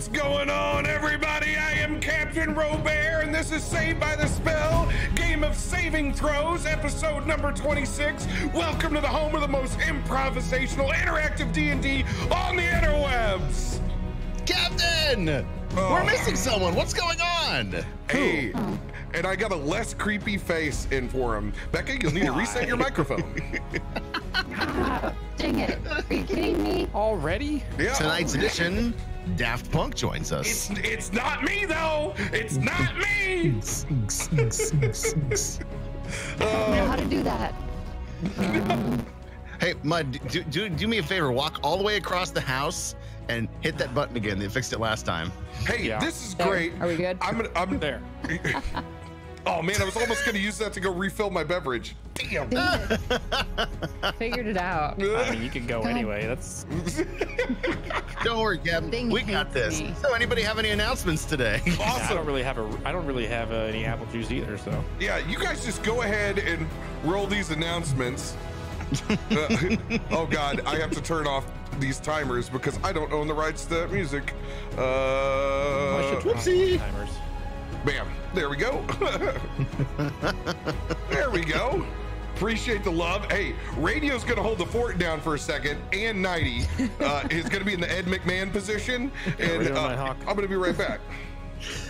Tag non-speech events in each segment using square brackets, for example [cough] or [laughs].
What's going on, everybody? I am Captain RoBear, and this is Saved by the Spell, Game of Saving Throws, episode number 26. Welcome to the home of the most improvisational, interactive D&D on the interwebs. Captain! Oh. We're missing someone. What's going on? Hey, and I got a less creepy face in for him. Becca, you'll need to reset your microphone. [laughs] Dang it. Are you kidding me? Already? Yeah. Tonight's edition, Daft Punk joins us. it's not me though. It's not me. I [laughs] know uh, how to do that. hey, Mud, do, do, do me a favor. Walk all the way across the house and hit that button again. They fixed it last time. Hey, Yeah. this is There. great. Are we good? I'm gonna, I'm There. [laughs] Oh man, I was almost gonna use that to go refill my beverage. Damn. Dang it. [laughs] Figured it out. [laughs] I mean, you can go God. anyway. That's [laughs] Don't worry, Captain. Thing we got this. me. So, anybody have any announcements today? I don't really have a. I don't really have uh, any apple juice either. So Yeah, you guys just go ahead and roll these announcements. Uh, oh god, I have to turn off these timers because I don't own the rights to that music. I Uh, should Whoopsie. timers. Bam. There we go. [laughs] there we go. Appreciate the love. Hey, radio's gonna hold the fort down for a second, and 90 [laughs] uh, is gonna be in the Ed McMahon position, and uh, I'm gonna be right back. [laughs]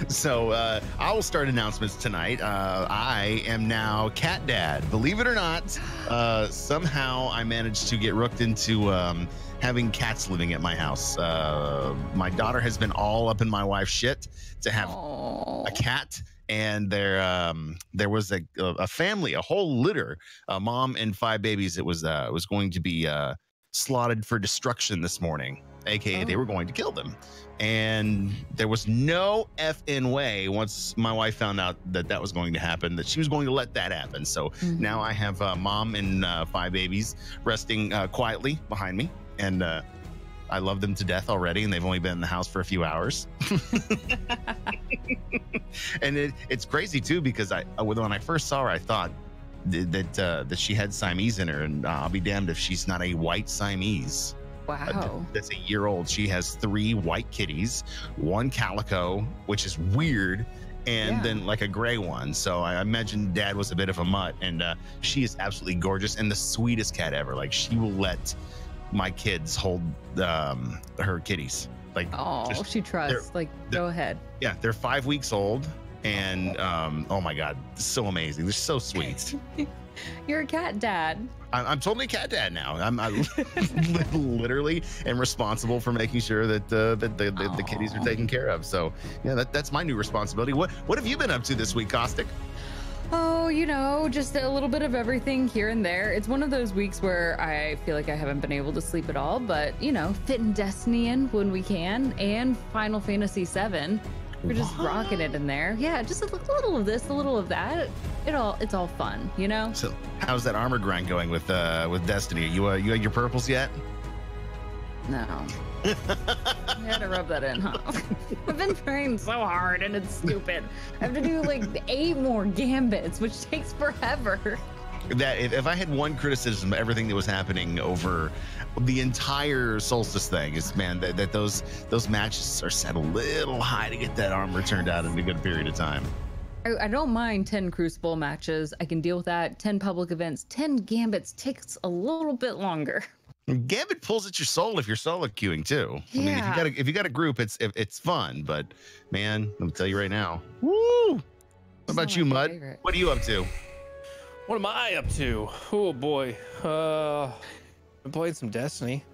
So uh, I will start announcements tonight. Uh, I am now cat dad. Believe it or not, uh, somehow I managed to get rooked into um, having cats living at my house. Uh, my daughter has been all up in my wife's shit to have Oh. a cat and there um there was a a family a whole litter a mom and five babies it was uh was going to be uh slotted for destruction this morning aka they Oh. were going to kill them and there was no effing way once my wife found out that that was going to happen that she was going to let that happen so Mhm. now i have uh, mom and uh, five babies resting uh, quietly behind me and uh I love them to death already, and they've only been in the house for a few hours. [laughs] and it, it's crazy too because I uh, when I first saw her, I thought th- that uh, that she had Siamese in her, and uh, I'll be damned if she's not a white Siamese. Uh, Wow. That's a year old. She has three white kitties, one calico, which is weird, and Yeah. then like a gray one. So I imagine Dad was a bit of a mutt, and uh, she is absolutely gorgeous and the sweetest cat ever. Like she will let my kids hold um, her kitties. Like Oh, just- she trusts. Like, go ahead. yeah, they're five weeks old, and um, oh my god, so amazing. They're so sweet. [laughs] You're a cat dad. I'm, I'm totally cat dad now. I'm I [laughs] literally am responsible for making sure that uh, that the, the, the kitties are taken care of. So yeah, that, that's my new responsibility. What what have you been up to this week, Caustic? Oh, you know, just a little bit of everything here and there. It's one of those weeks where I feel like I haven't been able to sleep at all, but you know, fitting Destiny in when we can, and Final Fantasy VII. We're just What? rocking it in there. Yeah, just a little of this, a little of that. It all, it's all fun, you know. So how's that armor grind going with uh with Destiny? You uh, you had your purples yet? No, you had to rub that in, huh? [laughs] I've been trying so hard, and it's stupid. I have to do like eight more gambits, which takes forever. that if, if I had one criticism of everything that was happening over the entire solstice thing is man that, that those those matches are set a little high to get that armor turned out in a good period of time. I, I don't mind 10 Crucible matches. I can deal with that. 10 public events. 10 Gambits takes a little bit longer. [laughs] Gambit pulls at your soul if you're solo queuing too. Yeah. I mean, if you got a, if you got a group, it's it, it's fun. But man, let me tell you right now. Woo! What It's about you, Mud? favorite. What are you up to? What am I up to? Oh boy. Uh, been playing some Destiny.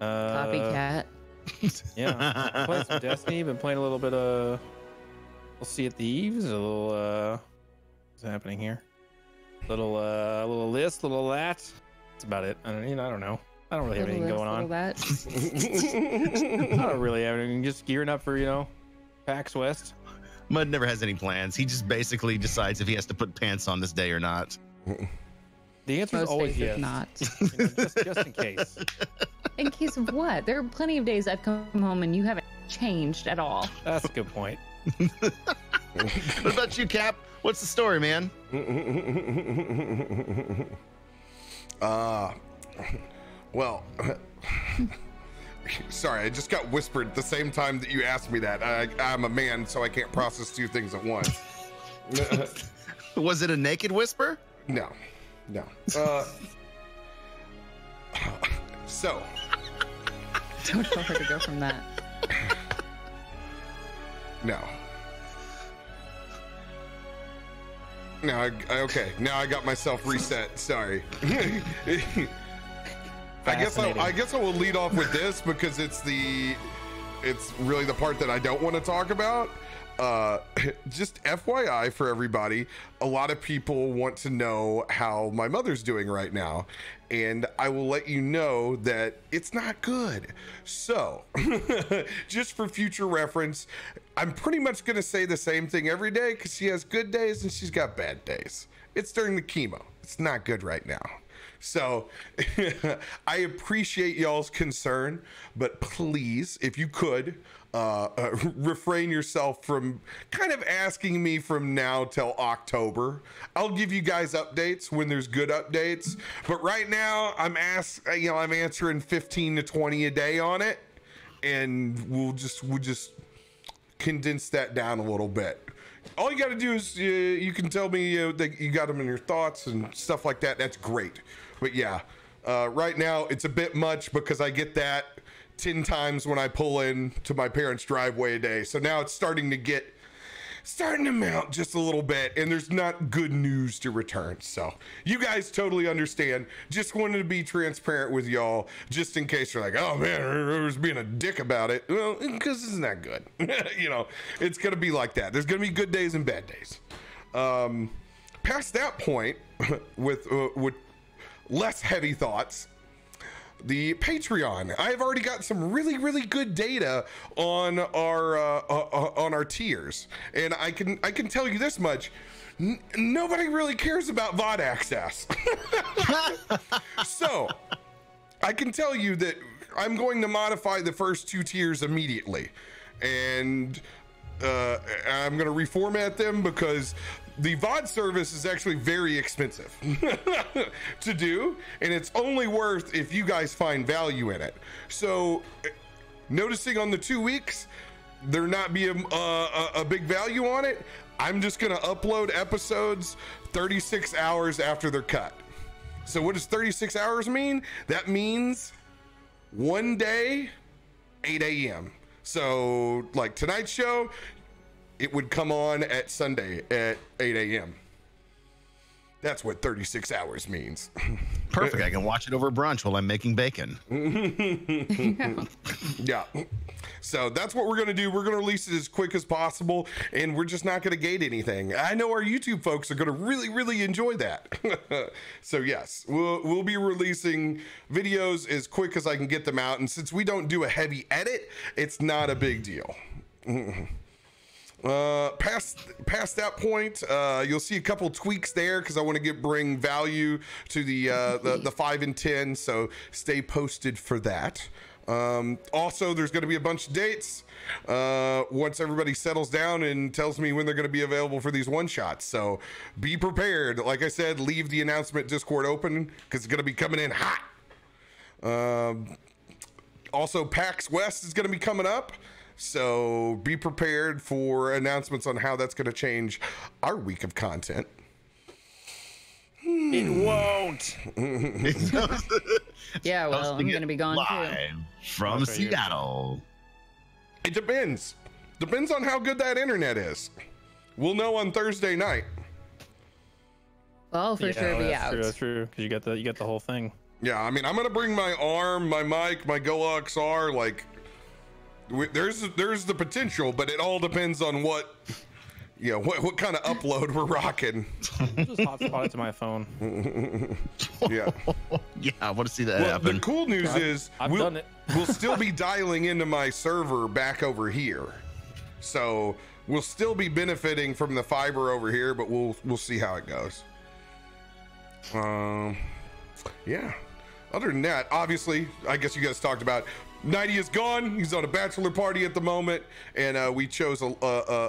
Uh, Copycat. [laughs] Yeah. Been playing some Destiny. Been playing a little bit of. We'll see at the thieves. A little. uh What's happening here? Little. uh Little this. Little that. That's about it. I don't. Know. I don't know. I don't really have anything going on. that. [laughs] I don't really have anything. Just gearing up for you know, PAX West. Mud never has any plans. He just basically decides if he has to put pants on this day or not. [laughs] The answer is always days yes. not. [laughs] You know, just, just in case. In case of what? There are plenty of days I've come home and you haven't changed at all. That's a good point. What about you, Cap? What's the story, man? Uh, [laughs] well, [laughs] Sorry, I just got whispered at the same time that you asked me that. I, I'm a man, so I can't process two things at once. [laughs] Was it a naked whisper? no, no. Uh, so, Don't know where to go from that. no. No, I, I- okay. Now I got myself reset. Sorry. [laughs] I guess I, I guess I will lead off with this because it's the it's really the part that I don't want to talk about. Uh, [laughs] just FYI for everybody, a lot of people want to know how my mother's doing right now, and I will let you know that it's not good. So, [laughs] just for future reference, I'm pretty much going to say the same thing every day because she has good days and she's got bad days. It's during the chemo. It's not good right now. So [laughs] I appreciate y'all's concern, but please, if you could, uh, uh, [laughs] refrain yourself from kind of asking me from now till October. I'll give you guys updates when there's good updates, but right now I'm ask, you know, I'm answering 15 to 20 a day on it, and we'll just we'll just condense that down a little bit. All you got to do is uh, you can tell me uh, that you got them in your thoughts and stuff like that. That's great. But yeah, uh, right now it's a bit much because I get that 10 times when I pull in to my parents' driveway a day. So now it's starting to get starting to mount just a little bit and there's not good news to return. So you guys totally understand. Just wanted to be transparent with y'all just in case you're like oh man RoBear's being a dick about it? Well because it's not good. [laughs] You know it's gonna be like that. There's gonna be good days and bad days. Um past that point [laughs] with uh, with less heavy thoughts the Patreon. I've already got some really, really good data on our uh, uh, uh, on our tiers, and I can I can tell you this much: N- nobody really cares about VOD access. [laughs] so, I can tell you that I'm going to modify the first two tiers immediately, and uh, I'm going to reformat them because the VOD service is actually very expensive [laughs] to do, and it's only worth if you guys find value in it. So, uh, noticing on the two weeks, there not be a, a, a big value on it. I'm just going to upload episodes 36 hours after they're cut. So, what does 36 hours mean? That means one day, 8 a.m. So, like tonight's show, it would come on at Sunday at 8 a.m. That's what 36 hours means. [laughs] Perfect. I can watch it over brunch while I'm making bacon. [laughs] yeah. So that's what we're going to do. We're going to release it as quick as possible, and we're just not going to gate anything. I know our YouTube folks are going to really, really enjoy that. [laughs] so yes, we'll we'll be releasing videos as quick as I can get them out, and since we don't do a heavy edit, it's not a big deal. Uh, past past that point, uh, you'll see a couple tweaks there because I want to get bring value to the, uh, the the five and ten. So stay posted for that. Um, also, there's going to be a bunch of dates uh, once everybody settles down and tells me when they're going to be available for these one shots. So be prepared. Like I said, leave the announcement Discord open because it's going to be coming in hot. Um, also, PAX West is going to be coming up. So be prepared for announcements on how that's going to change our week of content. It won't. [laughs] Yeah, well, I'm gonna be gone too. live from That's right, Seattle. It depends. Depends on how good that internet is. We'll know on Thursday night. Well, for yeah, sure be that's out. true. That's true. Because you got the you got the whole thing. Yeah, I mean, I'm gonna bring my arm, my mic, my GoXLR. Like, w- there's there's the potential, but it all depends on what, you know, what what kind of upload we're rocking. [laughs] Just hotspot it to my phone. [laughs] Yeah. [laughs] Yeah, I want to see that Well, happen. the cool news is I've we'll, done it. we'll still be dialing into my server back over here, so we'll still be benefiting from the fiber over here, but we'll we'll see how it goes. Um, yeah. Other than that, obviously, I guess you guys talked about. Nighty is gone. He's on a bachelor party at the moment, and uh, we chose a, a,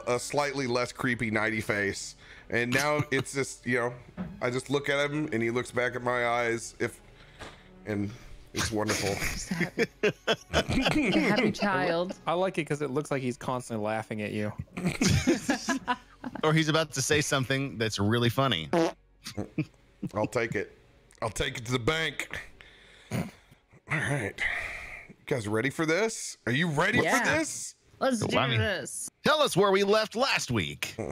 a- a slightly less creepy Nighty face. And now [laughs] it's just, you know, I just look at him, and he looks back at my eyes. If and It's wonderful. [laughs] Just a happy, a [laughs] happy child. I like it because it looks like he's constantly laughing at you. Or he's about to say something that's really funny. I'll take it. I'll take it to the bank. All right. You guys ready for this? Are you ready Yeah. for this? Let's do I mean- this. Tell us where we left last week. [sighs]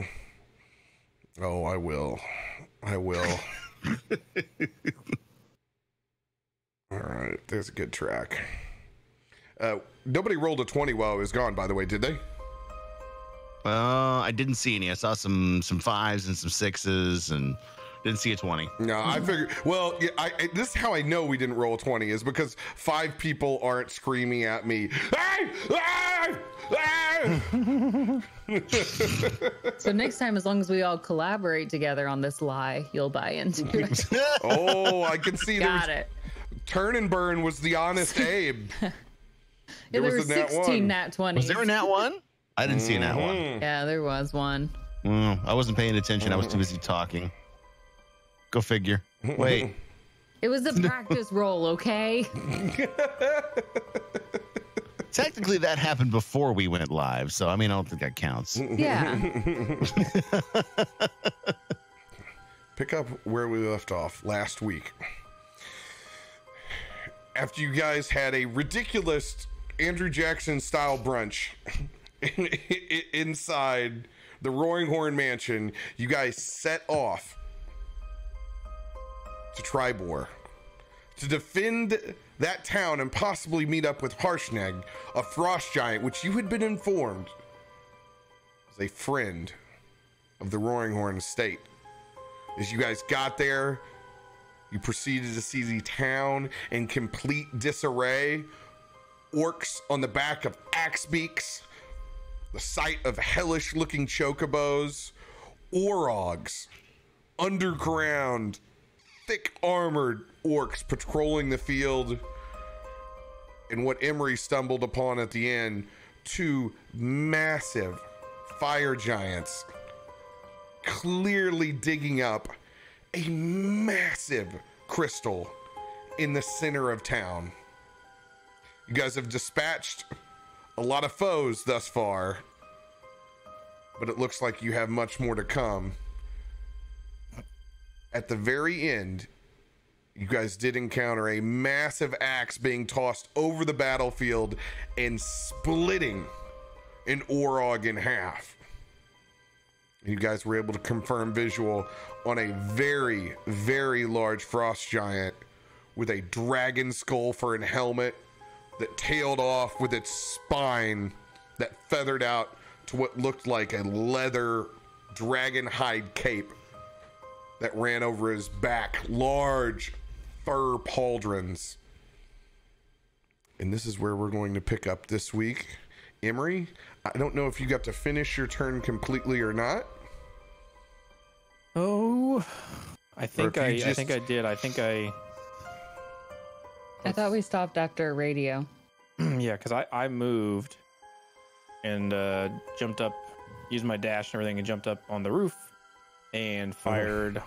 Oh, I will. I will. [laughs] All right. There's a good track. Uh, nobody rolled a 20 while I was gone, by the way, did they? Uh, I didn't see any. I saw some some fives and some sixes, and didn't see a twenty. No, I figured. Well, yeah, I, I, this is how I know we didn't roll a 20 is because five people aren't screaming at me. "Hey! Ah! [laughs] Ah!" So next time, as long as we all collaborate together on this lie, you'll buy into it. [laughs] oh, I can see Got it. turn and burn was the honest [laughs] Abe. Yeah, There there was were a nat 16 one. nat 20s. Was there a nat one? I didn't see a nat one. Mhm. Yeah, there was one. Well, I wasn't paying attention. I was too busy talking. Go figure. Wait, It was a [laughs] practice roll, okay? [laughs] technically that happened before we went live, so I mean I don't think that counts. Yeah. [laughs] Pick up where we left off last week. After you guys had a ridiculous Andrew Jackson style brunch inside the Roaring Horn Mansion, you guys set off to Triboar to defend that town and possibly meet up with Harshnag, a frost giant, which you had been informed was a friend of the Roaring Horn estate. As you guys got there, you proceeded to see the town in complete disarray. Orcs on the back of axe beaks, the sight of hellish looking chocobos, orogs, underground, thick armored orcs patrolling the field, and what Emery stumbled upon at the end two massive fire giants clearly digging up a massive crystal in the center of town. You guys have dispatched a lot of foes thus far, but it looks like you have much more to come. At the very end, you guys did encounter a massive axe being tossed over the battlefield and splitting an Orog in half. You guys were able to confirm visual on a very, very large frost giant with a dragon skull for an helmet that tailed off with its spine that feathered out to what looked like a leather dragon hide cape that ran over his back. Large fur pauldrons. And this is where we're going to pick up this week. Emery, I don't know if you got to finish your turn completely or not. Oh, I think I, you I think I did. I think I, I thought we stopped after radio. [clears throat] yeah, because I, I moved and uh, jumped up, used my dash and everything, and jumped up on the roof and fired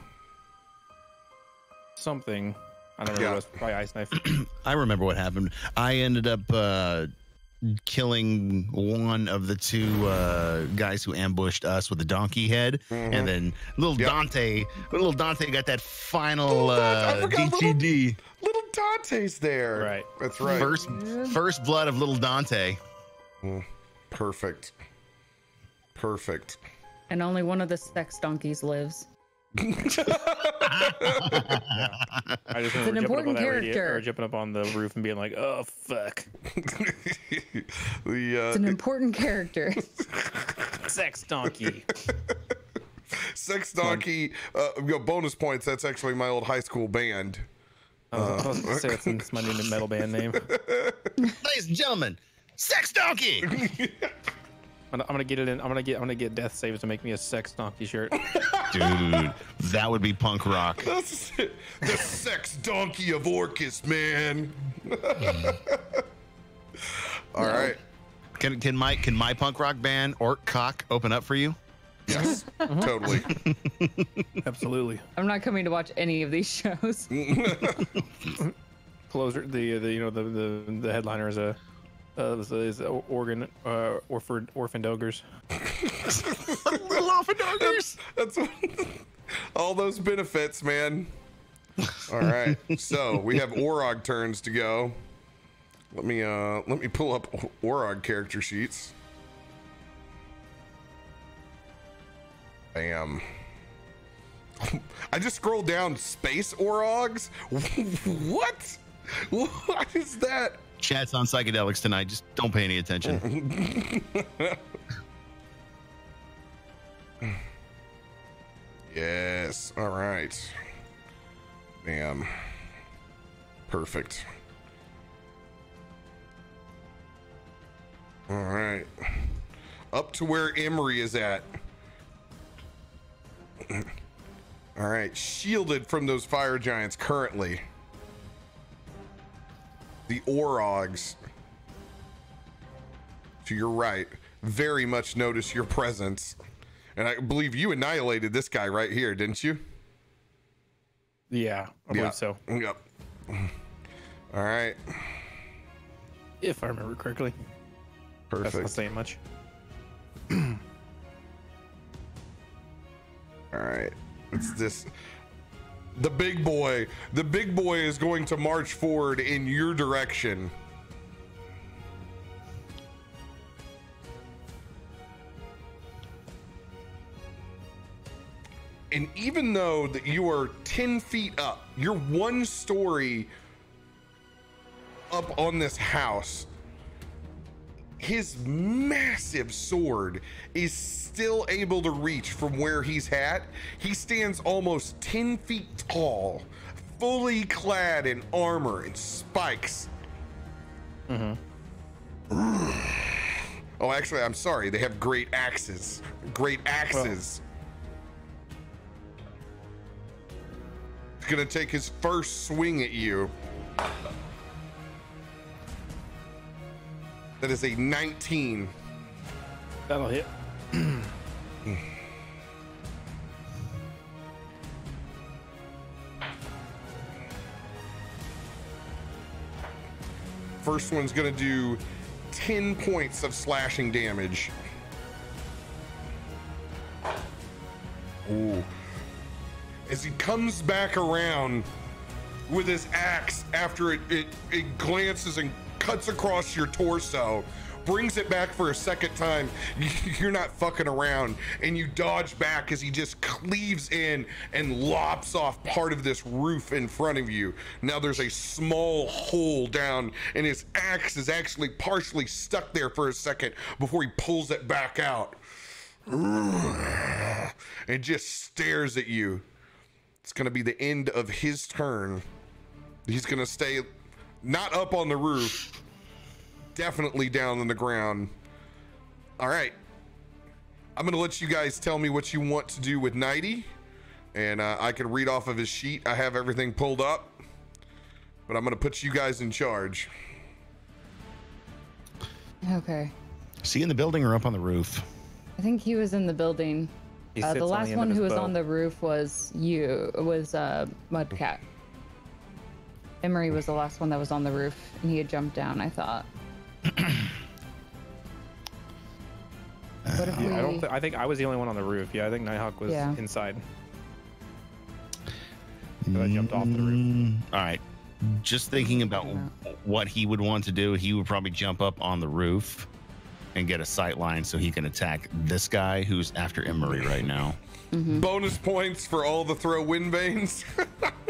something. I don't know Yeah. what it was. Probably ice knife. [clears throat] I remember what happened. I ended up uh, killing one of the two uh, guys who ambushed us with the donkey head, and then little Yep. Dante, little Dante got that final Dante- uh, forgot little- DTD. Little Dante's there. Right. That's right. First, first blood of little Dante. Perfect. Perfect. And only one of the sex donkeys lives. I just remember an jumping up on important that radio, character. or jumping up on the roof and being like, "Oh fuck, [laughs] the It's an uh, important character. [laughs] sex donkey." Sex Donkey, uh, we got bonus points. That's actually my old high school band. I was, I gonna say it's, it's my new metal band name. [laughs] Ladies and gentlemen, Sex Donkey. I'm, I'm gonna get it in. I'm gonna get. I'm gonna get Death Saves to make me a sex donkey shirt. [laughs] Dude, that would be punk rock. That's the sex donkey of Orcus, man. [laughs] All right. Can can my can my punk rock band Orc Cock open up for you? Yes, mm-hmm. totally. [laughs] Absolutely. I'm not coming to watch any of these shows. closer. The the you know the the, the headliner is a uh, is, is organ uh, orphan orphaned ogres. [laughs] Little orphan doggers. That's what, [laughs] all those benefits, man. All right, so we have [laughs] Orog turns to go. Let me uh let me pull up Orog character sheets. Bam. I just scrolled down space Orogs. what? What is that? Chat's on psychedelics tonight. Just don't pay any attention. [laughs] Yes. All right. Bam. Perfect. All right. Up to where Emery is at. [clears throat] All right. Shielded from those fire giants currently. The Orogs. To your right. Very much notice your presence. And I believe you annihilated this guy right here, didn't you? Yeah, I believe so. Yep. All right. If I remember correctly. That's not Perfect. saying much. All right. It's this. The big boy. The big boy is going to march forward in your direction. And even though that you are 10 feet up, you're one story up on this house, his massive sword is still able to reach from where he's at. He stands almost 10 feet tall, fully clad in armor and spikes. Mm-hmm. [sighs] Oh, actually, I'm sorry. They have great axes. Great axes. He's gonna take his first swing at you. That is a 19. That'll hit. Hmm. First one's gonna do 10 points of slashing damage. Ooh. As he comes back around with his axe after it, it, it glances and cuts across your torso, brings it back for a second time. [laughs] You're not fucking around, and you dodge back as he just cleaves in and lops off part of this roof in front of you. Now there's a small hole down, and his axe is actually partially stuck there for a second before he pulls it back out. [sighs] And just stares at you. It's going to be the end of his turn. He's going to stay not up on the roof, definitely down on the ground. All right. I'm going to let you guys tell me what you want to do with Nighty. And uh, I can read off of his sheet. I have everything pulled up. But I'm going to put you guys in charge. Okay. Is he in the building or up on the roof? I think he was in the building. Uh, sits the on last one who was bow. on the roof was you. Was uh, Mudcat. Emery was the last one that was on the roof, and he had jumped down. I thought. [clears throat] what if we? I don't. Th- I think I was the only one on the roof. Yeah, I think Nighthawk was Yeah. inside. So I jumped off the roof. Mm, All right. Just thinking about what he would want to do, he would probably jump up on the roof and get a sight line so he can attack this guy who's after Emery right now. Mm-hmm. Bonus points for all the throw wind vanes. [laughs]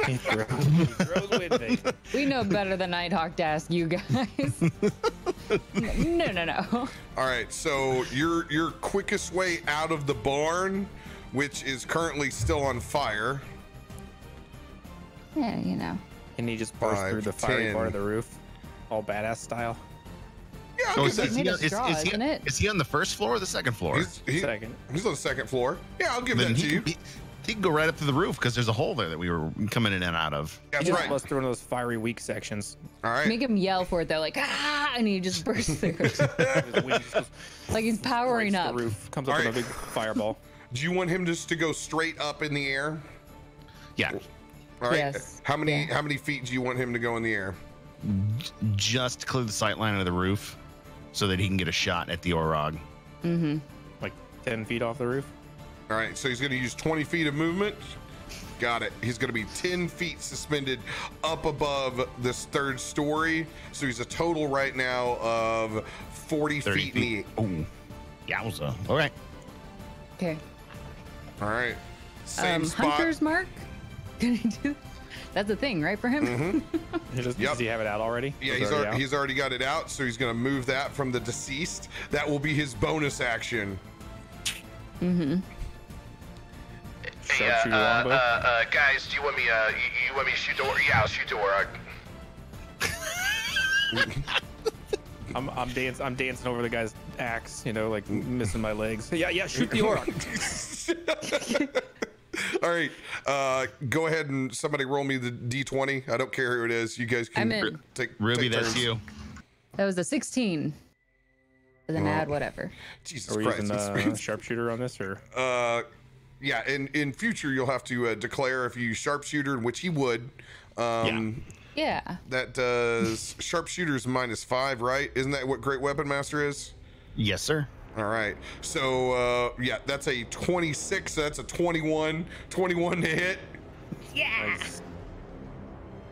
He throws, [laughs] he throws wind vane. we know better than Nighthawk to ask you guys. [laughs] no, no, no. All right, so your your quickest way out of the barn, which is currently still on fire. Yeah, you know. And he just burst Five, through the fiery 10. part of the roof, all badass style. Yeah, I'll Oh, give is, that. is he, on, is, straw, is he, isn't it? is he on the first floor or the second floor? He's, he- Second. he's on the second floor. Yeah, I'll give then that to you. can, he, he can go right up to the roof because there's a hole there that we were coming in and out of. He That's just right. busts through one of those fiery weak sections. All right. Make him yell for it though, like ah, and he just bursts through, His wing just goes like he's powering breaks up. The roof comes up All in a big fireball. Do you want him just to go straight up in the air? Yeah. All right. Yes. How many Yeah. how many feet do you want him to go in the air? just clear the sight line of the roof so that he can get a shot at the Orog. Mm-hmm. Like ten feet off the roof. All right, so he's going to use 20 feet of movement. Got it. He's going to be 10 feet suspended up above this third story. So he's a total right now of 40 30 feet, in the feet. Oh, yowza. All right. Okay. All right. Same Um, spot. Hunter's mark. [laughs] Can I do? That's a thing, right, for him? Mm-hmm. He just, Yep. Does he have it out already? Yeah, It's he's already already, out? he's already got it out, so he's going to move that from the deceased. That will be his bonus action. Mm-hmm. Hey, uh, uh, longbow? uh, uh, guys, do you want me, uh, you, you want me to shoot door? Yeah, I'll shoot door. [laughs] I'm I'm dance I'm dancing over the guy's axe, you know, like [laughs] missing my legs. Yeah, yeah, shoot the aura. [laughs] All right, uh, go ahead and somebody roll me the d20. I don't care who it is. You guys can I'm in. take Ruby, take that's turns. you. That was a 16. With an Oh. ad, whatever. Jesus Are we Christ! using uh, sharpshooter on this or Uh, yeah, in in future you'll have to uh, declare if you use sharpshooter, which he would. Um, Yeah. That does sharpshooters minus five, right? Isn't that what Great Weapon Master is? Yes, sir. All right. So, uh, yeah, that's a 26. So that's a 21. 21 to hit. Nice.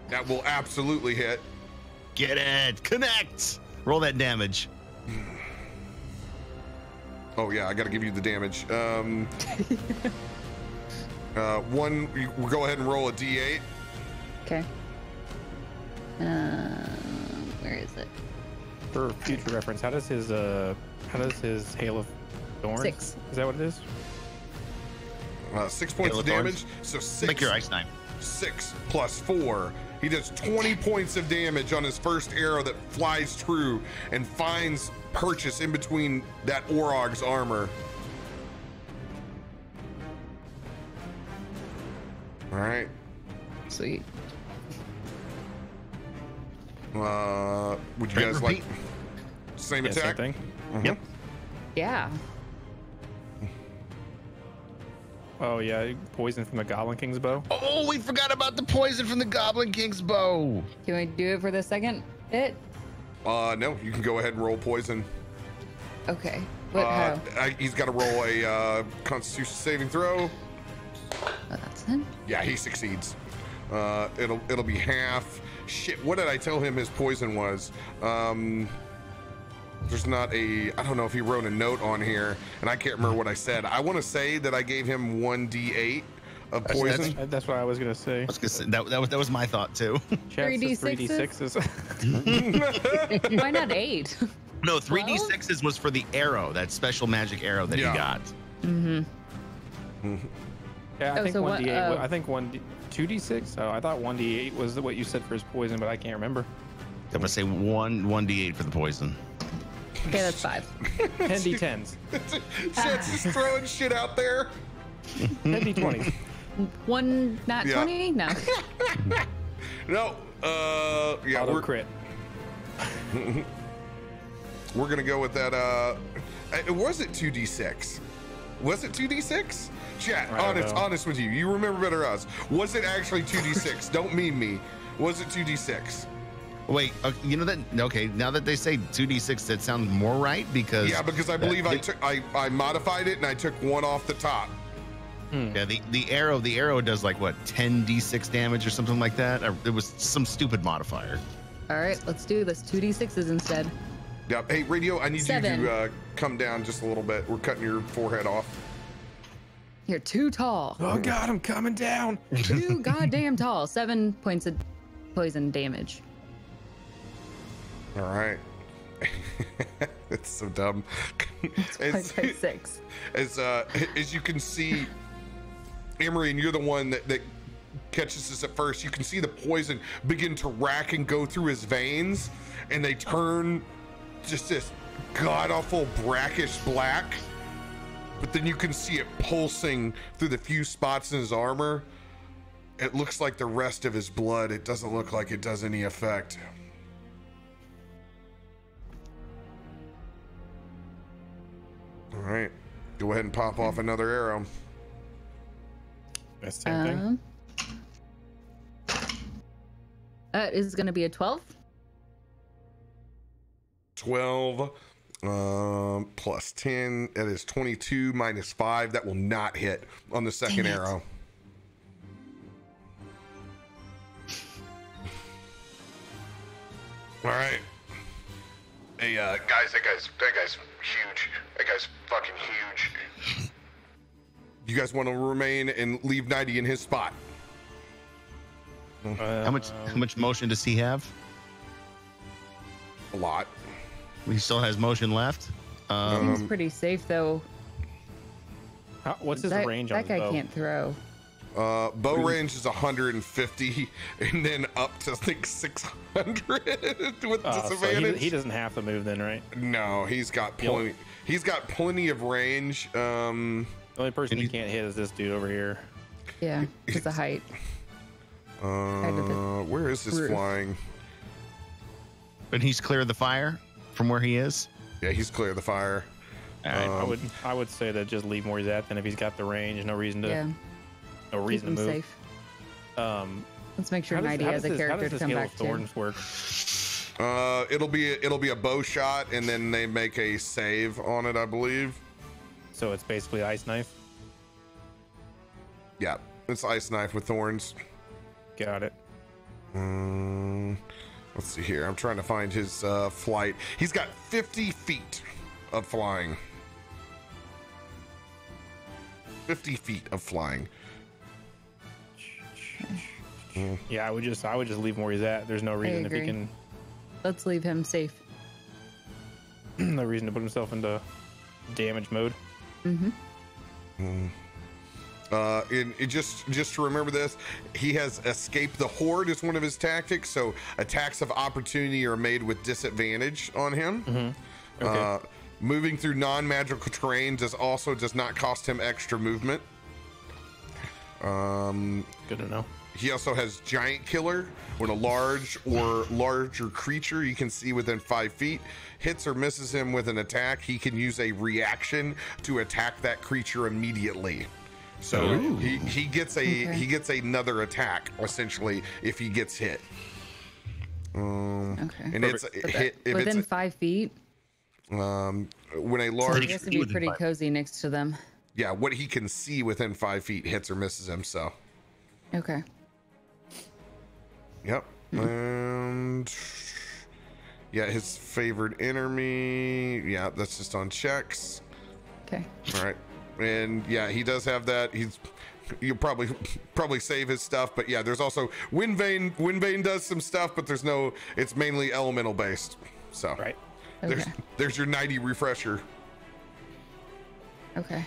That will absolutely hit. Get it. Connect. Roll that damage. [sighs] Oh, yeah, I got to give you the damage. Um, [laughs] uh, one, you go ahead and roll a d8. Okay. Uh, where is it? For future reference, how does his uh how does his hail of thorns? Six. Is that what it is? Uh, six points Hail of of Thorns. damage. So six, Make your ice nine. six plus four. He does 20 points of damage on his first arrow that flies true and finds purchase in between that Orog's armor. All right. Sweet. Uh, would you Right, guys like same Yeah, same attack? Thing. Yep. Yeah. Oh yeah, poison from the Goblin King's bow. Oh, we forgot about the poison from the Goblin King's bow. Can we do it for the second hit? Uh, no, you can go ahead and roll poison. Okay. What? Uh, how? I, he's got to roll a uh, Constitution saving throw. Oh, that's it. Yeah, he succeeds. Uh, it'll it'll be half. Shit, what did I tell him his poison was? Um, there's not a. I don't know if he wrote a note on here, and I can't remember what I said. I want to say that I gave him one d8 of poison. Uh, That's what I was gonna say. I was gonna say, that, that was that was my thought too. [laughs] 3d6s? 3d6s. [laughs] Why not eight? [laughs] no, three d sixes was for the arrow, that special magic arrow that Yeah. he got. mm-hmm. yeah, I Oh, think so one what- d8. oh. I think one d- two d6. Oh, I thought one d8 was what you said for his poison, but I can't remember. I'm gonna say one one d eight for the poison. Okay, that's five. [laughs] 10 d10s, [laughs] Shit's just throwing shit out there. [laughs] 10 d20s. One, not Yeah. 20? No. No, uh, yeah, Auto we're crit. we're gonna go with that. Uh, uh, was it two d six? Was it two d six? Chat, I don't honest, know. honest with you. You remember better than us. Was it actually two d six? Don't mean me. Was it two d six? Wait, uh, you know that? Okay, now that they say two d six, that sounds more right because Yeah, because I that- believe I took I I modified it and I took one off the top. Yeah, the, the arrow the arrow does like what 10 d6 damage or something like that. Or it was some stupid modifier. All right, let's do this. 2d6s instead. Yep. Hey, radio, I need Seven. you to uh, come down just a little bit. We're cutting your forehead off. You're too tall. Oh god, I'm coming down. Too goddamn tall. Seven points of poison damage. All right. [laughs] it's so dumb. as, Five by six. as uh as you can see, Emery, and you're the one that, that catches this at first. You can see the poison begin to rack and go through his veins, and they turn just this god awful brackish black. But then you can see it pulsing through the few spots in his armor. It looks like the rest of his blood. It doesn't look like it does any effect. All right. Go ahead and pop off another arrow. That's the same thing. Um, that is going to be a 12. 12 um, plus 10. That is 22 minus 5. That will not hit on the second Dang it. arrow. All right. Hey, uh, guys, that guy's that guy's huge. That guy's fucking huge. [laughs] You guys want to remain and leave Nighty in his spot? How much how much motion does he have? A lot. He still has motion left. Um, Seems pretty safe though. How, what's his that range that on his guy bow? can't throw. Uh, bow range is 150, [laughs] and then up to I think 600 [laughs] with Uh, so disadvantage. he, he doesn't have to move then, right? no, he's got Yep. plenty. He's got plenty of range. Um, The only person he he- can't hit is this dude over here. Yeah, because the height. of the uh, where is this roof. flying? And he's clear of the fire from where he is. Yeah, he's clear of the fire. All right. I would I would say that just leave him where he's at. Then if he's got the range, no reason to Yeah, no reason him to move. safe. Um, Let's make sure how does, Nighty how has does a this, how character does to this come Hail back of to. Thorns work? Uh, it'll be it'll be a bow shot, and then they make a save on it, I believe. So it's basically ice knife. Yeah, it's ice knife with thorns. Got it. Um, let's see here. I'm trying to find his uh, flight. He's got 50 feet of flying. 50 feet of flying. Yeah, I would just I would just leave him where he's at. There's no reason if he agree. can Let's leave him safe. [clears throat] no reason to put himself into damage mode. Uh, and it just just to remember this, he has escaped the horde is one of his tactics. So attacks of opportunity are made with disadvantage on him. Okay. Uh, moving through non-magical terrain does also does not cost him extra movement. Um, Good to know. He also has Giant Killer. When a large or larger creature you can see within five feet hits or misses him with an attack, he can use a reaction to attack that creature immediately. So he, he gets a Okay. he gets another attack essentially if he gets hit. Um, Okay. and it's But hit if Within it's five feet, um when a large guess it'd be be pretty cozy next to them. Yeah what he can see within five feet hits or misses him. So Okay. Yep. And yeah, his favored enemy. Yeah, that's just on checks. Okay. All right. And yeah, he does have that. He's you'll probably probably save his stuff, but yeah, there's also Wind Vane. Wind Vane does some stuff, but there's no. It's mainly elemental based. So Right. Okay. there's there's your Nighty refresher. Okay.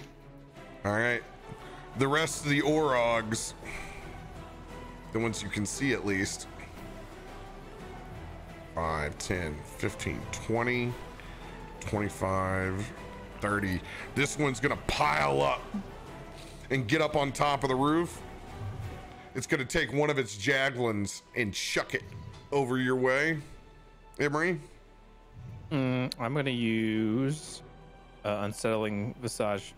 All right. The rest of the Orogs, the ones you can see at least 5, 10, 15, 20, 25, 30. This one's going to pile up and get up on top of the roof. It's going to take one of its javelins and chuck it over your way. Emery? Mm, I'm gonna use uh, unsettling visage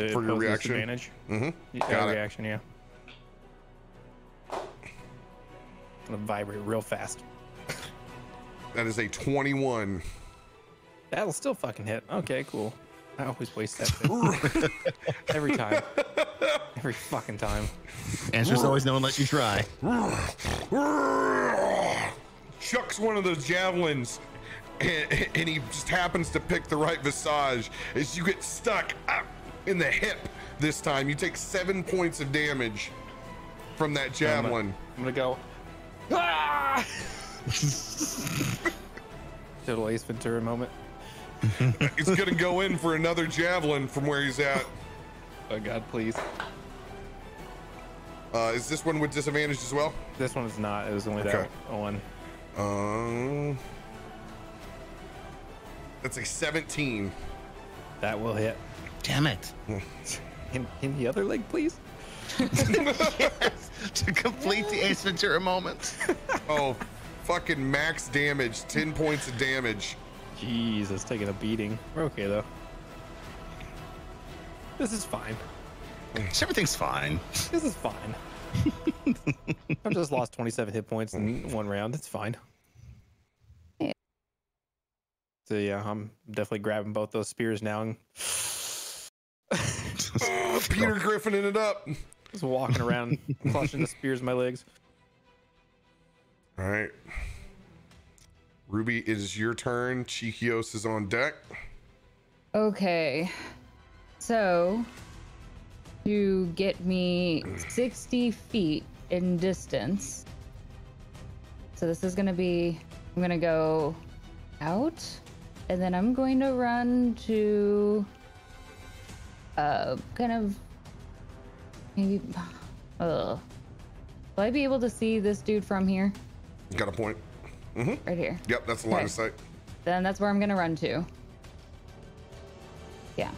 to For your pose reaction? disadvantage. Mm-hmm. Yeah, Got it. reaction, yeah. Gonna vibrate real fast. That is a 21. That'll still fucking hit. Okay, cool. I always waste that [laughs] thing. Every time. Every fucking time. Answer's always no unless you try. chucks one of those javelins and, and he just happens to pick the right visage as you get stuck ah, in the hip this time you take seven points of damage from that javelin I'm gonna go. Ah! Total Ace Ventura moment. he's gonna go in for another javelin from where he's at Oh God, please. uh, is this one with disadvantage as well This one is not. It was only Okay. that one. um that's a 17 That will hit. Damn it. [laughs] In, in the other leg, please. Yes, [laughs] to complete the Ace Ventura moment. [laughs] oh fucking max damage 10 points of damage Jesus, taking a beating. We're okay though. This is fine. Everything's fine. This is fine. I've just lost 27 hit points in mm. one round. It's fine. So yeah, I'm definitely grabbing both those spears now and [laughs] Peter Griffin it up. just walking around, clutching the spears in my legs. All right. Ruby, it is your turn. Chikios is on deck. Okay. So, to get me 60 feet in distance. So, this is going to be. I'm going to go out, and then I'm going to run to. Uh, kind of. Maybe. [sighs] Uh, will I be able to see this dude from here? Got a point. Mm-hmm. Right here. Yep, that's the line Okay. of sight. Then that's where I'm gonna run to. Yeah.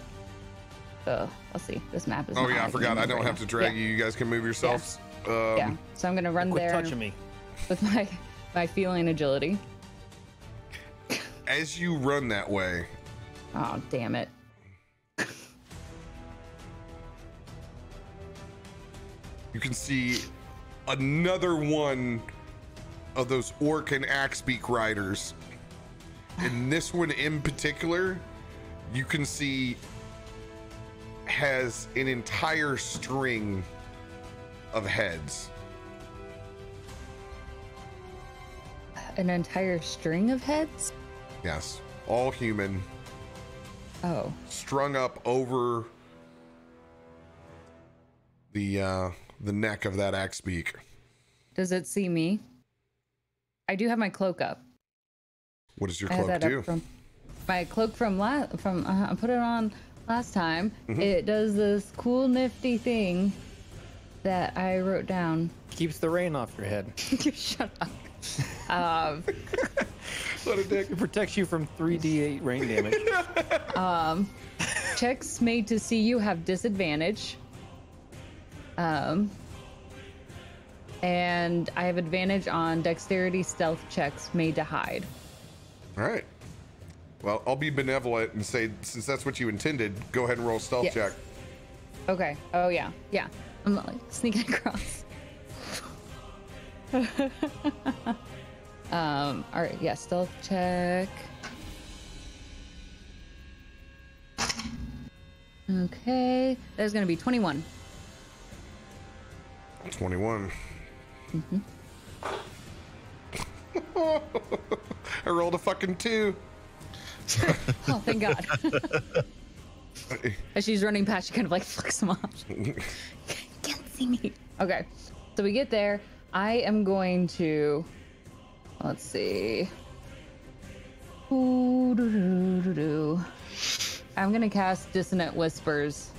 So let's see. This map is. Oh yeah, I forgot. I don't right have now. to drag Yeah. you. You guys can move yourselves. Um, Yeah. So I'm gonna run Quit there touching me. with [laughs] my my feeling agility. As you run that way, Oh damn it. [laughs] you can see another one of those orc and axe beak riders. And [sighs] this one in particular, you can see has an entire string of heads. An entire string of heads. Yes, all human, Oh. strung up over the uh the neck of that axe beak. Does it see me? I do have my cloak up. What does your cloak do? from my cloak from last from uh, I put it on last time. Mm-hmm. It does this cool nifty thing that I wrote down. Keeps the rain off your head. [laughs] Shut up. Um, [laughs] What a dick. It protects you from 3d8 rain damage. [laughs] checks made to see you have disadvantage. Um, and I have advantage on dexterity stealth checks made to hide. All right. Well, I'll be benevolent and say, since that's what you intended, go ahead and roll stealth Yes. check. Okay. Oh yeah, yeah. I'm like sneaking [laughs] across. [laughs] um. All right. Yeah. Stealth check. Okay. There's gonna be 21. 21. Mm-hmm. [laughs] I rolled a fucking two. [laughs] Oh, thank God. [laughs] As she's running past, she kind of like flicks him off. Can't see me. Okay. So we get there. I am going to. Let's see. Ooh, doo, doo, doo, doo. I'm gonna cast Dissonant Whispers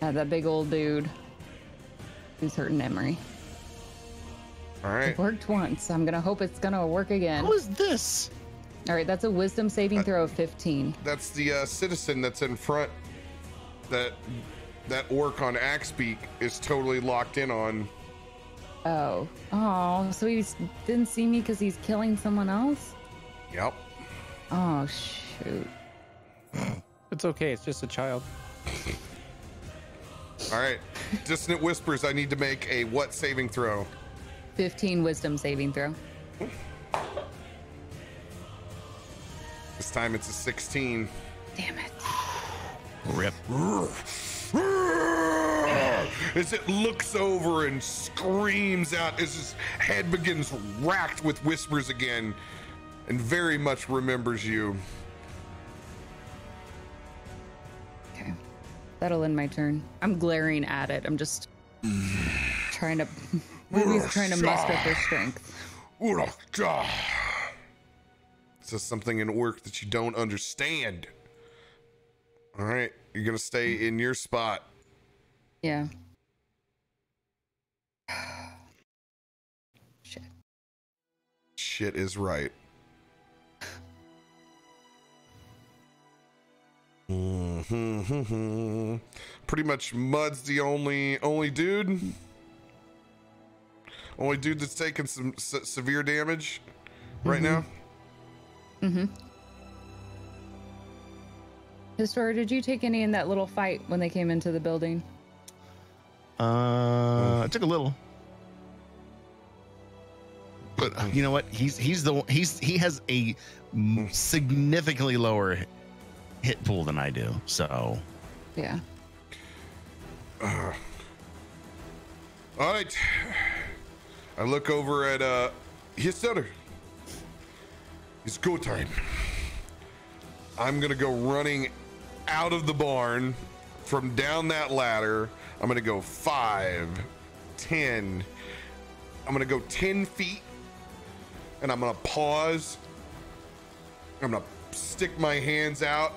at that big old dude who's hurting Emery. All right. It worked once. I'm gonna hope it's gonna work again. What is this? All right, that's a Wisdom saving throw of 15. That's the uh, citizen that's in front. That that orc on Axe Beak is totally locked in on. Oh, oh, so he didn't see me because he's killing someone else? Yep. Oh, shoot. It's okay. It's just a child. [laughs] All right. Dissonant whispers. I need to make a what saving throw? 15 wisdom saving throw. This time it's a 16. Damn it. Rip. As it looks over and screams out, as his head begins racked with whispers again, and very much remembers you. That'll end my turn. I'm glaring at it. I'm just trying to. [laughs] Ruby's trying to muster up her strength. Says something in orc that you don't understand. All right, you're gonna stay in your spot. Yeah. [sighs] Shit. Shit is right. Mhm. [laughs] Pretty much, Mud's the only only dude. Only dude that's taking some se- severe damage right now. Histor, did you take any in that little fight when they came into the building? Uh, I took a little. But uh, you know what? He's he's the he's he has a significantly lower hit pool than I do. So Yeah. All right. I look over at uh Histor. It's go time. I'm gonna go running out of the barn from down that ladder. I'm gonna go five, ten. I'm gonna go ten feet, and I'm gonna pause. I'm gonna stick my hands out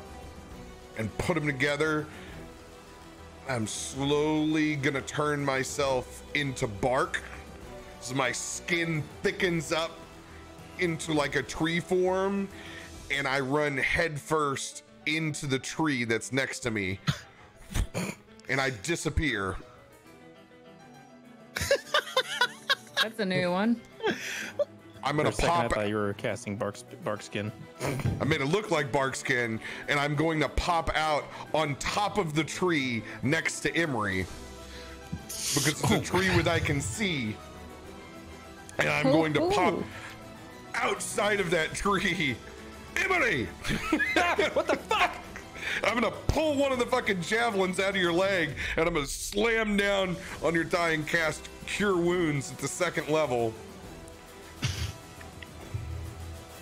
and put them together I'm slowly gonna turn myself into bark. So my skin thickens up into like a tree form, and I run headfirst into the tree that's next to me. [laughs] and I disappear. That's a new one. [laughs] I'm gonna a second, I pop thought you were casting bark, bark skin. [laughs] I made it look like bark skin, and I'm going to pop out on top of the tree next to Emery because it's a oh, tree that I can see, and I'm going to pop Ooh. outside of that tree. Emery, [laughs] what the fuck? I'm gonna pull one of the fucking javelins out of your leg, and I'm gonna slam down on your thigh and cast Cure Wounds at the second level.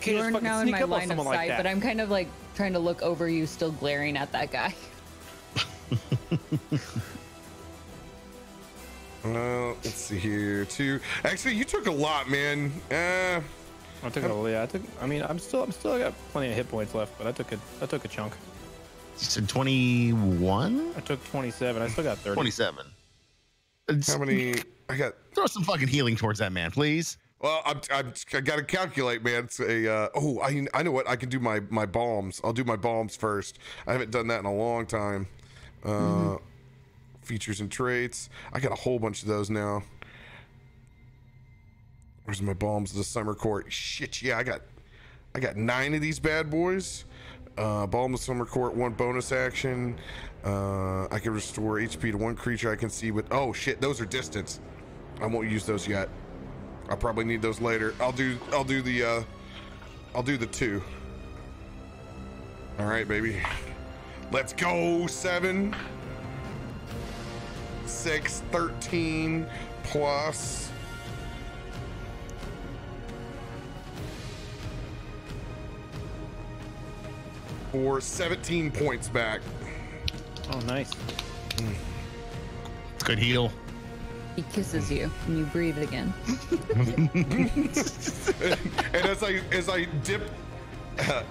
Can't You're just fucking now in sneak my up on line of someone sight, like that. but I'm kind of like trying to look over you, still glaring at that guy. [laughs] Uh, let's see here. Two. Actually, you took a lot, man. Uh, I took a yeah. I took. I mean, I'm still. I'm still I got plenty of hit points left, but I took a. I took a chunk. you said 21, I took 27. I still got 30. 27. how many? I got. Throw some fucking healing towards that man, please. Well, I'm, I'm, I got to calculate, man. It's a. Uh, oh, I, I know what. I can do my my bombs. I'll do my bombs first. I haven't done that in a long time. Uh, Features and traits. I got a whole bunch of those now. Where's my bombs? The summer court. Shit, yeah, I got, I got nine of these bad boys. Uh, Balm of Summer Court, one bonus action. Uh, I can restore HP to one creature I can see with. Oh shit, those are distance. I won't use those yet. I'll probably need those later. I'll do. I'll do the. Uh, I'll do the two. All right, baby. Let's go. Seven, six, thirteen plus. For 17 points back. Oh, nice. It's good heal. He kisses you and you breathe again. [laughs] and as I as I dip uh,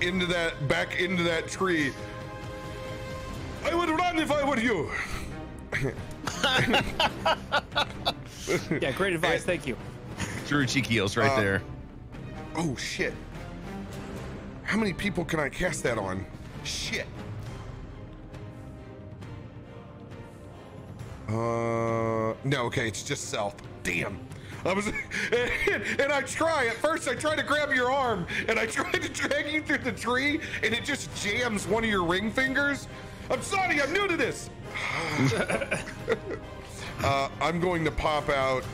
into that back into that tree, I would run if I were you. Yeah, great advice. Thank you. True cheeky heals right Uh, there. Oh shit! How many people can I cast that on? Shit. Uh, no. Okay, it's just self. Damn. I was, [laughs] and I try. At first, I try to grab your arm, and I [laughs] try to drag you through the tree, and it just jams one of your ring fingers. I'm sorry. I'm new to this. [laughs] uh, I'm going to pop out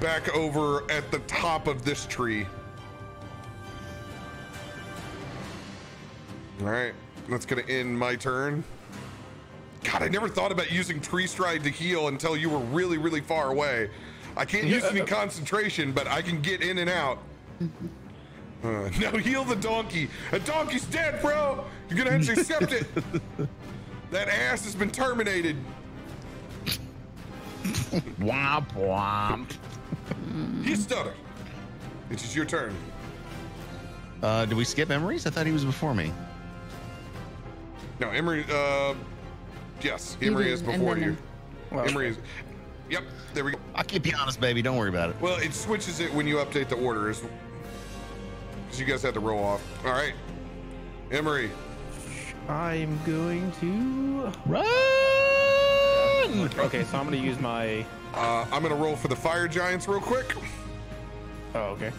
back over at the top of this tree. All right, that's gonna end my turn. God, I never thought about using tree stride to heal until you were really, really far away. I can't use any [laughs] concentration, but I can get in and out. Uh, [laughs] now heal the donkey. A donkey's dead, bro. You're gonna have to accept it. [laughs] That ass has been terminated. Womp womp. Histor. It is your turn. Uh, did we skip memories? I thought he was before me. No, Emery. Uh, yes, You Emery is before you. Well, Emery is. Yep, there we go. I'll keep you honest, baby. Don't worry about it. Well, it switches it when you update the orders. Because you guys had to roll off. All right, Emery. I'm going to. Run! Okay, so I'm going to use my. Uh, I'm gonna roll for the fire giants real quick. Oh, okay.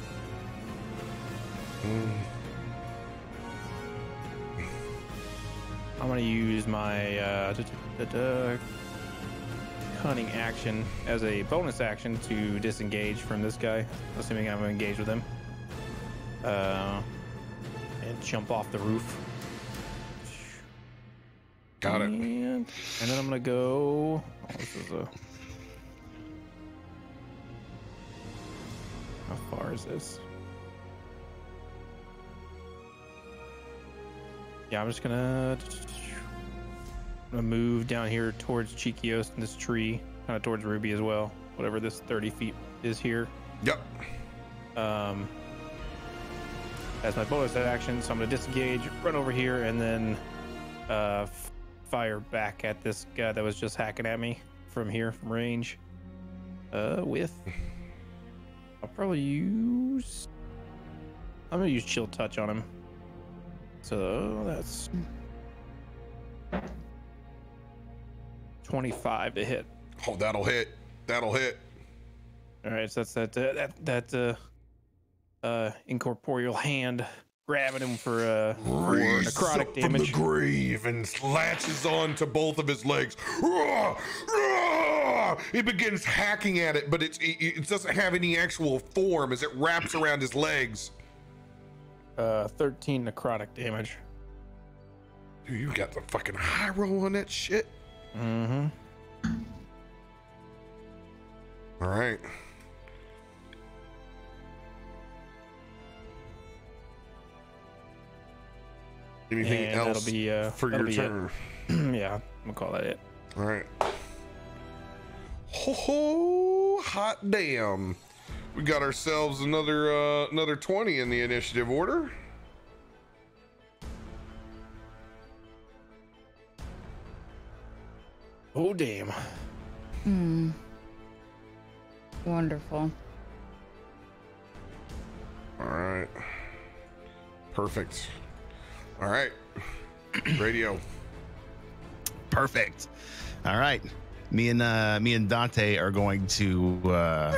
I'm gonna use my uh, da- da- da- cunning action as a bonus action to disengage from this guy, assuming I'm engaged with him. Uh, and jump off the roof. Got it. And, and then I'm gonna go. Oh, this is a. How far is this? Yeah, I'm just gonna, gonna move down here towards Chikios and this tree, kind of towards Ruby as well. Whatever this 30 feet is here. Yep. Um, as my bonus action, so I'm gonna disengage, run over here, and then uh, f- fire back at this guy that was just hacking at me from here, from range. Uh, with I'll probably use. I'm gonna use chill touch on him. So that's 25 to hit. Oh, that'll hit. That'll hit. All right, so that's that uh, that that uh, uh, incorporeal hand grabbing him for uh for necrotic up from the grave and latches on to both of his legs. Rah! He begins hacking at it, but it's, it, it doesn't have any actual form as it wraps around his legs. Uh, 13 necrotic damage. Dude, you got the fucking high roll on that shit. Mm-hmm. All right. Anything And else that'll be uh for that'll your be turn? [clears throat] yeah, I'm gonna call that it. All right. Ho ho! Hot damn! We got ourselves another uh, another twenty in the initiative order. Oh damn. Hmm. Wonderful. All right. Perfect. All right. [clears throat] Radio. Perfect. All right. Me and uh, me and Dante are going to, uh,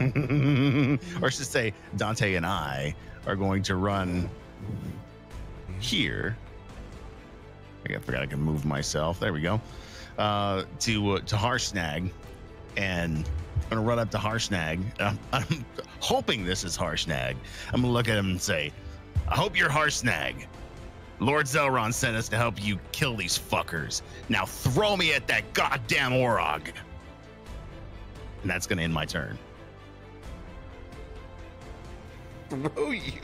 [laughs] or I should say, Dante and I are going to run here. I forgot I can move myself. There we go. Uh, to uh, to Harshnag, and I'm gonna run up to Harshnag. I'm, [laughs] I'm hoping this is Harshnag. I'm gonna look at him and say, "I hope you're Harshnag." Lord Zelron sent us to help you kill these fuckers. Now throw me at that goddamn Orog. And that's gonna end my turn. Throw you.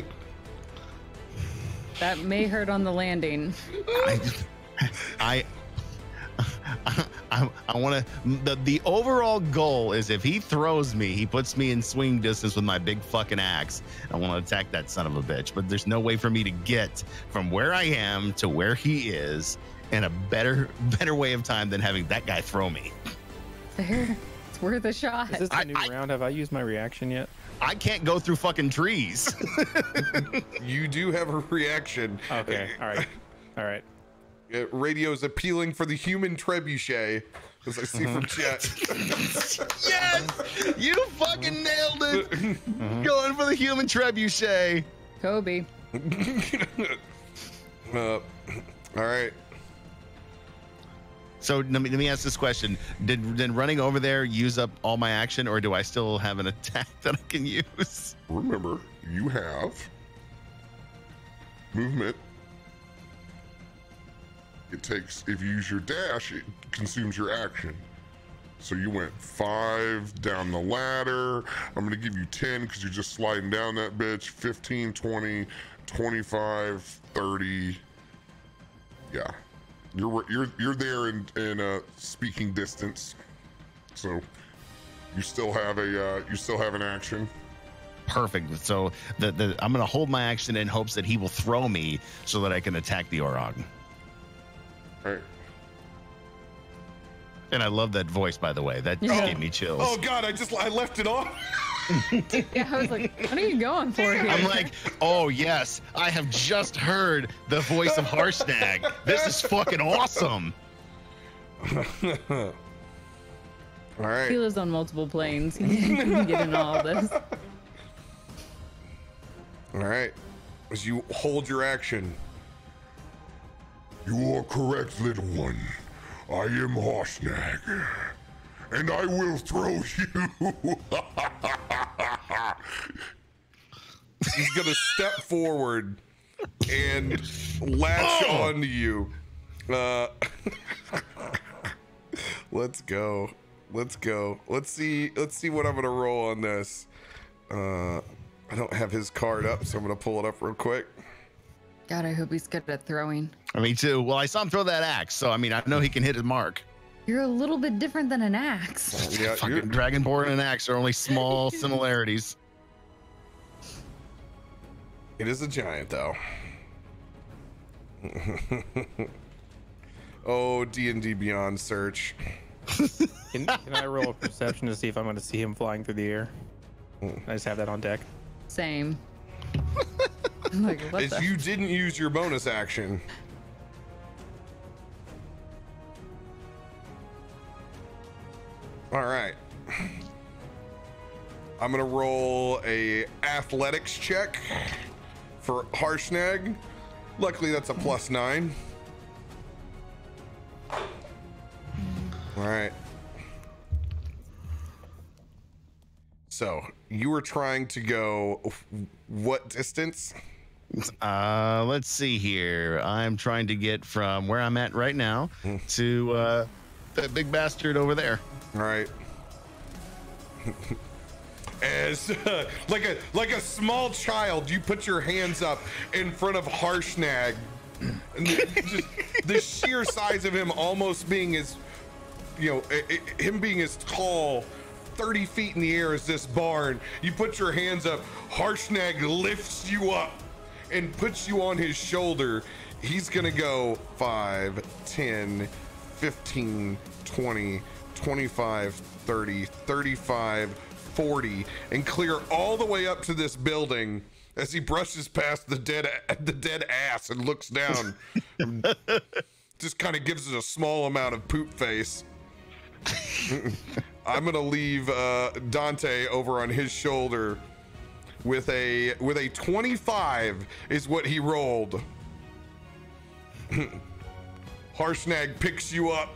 That may hurt on the landing. I, I, I, I want to. The, the overall goal is if he throws me, he puts me in swing distance with my big fucking axe. I want to attack that son of a bitch, but there's no way for me to get from where I am to where he is in a better better way of time than having that guy throw me. Fair. It's worth a shot. Is this the I- new I- round? Have I used my reaction yet? I can't go through fucking trees. [laughs] You do have a reaction. Okay. All right. All right. Uh, radio is appealing for the human trebuchet, as I see from chat. [laughs] yes, you fucking nailed it. Going for the human trebuchet. Kobe. [laughs] Uh, all right. So let me, let me ask this question: Did did running over there use up all my action, or do I still have an [laughs] attack that I can use? Remember, you have movement. It takes, if you use your dash, it consumes your action. So you went five down the ladder. I'm going to give you 10 because you're just sliding down that bitch. 15, 20, 25, 30. Yeah. You're you're you're there in in uh, speaking distance. So you still have a uh, you still have an action. Perfect. So the, the I'm gonna hold my action in hopes that he will throw me so that I can attack the Orog. All right. And I love that voice, by the way. That just Yeah. gave me chills. Oh God, I just I left it on. [laughs] Yeah, [laughs] I was like, what are you going for here? I'm like, oh yes, I have just heard the voice of Harshnag. This is fucking awesome. [laughs] All right. he lives on multiple planes. [laughs] He can get in all this. All right. As you hold your action. You are correct, little one. I am Harshnag, and I will throw you. He's gonna step forward and latch Oh. onto you. Uh, [laughs] let's go. Let's go. Let's see. Let's see what I'm gonna roll on this. Uh, I don't have his card up, so I'm gonna pull it up real quick. God, I hope he's good at throwing. Me too. Well, I saw him throw that axe, so I mean, I know he can hit his mark. You're a little bit different than an axe. Yeah, [laughs] you're, Fucking Dragonborn and an axe are only small [laughs] similarities. it is a giant though. [laughs] oh, D and D Beyond search. Can, can I roll a perception to see if I'm going to see him flying through the air? I just have that on deck. Same. Like, what As the? you didn't use your bonus action. All right. I'm gonna roll a athletics check for Harshnag. Luckily, that's a plus nine. All right. So you were trying to go what distance? Uh, let's see here. I'm trying to get from where I'm at right now to uh, that big bastard over there. Right. [laughs] As uh, [laughs] like a like a small child, you put your hands up in front of Harshnag, and the, just the sheer size of him almost being as, you know, i- i- him being as tall, thirty feet in the air as this barn. You put your hands up. Harshnag lifts you up and puts you on his shoulder. He's gonna go 5, 10, 15, 20, 25, 30, 35, 40, and clear all the way up to this building as he brushes past the dead the dead ass and looks down. [laughs] Just kind of gives it a small amount of poop face. [laughs] I'm gonna leave uh, Dante over on his shoulder with a with a 25 is what he rolled. [laughs] Harshnag picks you up.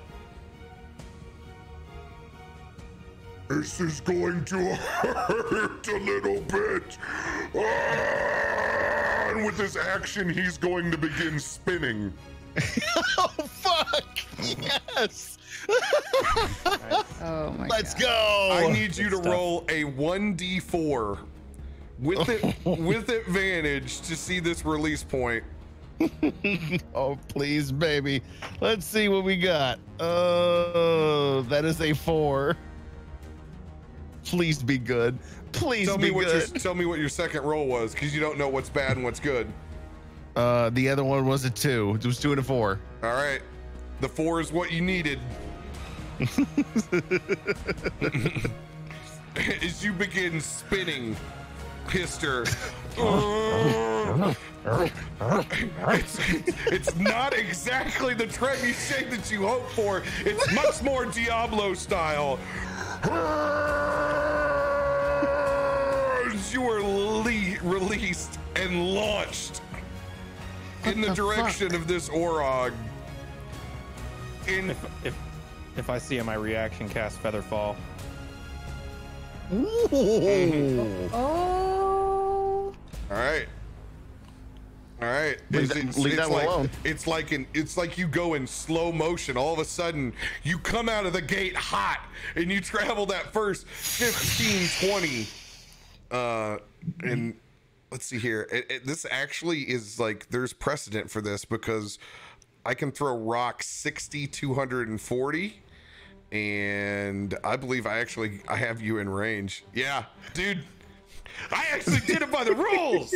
This is going to hurt a little bit. Ah, and with this action, he's going to begin spinning. [laughs] Oh fuck! Yes. oh my Let's god. go. I need you to stuff. roll a 1d4 with it [laughs] with advantage to see this release point. [laughs] Oh please, baby. Let's see what we got. Oh, that is a four. Please be good. Please Tell be me what your good. tell me what your second roll was, because you don't know what's bad and what's good. Uh, the other one was a two. It was two and a four. All right, the four is what you needed. [laughs] [laughs] As you begin spinning, Pister. [laughs] it's, it's not exactly the trebuchet that you hoped for. It's much more Diablo style. As you are le- released and launched in the, the direction of this Orog. In If, if if I see him, my reaction cast Featherfall. Ooh. Oh. All right. All right. Leave It's- that- leave that one like, alone. It's like in, it's like you go in slow motion. All of a sudden, you come out of the gate hot, and you travel that first 15, 20. Uh, and let's see here. It, it- this actually is like there's precedent for this because I can throw rock 60, 240. And I believe I actually I have you in range. Yeah, dude. I actually did it by the rules.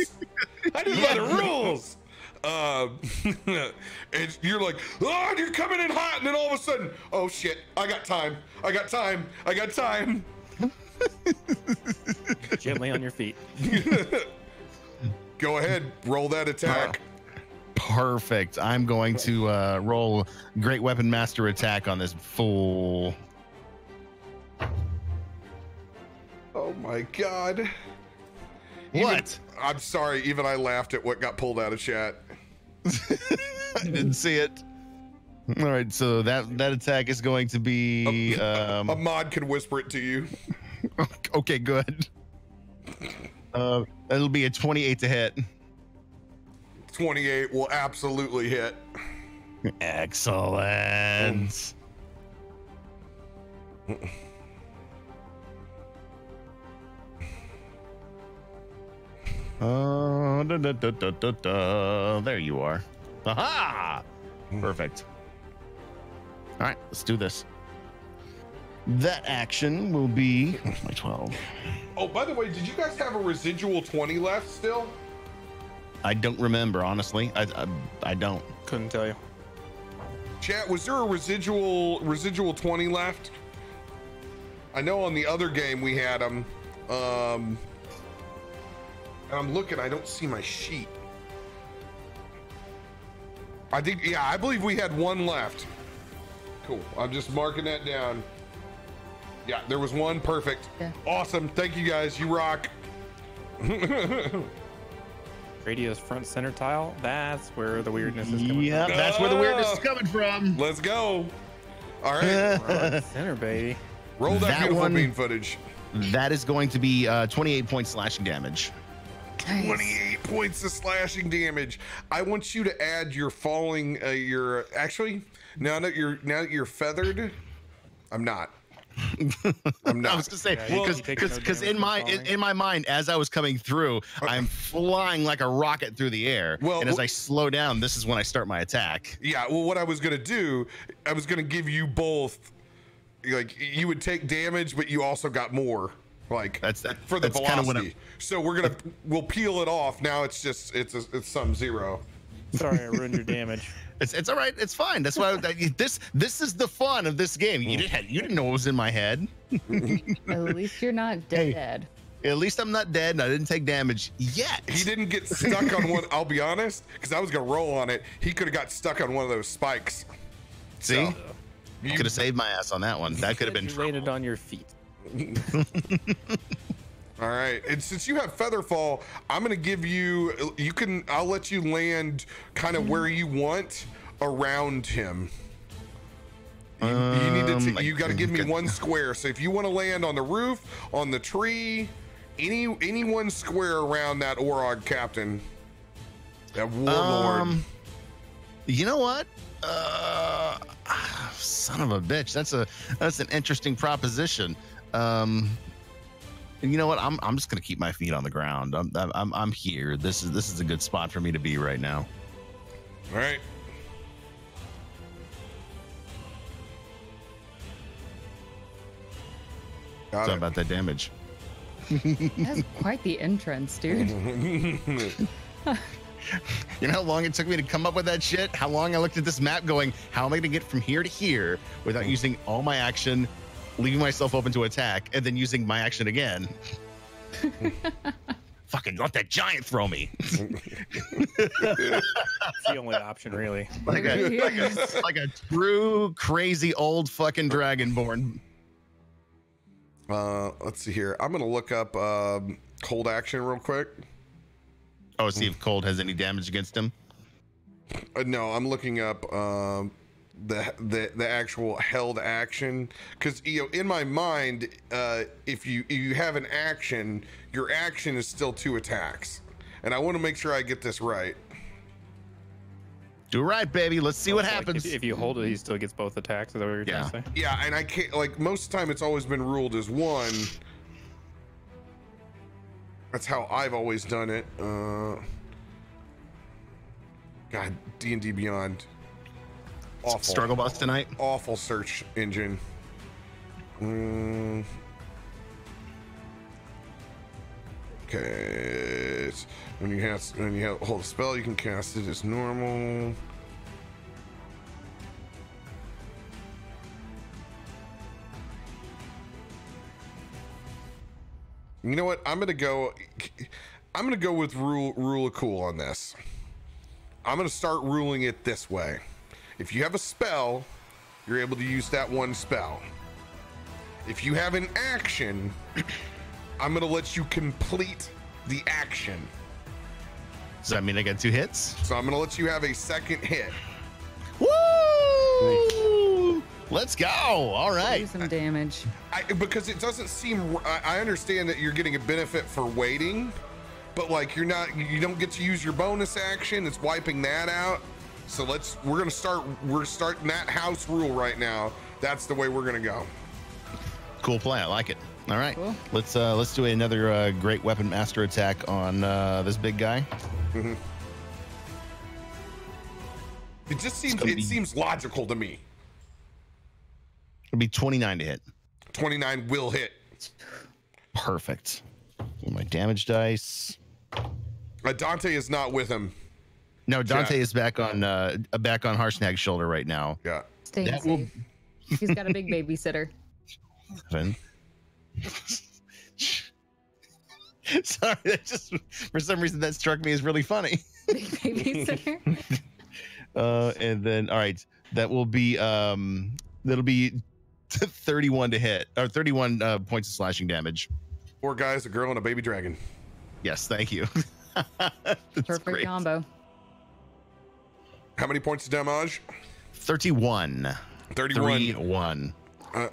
I did it by the rules. Um, [laughs] and you're like, oh, you're coming in hot, and then all of a sudden, oh shit, I got time. I got time. I got time. Gently on your feet. [laughs] Go ahead, roll that attack. Perfect. I'm going to uh, roll Great Weapon Master attack on this fool. Oh my god. Even- What? I'm sorry, even I laughed at what got pulled out of chat. [laughs] I didn't see it. All right, so that that attack is going to be A um, mod can whisper it to you. [laughs] okay, good. Uh, it'll be a 28 to hit. 28 will absolutely hit. Excellent. Uh, da, da, da, da, da, da. There you are. Aha! Perfect. All right, let's do this. That action will be my 12. Oh, by the way, did you guys have a residual 20 left still? I don't remember, honestly. I, I, I don't. Couldn't tell you. Chat, was there a residual residual 20 left? I know on the other game we had them. Um, and I'm looking, I don't see my sheet. I think, yeah, I believe we had one left. Cool. I'm just marking that down. Yeah, there was one. Perfect. Yeah. Awesome. Thank you guys. You rock. [laughs] Radio's front center tile. That's where the weirdness is coming Yep, that's where the weirdness is Ah. coming from. Let's go. All right. [laughs] Front center, baby. Roll that, That beautiful one- bean footage. That is going to be uh, 28 points slashing damage. Nice. 28 points of slashing damage. I want you to add your falling uh, your actually now that you're now that you're feathered, I'm not. I'm [laughs] not. I was gonna say Yeah, you because no because in my in, in my mind as I was coming through, uh, I'm flying like a rocket through the air. Well, and as wh- I slow down, this is when I start my attack. Yeah, well, what I was gonna do, I was gonna give you both. Like you would take damage, but you also got more. Like That's- that- for the that's kinda velocity. So we're gonna we'll peel it off. Now it's just it's a, it's some zero. Sorry, I ruined your damage. It's it's all right. It's fine. That's why I, this this is the fun of this game. You didn't you didn't know what was in my head. [laughs] At least you're not Hey. dead. At least I'm not dead and I didn't take damage yet. He didn't get stuck on one. I'll be honest, because I was gonna roll on it. He could have got stuck on one of those spikes. See, So, you you- could have saved my ass on that one. That could have been You landed on your feet. [laughs] [laughs] All right, and since you have featherfall, I'm gonna give you. You can. I'll let you land kind of where you want around him. You, you need to. Um, T- you got to give me one square. So if you want to land on the roof, on the tree, any any one square around that Orog captain, that warlord. Um, you know what? Uh, ah, son of a bitch. That's a that's an interesting proposition. Um, and you know what? I'm I'm just gonna keep my feet on the ground. I'm I'm I'm, I'm here. This is this is a good spot for me to be right now. All right. Got Sorry it. about that damage. That's quite the entrance, dude. [laughs] You know how long it took me to come up with that shit? How long I looked at this map going, how am I going to get from here to here without hmm. using all my action, leaving myself open to attack, and then using my action again? [laughs] Fucking let that giant throw me. It's the only option, really. like, a, [laughs] like, a, like a true crazy old fucking dragonborn. Uh, let's see here. I'm gonna look up um, cold action real quick. Oh, see if Cold has any damage against him. Uh, no, I'm looking up um, the the the actual held action because you know in my mind, uh, if you if you have an action, your action is still two attacks, and I want to make sure I get this right. Do right, baby. Let's see what Like, happens. if, if you hold it, he still gets both attacks. Is that what you're Yeah. trying to say? Yeah, and I can't like most of the time it's always been ruled as one. That's how I've always done it. Uh, God, D and D Beyond. Awful. Struggle bus tonight. awful search engine. Mm. Okay. When you have when you have hold a spell, you can cast it as normal. You know what? I'm gonna go. I'm gonna go with rule rule of cool on this. I'm gonna start ruling it this way. If you have a spell, you're able to use that one spell. If you have an action, [clears throat] I'm gonna let you complete the action. Does that mean I get two hits? So I'm gonna let you have a second hit. Woo! Let's go. All right. Do some damage. I, because it doesn't seem. I, I understand that you're getting a benefit for waiting, but like you're not. You don't get to use your bonus action. It's wiping that out. So let's. We're gonna start. We're starting that house rule right now. That's the way we're gonna go. Cool play. I like it. All right. Cool. Let's uh let's do another uh, great weapon master attack on uh, this big guy. It just seems. It be- seems logical to me. It'll be 29 to hit. 29 will hit. Perfect. My damage dice. Uh, Dante is not with him. No, Dante Yeah. is back on uh back on Harshnag's shoulder right now. Yeah. Staying That will- safe. He's got a big babysitter. Seven. [laughs] Sorry, that just for some reason that struck me as really funny. [laughs] Big babysitter. [laughs] Uh, and then all right, that will be um that'll be 31 to hit or 31 uh, points of slashing damage. Four guys, a girl, and a baby dragon. Yes, thank you. That's Perfect great. combo. How many points of damage? 31. 31. 31. Uh,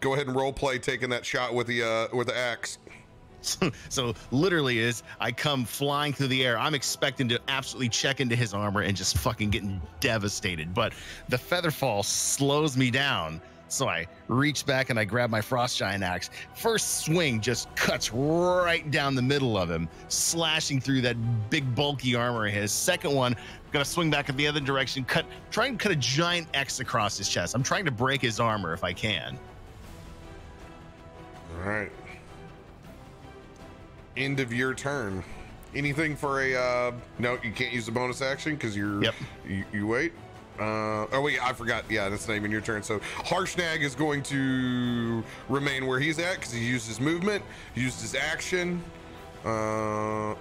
go ahead and role play taking that shot with the uh, with the axe. So, [laughs] so literally is I come flying through the air. I'm expecting to absolutely check into his armor and just fucking getting devastated. But the feather fall slows me down. So I reach back and I grab my frost giant axe. First swing just cuts right down the middle of him, slashing through that big bulky armor of his. Second one, gonna swing back in the other direction, cut try and cut a giant X across his chest. I'm trying to break his armor if I can. All right. End of your turn. Anything for a uh no, you can't use the bonus action because you're Yep. you, you wait. Uh oh wait, I forgot. Yeah, that's not even your turn. So Harshnag is going to remain where he's at because he used his movement, used his action. Uh all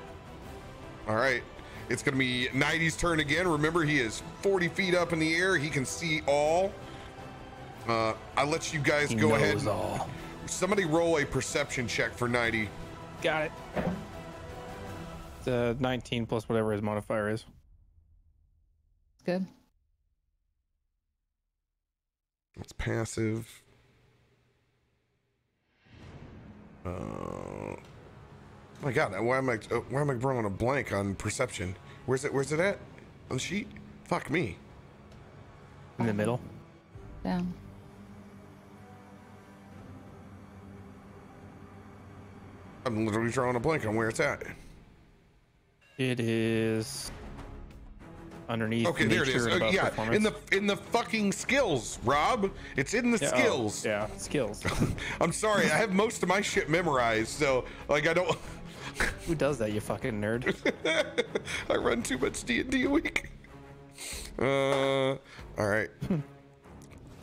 right. It's gonna be Nighty's turn again. Remember, he is 40 feet up in the air. He can see all. Uh, I let you guys He go knows ahead. and- all. Somebody roll a perception check for Nighty. Got it. It's uh, 19 plus whatever his modifier is. Good. It's passive. Uh, oh my God, why am I uh, why am I drawing a blank on perception? Where's it? Where's it at? On the sheet? Fuck me. In the middle. Down. I'm literally drawing a blank on where it's at. It is underneath. Okay, there it nature is. and Uh, yeah, in the in the fucking skills, Rob. It's in the Yeah, oh, skills. yeah, skills. [laughs] I'm sorry, I have most of my shit memorized, so like I don't. [laughs] Who does that? You fucking nerd. [laughs] I run too much D and D a week. Uh, all right.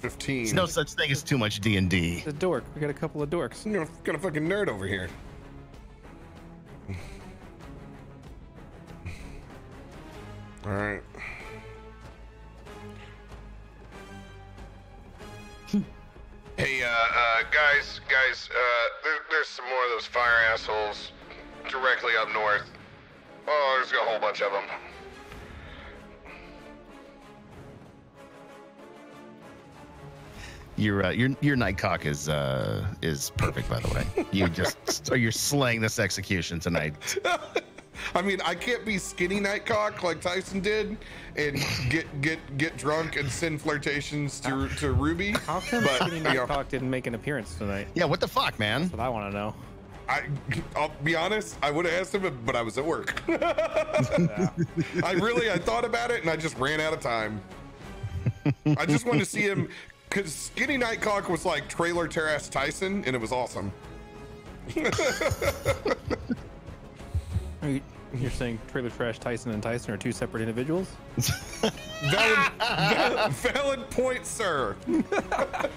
Fifteen. There's no such thing as too much D&D. The dork. We got a couple of dorks. You're gonna fucking nerd over here. [sighs] All right. Hey, uh, uh, guys, guys, uh, there, there's some more of those fire assholes directly up north. Oh, there's a whole bunch of them. Your uh, your your NiteCaulk is uh is perfect by the way. You just [laughs] so you're slaying this execution tonight. [laughs] I mean, I can't be skinny NiteCaulk like Tyson did, and [laughs] get get get drunk and send flirtations to to Ruby. How come But, Skinny you know, didn't make an appearance tonight? Yeah, what the fuck, man? That's what I want to know. I, I'll be honest. I would have asked him, but I was at work. [laughs] I really, I thought about it, and I just ran out of time. [laughs] I just wanted to see him, because Skinny NiteCaulk was like Trailer Terrace Tyson, and it was awesome. Are you, you're saying Trailer Trash Tyson and Tyson are two separate individuals? Valid, [laughs] valid, valid point, sir. [laughs]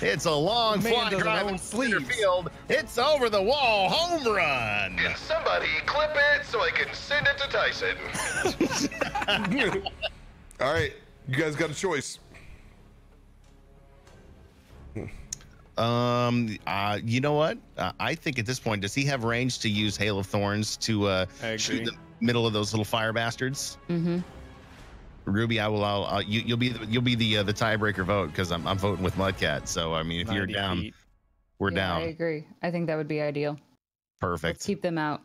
It's a long Man fly drive own in center field. It's over the wall home run. Can somebody clip it so I can send it to Tyson? [laughs] All right, you guys got a choice. Um, uh, you know what? Uh, I think at this point, does he have range to use Hail of Thorns to uh, shoot the middle of those little fire bastards? Mm-hmm. Ruby, I will. I'll, I'll you, you'll be the, you'll be the uh, the tiebreaker vote because I'm I'm voting with Mudcat. So I mean, if you're down, feet. we're Yeah, I agree. I think that would be ideal. Perfect. Let's keep them out.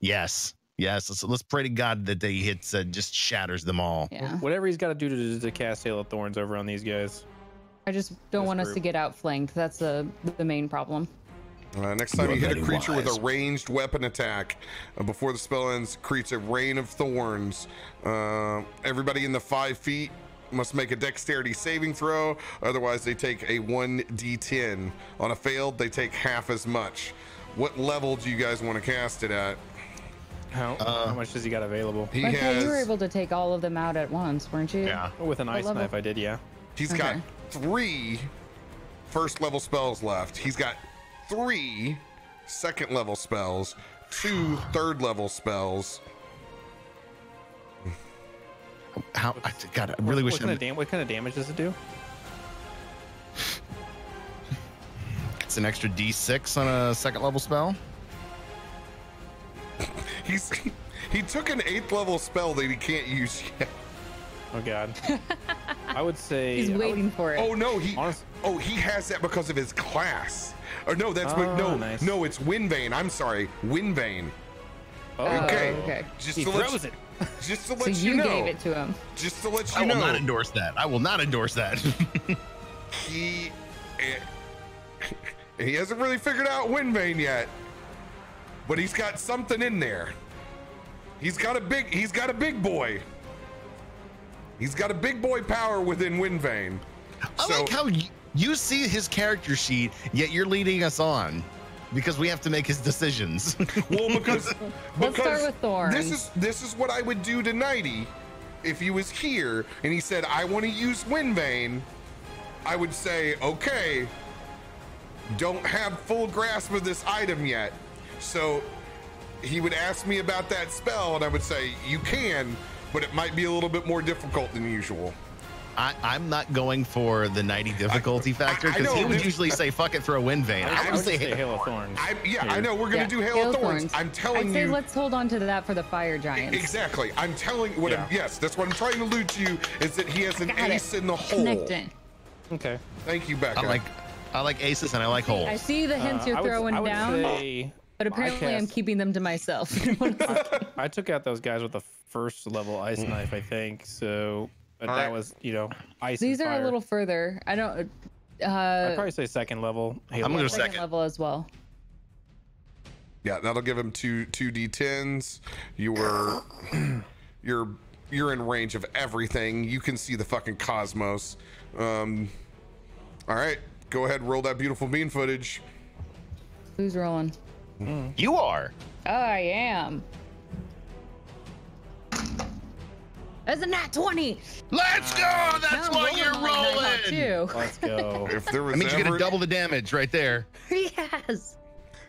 Yes, yes. Let's let's pray to God that they hits uh, just shatters them all. Yeah. Whatever he's got to do to, to cast Hail of Thorns over on these guys. I just don't This want us to get outflanked. That's the the main problem. Uh, next time You you hit a very creature with a ranged weapon attack, uh, before the spell ends, creates a rain of thorns. Uh, everybody in the five feet must make a dexterity saving throw. Otherwise, they take a 1d10. On a failed, they take half as much. What level do you guys want to cast it at? How, Uh, how much does he got available? He But has. you were able to take all of them out at once, weren't you? Yeah. With an What ice knife, I did, yeah. He's got Okay. Three first level spells left. He's got three second level spells, two third level spells. [laughs] How? I, God, I really what, wish. What kind, of dam- what kind of damage does it do? it's an extra D6 on a second level spell. [laughs] He's he took an eighth level spell that he can't use yet. Oh god. [laughs] I would say. He's I would- waiting for it. Oh no, he Honest- oh he has that because of his class. Or no, that's what no Oh, nice. no, it's Windvane. I'm sorry, Windvane. oh, Okay, okay. just He to let throws you, it. [laughs] just to let so you, you know, gave it to him. just to let you I you will know, not endorse that. I will not endorse that. [laughs] he eh, he hasn't really figured out Windvane yet, but he's got something in there. He's got a big he's got a big boy. He's got a big boy power within Windvane. I So- like how you, you see his character sheet, yet you're leading us on because we have to make his decisions. [laughs] Well, because [laughs] Let's start with Thor. This is this is what I would do to Nighty if he was here and he said I want to use Windvane. I would say okay. Don't have full grasp of this item yet, so he would ask me about that spell, and I would say you can, but it might be a little bit more difficult than usual. I, I'm not going for the 90 difficulty factor I- I because he would usually say "fuck it" throw a wind vane. I, I would would say, say Hail of Thorns. I yeah, I know we're gonna Yeah, do Hail of Thorns. I'm telling I'd say you. let's hold on to that for the fire giants. Exactly. I'm telling what I'm, yes, that's what I'm trying to allude to you is that he has an Got it. ace in the hole. Connecting. Okay. Thank you, Becca. I like I like aces and I like holes. I see the hints Uh, you're I would- throwing I would down, say but I apparently I'm keeping them to myself. [laughs] I took out those guys with the first level ice knife, I think. So, but All that right. was, you know, ice. These and are a little further. I don't. I'd Uh, probably say second level. Hail I'm gonna Thorns. second second. level as well. yeah, that'll give him two two d10s. You were [clears throat] you're you're in range of everything. You can see the fucking cosmos. Um All right, go ahead roll that beautiful bean footage. Who's rolling? you are. Oh, I am. That's a nat 20. Let's go. That's Now I'm what you're rolling like rolling. Let's go. [laughs] If there was That means you're ever gonna double the damage right there. [laughs] Yes.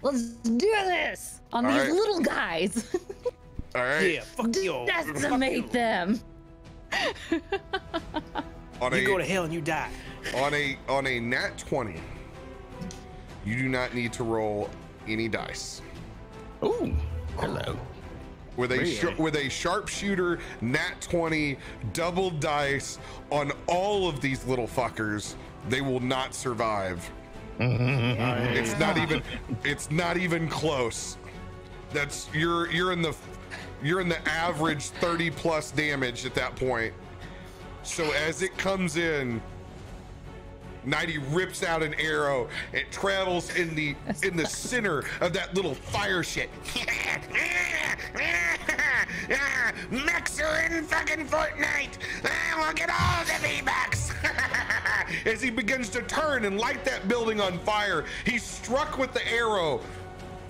Let's do this on All these right. little guys. All right, yeah, fuck you. Decimate them. [laughs] on You a go to hell and you die. on a on a nat 20. You do not need to roll any dice. Ooh, hello. With a Really? with a sharpshooter nat 20 double dice on all of these little fuckers. They will not survive. [laughs] It's not even it's not even close. That's you're you're in the you're in the average 30 plus damage at that point. So as it comes in Nighty rips out an arrow. It travels in the in the center of that little fire shit. Are in fucking Fortnite. Ah, Look at all the V-Bucks. [laughs] As he begins to turn and light that building on fire, he's struck with the arrow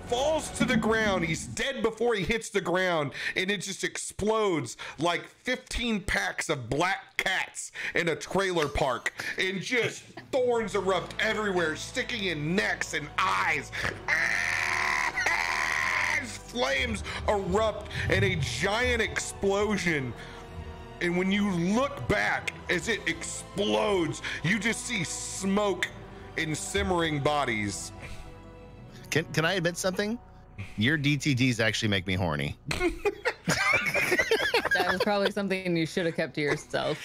falls to the ground. He's dead before he hits the ground, and it just explodes like 15 packs of black cats in a trailer park. And just thorns erupt everywhere, sticking in necks and eyes. As Flames erupt and a giant explosion. And when you look back as it explodes, you just see smoke and simmering bodies. Can can I admit something? Your DTDs actually make me horny. That was probably something you should have kept to yourself.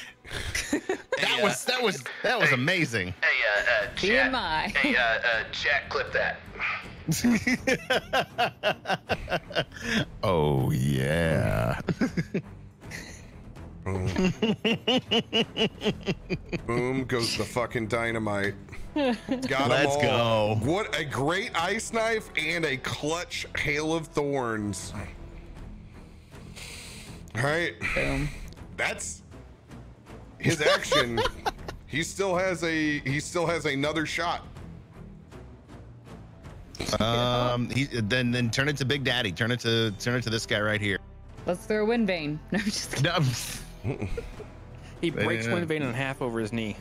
That was that was that was amazing. Hey, uh, uh, chat. TMI. Hey, uh, uh, chat, clip that. [laughs] oh yeah. [laughs] Boom goes the fucking dynamite. Got 'em Let's all. go. What a great ice knife and a clutch hail of thorns. All right, Boom. that's his action. [laughs] he still has a he still has another shot. Um. He, then then turn it to Big Daddy. Turn it to turn it to this guy right here. Let's throw a wind vane. [laughs] No, I'm just kidding. No. [laughs] He breaks Yeah. wind vane in half over his knee.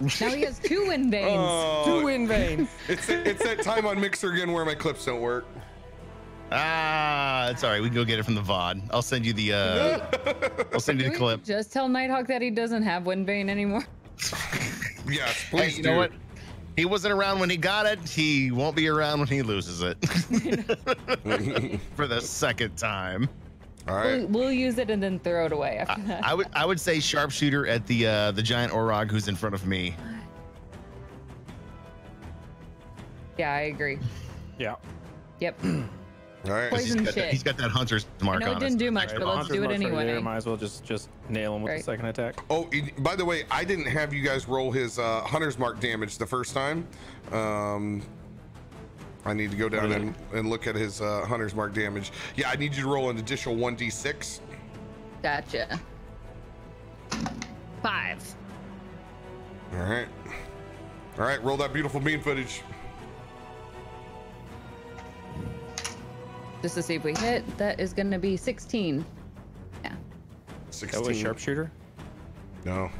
Now he has two wind vanes. Oh, Two wind vanes. [laughs] it's it's that time on Mixer again where my clips don't work. Ah, it's all right. We can go get it from the VOD. I'll send you the uh [laughs] I'll send you the clip. Just tell Nighthawk that he doesn't have wind vane anymore. [laughs] Yes, Hey, please you do. know what? He wasn't around when he got it. He won't be around when he loses it. For the second time. All right. We'll, we'll use it and then throw it away after that. I would I would say sharpshooter at the uh the giant Orog who's in front of me. [sighs] yeah, I agree. Yeah. Yep. [clears throat] All right. Poison- He's got, that, shit. he's got that hunter's mark know it didn't us. do much, Right, but let's do it anyway. there, Might as well just just nail him with Right. the second attack. Oh, y- by the way, I didn't have you guys roll his uh, hunter's mark damage the first time. Um, I need to go down and, and look at his uh, hunter's mark damage. Yeah, I need you to roll an additional 1d6. Gotcha. Five. All right. All right, roll that beautiful bean footage. Just to see if we hit. That is going to be 16. Yeah. 16. That was sharpshooter. No.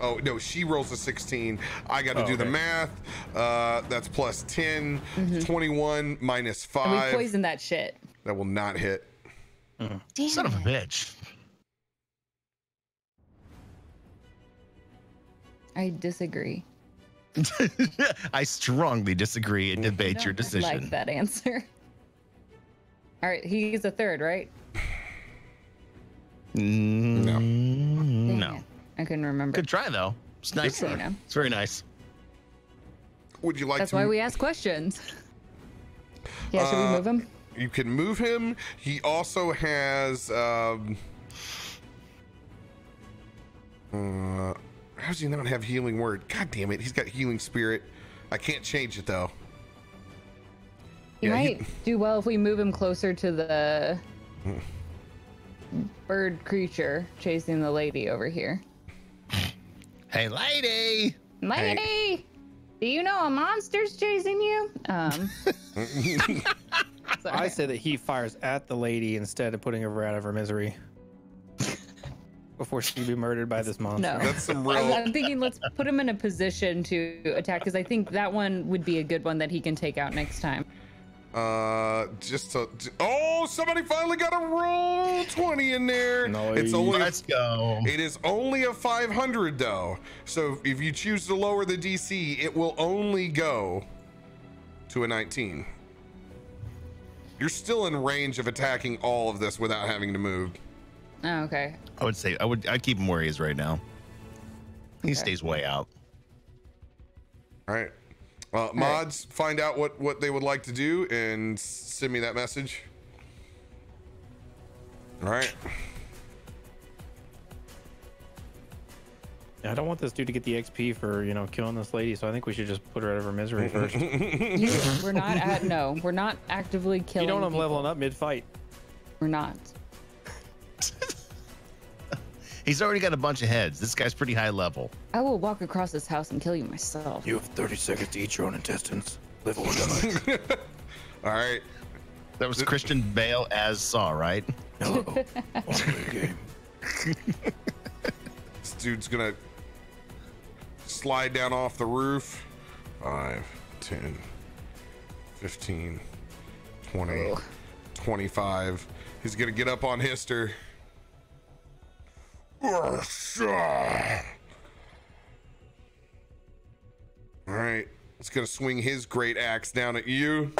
Oh, no, she rolls a 16. I got to Oh, do the math. Uh, that's plus 10, 21 minus Mm-hmm. And we 5. poisoned that shit. That will not hit. Damn. Son of a bitch. I disagree. [laughs] I strongly disagree and debate your Don't decision. Like that answer. [laughs] All right, he's a third, right? Mm, Dang No. It. I couldn't remember. Good try though. It's nice. try. You know. It's very nice. Would you like That's to why we ask questions. [laughs] Yeah, should we Uh, move him? You can move him. He also has. Um, uh, how does he not have healing word? God damn it! He's got healing spirit. I can't change it though. He yeah, he- might do well if we move him closer to the bird creature chasing the lady over here. Hey, lady. Lady, do you know a monster's chasing you? Um, [laughs] [laughs] I sorry. say that he fires at the lady instead of putting her out of her misery. Before she can be murdered by this monster. no. That's some I'm, real. I'm thinking let's put him in a position to attack because I think that one would be a good one that he can take out next time. Uh, just to. Oh, somebody finally got a roll twenty in there. It's only. Let's go. it is only a five hundred though. So if you choose to lower the DC, it will only go to a nineteen. You're still in range of attacking all of this without having to move. Oh, okay. I would say I would I'd keep him where he is right now. He Okay. stays way out. All right. Uh, mods, find out what what they would like to do and send me that message. All right. I don't want this dude to get the XP for, you know, killing this lady, so I think we should just put her out of her misery [laughs] first. you You- we're not at no. We're not actively killing. You don't want him leveling up mid fight. We're not. [laughs] He's already got a bunch of heads. This guy's pretty high level. I will walk across this house and kill you myself. You have 30 seconds to eat your own intestines. Live or die. [laughs] All right. That was Christian Bale as Saw, right? Hello. Want to play a game? [laughs] This dude's gonna slide down off the roof. 5, 10, 15, 20, 25. He's gonna get up on Histor. All right. He's gonna swing his great axe down at you.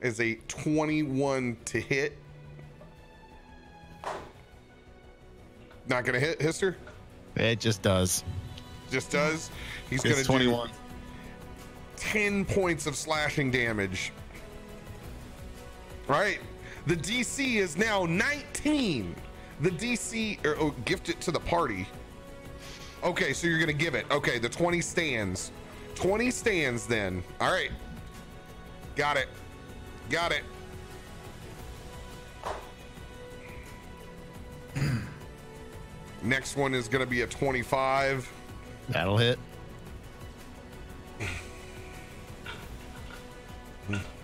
Is a 21 to hit. Not gonna hit Histor. It just does. Just does. He's gonna It's do 21. 10 points of slashing damage. All right. The DC is now 19. The DC, or oh, gift it to the party. Okay, so you're going to give it. Okay, the 20 stands. 20 stands then. All right. Got it. Got it. [clears throat] Next one is going to be a 25. That'll hit. [laughs]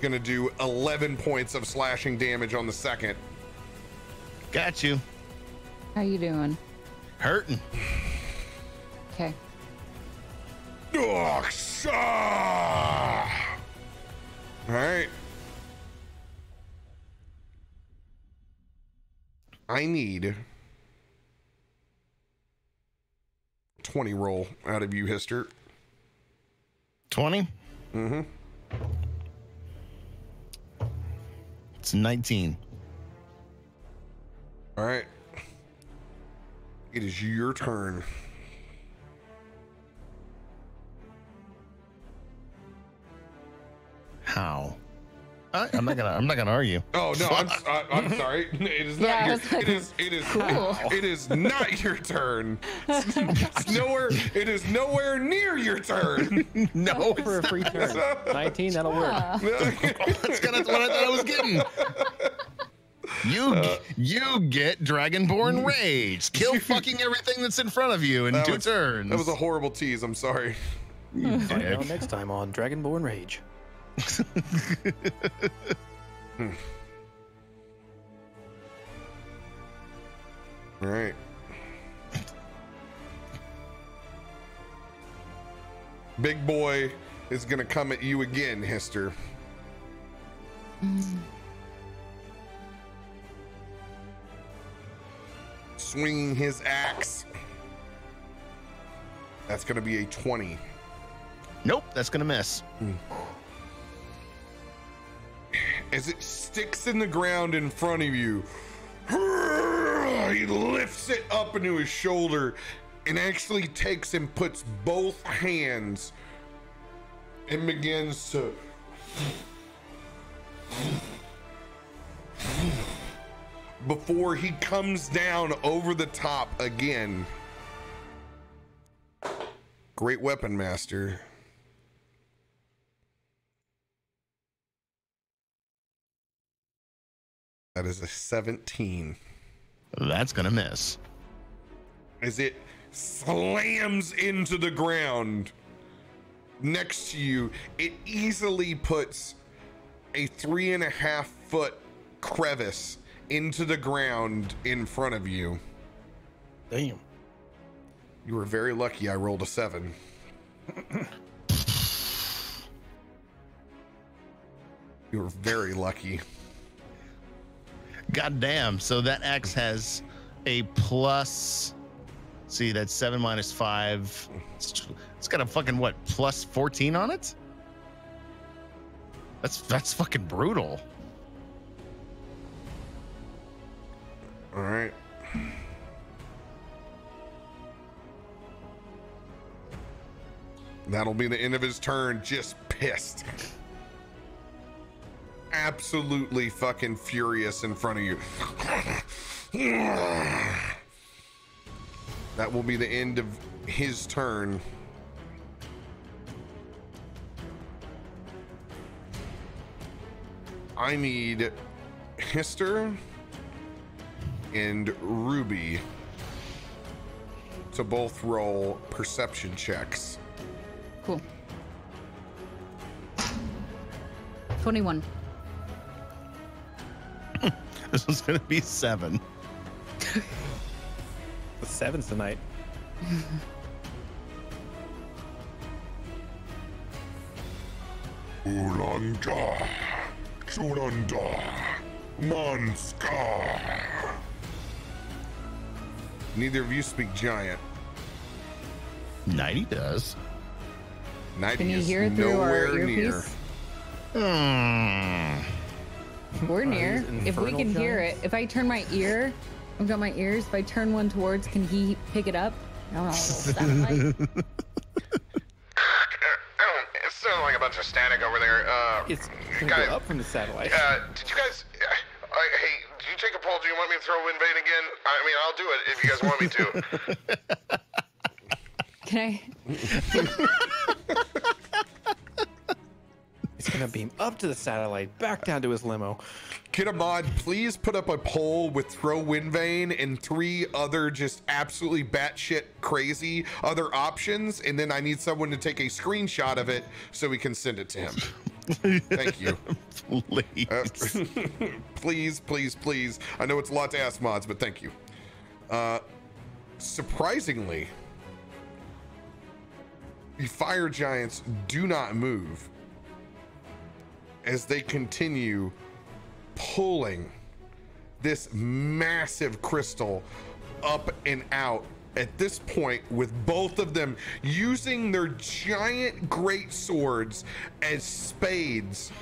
Going to do 11 points of slashing damage on the second. Got you. How you doing? Hurting. Okay. Ugh, All right. I need 20 roll out of you, Histor. 20? Mm-hmm. It's 19. All right. It is your turn. How? I, I'm not gonna. I'm not gonna argue. Oh no, I'm, [laughs] I, I'm sorry. It is not Yeah, I your. was like, it is. It is. cool. It is not your turn. [laughs] It's nowhere. It is nowhere near your turn. [laughs] no, For a free turn. 19, that'll work. That's kind of what I thought I was getting. You Uh, you get Dragonborn Rage. Kill fucking everything that's in front of you in two was- turns. That was a horrible tease. I'm sorry. Find out next time on Dragonborn Rage. Hmm. All right. Big boy is gonna come at you again, Histor. Swinging his axe. That's gonna be a 20. nope, that's gonna miss. Hmm. As it sticks in the ground in front of you. [laughs] He lifts it up into his shoulder and actually takes and puts both hands and begins to before he comes down over the top again. Great weapon master. That is a 17. That's gonna miss. As it slams into the ground next to you, it easily puts a three and a half foot crevice into the ground in front of you. Damn. You were very lucky I rolled a seven. [clears throat] you were very lucky. God damn. So that X has a plus. See, that's seven minus five. It's, it's got a fucking what? Plus fourteen on it. That's that's fucking brutal. All right. That'll be the end of his turn. Just pissed. Absolutely fucking furious in front of you. [sighs] That will be the end of his turn. I need Histor and Ruby to both roll perception checks. cool. 21. [laughs] This one's gonna be seven. The sevens tonight. [laughs] Ulanda, Chulanda, Monska. Neither of you speak giant. Nighty does. Nighty Can you is hear it through our nowhere near. earpiece? Hmm. We're near. these If we infernal can hear it, if I turn my ear, I've got my ears. If I turn one towards, can he pick it up? No, no, satellite. I don't. It sounds [laughs] like a bunch of static over there. Uh, It's gonna guys, go up from the satellite. Uh, did you guys? Uh, I, hey, do you take a poll? Do you want me to throw wind vane again? I mean, I'll do it if you guys want me to. [laughs] Can I? [laughs] It's gonna beam up to the satellite, back down to his limo. Can a mod please put up a poll with throw wind vane and three other just absolutely batshit crazy other options, and then I need someone to take a screenshot of it so we can send it to him. [laughs] Thank you. Please. Uh, [laughs] please, please, please. I know it's a lot to ask mods, but thank you. Uh, surprisingly, the fire giants do not move as they continue pulling this massive crystal up and out at this point with both of them using their giant great swords as spades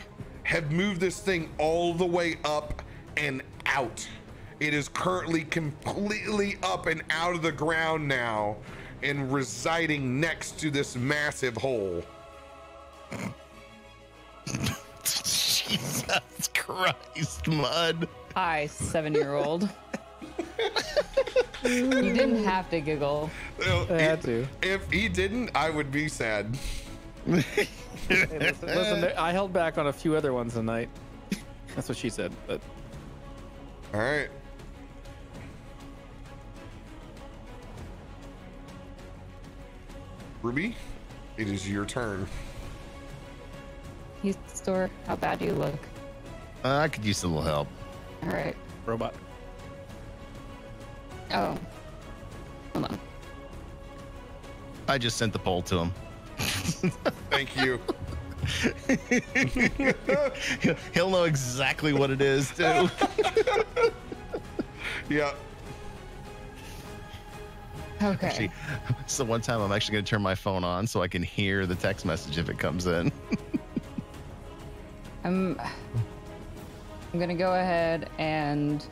have moved this thing all the way up and out. It is currently completely up and out of the ground now and residing next to this massive hole Jesus Christ, Mud. Hi, seven-year-old. you didn't have to giggle. Uh, I had to. if he didn't i would be sad Hey, listen, listen, there- I held back on a few other ones tonight. That's what she said. But all right ruby it is your turn He's store. How bad do you look? Uh, I could use a little help. All right. robot. Oh. Hold on. I just sent the poll to him. [laughs] thank you He'll- [laughs] He'll know exactly what it is, too. [laughs] yeah Okay. Actually, so one time I'm actually going to turn my phone on so I can hear the text message if it comes in. I'm I'm gonna go ahead and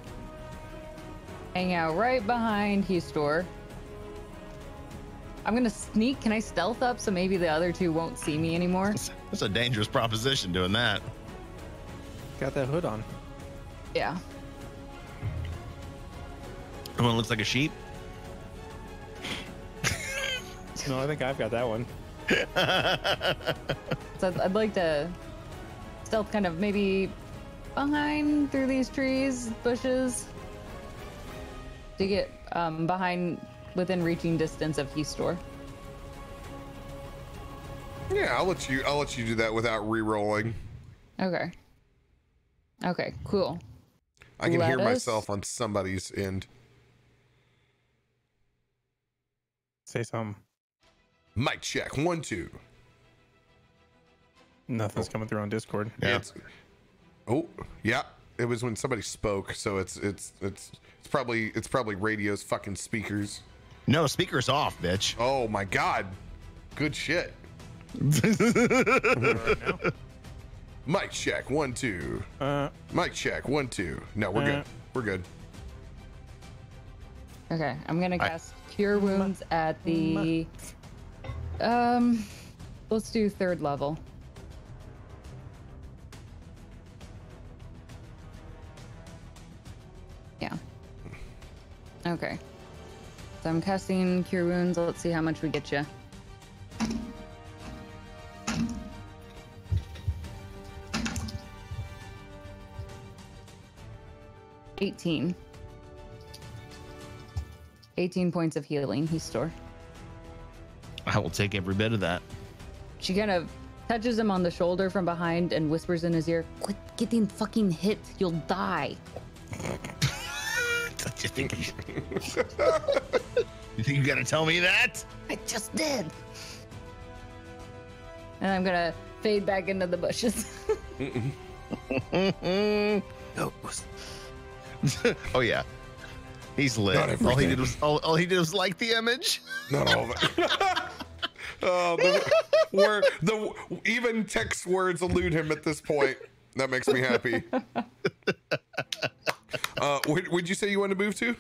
hang out right behind Histor. I'm gonna sneak. Can I stealth up so maybe the other two won't see me anymore? [laughs] That's a dangerous proposition doing that. Got that hood on. Yeah. The one that looks like a sheep. No, I think I've got that one. [laughs] So I'd, I'd like to stealth kind of maybe behind through these trees, bushes, to get um, behind within reaching distance of Histor. yeah i'll let you i'll let you do that without re-rolling Okay. Okay. Cool. i can hear us- myself on somebody's end Say something. mic check one two Nothing's coming through on Discord. Yeah. It's, oh, yeah. It was when somebody spoke, so it's it's it's it's probably it's probably radio's fucking speakers. No, speaker's off, bitch. Oh my god. Good shit. [laughs] Mic check, one, two. Uh, Mic check, one, two. No, we're Uh. good. We're good. Okay. I'm gonna I- cast Cure Wounds at the. Um. Let's do third level. Okay. So I'm casting Cure Wounds. Let's see how much we get you. Eighteen. 18 points of healing, Histor. I will take every bit of that. She kind of touches him on the shoulder from behind and whispers in his ear, Quit getting fucking hit. You'll die. You think you, [laughs] you think you gotta tell me that? I just did. And I'm gonna fade back into the bushes. Mm-hmm. [laughs] Ghost. [laughs] oh yeah, he's lit. Not All he did was all, all he did was like the image. Not all of it. oh, the, where the even text words elude him at this point. That makes me happy. Uh, where, where'd you say you want to move to?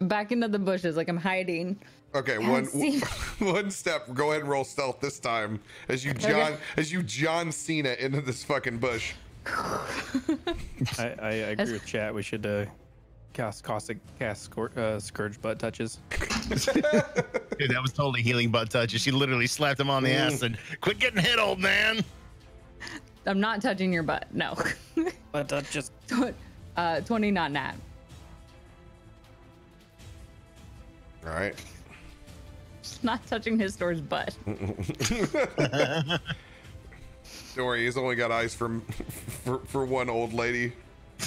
Back into the bushes, like I'm hiding. Okay, one [laughs] one step. Go ahead and roll stealth this time as you John as you John Cena into this fucking bush. I, I, I agree with chat. We should uh, cast caustic cast scor- uh, scourge butt touches. [laughs] Dude, that was totally healing butt touches. She literally slapped him on the ass and quit getting hit, old man. I'm not touching your butt. No. Butt touches. [laughs] uh, 20 not nat. All right. Not touching Histor's butt. [laughs] Don't worry, he's only got eyes for for, for one old lady.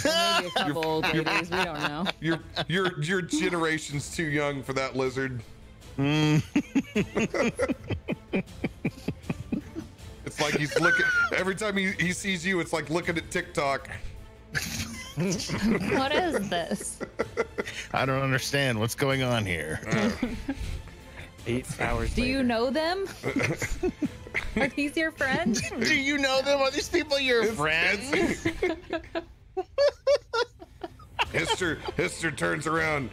Maybe a couple old ladies. We don't know. Your your your generation's too young for that lizard. [laughs] it's like he's looking every time he, he sees you, it's like looking at TikTok. [laughs] What is this? I don't understand what's going on here. [laughs] Eight hours. Do you know them? [laughs] Are these your friends? Do you know them? Are these people your friends? Histor Histor turns around.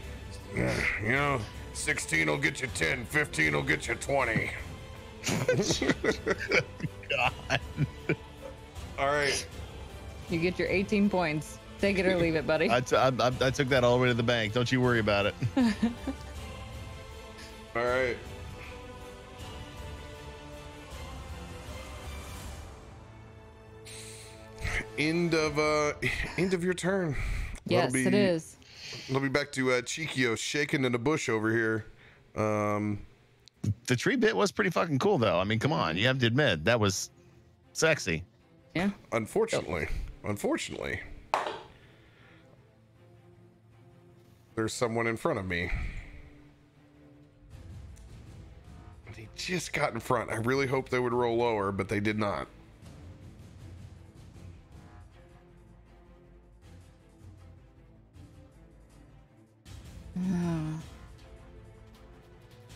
You know, 16 will get you 10, 15 will get you 20. God. All right. You get your 18 points. Take it or leave it, buddy. [laughs] I, t- I, I, I took that all the way to the bank. Don't you worry about it. [laughs] All right. End of uh end of your turn. yes, be, it is. It'll be back to uh Chikio shaking in the bush over here. Um The tree bit was pretty fucking cool, though. I mean, come on. You have to admit, that was sexy. Yeah. unfortunately, unfortunately. There's someone in front of me. They just got in front. I really hope they would roll lower, but they did not.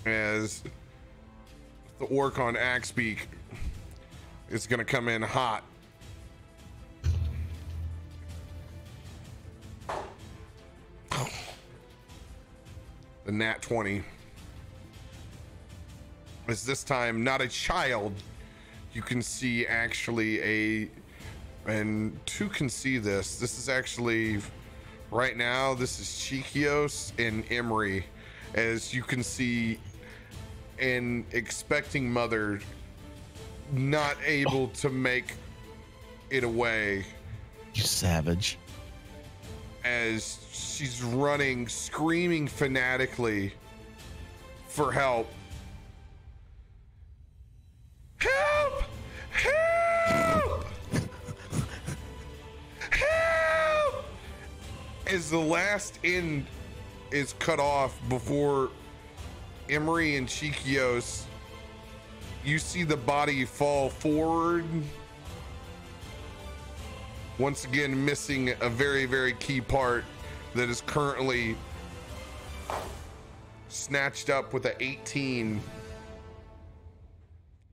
As the orc on axe beak is going to come in hot. The nat 20 is this time not a child. You can see actually a, and two can see this. This is actually, right now, this is Chikios and Emery. As you can see, an expecting mother not able to make it away You savage. as she's running, screaming fanatically for help. Help! Help! Help! As the last end is cut off before Emery and Chikios, you see the body fall forward once again missing a very very key part that is currently snatched up with a 18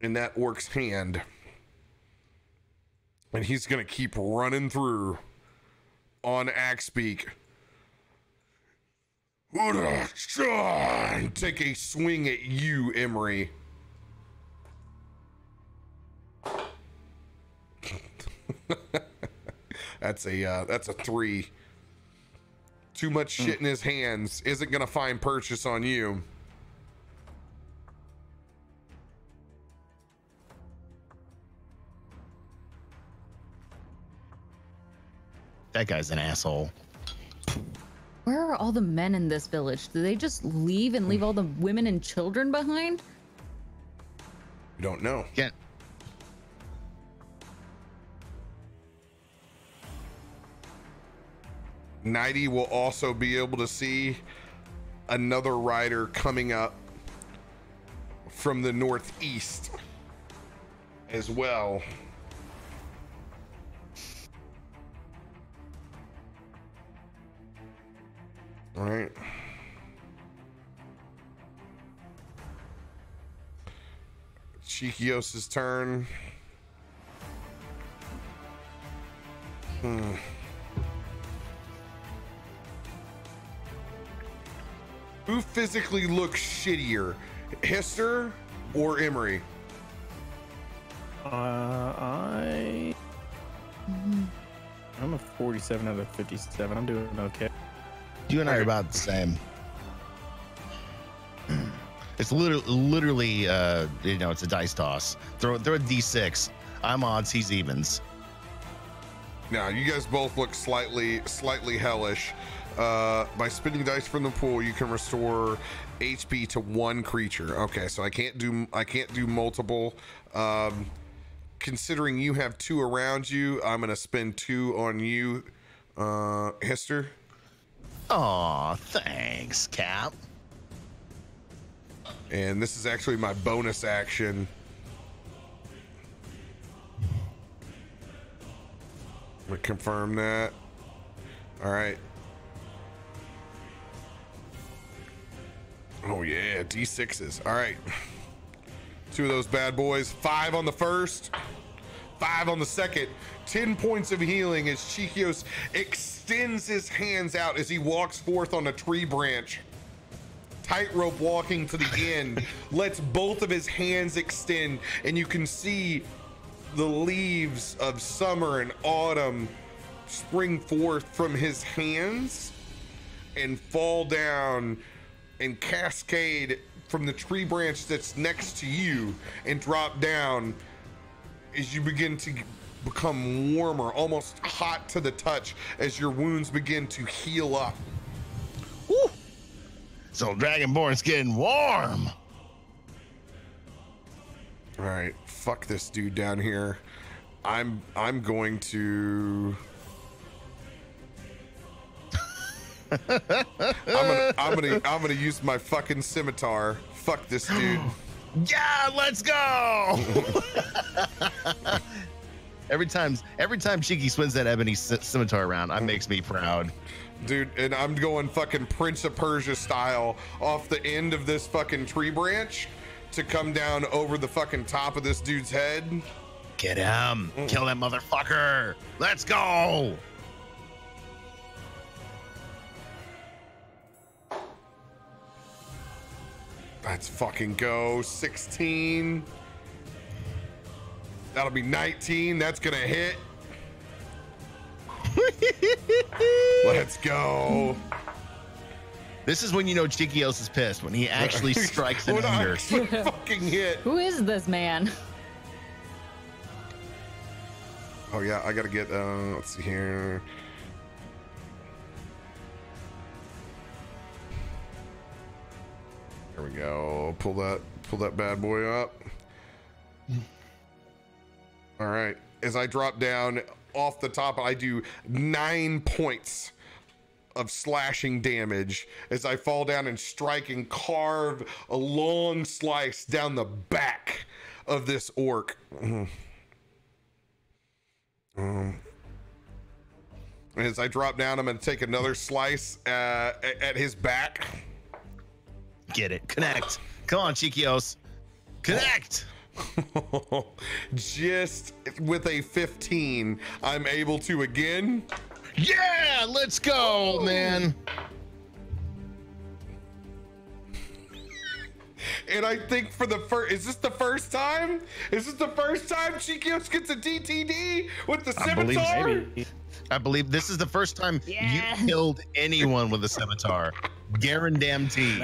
in that orc's hand and he's gonna keep running through on axe beak. Take a swing at you, Emery. [laughs] That's a uh, that's a three. Too much mm. shit in his hands isn't gonna find purchase on you. That guy's an asshole. Where are all the men in this village? Do they just leave and leave all the women and children behind? You don't know. Can't. Nighty will also be able to see another rider coming up from the northeast as well. All right. Chikios' turn. Hmm. Who physically looks shittier, Histor or Emery? Uh, I. I'm a 47 out of 57. I'm doing okay. You and I are about the same. It's literally, literally, uh, you know, it's a dice toss. Throw, throw a d6. I'm odds. He's evens. Now, you guys both look slightly, slightly hellish. Uh, by spinning dice from the pool, you can restore HP to one creature. Okay, so I can't do, I can't do multiple. Um, considering you have two around you, I'm gonna spend two on you, uh, Histor. Aw, thanks, Cap. And this is actually my bonus action. I'm gonna confirm that. All right. Oh yeah, D6s. All right. Two of those bad boys. Five on the first. Five on the second. Ten points of healing as Chikios extends his hands out as he walks forth on a tree branch tightrope walking to the [laughs] end, lets both of his hands extend, and you can see the leaves of summer and autumn spring forth from his hands and fall down and cascade from the tree branch that's next to you and drop down as you begin to become warmer, almost hot to the touch as your wounds begin to heal up. So Dragonborn's getting warm. All right, fuck this dude down here. I'm I'm going to. Gonna I'm gonna I'm gonna use my fucking scimitar. Fuck this dude. [gasps] Yeah, let's go. [laughs] every time, every time Cheeky swings that ebony scimitar around, that makes me proud. Dude, and I'm going fucking Prince of Persia style off the end of this fucking tree branch to come down over the fucking top of this dude's head. Get him. Mm. Kill that motherfucker. Let's go. Let's fucking go. 16. That'll be 19. That's gonna hit. [laughs] Let's go. This is when you know Chikios is pissed when he actually [laughs] strikes an When I under. actually [laughs] fucking hit. Who is this man? Oh yeah, I gotta get. Uh, let's see here. There we go. Pull that. Pull that bad boy up. All right. As I drop down off the top, I do nine points of slashing damage as I fall down and strike and carve a long slice down the back of this orc. Um, as I drop down, I'm going to take another slice uh, a- at his back. Get it. Connect. Come on, Chikios. Connect. [laughs] Just with a 15, I'm able to again. Yeah, let's go, man. And I think for the first, is this the first time? Is this the first time Chikios gets a DTD with the scimitar? I believe? Maybe. I believe this is the first time Yeah. you killed anyone with a scimitar. Guarantee.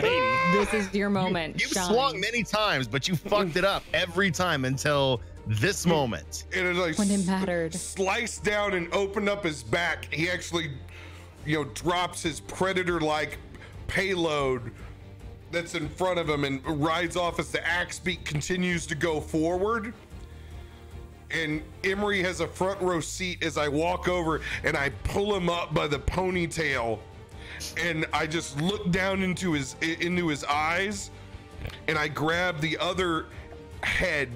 This is your moment. You've Shine. swung many times, but you fucked it up every time until this moment. And as I When it s- mattered. sliced down and opened up his back, he actually, you know, drops his predator-like payload that's in front of him and rides off as the axe beak continues to go forward. And Emery has a front row seat as I walk over and I pull him up by the ponytail, and I just look down into his into his eyes, and I grab the other head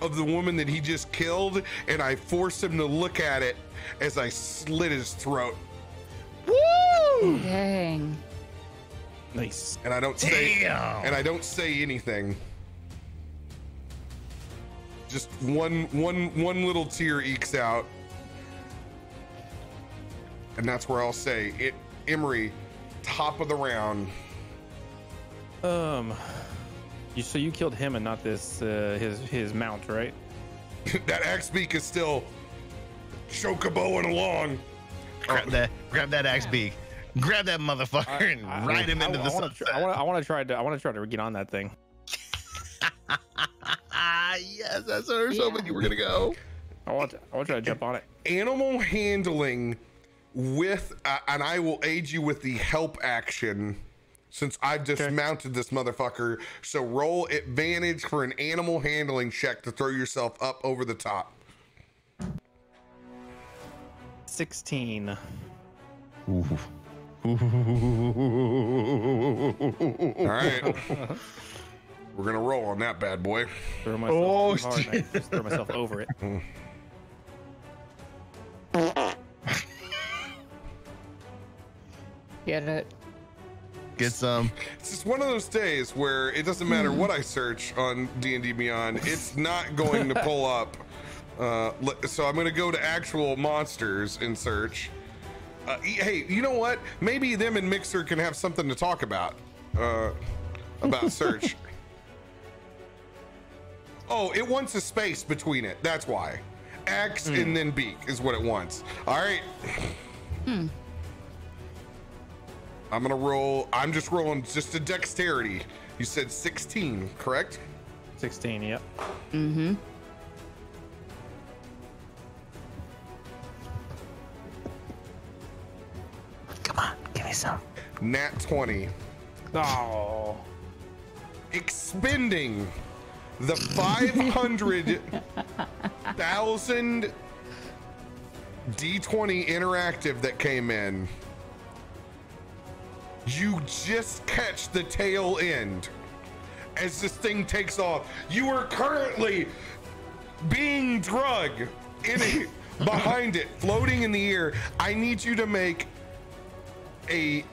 of the woman that he just killed, and I force him to look at it as I slit his throat. Woo! Dang. Nice. And I don't say Damn. and I don't say anything. Just one one one little tear ekes out. And that's where I'll say it Emery, top of the round. Um, you so you killed him and not this uh, his his mount, right? [laughs] that axe beak is still chocoboing along. Grab that, grab that axe beak, grab that motherfucker, and I- ride him I- into I the wanna sunset. tr- I want to I want to try to I want to try to get on that thing. Ah, [laughs] yes, that's where I was hoping you were gonna go. I want to, I want to try to jump on it. Animal handling with, uh, and I will aid you with the help action since I've dismounted this motherfucker. So roll advantage for an animal handling check to throw yourself up over the top. Sixteen. [laughs] All right. [laughs] We're gonna roll on that bad boy. Throw myself Oh, hard I just throw myself over it. [laughs] Get it? Get some. It's just one of those days where it doesn't matter what I search on D and D Beyond, it's not going to pull [laughs] up. Uh, so I'm going to go to actual monsters in search. Uh, e- hey, you know what? Maybe them and Mixer can have something to talk about. Uh, about [laughs] search. oh, it wants a space between it. That's why. Axe and then beak is what it wants. All right. I'm gonna roll. I'm just rolling just a dexterity. You said 16, correct? Sixteen. Yep. Mm-hmm. Come on, give me some. Nat 20. Oh. Expending the [laughs] 500,000 D20 interactive that came in. You just catch the tail end as this thing takes off. You are currently being drug in it [laughs] behind it, floating in the air. I need you to make a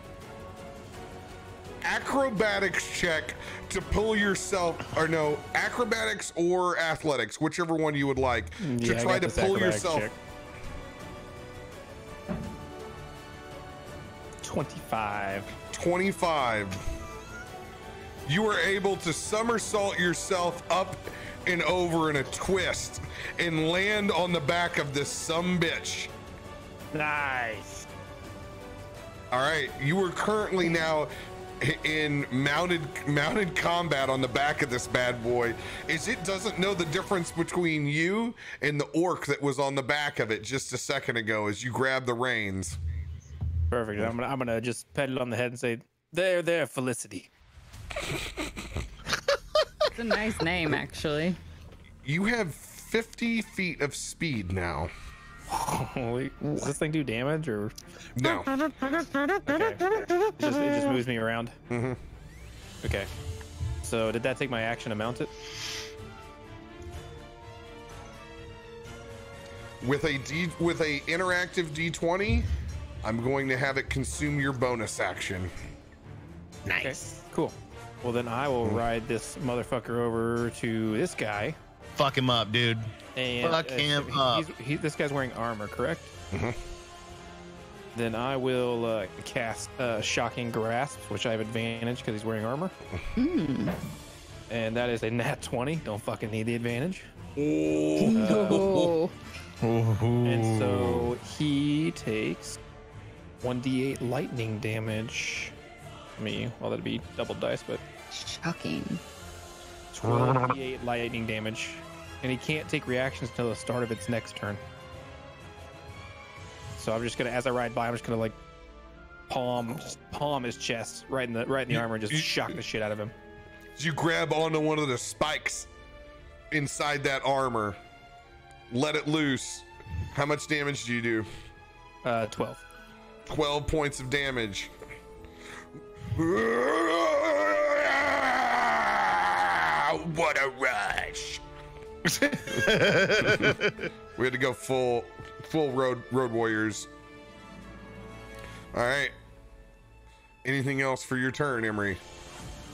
acrobatics check to pull yourself or no acrobatics or athletics whichever one you would like mm, Yeah, to try to pull yourself check. Twenty-five. 25 you were able to somersault yourself up and over in a twist and land on the back of this some bitch. Nice. all right you are currently now in mounted mounted combat on the back of this bad boy. Is it doesn't know the difference between you and the orc that was on the back of it just a second ago as you grab the reins Perfect. I'm gonna I'm gonna just pat it on the head and say, "There, there, Felicity." It's a nice name, actually. you have 50 feet of speed now Holy, does this thing do damage or? no [laughs] Okay. It just, it just moves me around. Mm-hmm. Okay. So did that take my action to mount it? with a D with a interactive D20, I'm going to have it consume your bonus action. Okay. Cool. Well, then I will ride this motherfucker over to this guy. Fuck him up, dude. And Fuck uh, him he- up. he's- he- this guy's wearing armor, correct? Then I will uh, cast uh, Shocking Grasp, which I have advantage because he's wearing armor. And that is a nat 20. Don't fucking need the advantage. Oh, [laughs] And so he takes 1d8 lightning damage. I mean, well, that'd be double dice, but shocking. 12d8 lightning damage. And he can't take reactions until the start of its next turn. So I'm just gonna, as I ride by, I'm just gonna like palm, just palm his chest right in the right in the armor and just you- shock the shit out of him. You grab onto one of the spikes inside that armor, let it loose. How much damage do you do? Uh, 12. 12 points of damage. What a rush! [laughs] we had to go full, full road road warriors. All right. Anything else for your turn, Emery?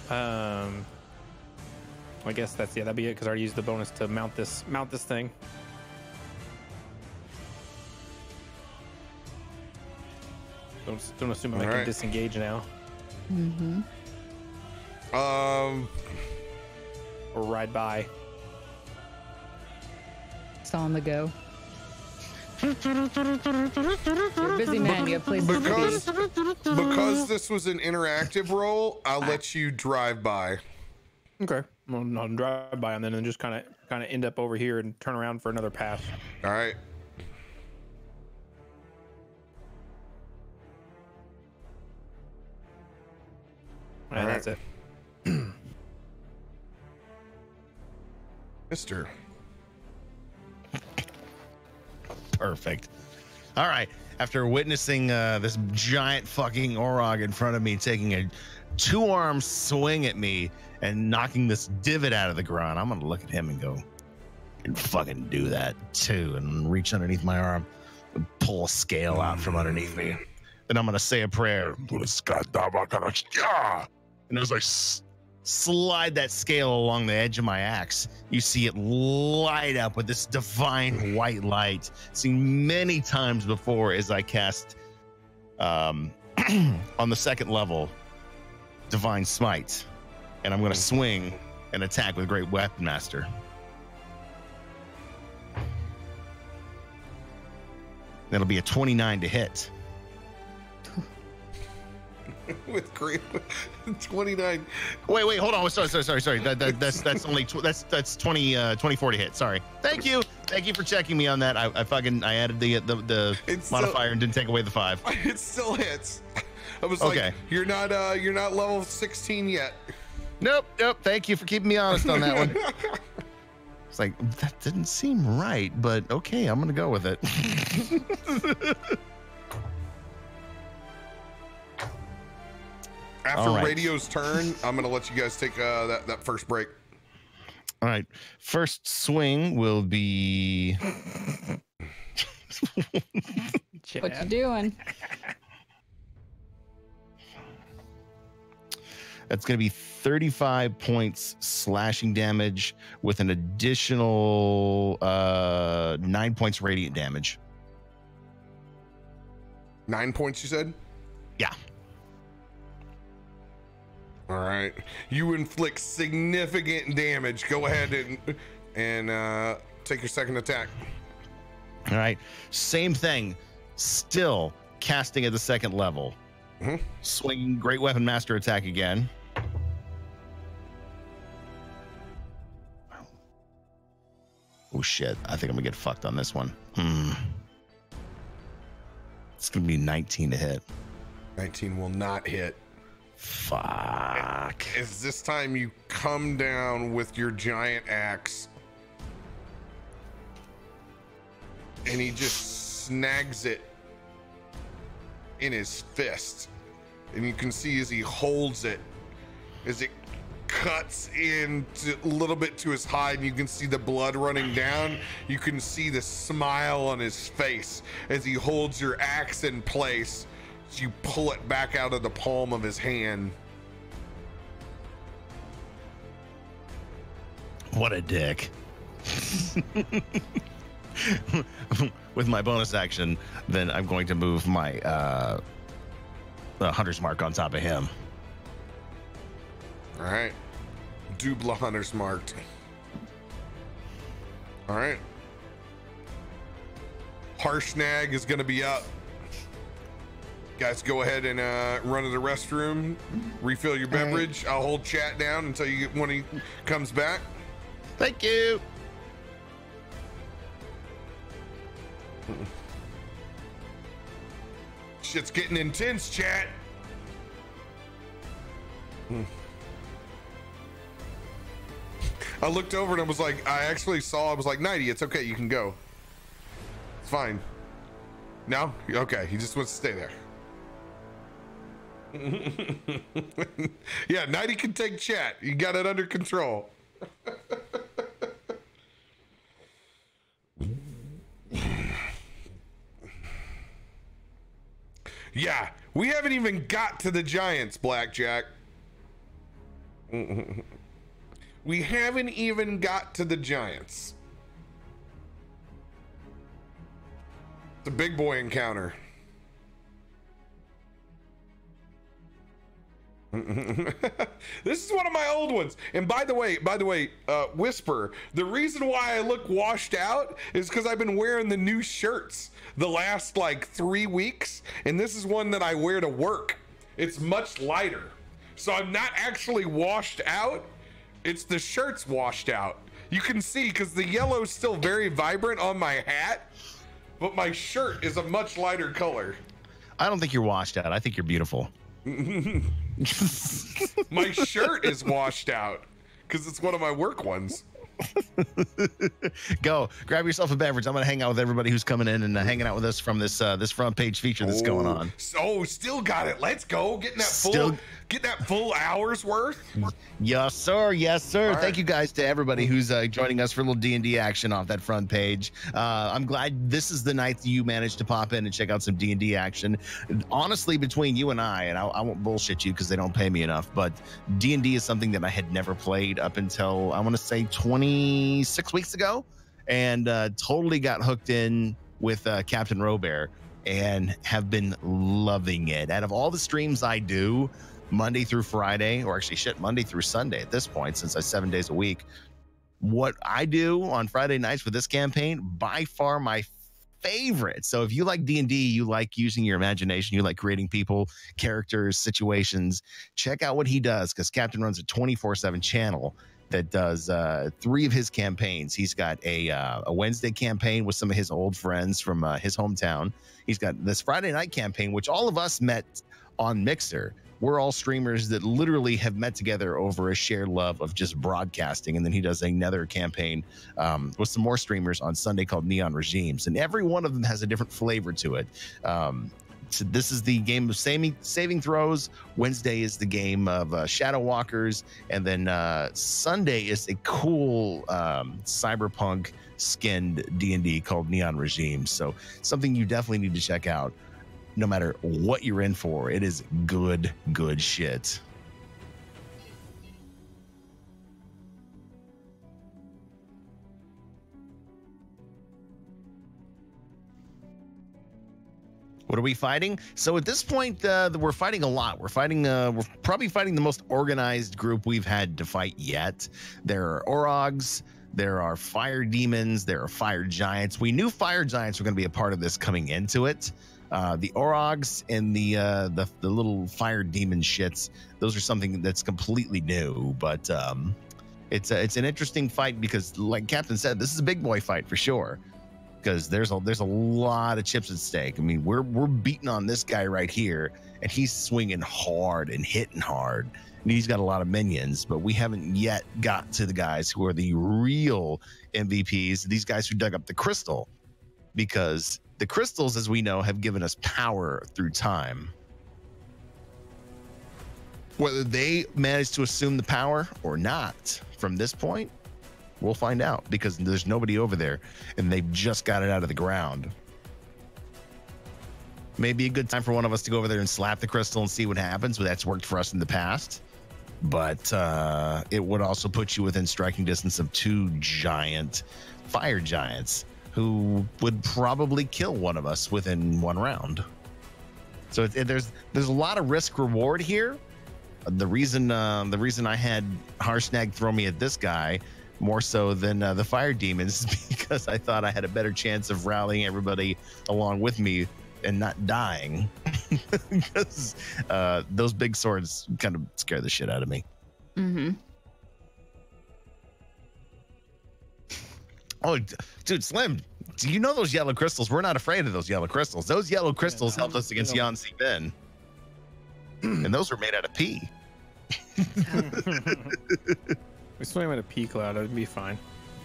Um, I guess that's yeah, that'd be it because I already used the bonus to mount this mount this thing. Don't don't assume I All can disengage now. Mm-hmm. Um, or ride by? It's on the go. You're a busy man. You have places because to be. because this was an interactive role, I'll let you drive by. Okay. I'll, I'll drive by and then just kind of kind of end up over here and turn around for another pass. All right. And that's it. Mister. Perfect. All right. After witnessing uh, this giant fucking Orog in front of me taking a two arm swing at me and knocking this divot out of the ground, I'm going to look at him and go, and fucking do that too. And reach underneath my arm and pull a scale out from underneath me. Then I'm going to say a prayer. And as I s- slide that scale along the edge of my axe, you see it light up with this divine white light, seen many times before as I cast um, [clears throat] on the second level divine smite, and I'm going to swing and attack with great weapon master. That'll be a 29 to hit. [laughs] With great [laughs] 29. Wait, wait, hold on. Sorry, sorry, sorry, sorry. That, that, that's that's only tw- that's that's 20 uh 24 to hit. Sorry. Thank you. Thank you for checking me on that. I, I fucking I added the the, the It's still- modifier and didn't take away the 5. [laughs] It still hits. I was Okay. like, you're not uh you're not level 16 yet. Nope, nope. Thank you for keeping me honest on that one. It's like that didn't seem right, but okay, I'm gonna go with it. After All right. radio's turn, I'm gonna let you guys take uh that, that first break. All right. First swing will be What you Chad. doing? that's gonna be 35 points slashing damage with an additional uh nine points radiant damage. Nine points, you said? Yeah. All right. You inflict significant damage. Go ahead and and uh take your second attack. All right. Same thing. Still casting at the second level. Mhm. Swinging great weapon master attack again. Oh shit. I think I'm gonna get fucked on this one. Hmm. It's gonna be 19 to hit. 19 will not hit. Fuck. Is this time you come down with your giant axe. And he just snags it in his fist. And you can see as he holds it, as it cuts in a little bit to his hide, and you can see the blood running down. You can see the smile on his face as he holds your axe in place. You pull it back out of the palm of his hand. What a dick. [laughs] With my bonus action, then I'm going to move my uh, uh hunter's mark on top of him. All right. Dubla Hunter's marked. All right. Harshnag is going to be up. Guys, go ahead and uh, run to the restroom, refill your All right. beverage. I'll hold chat down until you get when he comes back. Thank you. Shit's getting intense, chat. I looked over and I was like, I actually saw, I was like, Nighty, it's okay, you can go. It's fine. No? Okay, he just wants to stay there. [laughs] yeah, Nighty can take chat. You got it under control. [laughs] Yeah, we haven't even got to the Giants, Blackjack. [laughs] We haven't even got to the Giants. It's a big boy encounter. [laughs] this is one of my old ones. And by the way, by the way, uh, Whisper, the reason why I look washed out is because I've been wearing the new shirts the last like three weeks. And this is one that I wear to work. It's much lighter. So I'm not actually washed out. It's the shirts washed out. You can see because the yellow is still very vibrant on my hat, but my shirt is a much lighter color. I don't think you're washed out. I think you're beautiful. [laughs] [laughs] My shirt is washed out because it's one of my work ones. [laughs] Go grab yourself a beverage. I'm gonna hang out with everybody who's coming in and uh, hanging out with us from this uh, this front page feature that's going Oh, on. So still got it. Let's go. Getting that full Still- get that full hour's worth. Yes, sir. Yes, sir. All Thank right. you guys to everybody who's uh, joining us for a little D and D action off that front page. Uh, I'm glad this is the night that you managed to pop in and check out some D and D action. Honestly, between you and I, and I, I won't bullshit you because they don't pay me enough, but D and D is something that I had never played up until I want to say 26 weeks ago, and uh, totally got hooked in with uh, Captain RoBear and have been loving it. Out of all the streams I do, Monday through Friday, or actually shit, Monday through Sunday at this point, since I seven days a week. What I do on Friday nights with this campaign, by far my favorite. So if you like D&D, you like using your imagination, you like creating people, characters, situations, check out what he does because Captain runs a 24/7 channel that does uh, three of his campaigns. He's got a uh, a Wednesday campaign with some of his old friends from uh, his hometown. He's got this Friday night campaign, which all of us met on Mixer. We're all streamers that literally have met together over a shared love of just broadcasting. And then he does another campaign um, with some more streamers on Sunday called Neon Regimes. And every one of them has a different flavor to it. Um, so this is the game of saving, saving throws. Wednesday is the game of uh, Shadow Walkers. And then uh, Sunday is a cool um, cyberpunk skinned D&D called Neon Regimes. So something you definitely need to check out no matter what you're in for. It is good, good shit. What are we fighting? So at this point, uh, we're fighting a lot. We're fighting. Uh, we're probably fighting the most organized group we've had to fight yet. There are Orogs. There are fire demons. There are fire giants. We knew fire giants were going to be a part of this coming into it. Uh, the Orogs and the, uh, the the little fire demon shits. Those are something that's completely new. But um, it's a, it's an interesting fight because, like Captain said, this is a big boy fight for sure because there's a there's a lot of chips at stake. I mean, we're we're beating on this guy right here, and he's swinging hard and hitting hard. And he's got a lot of minions, but we haven't yet got to the guys who are the real MVPs. These guys who dug up the crystal, because the crystals, as we know, have given us power through time. Whether they manage to assume the power or not from this point, We'll find out because there's nobody over there and they've just got it out of the ground. Maybe a good time for one of us to go over there and slap the crystal and see what happens. But that's worked for us in the past. But uh, it would also put you within striking distance of two giant fire giants who would probably kill one of us within one round. So it, it- there's there's a lot of risk reward here. The reason uh, the reason I had Harshnag throw me at this guy more so than uh, the fire demons is [laughs] because I thought I had a better chance of rallying everybody along with me and not dying [laughs] because uh, those big swords kind of scare the shit out of me. Mm-hmm. Oh, dude, Slim, you know those yellow crystals? We're not afraid of those yellow crystals. Those yellow crystals helped us against you know. Yansi Ben. and those were made out of pee. [laughs] We swam in a pea cloud. It'd be fine.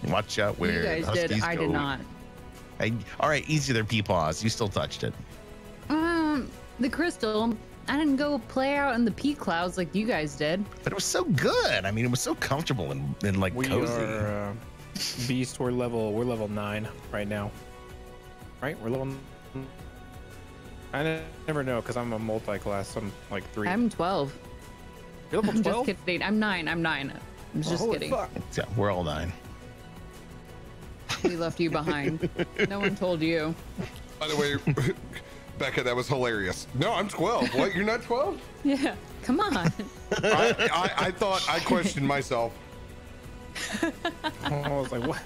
Watch out where You guys the did. I go. did not. Hey, all right, easy there, pea paws. You still touched it. Um, the crystal. I didn't go play out in the pea clouds like you guys did. But it was so good. I mean, it was so comfortable and, and like We cozy. are uh, beast. We're level. We're level nine right now. Right? We're level. I never know because I'm a multi-class. I'm like 3 I'm 12. You're level [laughs] I'm just kidding. I'm nine. I'm nine. I'm just Holy kidding. fuck. Yeah, uh, we're all nine. We left you behind. [laughs] no one told you. By the way, [laughs] Becca, that was hilarious. No, I'm 12. What? You're not 12? Yeah, come on. I, I, I thought I questioned myself. [laughs] I was like, what?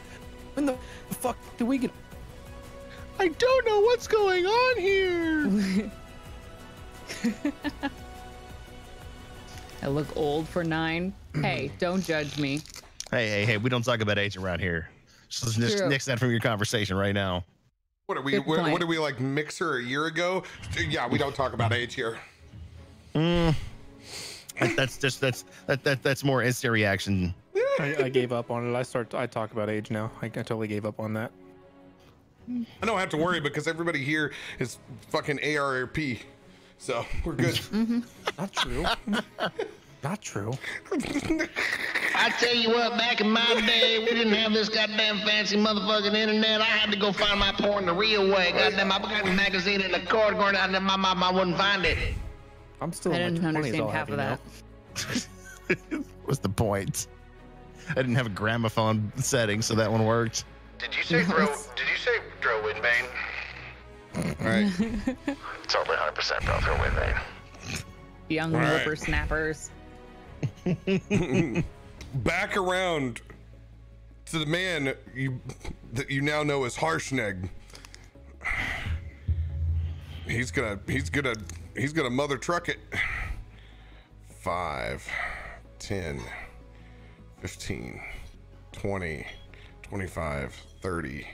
When the fuck do we get? I don't know what's going on here. [laughs] I look old for nine. [clears throat] Hey, don't judge me. Hey, hey, hey, we don't talk about age around here. So let's just True. nix that from your conversation right now. What are we? What, what are we like? Mixer a year ago? Yeah, we don't talk about age here. Mm. That- That's just that's that, that that's more instant reaction. I, I gave up on it. I start. I talk about age now. I, I totally gave up on that. I don't have to worry because everybody here is fucking ARP. So we're good. [laughs] Mm-hmm. Not true. [laughs] Not true. I tell you what, back in my day, we didn't have this goddamn fancy motherfucking internet. I had to go find my porn the real way. Goddamn, I got a magazine in the corner, going down there, my mom, I wouldn't find it. I'm still. I in didn't understand half of that. [laughs] What's the point? [laughs] I didn't have a gramophone setting, so that one worked. Did you say throw? Did you say throw Wind Vane? All right. Totally 100% bro. Throw Wind Vane. Young All right. whippersnappers. [laughs] Back around to the man you that you now know as Harshnag. He's gonna. He's gonna. He's gonna mother truck it. Five, 10, 15, 20, 25, 30,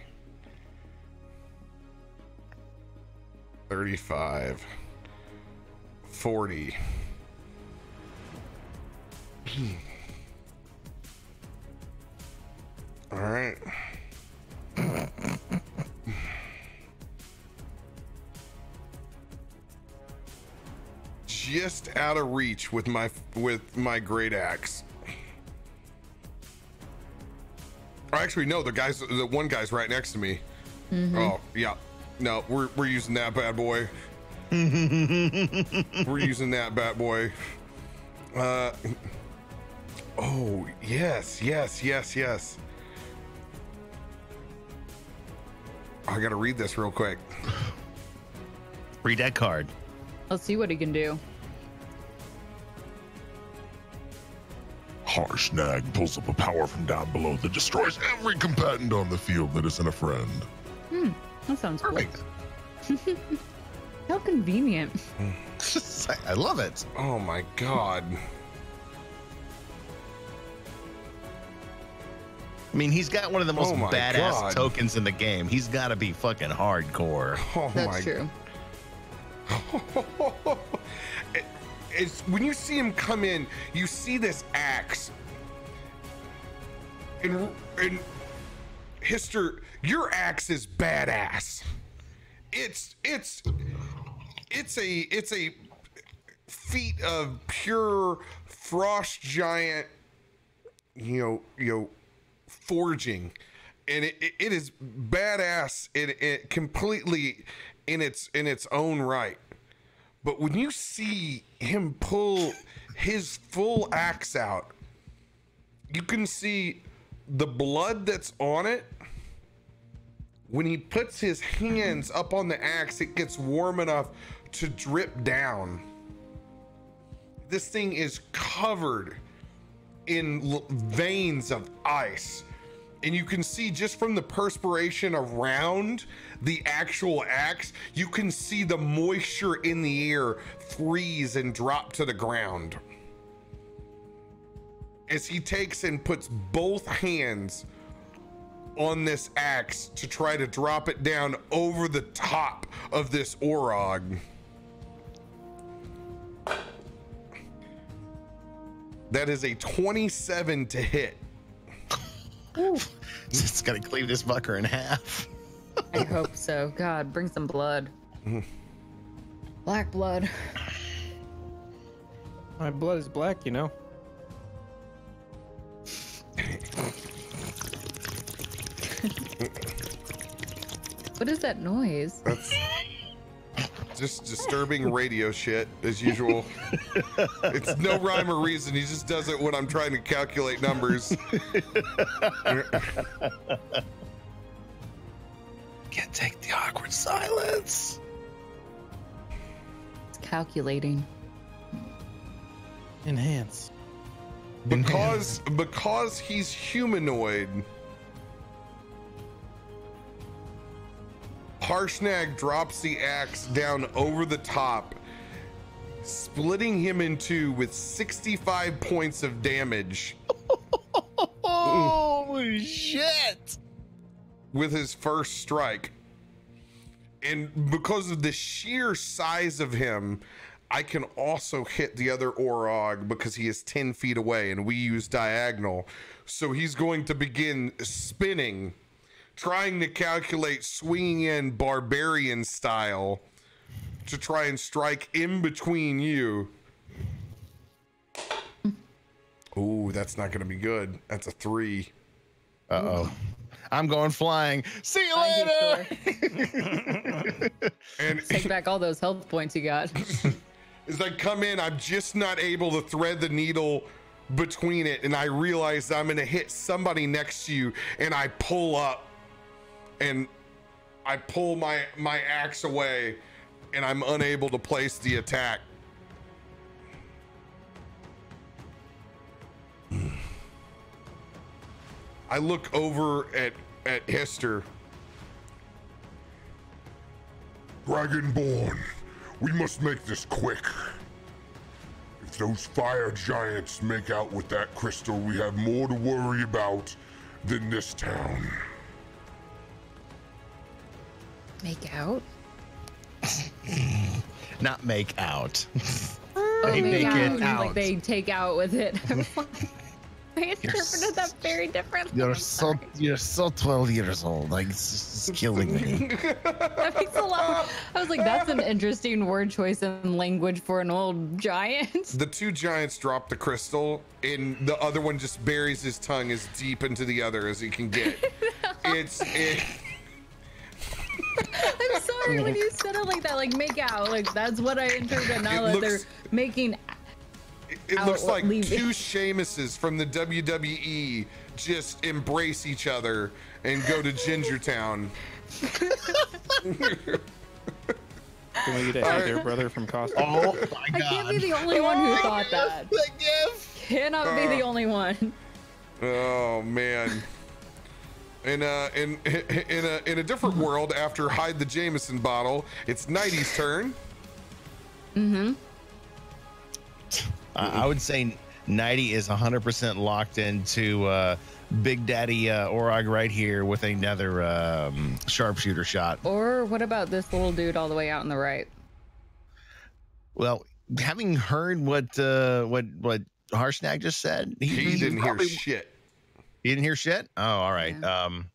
35, 40. [clears throat] All right. Just out of reach with my with my great axe. Or actually, no. The guys, the one guy's right next to me. Oh yeah, no, we're we're using that bad boy. [laughs] we're using that bad boy. Uh, oh yes, yes, yes, yes. I gotta read this real quick. Read that card. Let's see what he can do. Harshnag pulls up a power from down below that destroys every combatant on the field that isn't a friend. Hmm, that sounds cool. Perfect. [laughs] How convenient. [laughs] I love it. Oh my god. I mean, he's got one of the most Oh badass God. tokens in the game. He's got to be fucking hardcore. Oh That's my true. [laughs] When you see him come in, you see this axe. And and Histor, your axe is badass. It's it's it's a it's a feat of pure frost giant you know you know forging and it, it, it is badass it, it completely in its in its own right but when you see him pull his full axe out you can see the blood that's on it when he puts his hands up on the axe it gets warm enough to drip down this thing is covered in veins of ice. And you can see just from the perspiration around the actual axe, you can see the moisture in the air freeze and drop to the ground. As he takes and puts both hands on this axe to try to drop it down over the top of this Orog. That is a 27 to hit. It's got to cleave this fucker in half. I hope so. God, bring some blood. Mm. Black blood. My blood is black, you know. [laughs] What is that noise? That's just disturbing radio shit as usual. [laughs] it's no rhyme or reason. He just does it when I'm trying to calculate numbers. [laughs] Can't take the awkward silence. It's calculating. Enhance. because because he's humanoid harshnag drops the axe down over the top splitting him in two with 65 points of damage [laughs] Holy shit! with his first strike and because of the sheer size of him I can also hit the other Orog because he is 10 feet away and we use diagonal. So he's going to begin spinning, trying to calculate swinging in barbarian style to try and strike in between you. Ooh, that's not going to be good. That's a three. Uh oh. I'm going flying. See you Bye, later. [laughs] And Take back all those health points you got. [laughs] as I come in, I'm just not able to thread the needle between it, and I realize I'm gonna hit somebody next to you, and I pull up, and I pull my my axe away, and I'm unable to place the attack. I look over at at Histor. Dragonborn, we must make this quick. If those fire giants make out with that crystal, we have more to worry about than this town. Make out? Not make out. [laughs] [laughs] Oh, They make it out. Like they take out with it. [laughs] I interpreted that very differently. You're so you're so 12 years old. Like it's, it's killing me. That makes a lot. I was like, that's an interesting word choice and language for an old giant. The two giants drop the crystal, and the other one just buries his tongue as deep into the other as he can get. it's it, I'm sorry when you said it like that, like make out. Like that's what I interpreted now It that they're making. it Out, looks like leave it. two Sheamuses from the WWE just embrace each other and go to Gingertown. Can we get a hey there, brother from Costco? Oh my god! I can't be the only one who thought that. Cannot be the Uh. only one. Oh man. In a in [laughs] in a in a different [laughs] world, after hide the Jameson bottle, it's Nighty's turn. I I would say Nighty is 100% locked into uh, Big Daddy uh, Orog right here with another um, sharpshooter shot. Or what about this little dude all the way out on the right? Well, having heard what uh, what what Harshnag just said, He didn't hear probably- shit. He didn't hear shit. Oh, all right. Um,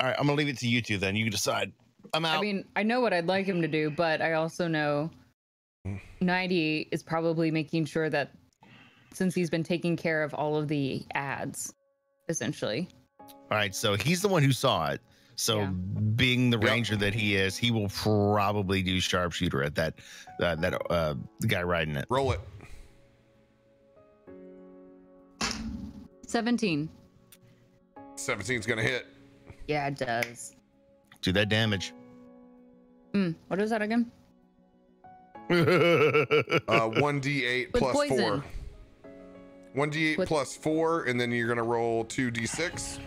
all right. I'm gonna leave it to you two. Then you decide. I'm out. I mean, I know what I'd like him to do, but I also know [sighs] Nighty is probably making sure that since he's been taking care of all of the ads, essentially. all right. So he's the one who saw it. So Yeah. being the Yep. ranger that he is, he will probably do sharpshooter at that uh, that uh, the guy riding it. Roll it. 17. 17's gonna hit. Yeah, it does. Do that damage. Hmm. What is that again? [laughs] Uh, 1d8 With plus poison. 4. 1d8 With- plus 4, and then you're gonna roll 2d6.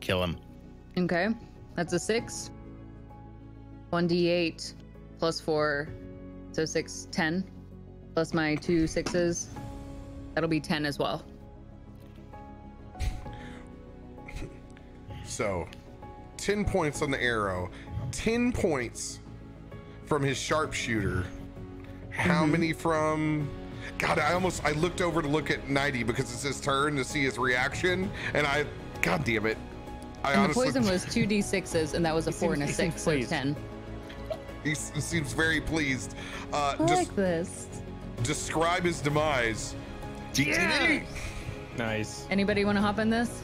Kill him. Okay. That's a six. 1d8 plus four. So six, 10. Plus my two sixes. That'll be 10 as well. So, 10 points on the arrow, 10 points from his sharpshooter. How Mm-hmm. many from. God, I almost. I looked over to look at Nighty because it's his turn to see his reaction, and I. God damn it. I And the honestly. poison was two d6s, and that was a four and a six, seems so pleased. 10. He seems very pleased. Uh, I just like this. Describe his demise. GTD. Nice. Anybody want to hop in this?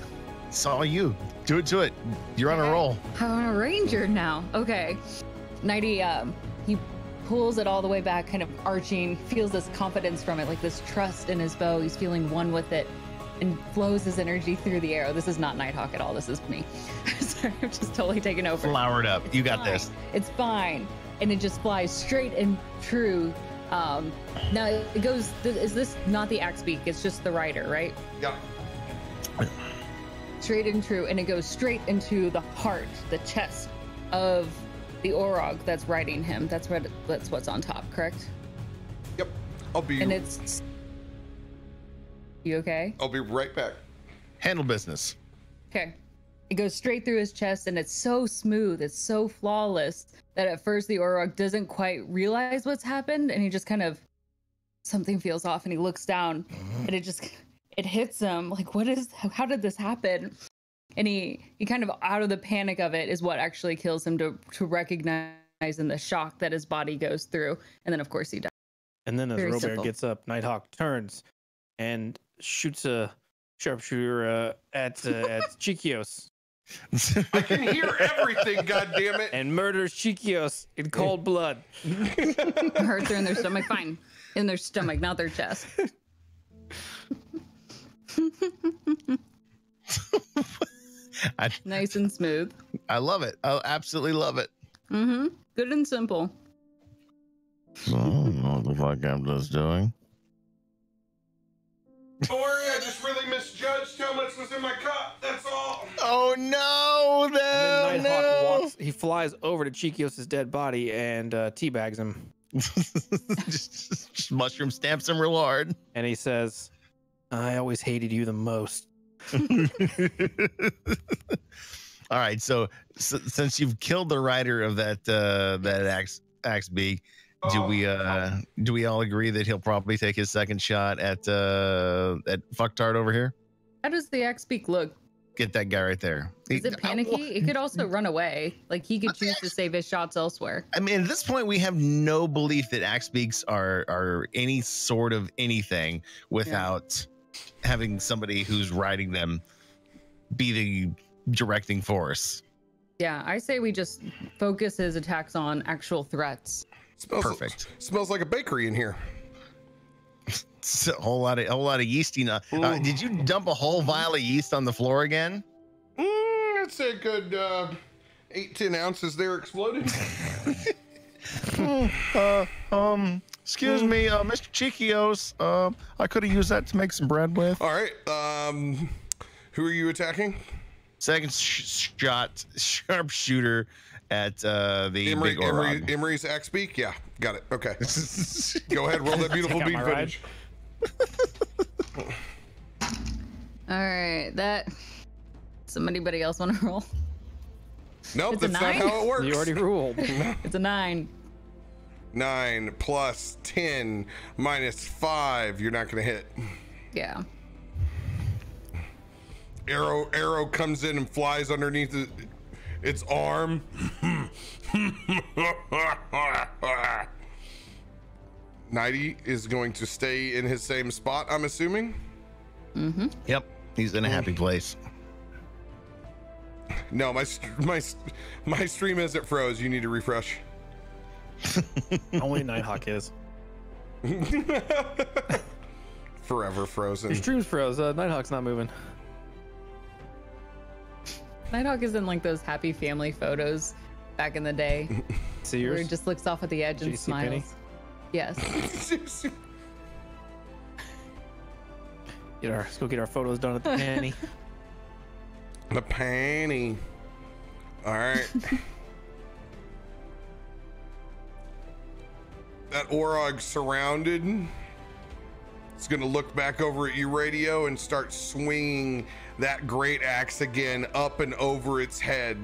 It's all you. Do it to it. You're on a roll. I'm a ranger now. Okay. Nighty, um, he pulls it all the way back, kind of arching, feels this confidence from it, like this trust in his bow. He's feeling one with it. and flows his energy through the arrow. This is not Nighthawk at all. This is me. [laughs] Sorry, I'm just totally taking over. Flowered up. You got fine. this. It's fine. And it just flies straight and true. Um, now it goes. th- Is this not the axe beak? It's just the rider, right? Yeah. Straight and true, and it goes straight into the heart, the chest of the Orog that's riding him. That's what. That's what's on top, correct? Yep. I'll be. And it's. You okay? I'll be right back. Handle business. Okay. It goes straight through his chest and it's so smooth, it's so flawless that at first the Orog doesn't quite realize what's happened and he just kind of something feels off and he looks down and it just it hits him like what is how did this happen? And he he kind of out of the panic of it is what actually kills him to to recognize in the shock that his body goes through and then of course he dies. And then as Very RoBear simple. gets up, Nighthawk turns and shoots a sharpshooter uh, at uh, at [laughs] Chikios I can hear everything. God damn it! and murders Chikios in cold blood. [laughs] Hurts are in their stomach, fine. In their stomach, not their chest. [laughs] I, Nice and smooth. I love it. I absolutely love it. Mm-hmm. Good and simple. I don't know what the fuck I'm just doing. Don't worry, I just really misjudged how much was in my cup. That's all. Oh no! And No! then Nighthawk no. walks. He flies over to Chikios' dead body and uh, teabags him. [laughs] just, just mushroom stamps him real hard. And he says, "I always hated you the most." [laughs] All right, so, s since you've killed the rider of that uh, that axe axe beak, do we uh do we all agree that he'll probably take his second shot at uh at fucktard over here? How does the axe beak look? Get that guy right there. Is He- it [laughs] panicky? It could [laughs] also run away. Like he could choose to save his shots elsewhere. I mean, at this point, we have no belief that axe beaks are are any sort of anything without having somebody who's riding them be the directing force. Yeah, I say we just focus his attacks on actual threats. Smells, Perfect. Smells like a bakery in here. It's [laughs] a whole lot of a whole lot of yeasty. Uh, uh, did you dump a whole vial of yeast on the floor again? Mm, I'd a good uh, eight, ten ounces there exploded. [laughs] Uh, um, excuse me, uh, Mr. Chikios. Uh, I could have used that to make some bread with. all right. Um, who are you attacking? Second sh- shot, [laughs] sharpshooter at uh, the Emery, big Emery, Orog. Emery's axe beak? Yeah, got it. Okay. [laughs] Go ahead, roll that beautiful out beak my All right, that. Does anybody else want to roll? Nope, It's that's not how it works. You already ruled. [laughs] It's a nine. Nine plus ten minus five. You're not gonna hit. Yeah. Arrow arrow comes in and flies underneath it, its arm. Nighty is going to stay in his same spot, I'm assuming. Mhm. Yep, he's in a happy place. No, my st- my st- my stream isn't froze. You need to refresh. [laughs] Only Nighthawk is. [laughs] Forever frozen. Your stream's froze. Uh, Nighthawk's not moving. Nitehawk is in like those happy family photos back in the day [laughs] See where he just looks off at the edge and JC Penney? smiles. Yes. Get our, let's go get our photos done at the penny. [laughs] the panty. All right. [laughs] that Orog surrounded. It's going to look back over at your radio, and start swinging that great axe again up and over its head.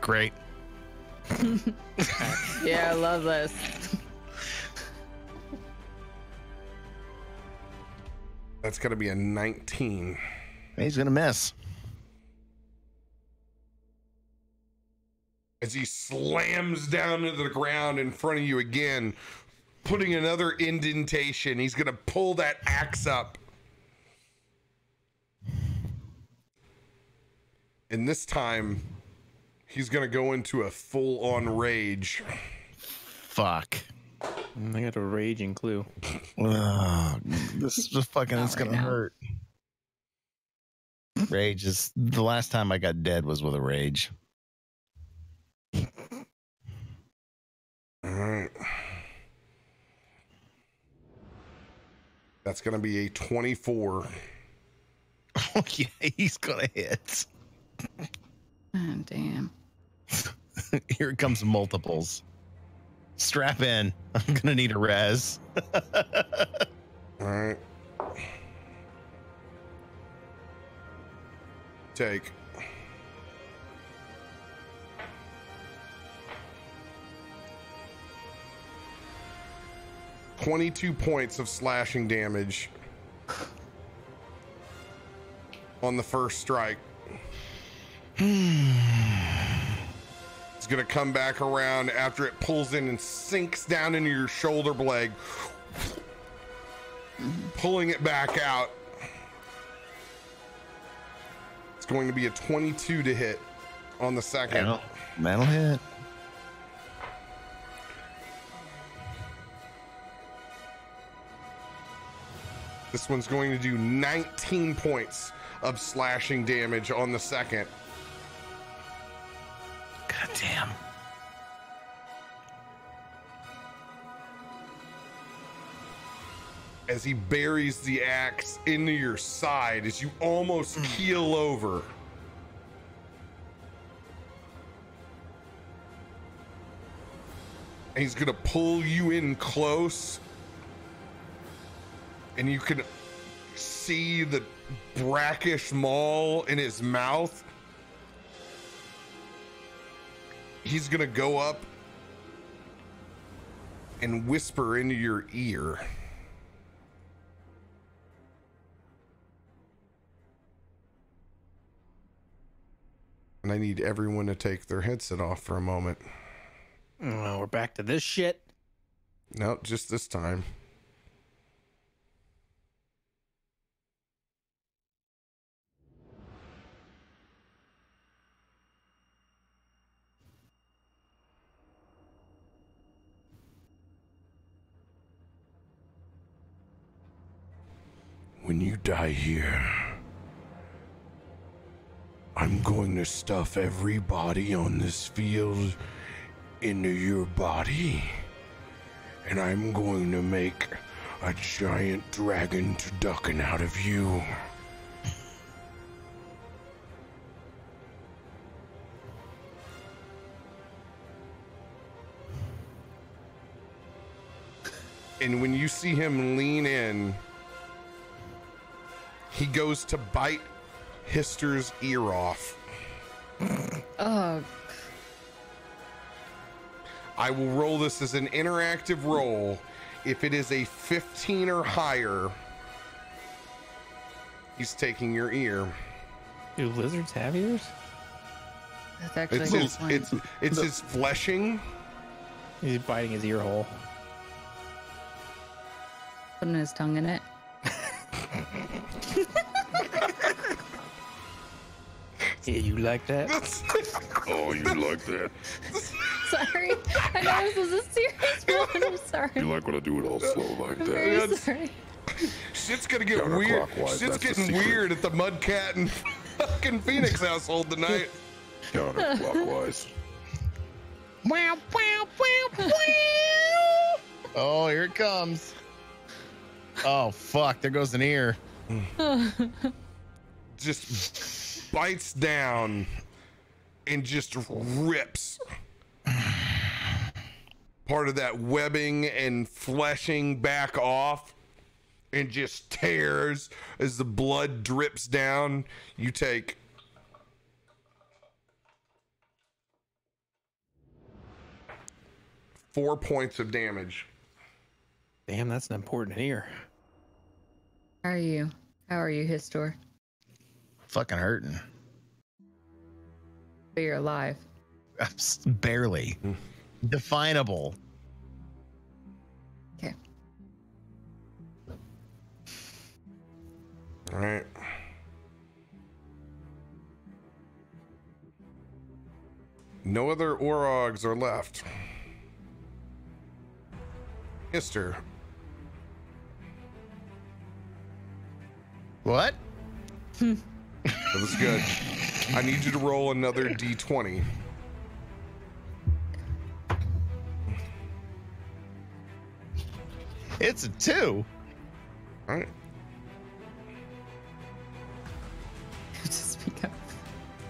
Great. [laughs] Yeah, I love this. That's going to be a 19. He's gonna miss. As he slams down into the ground in front of you again, putting another indentation. He's going to pull that axe up. And this time, He's gonna go into a full on rage. Fuck. I got a raging clue. Ugh, this is just fucking. It's right gonna hurt. Rage is the last time I got dead was with a rage. All right. That's gonna be a 24. [laughs] Oh yeah, he's gonna hit. Oh, damn. [laughs] Here comes multiples. Strap in. I'm gonna need a res. All right. Take. Twenty-two points of slashing damage on the first strike. [sighs] It's gonna come back around after it pulls in and sinks down into your shoulder blade, pulling it back out. It's going to be a 22 to hit on the second. That'll hit. This one's going to do 19 points of slashing damage on the second. God damn. as he buries the axe into your side as you almost mm. keel over. And he's gonna pull you in close, and you can see the brackish maul in his mouth. He's gonna go up and whisper into your ear. And I need everyone to take their headset off for a moment. Oh, we're back to this shit. No, just this time. When you die here, I'm going to stuff every body on this field into your body. And I'm going to make a giant dragon to turducken out of you. And when you see him lean in, he goes to bite Histor's ear off. Oh, I will roll this as an interactive roll. If it is a 15 or higher, he's taking your ear. Do lizards have ears? that's actually It's a his, point. it's it's his fleshing. He's biting his ear hole. putting his tongue in it. Yeah, you like that? [laughs] Oh, you like that? Sorry, I know this is a serious one. I'm sorry. You like when I do it all slow like I'm that? very That's- sorry. Shit's gonna get weird. Shit's getting weird at the Mudcat and [laughs] fucking Phoenix household tonight. Counterclockwise. Wow, wow, wow, wow. Oh, here it comes. Oh fuck! There goes an ear. Just bites down and just rips part of that webbing and fleshing back off and just tears as the blood drips down. You take four points of damage. Damn, that's an important ear. How are you? How are you, Histor? Fucking hurting. But you're alive. Barely. Hmm. Definable. Okay. All right. No other Orogs are left. Histor, What? Hmm. That was good. I need you to roll another d20. It's a two. All right. [laughs] Just Speak up.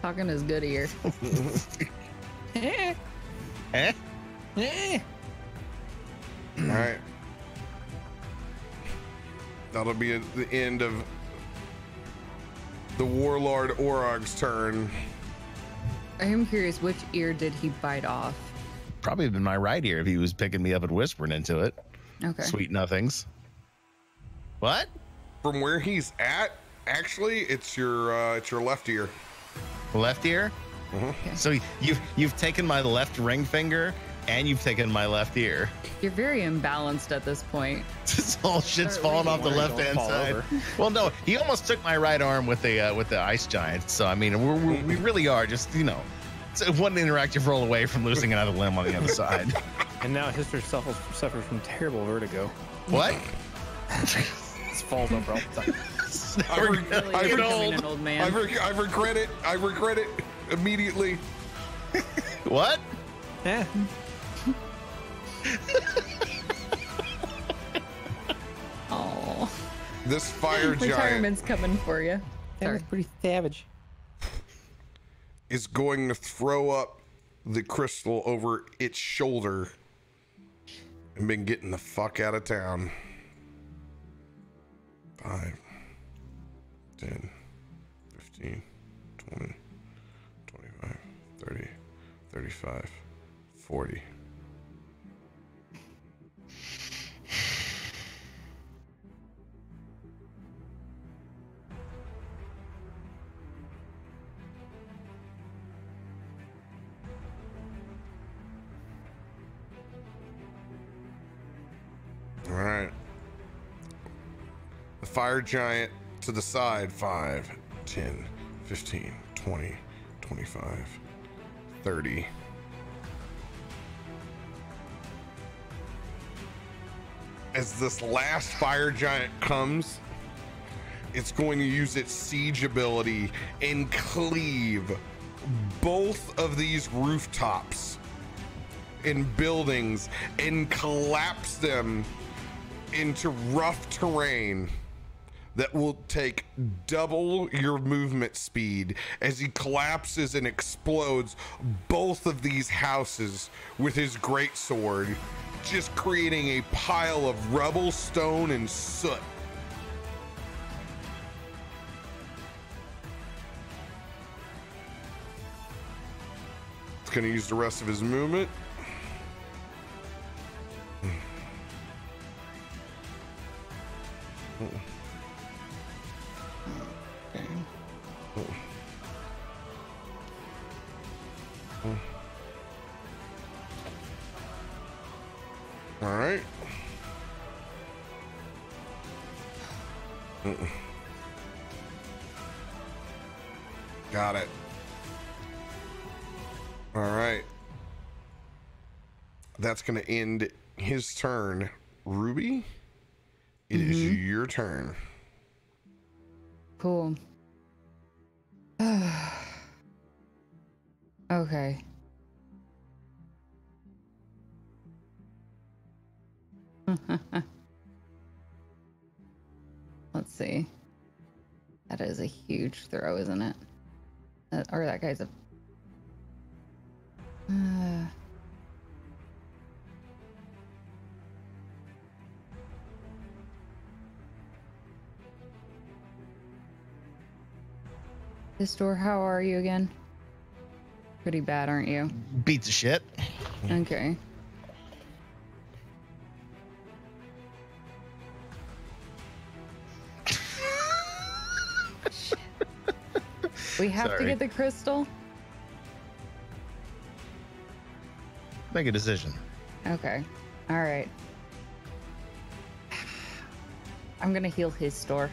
Talking is good here. [laughs] [laughs] Eh? All right. That'll be at the end of the Warlord Orog's turn. I am curious, which ear did he bite off? Probably been my right ear if he was picking me up and whispering into it. Okay. Sweet nothings. What? From where he's at, actually, it's your uh, it's your left ear. Left ear? Mhm. So you've you've taken my left ring finger and you've taken my left ear. You're very imbalanced at this point. [laughs] This whole shit's Start falling off the left hand side. over. [laughs] Well, no, he almost took my right arm with the uh, with the ice giant. So I mean, we're, we're, we really are just you know, it's one interactive roll away from losing another limb on the other side. [laughs] And now Histor suffers, suffers from terrible vertigo. what? It's falls over all the time. I, re- Really, I, you're re- becoming an old man. I, re- I regret it. I regret it immediately. What? Yeah. [laughs] Oh, This fire [laughs] giant retirement's coming for you. That was pretty savage. is going to throw up the crystal over its shoulder and been getting the fuck out of town. Five, 10, 15, 20, 25, 30, 35, 40. Fire giant to the side 5, 10, 15, 20, 25, 30. As this last fire giant comes, it's going to use its siege ability and cleave both of these rooftops and buildings and collapse them into rough terrain that will take double your movement speed as he collapses and explodes both of these houses with his great sword, just creating a pile of rubble, stone, and soot. It's going to use the rest of his movement. Hmm. All right. Got it. All right. That's going to end his turn. Ruby, it is mm-hmm. your turn. Cool. [sighs] okay. [laughs] Let's see. That is a huge throw, isn't it? Uh, or that guy's a. [sighs] Uh, this door, how are you again? Pretty bad, aren't you? Beats the shit. Okay. We have to get the crystal. Make a decision. Okay. All right. [sighs] I'm gonna heal Histor.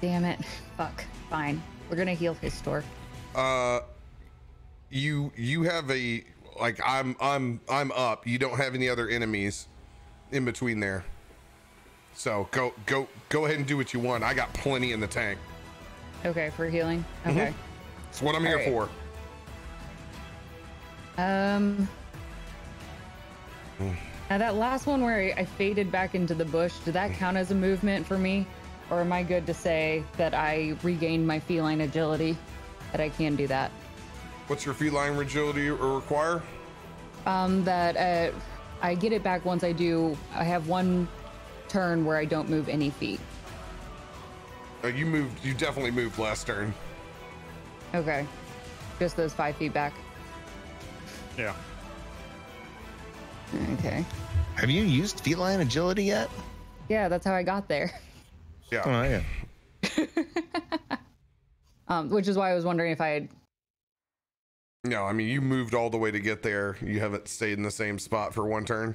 Damn it. [laughs] Fuck. Fine. We're gonna heal Histor. Uh, you you have a like I'm I'm I'm up. You don't have any other enemies in between there. So go go go ahead and do what you want. I got plenty in the tank. Okay, for healing. Okay. It's what I'm here All for. Um. Now that last one where I, faded back into the bush, did that count as a movement for me, or am I good to say that I regained my feline agility? That I can do that. What's your feline agility require? Um, that uh, I get it back once I do. I have one turn where I don't move any feet. Uh, you moved. You definitely moved last turn. Okay, just those five feet back. Yeah. Okay. Have you used feline agility yet? Yeah, that's how I got there. Yeah. Oh yeah. [laughs] Um, which is why I was wondering if I had No, I mean you moved all the way to get there. You haven't stayed in the same spot for one turn.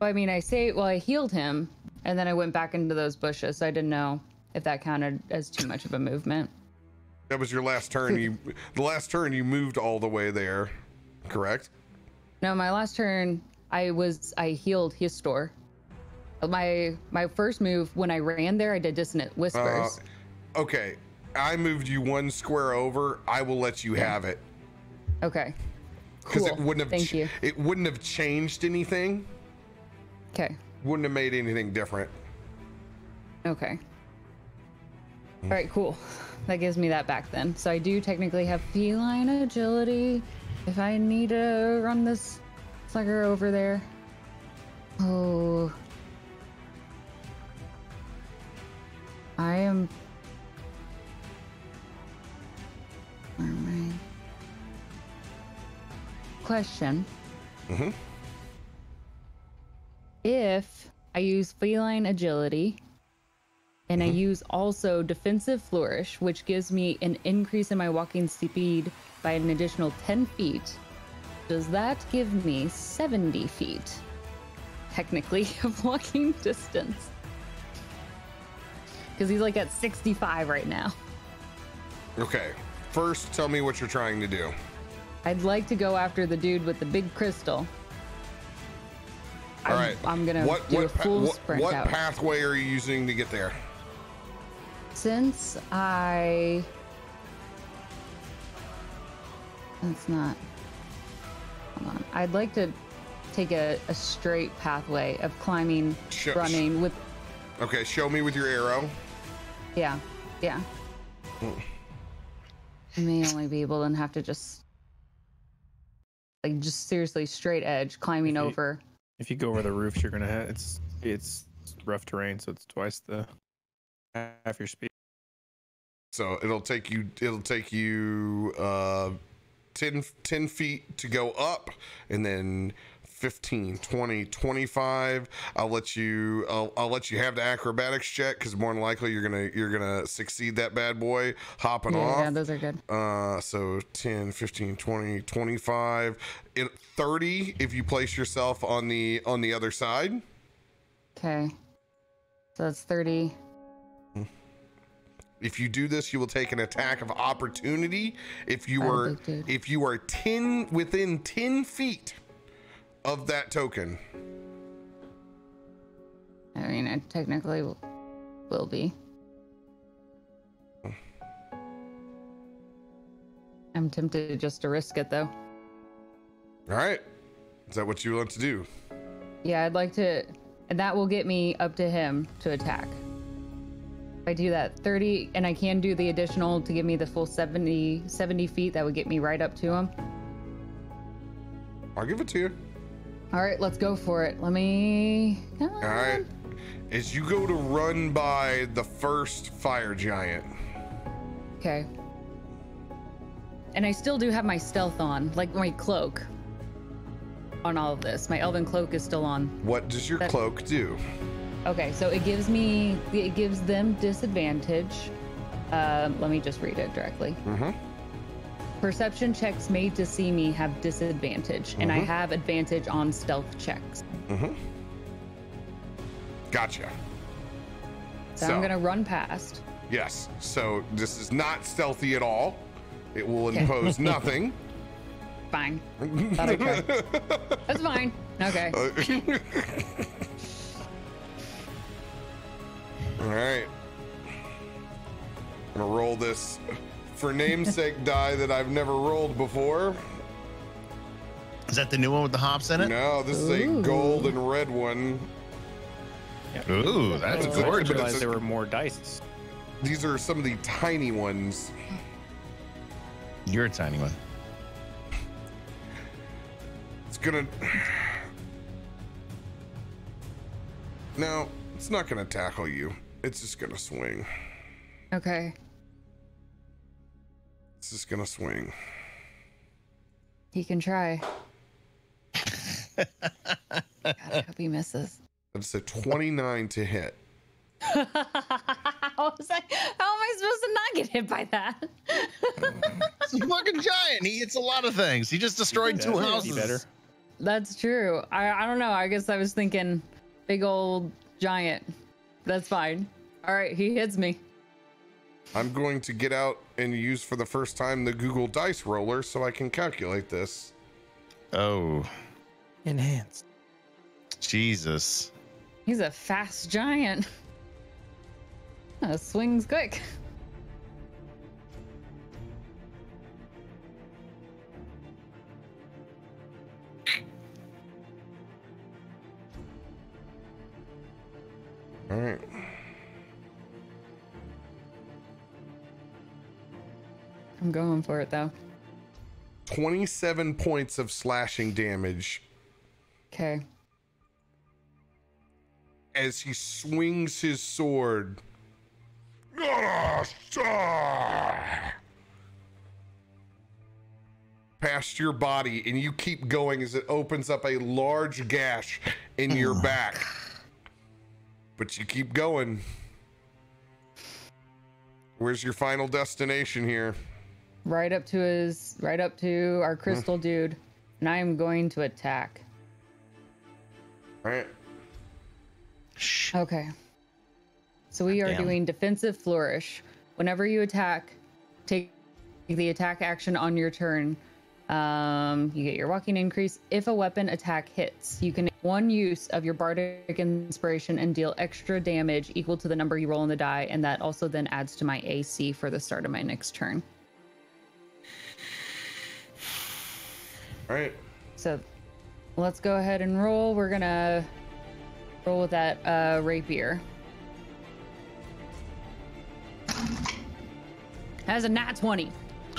Well, I mean, I say, well, I healed him, and then I went back into those bushes. So I didn't know if that counted as too much of a movement. That was your last turn. You the last turn you moved all the way there, correct? No, my last turn, I was I healed Histor. My my first move when I ran there, I did dissonant whispers. Uh, okay, I moved you one square over. I will let you have it okay. because Cool. it wouldn't have Thank ch- you. it wouldn't have changed anything. Okay. Wouldn't have made anything different. Okay. All right. Cool. That gives me that back then. So I do technically have feline agility. If I need to run this sucker over there. Oh. I am. Where am I? Question. Mm-hmm. If I use feline agility and I mm-hmm. use also defensive flourish, which gives me an increase in my walking speed by an additional 10 feet, does that give me 70 feet, technically, [laughs] of walking distance? Because he's like at 65 right now. Okay. First, tell me what you're trying to do. I'd like to go after the dude with the big crystal. All I'm, right. I'm gonna what do what a full what, sprint what out. pathway are you using to get there? Since I. That's not. Hold on. I'd like to take a, a straight pathway of climbing, Sh- sh- running with. Okay, show me with your arrow. Yeah, yeah. I may only be able to have to just. Like, just seriously straight edge, climbing If you- over. If you go over the roofs, you're gonna have it's it's rough terrain, so it's twice the half your speed. So it'll take you it'll take you uh 10, 10 feet to go up and then 15 20 25 i'll let you i'll, I'll let you have the acrobatics check because more than likely you're gonna you're gonna succeed that bad boy hopping Yeah, off yeah, those are good. uh so 10 15 20 25 in 30 if you place yourself on the on the other side Okay. So that's 30. If you do this, you will take an attack of opportunity. If you are if you are ten within ten feet of that token, I mean, I technically will, will be. I'm tempted just to risk it though. all right. Is that what you want to do? Yeah, I'd like to, and that will get me up to him to attack. If I do that 30, and I can do the additional to give me the full 70, 70 feet, that would get me right up to him. I'll give it to you. All right, let's go for it. Let me. All right. As you go to run by the first fire giant, Okay. And I still do have my stealth on, like my cloak. On all of this, my elven cloak is still on. what does your That- cloak do? Okay, so it gives me, it gives them disadvantage. Um, let me just read it directly. Mm-hmm. Perception checks made to see me have disadvantage, and I Mhm. have advantage on stealth checks. Mm-hmm. Gotcha. So, So- I'm gonna run past. Yes. So this is not stealthy at all. It will impose [laughs] nothing. Fine. Thought I'd try. That's fine. Okay. [laughs] All right. I'm gonna roll this for namesake [laughs] die that I've never rolled before. Is that the new one with the hops in it? No, this is a gold and red one. Ooh, that's It's a- I didn't gorgeous. realize there were more dice. These are some of the tiny ones. You're a tiny one. It's gonna. [sighs] No, it's not gonna tackle you. It's just gonna swing. Okay. It's just gonna swing. He can try. God, I hope he misses. That's a 29 to hit. [laughs] how, was I, how am I supposed to not get hit by that? He's a fucking giant. He hits a lot of things. He just destroyed two That's houses. better. That's true. I, I don't know. I guess I was thinking big old giant. That's fine. All right, he hits me. I'm going to get out and use for the first time the Google Dice Roller so I can calculate this. Oh, Enhanced. Jesus. He's a fast giant. [laughs] Uh, swings quick. All right. I'm going for it though. 27 points of slashing damage Okay. as he swings his sword. Past your body and you keep going as it opens up a large gash in your oh back. But you keep going. Where's your final destination here? Right up to his, right up to our hmm. crystal dude, and I am going to attack. All right. Okay. So we are Damn. doing defensive flourish. Whenever you attack, take the attack action on your turn. Um, you get your walking increase. If a weapon attack hits, you can one use of your bardic inspiration and deal extra damage equal to the number you roll on the die, and that also then adds to my AC for the start of my next turn. All right. So let's go ahead and roll. We're gonna roll with that uh, rapier. Has a nat 20.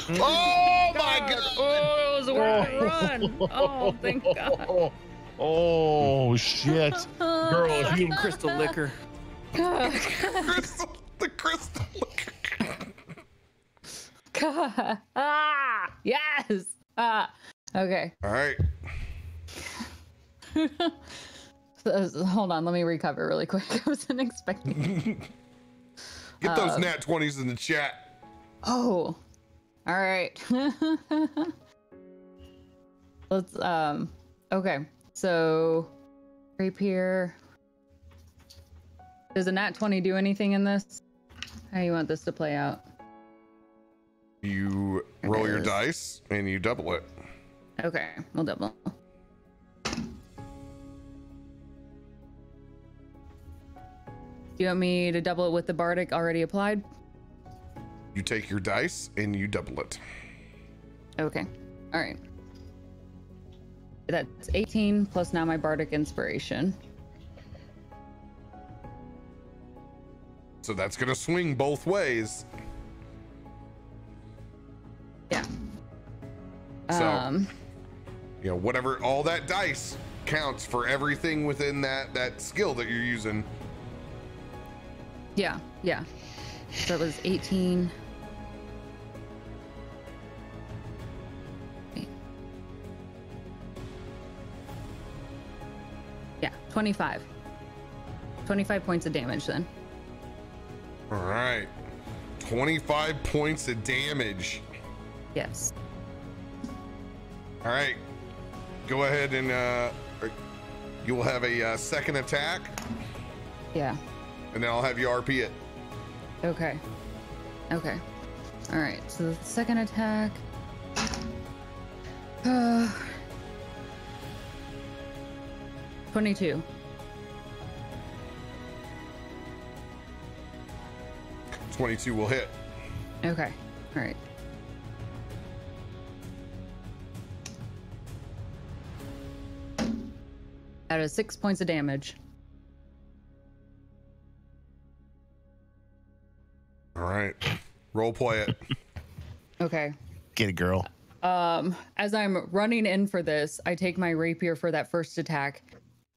Oh my god! Oh, it was a run. Oh, thank [laughs] God. Oh, oh shit. Girl, if you Crystal [laughs] liquor. Crystal, the crystal. God. [laughs] Ah, yes. Ah, okay. All right. So, hold on, let me recover really quick. I wasn't expecting. Get those nat 20s in the chat. Oh, all right. [laughs] Let's um. Okay, so rapier. Does a nat twenty do anything in this? How you want this to play out? You roll your dice and you double it. Okay, we'll double. Do you want me to double it with the bardic already applied? You take your dice and you double it. Okay. All right. That's 18 plus now my bardic inspiration. So that's going to swing both ways. Yeah. So- um You know, whatever, all that dice counts for everything within that that skill that you're using. yeah, yeah. So it was 18. 25. 25 points of damage then. All right. 25 points of damage. Yes. All right. Go ahead and uh you will have a uh, second attack Yeah. and then I'll have you RP it. Okay. Okay. All right, so the second attack. Uh, 22. Twenty-two will hit. Okay. All right. That is six points of damage. All right. Role play it. Okay. Get it, girl. Um, as I'm running in for this, I take my rapier for that first attack,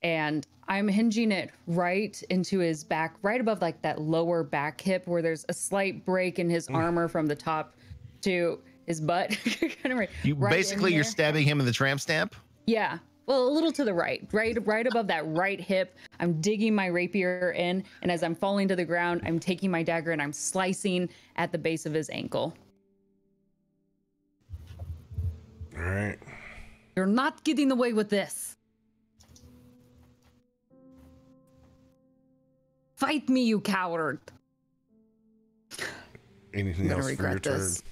and I'm hinging it right into his back, right above like that lower back hip, where there's a slight break in his armor from the top to his butt. [laughs] kind of right, You right basically you're stabbing him in the tramp stamp. Yeah. Well, a little to the right, right, right above that right hip. I'm digging my rapier in, and as I'm falling to the ground, I'm taking my dagger and I'm slicing at the base of his ankle. All right. You're not getting away with this. Fight me, you coward. Anything else for your regret turn? this.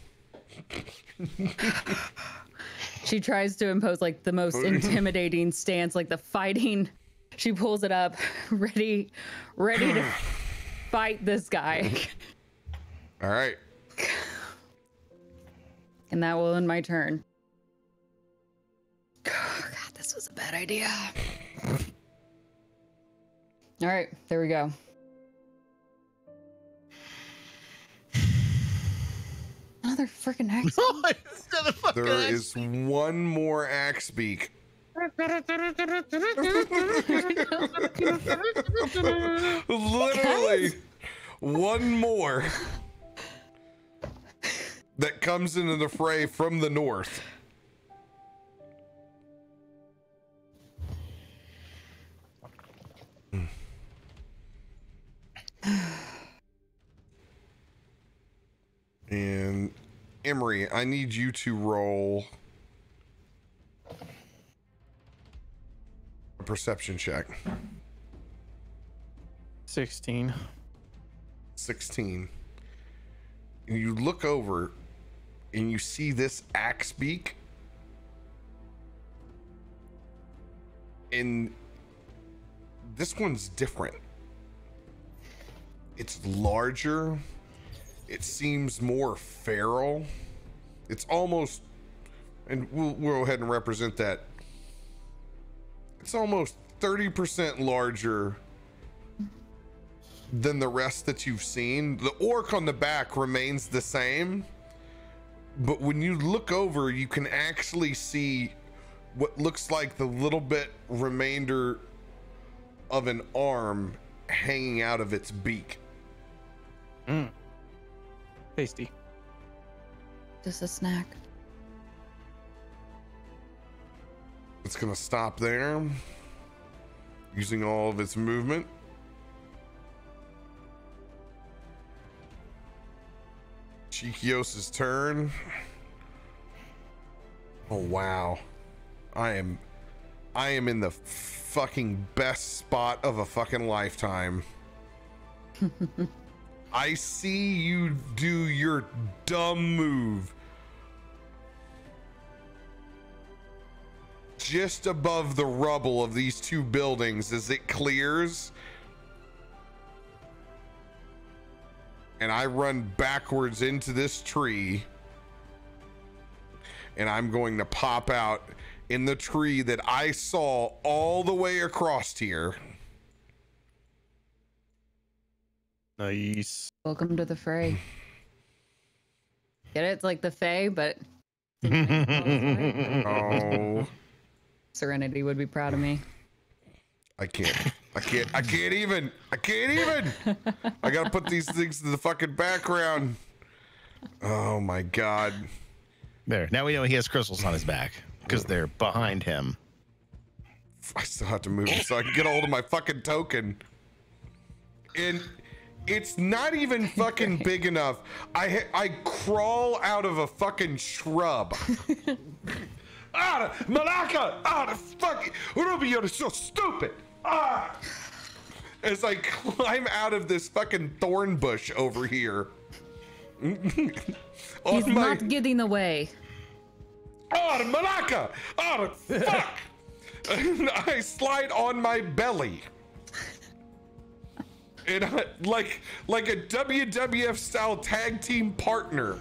[laughs] She tries to impose like the most intimidating stance, like the fighting. She pulls it up, [laughs] ready, ready to [sighs] fight this guy. All right. And that will end my turn. Oh, [sighs] God, this was a bad idea. [sighs] All right, there we go. Another freaking axe. [laughs] There is one more axe beak. Literally, one more that comes into the fray from the north. [sighs] And Emery, I need you to roll a perception check. 16. 16. And you look over and you see this axe beak. And this one's different. It's larger. It seems more feral. It's almost, and we'll, we'll go ahead and represent that. It's almost 30% larger than the rest that you've seen. The orc on the back remains the same, but when you look over, you can actually see what looks like the little bit remainder of an arm hanging out of its beak. Mm. Tasty. Just a snack. It's gonna stop there, using all of its movement. Chikios' turn. Oh wow. I am I am in the fucking best spot of a fucking lifetime. [laughs] I see you do your dumb move. Just above the rubble of these two buildings as it clears. And I run backwards into this tree. And I'm going to pop out in the tree that I saw all the way across here. Nice. Welcome to the fray. Get it? It's like the Fae, but [laughs] Oh. Serenity would be proud of me. I can't. I can't. I can't even. I can't even. I gotta put these things in the fucking background. Oh my god. There. Now we know he has crystals on his back because they're behind him. I still have to move it so I can get a hold of my fucking token. And it's not even [laughs] fucking big enough. I I crawl out of a fucking shrub. [laughs] ah, Malaka! Ah, the fuck! Ruby, you're so stupid! Ah! As I climb out of this fucking thorn bush over here. [laughs] He's my not getting away. the malaka the fuck I slide on my belly. And I, like like a WWF style tag team partner.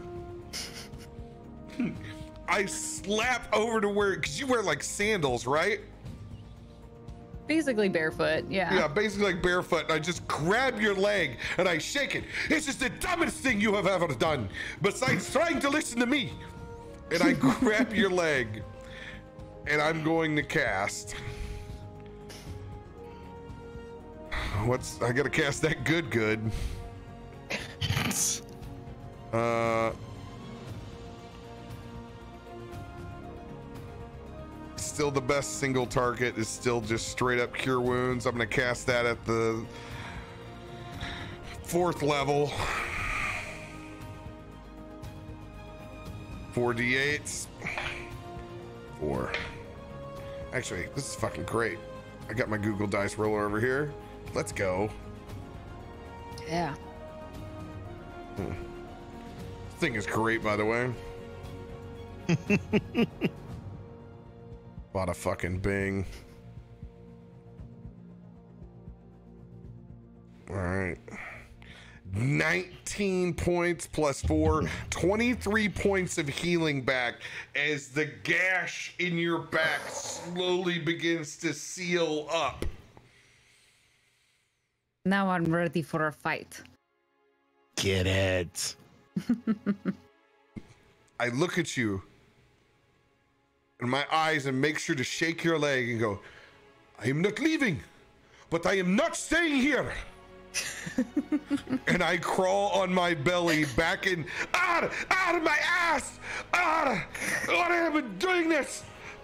I slap over to where because you wear like sandals, right? Basically barefoot. Yeah. Yeah, basically like barefoot. And I just grab your leg and I shake it. This is the dumbest thing you have ever done, besides trying to listen to me. And I grab your leg and I'm going to cast. What's I gotta cast that good good. [laughs] Uh still the best single target is still just straight up cure wounds. I'm gonna cast that at the fourth level. Four d8s. Four. Actually, this is fucking great. I got my Google Dice roller over here. Let's go. Yeah. This thing is great, by the way. [laughs] Bought a fucking Bing. All right. 19 points plus 4, 23 points of healing back as the gash in your back slowly begins to seal up. Now I'm ready for a fight. Get it. [laughs] I look at you in my eyes and make sure to shake your leg and go, I am not leaving, but I am not staying here. [laughs] and I crawl on my belly back in out, out of my ass. Ah, what I have been doing this.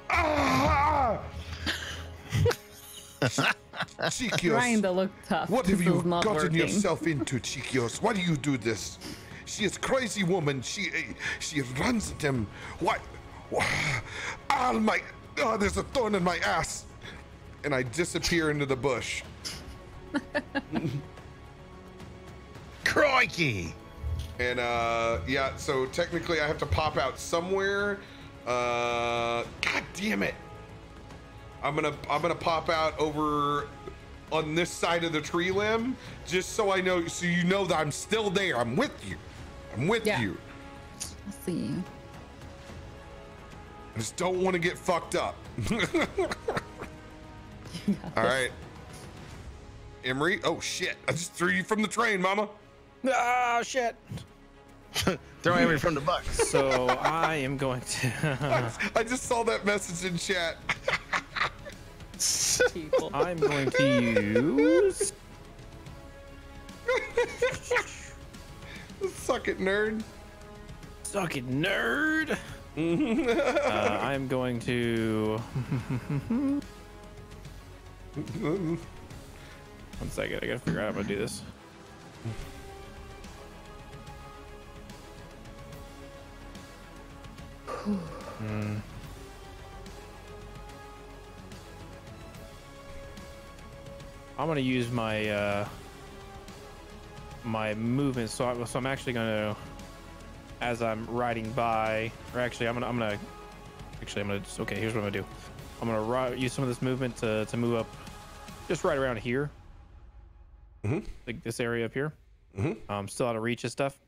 Ah. [laughs] Chikios, Trying to look tough. what have you not gotten working. yourself into, Chikios? Why do you do this? She is crazy woman. She eh, she runs at him. Why? why- Ah, my! Oh, there's a thorn in my ass. And I disappear into the bush. [laughs] Crikey. And uh, yeah, so technically I have to pop out somewhere. Uh, God damn it! I'm gonna I'm gonna pop out over on this side of the tree limb, just so I know, so you know that I'm still there. I'm with you. I'm with Yeah. you. Let's see. I just don't want to get fucked up. [laughs] All right. Emery, oh shit! I just threw you from the train, Mama. Oh shit. [laughs] Throw Emery from the buck. So I am going to. [laughs] I just saw that message in chat. People. I'm going to use. [laughs] Suck it, nerd. Suck it, nerd. [laughs] uh, I'm going to. [laughs] One second, I gotta figure out how I'm gonna do this. [sighs] Hmm. I'm gonna use my uh, my movement, so, I, so I'm actually gonna, as I'm riding by, or actually I'm gonna I'm gonna actually I'm gonna just, okay. Here's what I'm gonna do. I'm gonna ri- use some of this movement to to move up, just right around here, Mhm. like this area up here. Mhm. Um, still out of reach of stuff,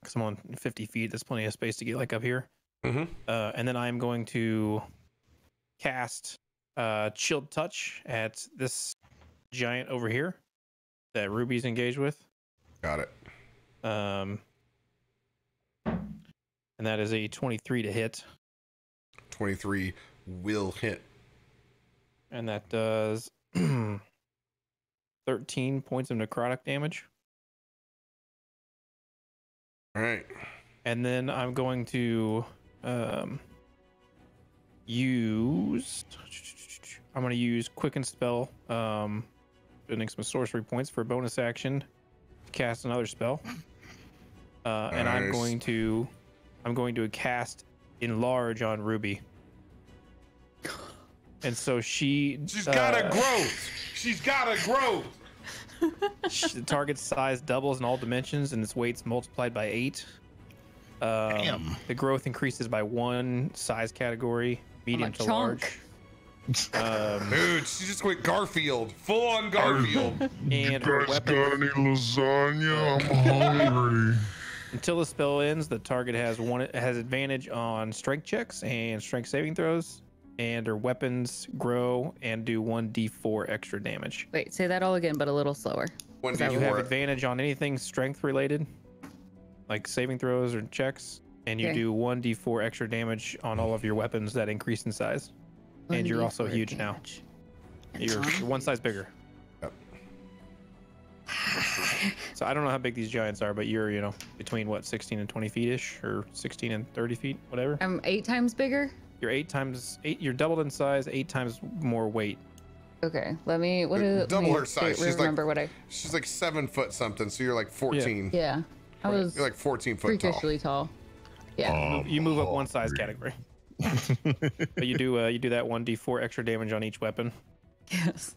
because I'm on 50 feet. There's plenty of space to get like up here. Mhm. Uh, and then I'm going to cast uh, Chilled Touch at this giant over here that Ruby's engaged with. Got it. Um, and that is a 23 to hit. 23 will hit. And that does [clears throat] 13 points of necrotic damage. All right. And then I'm going to um, use. I'm going to use Quicken Spell, um, spending some sorcery points for a bonus action, cast another spell. Uh, and I'm going to, I'm going to cast Enlarge on Ruby. And so she. She's got a uh, growth. She's got a growth. [laughs] The target's size doubles in all dimensions and its weight's multiplied by eight. Um, Damn. The growth increases by one size category, medium to chonk. large. Um, [laughs] Dude, she just went Garfield, full on Garfield. [laughs] and her Guys weapon, got any lasagna? I'm [laughs] hungry. until the spell ends, the target has one has advantage on strength checks and strength saving throws, and her weapons grow and do one d4 extra damage. Wait, say that all again, but a little slower. One Is that You have advantage on anything strength related, like saving throws or checks, and you Okay. do one d4 extra damage on all of your weapons that increase in size. And you're also 1d4 huge now. You're, one size bigger. Yep. So I don't know how big these giants are, but you're you know between what 16 and 20 feet ish, or 16 and 30 feet, whatever. I'm eight times bigger. You're eight times eight. You're doubled in size, eight times more weight. Okay, let me. What is? let double her size. re- She's like- what I. She's like seven foot something, so you're like 14. Yeah, I was You're like 14 foot tall. freakishly tall. Yeah. Oh, you move up one size category. But you do uh, you do that one d4 extra damage on each weapon. Yes.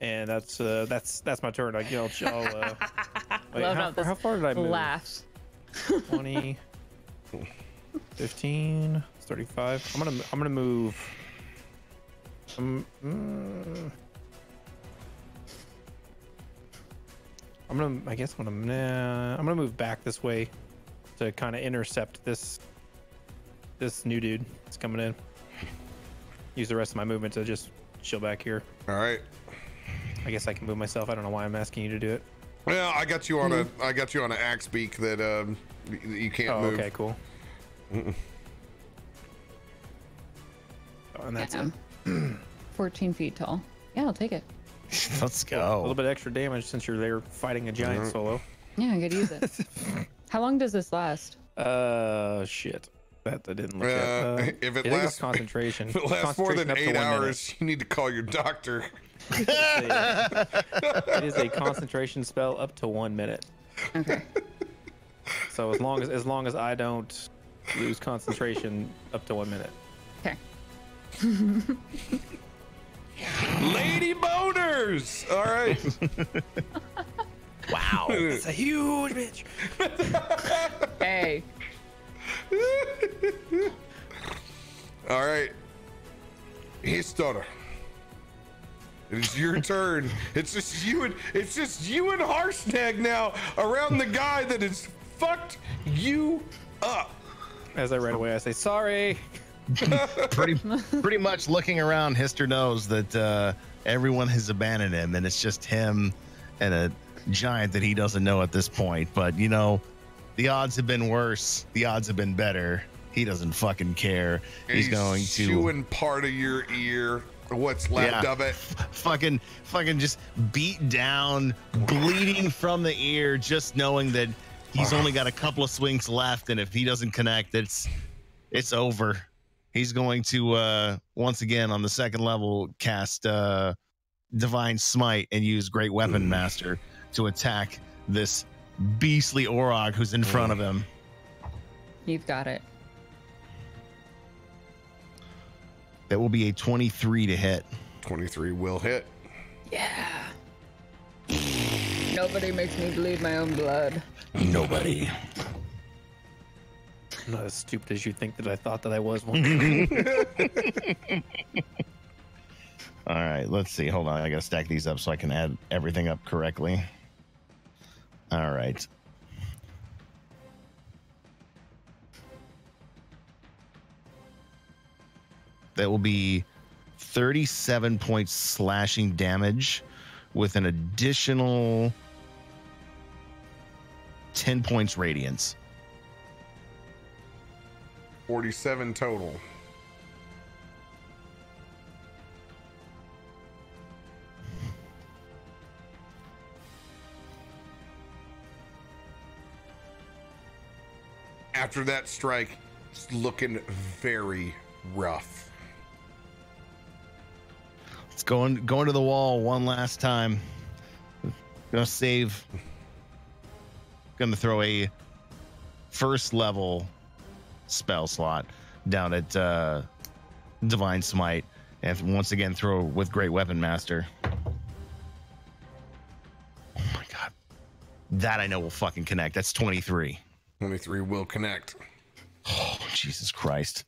and that's uh, that's that's my turn. I, I'll, I'll uh, [laughs] wait, Love how, how far, how far did I move? Laughs. 20, 15, 35. I'm gonna I'm gonna move. Um, mm, I'm gonna. I guess I'm gonna. Nah, I'm gonna move back this way to kind of intercept this this new dude is coming in. Use the rest of my movement to just chill back here. All right. I guess I can move myself. I don't know why I'm asking you to do it. Well, I got you on a I got you on an axe beak that um you can't Oh, move. okay, cool. Oh, and that's it. [clears throat] 14 feet tall. Yeah, I'll take it. [laughs] Let's go. A little bit extra damage since you're there fighting a giant solo. Yeah, I could use it. [laughs] How long does this last? Uh, shit. That I didn't look at. Uh, Uh, if it think it's lasts- [laughs] concentration. If it lasts more than Concentration up to eight one minute. hours, you need to call your doctor. [laughs] it is a [laughs] concentration spell up to one minute. Okay. So as long as as long as I don't lose concentration, up to one minute. Okay. Lady boners. All right. Wow. It's a huge bitch. Hey. [laughs] All right. Histor. It is your turn. It's just you and it's just you and Harshnag now around the guy that has fucked you up. As I run away, I say sorry. [laughs] pretty pretty much looking around, Histor knows that uh, everyone has abandoned him, and it's just him and a giant that he doesn't know at this point. But you know, the odds have been worse. The odds have been better. He doesn't fucking care. He's, going to chewing part of your ear. What's left Yeah. of it? fucking fucking just beat down, bleeding from the ear, just knowing that he's only got a couple of swings left, and if he doesn't connect, it's it's over. He's going to uh once again on the second level cast uh divine smite and use great weapon master to attack this beastly Orog who's in front of him. You've got it. That will be a 23 to hit. 23 will hit. Yeah. [sighs] Nobody makes me bleed my own blood. Nobody. I'm not as stupid as you think that I thought that I was one. [laughs] [laughs] All right, let's see. Hold on. I got to stack these up so I can add everything up correctly. All right. That will be 37 points slashing damage with an additional 10 points radiance. 47 total. After that strike, it's looking very rough. It's going going to the wall one last time. Gonna save. Gonna throw a first level spell slot down at uh, Divine Smite, and once again throw with Great Weapon Master. Oh my god, that I know will fucking connect. That's 23. 23 will connect. Oh, Jesus Christ.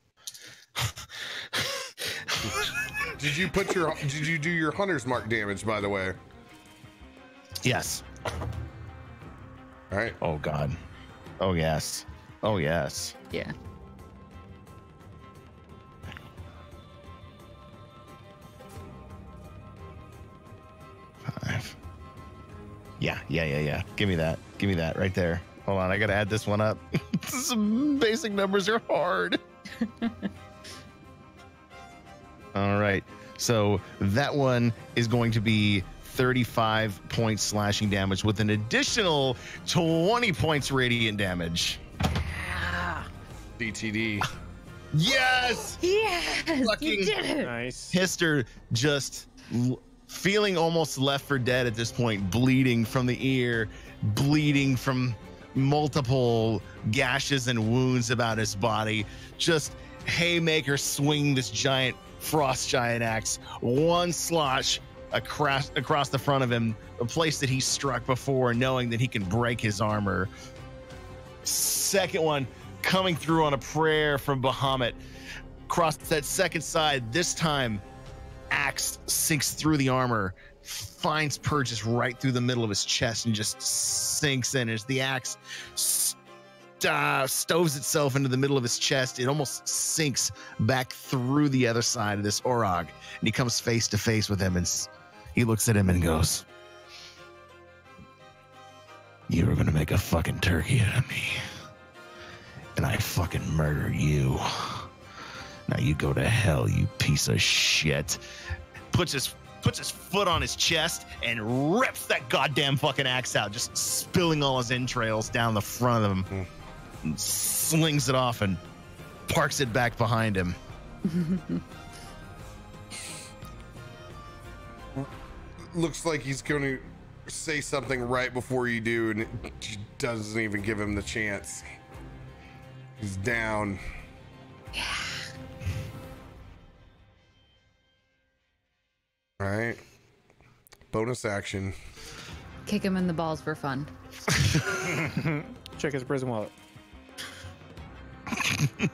Did you put your did you do your hunter's mark damage by the way? Yes. All right. Oh God. Oh yes. Oh yes. Yeah. Five. Yeah, yeah, yeah, yeah. Give me that. Give me that right there. Hold on, I gotta add this one up. [laughs] Some basic numbers are hard. [laughs] All right. So that one is going to be 35 points slashing damage with an additional 20 points radiant damage. DTD. [laughs] Yes! Yes, Fucking- you did it. Nice. Histor just l- feeling almost left for dead at this point, bleeding from the ear, bleeding from multiple gashes and wounds about his body. Just haymaker swing this giant frost giant axe, one slosh across across the front of him, a place that he struck before, knowing that he can break his armor. Second one coming through on a prayer from Bahamut. Across that second side, this time axe sinks through the armor, finds Purchase right through the middle of his chest, and just sinks in as the axe uh, stoves itself into the middle of his chest. It almost sinks back through the other side of this Orog, and he comes face to face with him, and he looks at him and goes, "You were gonna make a fucking turkey out of me, and I fucking murder you." Now you go to hell, you piece of shit. Puts his puts his foot on his chest and rips that goddamn fucking axe out, just spilling all his entrails down the front of him. And slings it off and parks it back behind him. [laughs] Looks like he's going to say something right before you do, and it doesn't even give him the chance. He's down. All right. Bonus action. Kick him in the balls for fun. [laughs] Check his prison wallet. [laughs]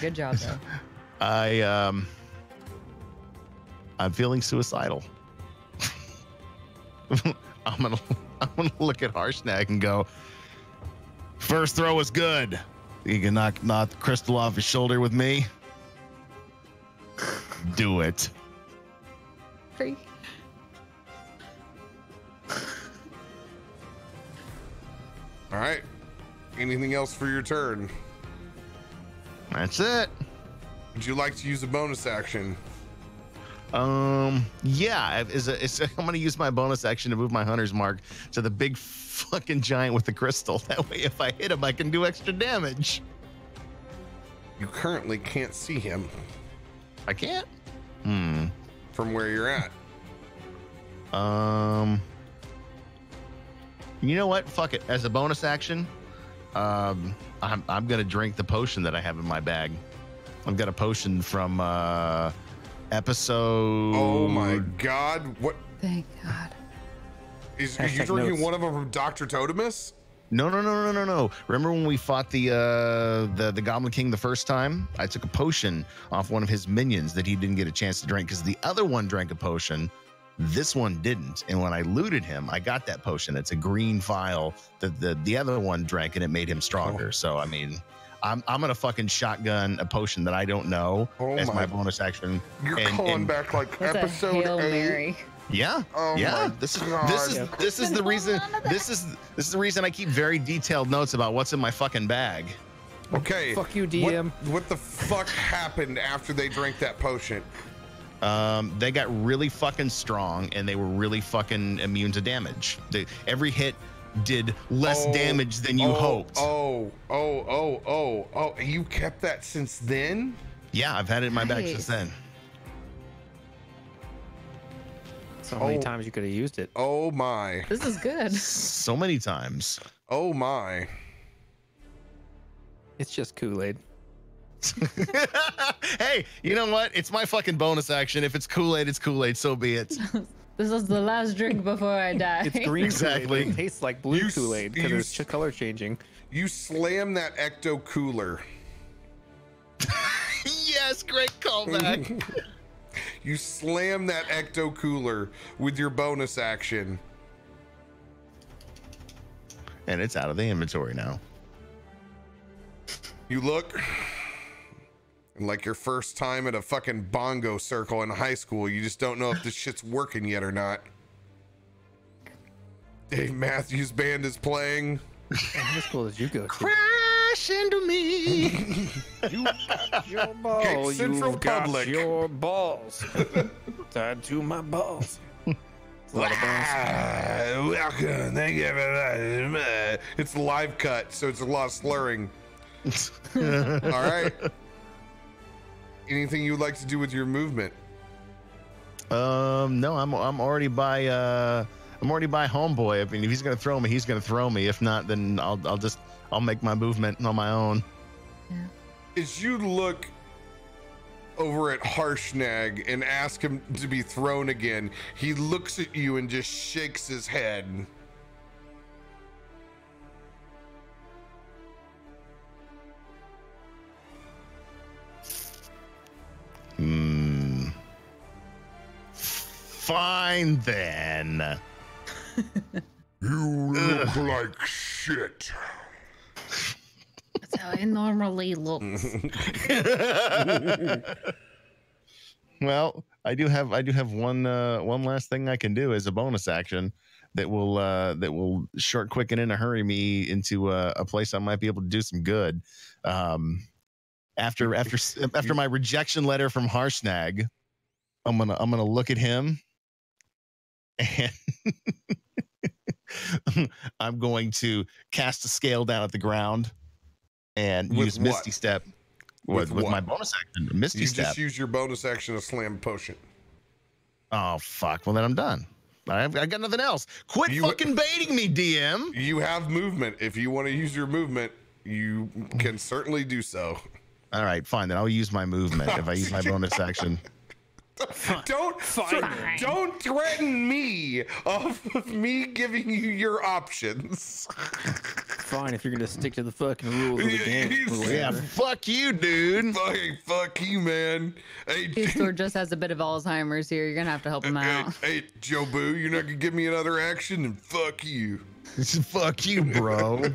Good job, though. I um I'm feeling suicidal. [laughs] I'm gonna I'm gonna look at Harshnag and go. First throw was good. You can knock knock crystal off his shoulder with me. Do it. Free. All right. Anything else for your turn? That's it. Would you like to use a bonus action? Um, yeah, is a, it's, [laughs] I'm gonna use my bonus action to move my hunter's mark to the big fucking giant with the crystal. [laughs] That way, if I hit him, I can do extra damage. You currently can't see him I can't. Hmm. From where you're at. Um. You know what? Fuck it. As a bonus action, um, I'm I'm gonna drink the potion that I have in my bag. I've got a potion from uh episode. Oh my god. What Thank God. is are you drinking notes. one of them from Dr. Totemus? No, no, no, no, no, no. Remember when we fought the uh the the Goblin King the first time? I took a potion off one of his minions that he didn't get a chance to drink because the other one drank a potion. This one didn't. And when I looted him, I got that potion. It's a green vial that the the other one drank and it made him stronger. Oh. So I mean, I'm I'm gonna fucking shotgun a potion that I don't know Oh as my- my bonus action. You're And- calling and- back like That's episode eight. Mary. Yeah. Oh yeah. my This is God. this is Yeah. this is the reason on to that. this is this is the reason I keep very detailed notes about what's in my fucking bag. Okay. Fuck you, What, DM. what the fuck happened after they drank that potion? Um, they got really fucking strong and they were really fucking immune to damage. They, every hit did less Oh, damage than you oh, hoped. Oh, oh, oh, oh, oh. You kept that since then? Yeah, I've had it in my bag since then. So many Oh. times you could have used it. Oh my. This is good. [laughs] So many times. Oh my. It's just Kool Aid. [laughs] hey, you know what? It's my fucking bonus action. If it's Kool Aid, it's Kool Aid. So be it. This [laughs] This is the last drink before I die. It's green Exactly. It tastes like blue Kool-Aid because it's color changing. You slam that ecto cooler. yes, great callback. You slam that ecto cooler with your bonus action. and it's out of the inventory now. You look, like your first time at a fucking bongo circle in high school, you just don't know if this shit's working yet or not. Dave Matthews Band is playing. How school did you go to? Crash into me. [laughs] You got your ball. Central you got Public. your balls [laughs] tied to my balls. It's a lot of balls. Ah, welcome. Thank you for that. It's live cut, so it's a lot of slurring. [laughs] All right. Anything you would like to do with your movement? Um, no, I'm I'm already by uh I'm already by homeboy. I mean, if he's gonna throw me, he's gonna throw me. If not, then I'll I'll just I'll make my movement on my own. As you look over at Harshnag and ask him to be thrown again, he looks at you and just shakes his head. Hmm. Fine then. You look like shit. That's how it normally looks. [laughs] Well, I do have I do have one uh one last thing I can do as a bonus action that will uh that will short quicken in a hurry me into a, a place I might be able to do some good. Um after after after my rejection letter from Harshnag, I'm gonna I'm gonna look at him and [laughs] I'm going to cast a scale down at the ground and With use Misty what? Step With with, with my bonus action. Misty You Step. just use your bonus action to slam potion. Oh fuck! Well then I'm done. I've I got nothing else. Quit You- fucking [laughs] baiting me, DM. You have movement. If you want to use your movement, you can certainly do so. All right, fine. Then I'll use my movement if I use my [laughs] bonus action. Don't Fine. don't threaten me off of me giving you your options. Fine, if you're gonna stick to the fucking rules of the game. Yeah, fuck you, dude. Hey, fuck you, man. Hey, His [laughs] sword just has a bit of Alzheimer's here. You're gonna have to help him out. hey, Joe Boo, you're not gonna give me another action, and fuck you. [laughs] fuck you, bro. [laughs]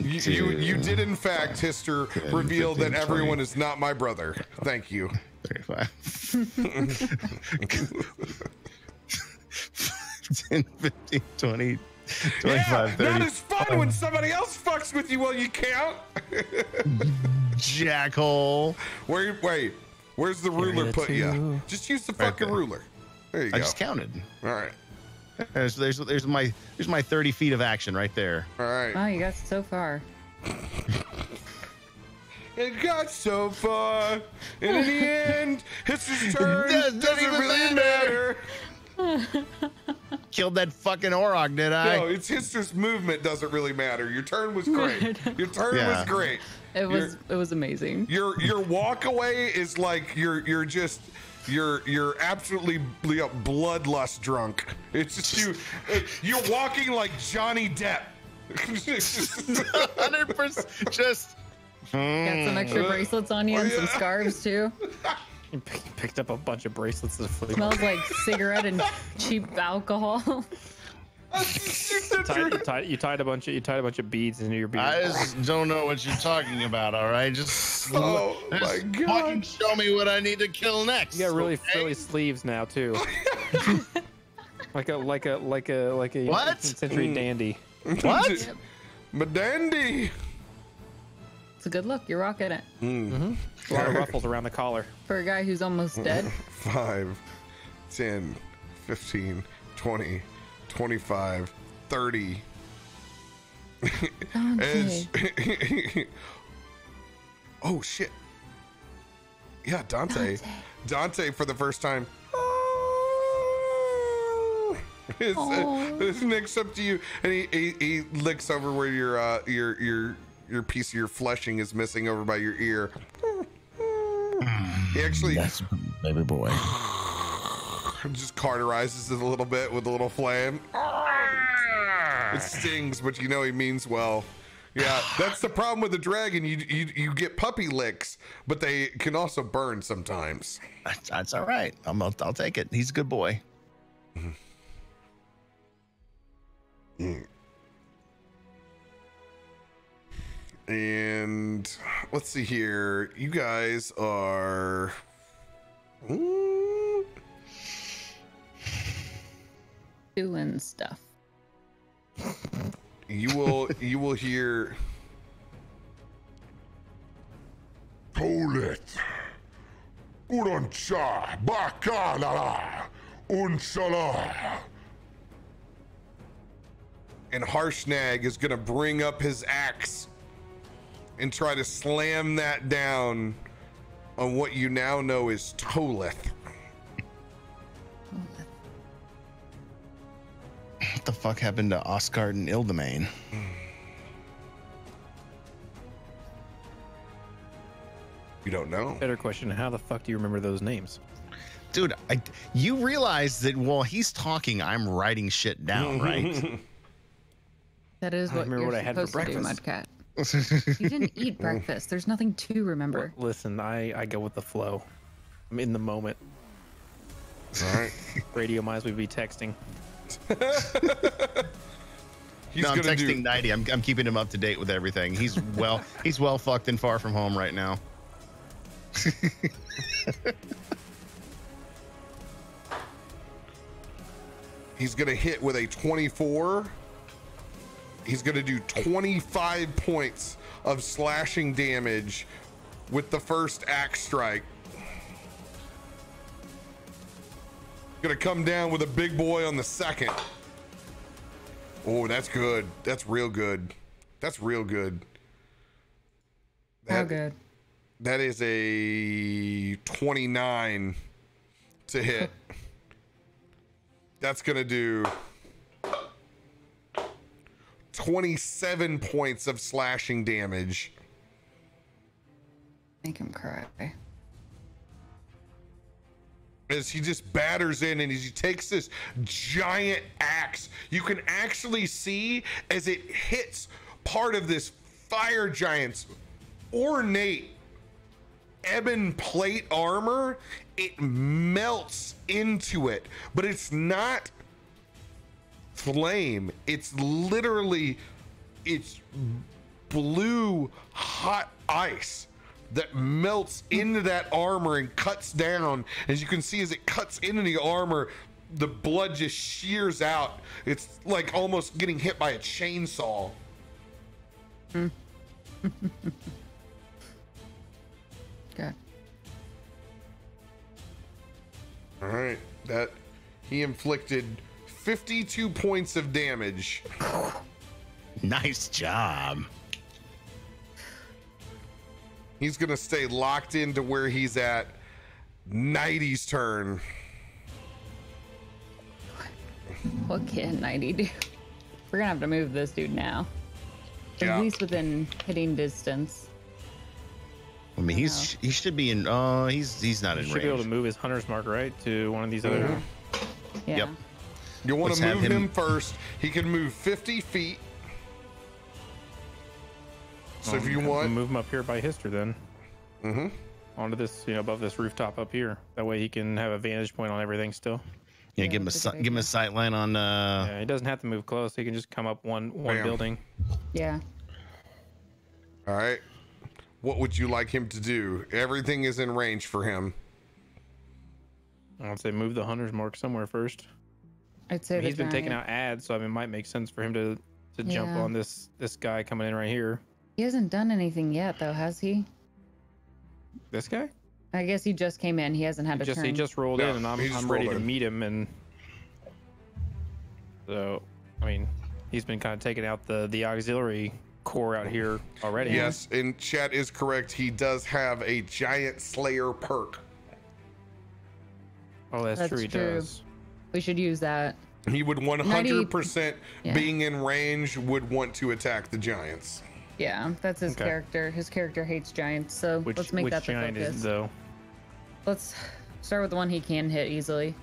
You, you, you did in fact, Histor, reveal 15, that everyone is not my brother. Thank you. 35. [laughs] 10, 15, 20, 25, yeah, 30. that is fun when somebody else fucks with you while you count. Jackhole. Where, wait, where's the ruler put you? Just use the fucking there. ruler. There you I go. I just counted. All right, There's, there's, there's my there's my 30 feet of action right there. all right. Oh, you got so far. [laughs] It got so far, and in the [laughs] end, Histor's turn Doesn't doesn't even really matter. matter. [laughs] Killed that fucking Orog, did I? No, it's Histor's movement doesn't really matter. Your turn was [laughs] great. Your turn Yeah. was great. It was it was amazing. Your your walk away is like you're you're just you're you're absolutely bloodlust drunk. It's just you you're walking like Johnny Depp. 100% just Got some extra hmm. bracelets on you oh, and some scarves too. [laughs] You picked up a bunch of bracelets to flea Smells like cigarette and cheap alcohol. [laughs] [laughs] tied, you, tied, you tied a bunch of you tied a bunch of beads into your beard. I just don't know what you're talking about, all right? Just, Oh, just my God. fucking show me what I need to kill next. you got really okay? frilly sleeves now too. like a like a like a like a What? century dandy. What? Madandy. It's a good look. You're rocking it. Mm-hmm. A lot of ruffles around the collar. For a guy who's almost [laughs] dead. 5, 10, 15, 20, 25, 30. As- oh, shit. Yeah, Dante. Dante, for the first time. His, uh, his next up to you, and he, he, he licks over where your uh, your your your piece of your fleshing is missing over by your ear. He actually baby boy. [sighs] just cauterizes it a little bit with a little flame. It stings, but you know he means well. Yeah, that's the problem with the dragon. You you, you get puppy licks, but they can also burn sometimes. That's, that's all right. I'm, I'll, I'll take it. He's a good boy. Mm-hmm. Mm. And let's see here. You guys are. Ooh, Doing stuff. You will you will hear Tolet. Urancha. Bakalala. Unshala. and Harshnag is gonna bring up his axe and try to slam that down on what you now know is Toleth. What the fuck happened to Oscar and Ildamain? You don't know. Better question: How the fuck do you remember those names? Dude, I, you realize that while he's talking, I'm writing shit down, right? [laughs] That is I what remember you're what I had for supposed to do, breakfast. Mudcat. You didn't [laughs] eat breakfast. There's nothing to remember. Listen, I I go with the flow. I'm in the moment. All right. Radio might as well be texting. [laughs] He's no, I'm texting do. 90. I'm, I'm keeping him up to date with everything. He's well, [laughs] he's well fucked and far from home right now. He's gonna hit with a 24. He's gonna do 25 points of slashing damage with the first axe strike. Gonna come down with a big boy on the second. Oh, that's good. That's real good. That's real good. How good. That is a 29 to hit. [laughs] That's going to do 27 points of slashing damage. Make him cry. As he just batters in and as he takes this giant axe, you can actually see as it hits part of this fire giant's ornate ebon plate armor, it melts into it, but it's not flame. It's literally it's blue hot ice that melts into that armor and cuts down. As you can see, as it cuts into the armor, the blood just shears out. It's like almost getting hit by a chainsaw. [laughs] Good. All right, that he inflicted 52 points of damage. Nice job. He's gonna stay locked into where he's at. Nighty's turn. What can Nighty do? We're gonna have to move this dude now. Yeah. At least within hitting distance. I mean, he's he should be in. Oh, he's he's not He in should be able to move his hunter's mark right to one of these other. Mm-hmm. Yeah. Yep. You want to move him... him- first. He can move 50 feet. So if you want, move him up here by Histor then. mm-hmm. onto this, you know, above this rooftop up here. That way he can have a vantage point on everything still. Yeah, Yeah, give him a si- give him a idea. sight line on. uh Yeah, he doesn't have to move close. He can just come up one one Bam. building. Yeah. all right. What would you like him to do? Everything is in range for him. I'd say move the hunter's mark somewhere first. I'd say the He's been taking out ads, so I mean, it might make sense for him to to jump on this this guy coming in right here. He hasn't done anything yet, though, has he? This guy? I guess he just came in. He hasn't had He a just turn. he just rolled Yeah, in, and I'm I'm ready rolled to meet him, and so I mean, he's been kind of taking out the the auxiliary core out here already. Yes, and chat is correct. He does have a giant slayer perk. Oh, that's, That's true. He true. does. We should use that. He would 100% Yeah. being in range would want to attack the giants. Yeah, that's his Okay. character. His character hates giants, so Which let's make which that the giant is focus. it, though? Let's start with the one he can hit easily.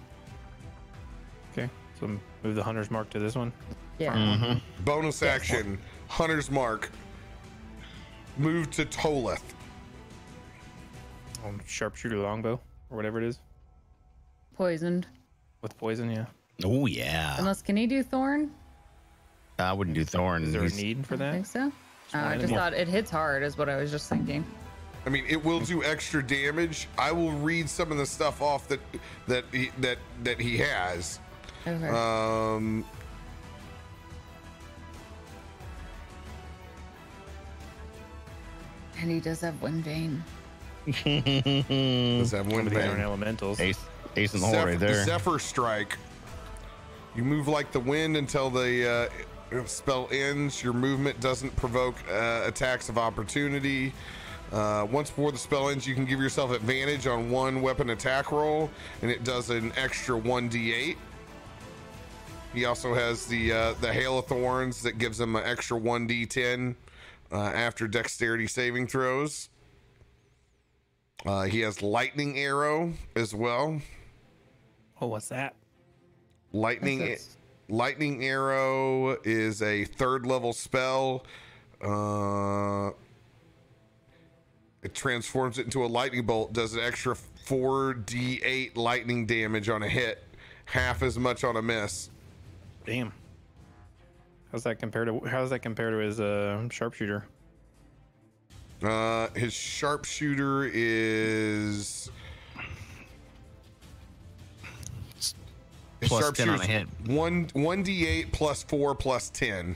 Okay, so move the hunter's mark to this one. Yeah. Mhm. Bonus Yes. action, Hunter's Mark. Move to Toleth. Um, sharpshooter longbow or whatever it is Poisoned. With poison. Yeah. Oh yeah. Unless can he do thorn? I wouldn't do thorn. Is there a need for that? I that? think so. Uh, I just thought it hits hard, is what I was just thinking. I mean, it will do extra damage. I will read some of the stuff off that that he, that that he has. Okay. Um, and he does have wind vane. [laughs] does have one Some of these aren't elementals. Ace, ace in the hole right there. Zephyr strike. You move like the wind until the uh, spell ends. Your movement doesn't provoke uh, attacks of opportunity. Uh, once before the spell ends, you can give yourself advantage on one weapon attack roll, and it does an extra 1d8. He also has the uh, the hail of thorns that gives him an extra 1d10 uh, after dexterity saving throws. Uh, he has lightning arrow as well. Oh, what's that? Lightning Lightning Arrow is a third level spell. Uh, it transforms it into a lightning bolt, does an extra 4d8 lightning damage on a hit, half as much on a miss. Damn. How's that compare to? How does that compare to his uh, sharpshooter? Uh, his sharpshooter is. His Plus 10 on a hit. One one d8 plus four plus ten.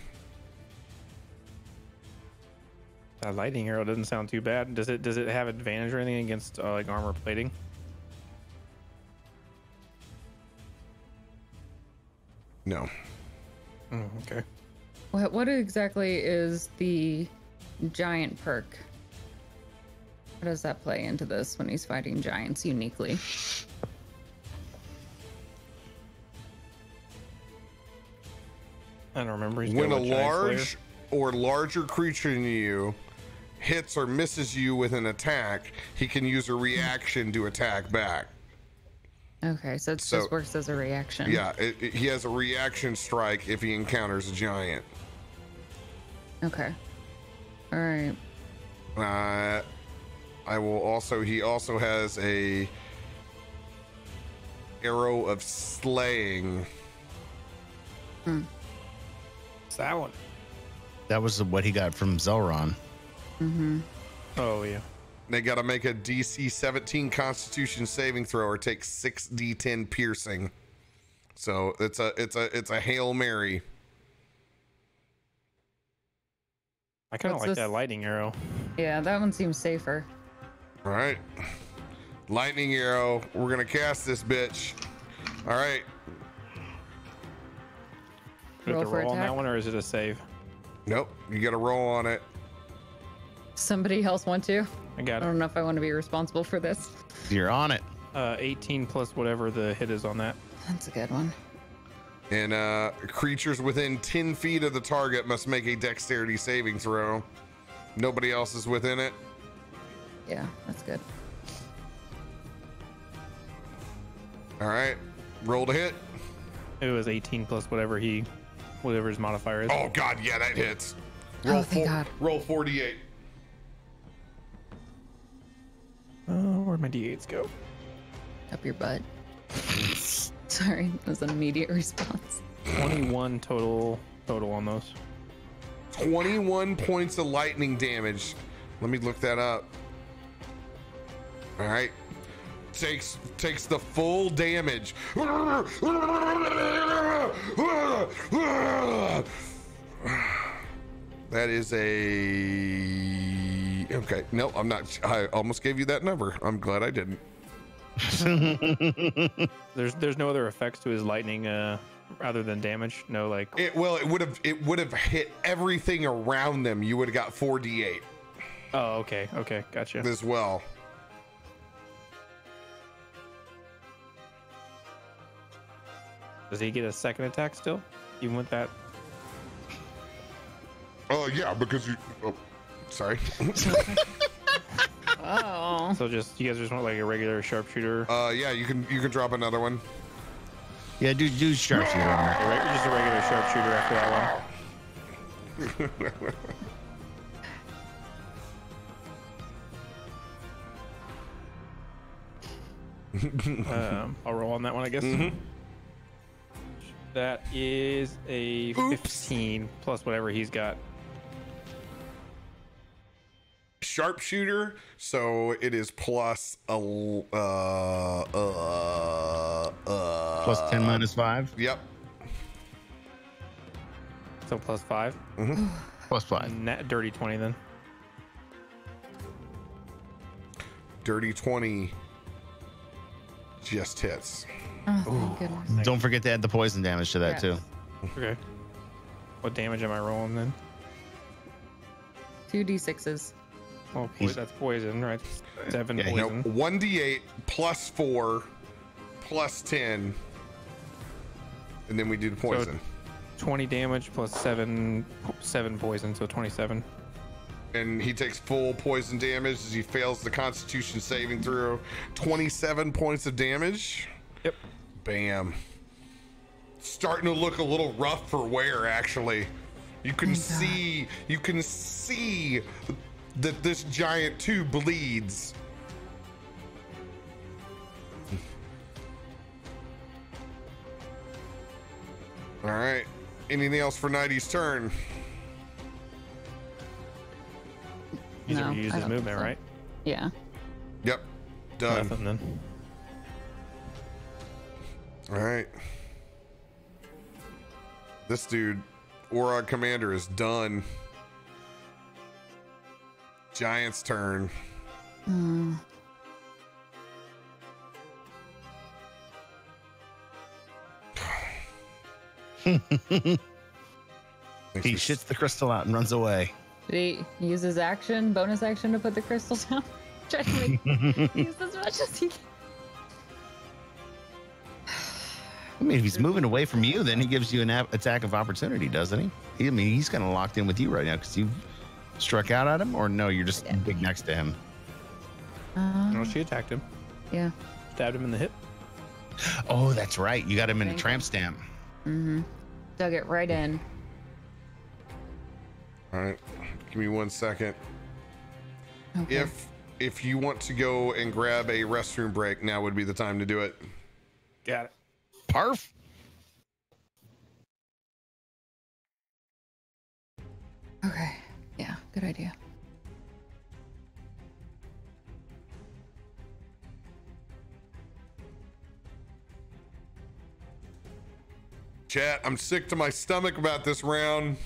That lightning arrow doesn't sound too bad. Does it? Does it have advantage or anything against uh, like armor plating? No. Mm, okay. What what exactly is the giant perk? How does that play into this when he's fighting giants uniquely? I don't remember. He's when a got what, large or larger creature than you hits or misses you with an attack, he can use a reaction to attack back. Okay, so it So- just works as a reaction. Yeah, it, it- he has a reaction strike if he encounters a giant. Okay. All right. Uh, I will also. He also has a arrow of slaying. What's that one? That was what he got from Zelron. Mm-hmm. Oh yeah. They got to make a DC 17 Constitution saving throw or take six D10 piercing. So it's a it's a it's a hail mary. I kind of like this? that lightning arrow. Yeah, that one seems safer. All right, lightning arrow. We're gonna cast this bitch. All right. Do we have Roll to for roll on that attack? one, or is it a save? Nope. You got to roll on it. Somebody else want to? I I got it. I don't know if I want to be responsible for this. You're on it. Uh, 18 plus whatever the hit is on that. That's a good one. And uh, creatures within 10 feet of the target must make a dexterity saving throw. Nobody else is within it. Yeah, that's good. All right. Roll to hit. It was 18 plus whatever he, whatever his modifier is. Oh, God. Yeah, that hits. Oh, Roll, thank God. roll 48. Oh, where'd my d8s go? Up your butt. [laughs] Sorry, that was an immediate response. 21 total total on those. 21 points of lightning damage. Let me look that up. All right. Takes takes the full damage. That is a okay. No, I'm not. I almost gave you that number. I'm glad I didn't. [laughs] There's there's no other effects to his lightning uh other than damage. No like It well, it would have it would have hit everything around them. You would have got 4d8 Oh, okay. Okay, gotcha. as well. Does he get a second attack still? Even with that? Oh yeah, because you. Oh, Sorry. [laughs] Oh. So just you guys just want like a regular sharpshooter? Uh, yeah, you can you can drop another one. Yeah, do do sharpshooter on her. A Just a regular sharpshooter after that one. [laughs] um, I'll roll on that one, I guess. That is a 15 plus whatever he's got. Sharpshooter, so it is plus a l- uh uh uh Plus ten minus five. Yep. So plus five. Mm-hmm. [sighs] Plus five. Net dirty 20 then. Dirty twenty. Just hits. Oh, thank goodness. Don't forget to add the poison damage to that Yes. too. Okay. What damage am I rolling then? Two d6s. Oh, po- He's- that's poison, right? Seven Yeah, he- No, poison. one d eight plus four plus ten, and then we do the poison. 20 damage plus seven, seven poison, so 27. and he takes full poison damage as he fails the Constitution saving throw. Twenty-seven points of damage. Yep. Bam. Starting to look a little rough for wear, actually. You can see, you can see that this giant too bleeds. [laughs] All right. Anything else for Nighty's turn? He's No, already used I his don't movement, so. right? Yeah. Yep. Done. Nothing then. All right. This dude, Orog Commander, is done. Giant's turn. Hmm. [laughs] He shits the crystal out and runs away. Did he use his action, bonus action, to put the crystal [laughs] down? Try to make [laughs] use as much as he can. I mean, if he's moving away from you, then he gives you an ap- attack of opportunity, doesn't he? he I mean, he's kind of locked in with you right now because you struck out at him, or no, you're just big next to him. Uh, No, she attacked him. yeah. Stabbed him in the hip. Oh, that's right. You got him in a tramp stamp. Mm-hmm. Dug it right in. All right. Give me one second. Okay. If if you want to go and grab a restroom break, now would be the time to do it. Got it. Parf. Okay. Yeah. Good idea. Chat, I'm sick to my stomach about this round.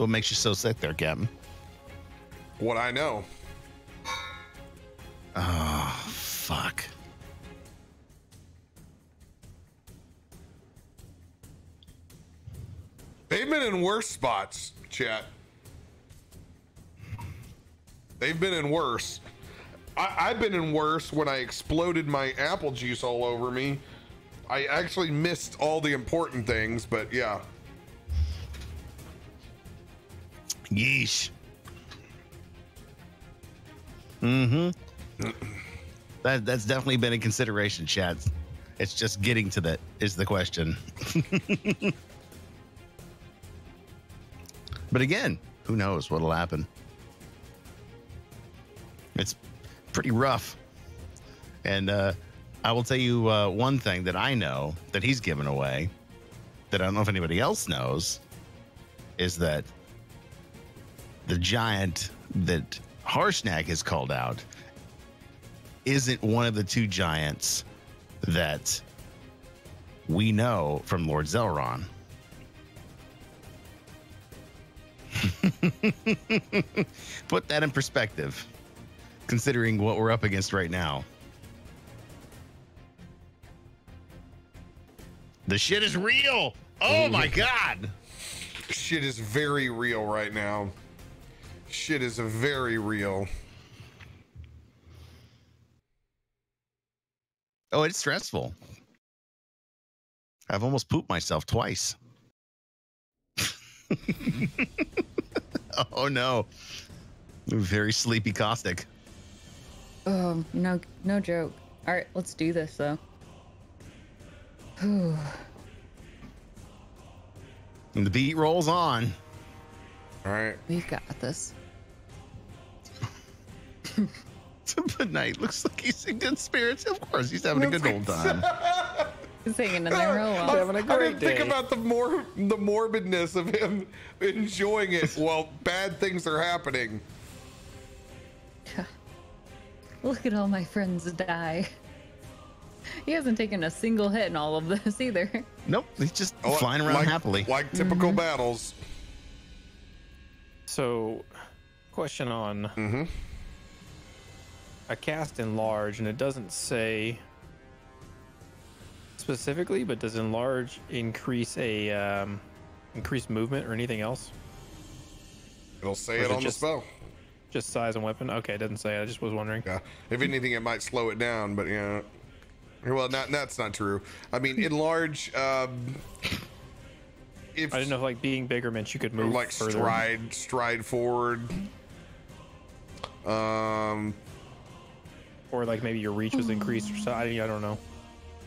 What makes you so sick there, Captain? What I know. Oh, fuck. They've been in worse spots, chat. They've been in worse. I, I've been in worse when I exploded my apple juice all over me. I actually missed all the important things, but yeah. Yeesh. Mm-hmm. That that's definitely been a consideration, Chad. It's just getting to that is the question. [laughs] but again, who knows what'll happen? It's pretty rough. And uh, I will tell you uh, one thing that I know that he's given away that I don't know if anybody else knows is that the giant that Harshnag has called out isn't one of the two giants that we know from Lord Zelron. [laughs] Put that in perspective, considering what we're up against right now. The shit is real. Oh my god. Shit is very real right now. Shit is a very real. Oh, it's stressful. I've almost pooped myself twice. [laughs] oh no. Very sleepy caustic. Oh, no, no joke. All right, let's do this though. Whew. [sighs] And the beat rolls on. All right. We've got this. [laughs] but Knight looks like he's in good spirits. Of course, he's having a good old time. [laughs] He's hanging in there real [laughs] well. having a I great didn't think about the more the morbidness of him enjoying it while bad things are happening. Look at all my friends die. He hasn't taken a single hit in all of this either. Nope, he's just Oh, flying around like- happily. like typical battles. So, question on. Mhm. I cast enlarge, and it doesn't say specifically, but does enlarge increase a um, increase movement or anything else? It'll say Or is it it on just- the spell. Just size and weapon. Okay, it doesn't say. I just was wondering. Yeah. If anything, it might slow it down, but yeah. Well, not that's not true. I mean, enlarge. Um, if I didn't know if like being bigger meant you could move like further. stride, stride forward. Um, or like maybe your reach was increased or so. I, I don't know.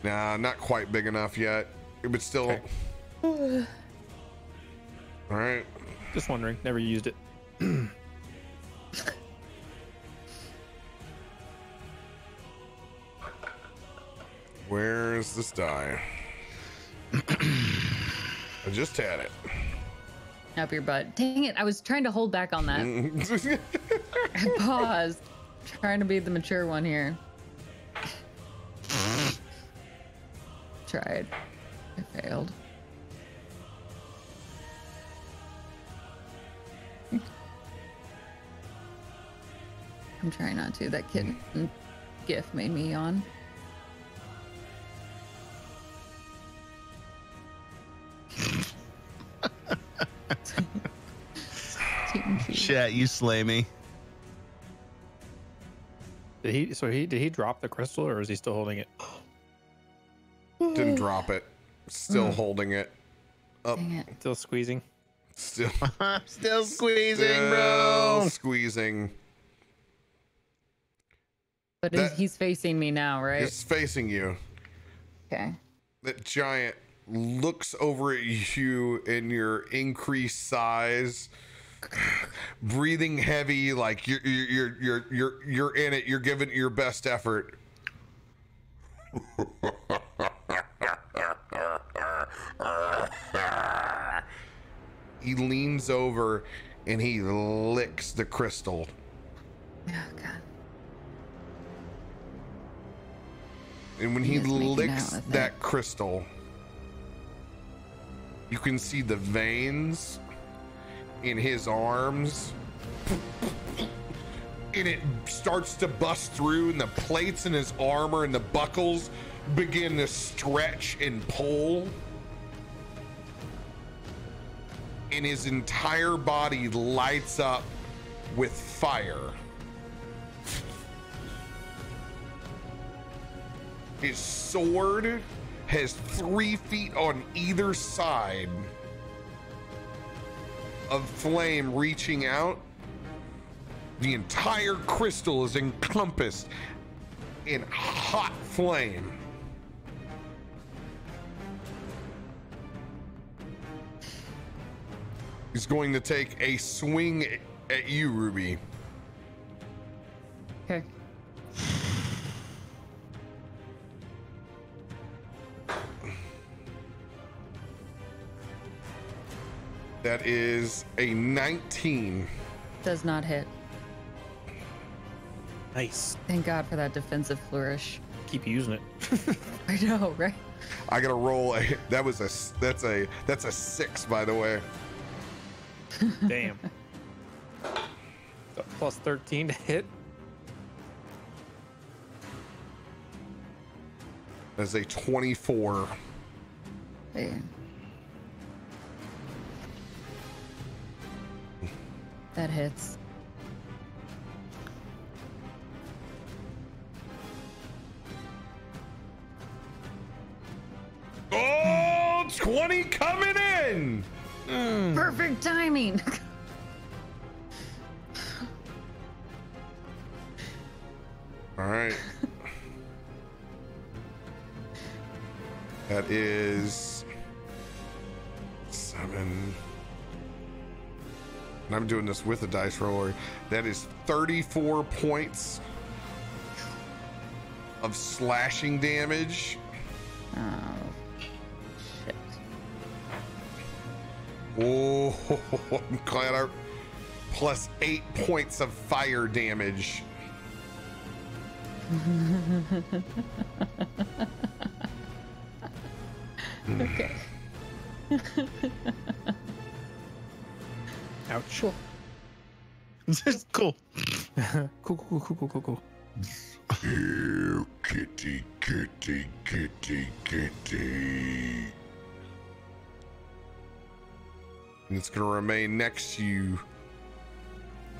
nah, not quite big enough yet. It would still. Okay. [sighs] All right. Just wondering. Never used it. [clears throat] Where's this die? I just had it. Up your butt. Dang it, I was trying to hold back on that. [laughs] I paused. Trying to be the mature one here. Tried. I failed. I'm trying not to. That kid gif made me yawn. [laughs] Chat, you slay me. Did he? So he did he drop the crystal, or is he still holding it? Didn't drop it. Still Hmm. holding it. Up. Dang it. Still squeezing. Still. [laughs] Still squeezing, still bro. Squeezing. But That- he's facing me now, right? It's facing you. Okay. That giant looks over at you in your increased size, breathing heavy, like you're you're you're you're you're, you're in it. You're giving it your best effort. he leans over and he licks the crystal. Oh god. And when he He is making out licks that it. crystal, you can see the veins in his arms. And it starts to bust through, and the plates in his armor and the buckles begin to stretch and pull. And his entire body lights up with fire. His sword has three feet on either side of flame reaching out. The entire crystal is encompassed in hot flame. He's going to take a swing at you, Ruby. That is a 19. Does not hit. Nice. Thank God for that defensive flourish. Keep using it. [laughs] I know, right? I gotta roll a. That was a. That's a. That's a six, by the way. [laughs] Damn. plus 13 to hit. That's a 24. Hey. That hits. Oh, 20 coming in! Mm. Perfect timing. [laughs] All right. [laughs] that is I'm doing this with a dice roller. That is 34 points of slashing damage. Oh, shit. Oh, [laughs] I'm glad I. Plus eight points of fire damage. [laughs] Okay. [laughs] Ouch. [laughs] [laughs] Cool. cool. Cool, cool, cool, cool, cool, cool. Here, kitty, kitty, kitty, kitty. And it's going to remain next to you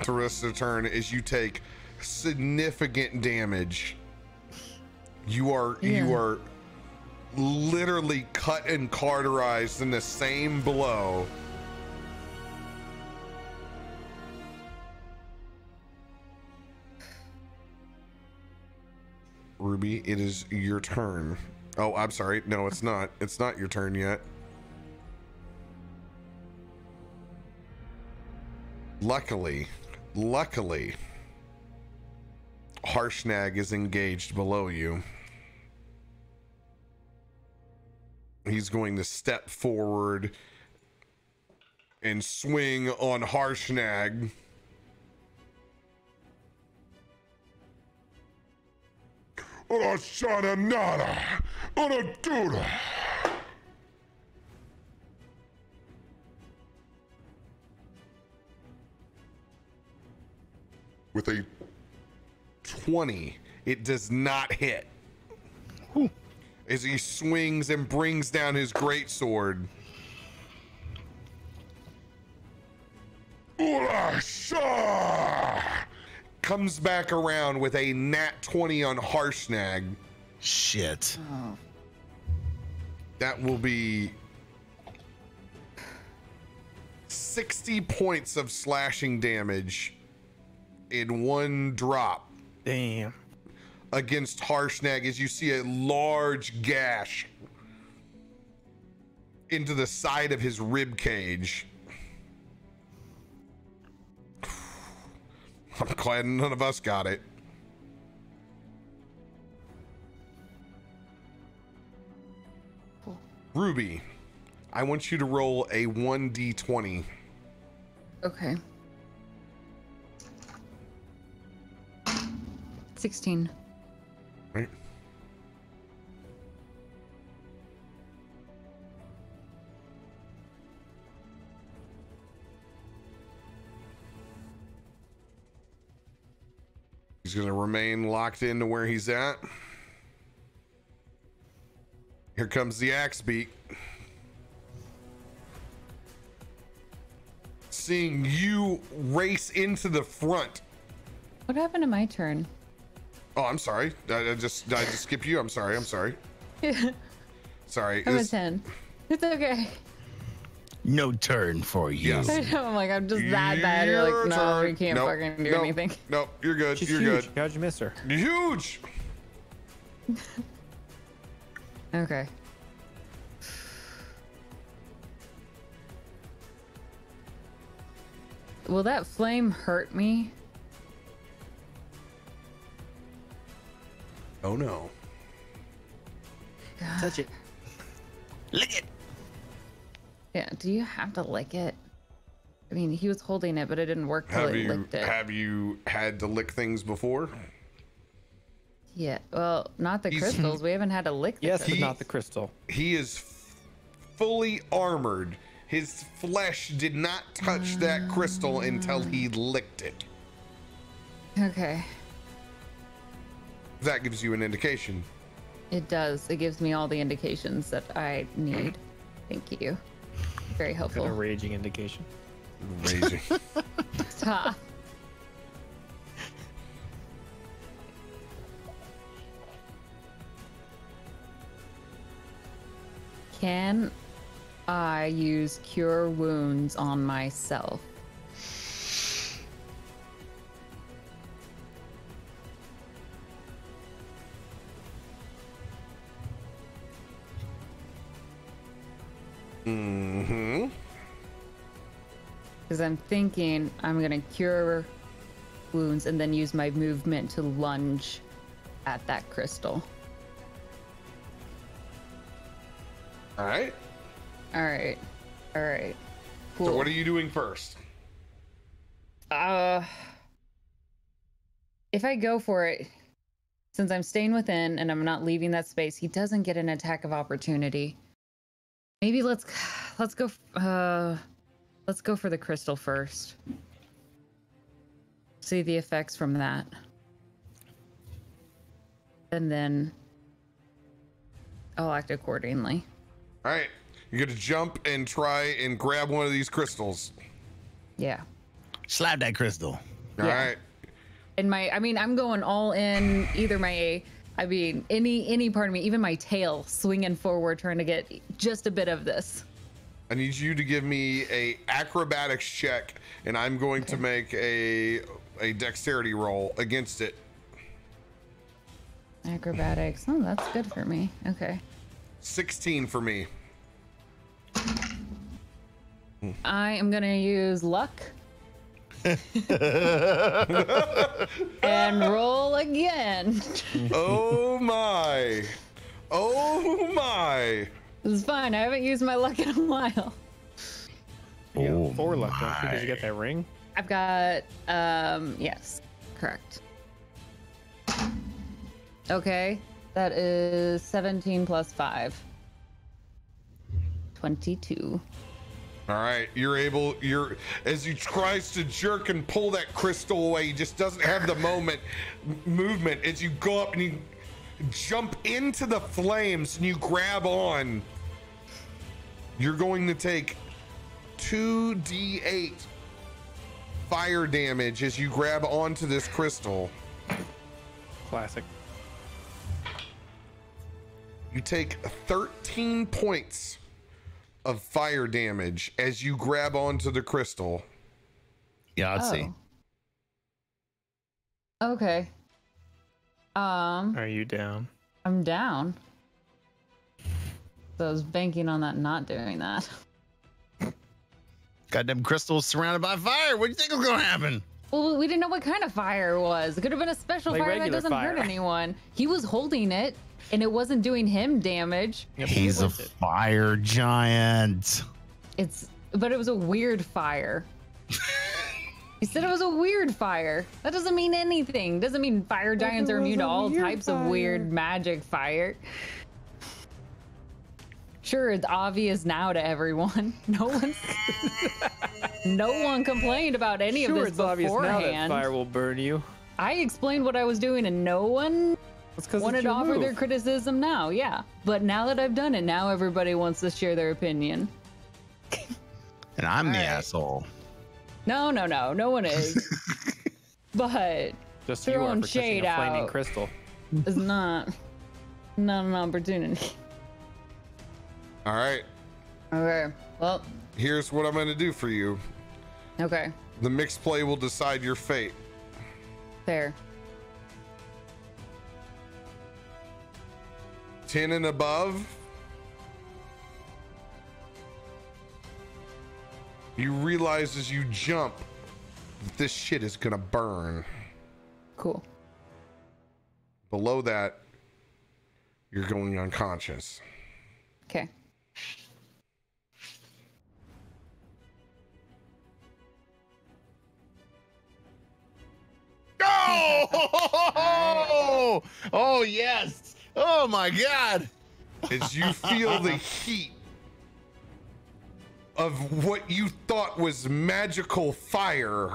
the rest of the turn as you take significant damage. You are you are literally cut and cauterized in the same blow. Ruby, it is your turn. Oh, I'm sorry. No, it's not. It's not your turn yet. Luckily, luckily, Harshnag is engaged below you. He's going to step forward and swing on Harshnag. Ora shana nada. Ora dura. with a 20. It does not hit. As he swings and brings down his greatsword. Ora sha. Comes back around with a nat 20 on Harshnag. Shit. Oh. That will be 60 points of slashing damage in one drop Damn. against Harshnag as you see a large gash into the side of his rib cage. I'm glad none of us got it. Ruby, I want you to roll a 1d20. Okay. 16. He's going to remain locked into where he's at. Here comes the axe beak. Seeing you race into the front. What happened to my turn? Oh, I'm sorry. I, I just did I just skip you. I'm sorry. I'm sorry. [laughs] Sorry. I'm a 10. It's okay. No turn for you. Yes. I know, I'm like, I'm just that bad. You're like, no, turn. we can't Nope, fucking do nope, anything. Nope, you're good. She's you're huge. How'd you miss her? Huge. [laughs] Okay. Will that flame hurt me? Oh no. Touch it. Lick it. Yeah, do you have to lick it? I mean, he was holding it, but it didn't work till Have he you licked it. have you had to lick things before? Yeah, well, not the He's- crystals. We haven't had to lick the Yes, but He- not the crystal. He is f- fully armored. His flesh did not touch that crystal until he licked it. Okay, That gives you an indication. it does. It gives me all the indications that I need. Thank you. Very Got a raging indication. Raging. [laughs] Stop. Can I use cure wounds on myself? Mm-hmm. Because I'm thinking I'm gonna cure wounds and then use my movement to lunge at that crystal. All right. All right. All right. Cool. So what are you doing first? Uh, if I go for it, since I'm staying within and I'm not leaving that space, he doesn't get an attack of opportunity. Maybe let's let's go. Uh, let's go for the crystal first. See the effects from that, and then I'll act accordingly. All right. You're gonna jump and try and grab one of these crystals. Yeah. Slap that crystal. All Yeah. right. and my i mean i'm going all in either my i mean any any part of me even my tail swinging forward trying to get just a bit of this. I need you to give me a acrobatics check, and I'm going to make a a dexterity roll against it. acrobatics. Oh that's good for me. Okay. 16 for me. i am gonna use luck [laughs] and roll again Oh my. Oh my. this is fine i haven't used my luck in a while You Oh got four left, don't you? Did you get that ring? i've got um yes correct okay that is 17 plus 5 22 All right, you're able. You're as he tries to jerk and pull that crystal away. He just doesn't have the moment, movement. As you go up and you jump into the flames and you grab on, you're going to take two d8 fire damage as you grab onto this crystal. Classic. You take 13 points of fire damage as you grab onto the crystal. Yeah, let's see. Oh. Okay. Um, Are you down? I'm down. So I was banking on that not doing that. [laughs] Goddamn crystals surrounded by fire. What do you think was gonna happen? Well, we didn't know what kind of fire it was. It could have been a special Like fire that doesn't hurt anyone. He was holding it, and it wasn't doing him damage. Yep, He's a you went it. fire giant. It's, but it was a weird fire. [laughs] he said it was a weird fire. That doesn't mean anything. Doesn't mean fire giants are immune to all weird types of weird magic fire. Sure, it's obvious now to everyone. [laughs] No one's, [laughs] no one complained about any Sure, of this it's obvious now that fire will burn you. I explained what I was doing, and no one That's because wanted to offer their criticism now. Yeah, but now that I've done it, now everybody wants to share their opinion. [laughs] And I'm the Alright. asshole. No, no, no, no one is. [laughs] but Just you are throwing for touching shade a flaming crystal. it's not not an opportunity. All right, Okay. Well, here's what I'm going to do for you. okay. The mixed play will decide your fate. Fair. 10 and above, you realize as you jump that this shit is gonna burn. Cool. Below that, you're going unconscious. Okay. Oh, [laughs] oh yes. Oh my God. As you feel the heat of what you thought was magical fire,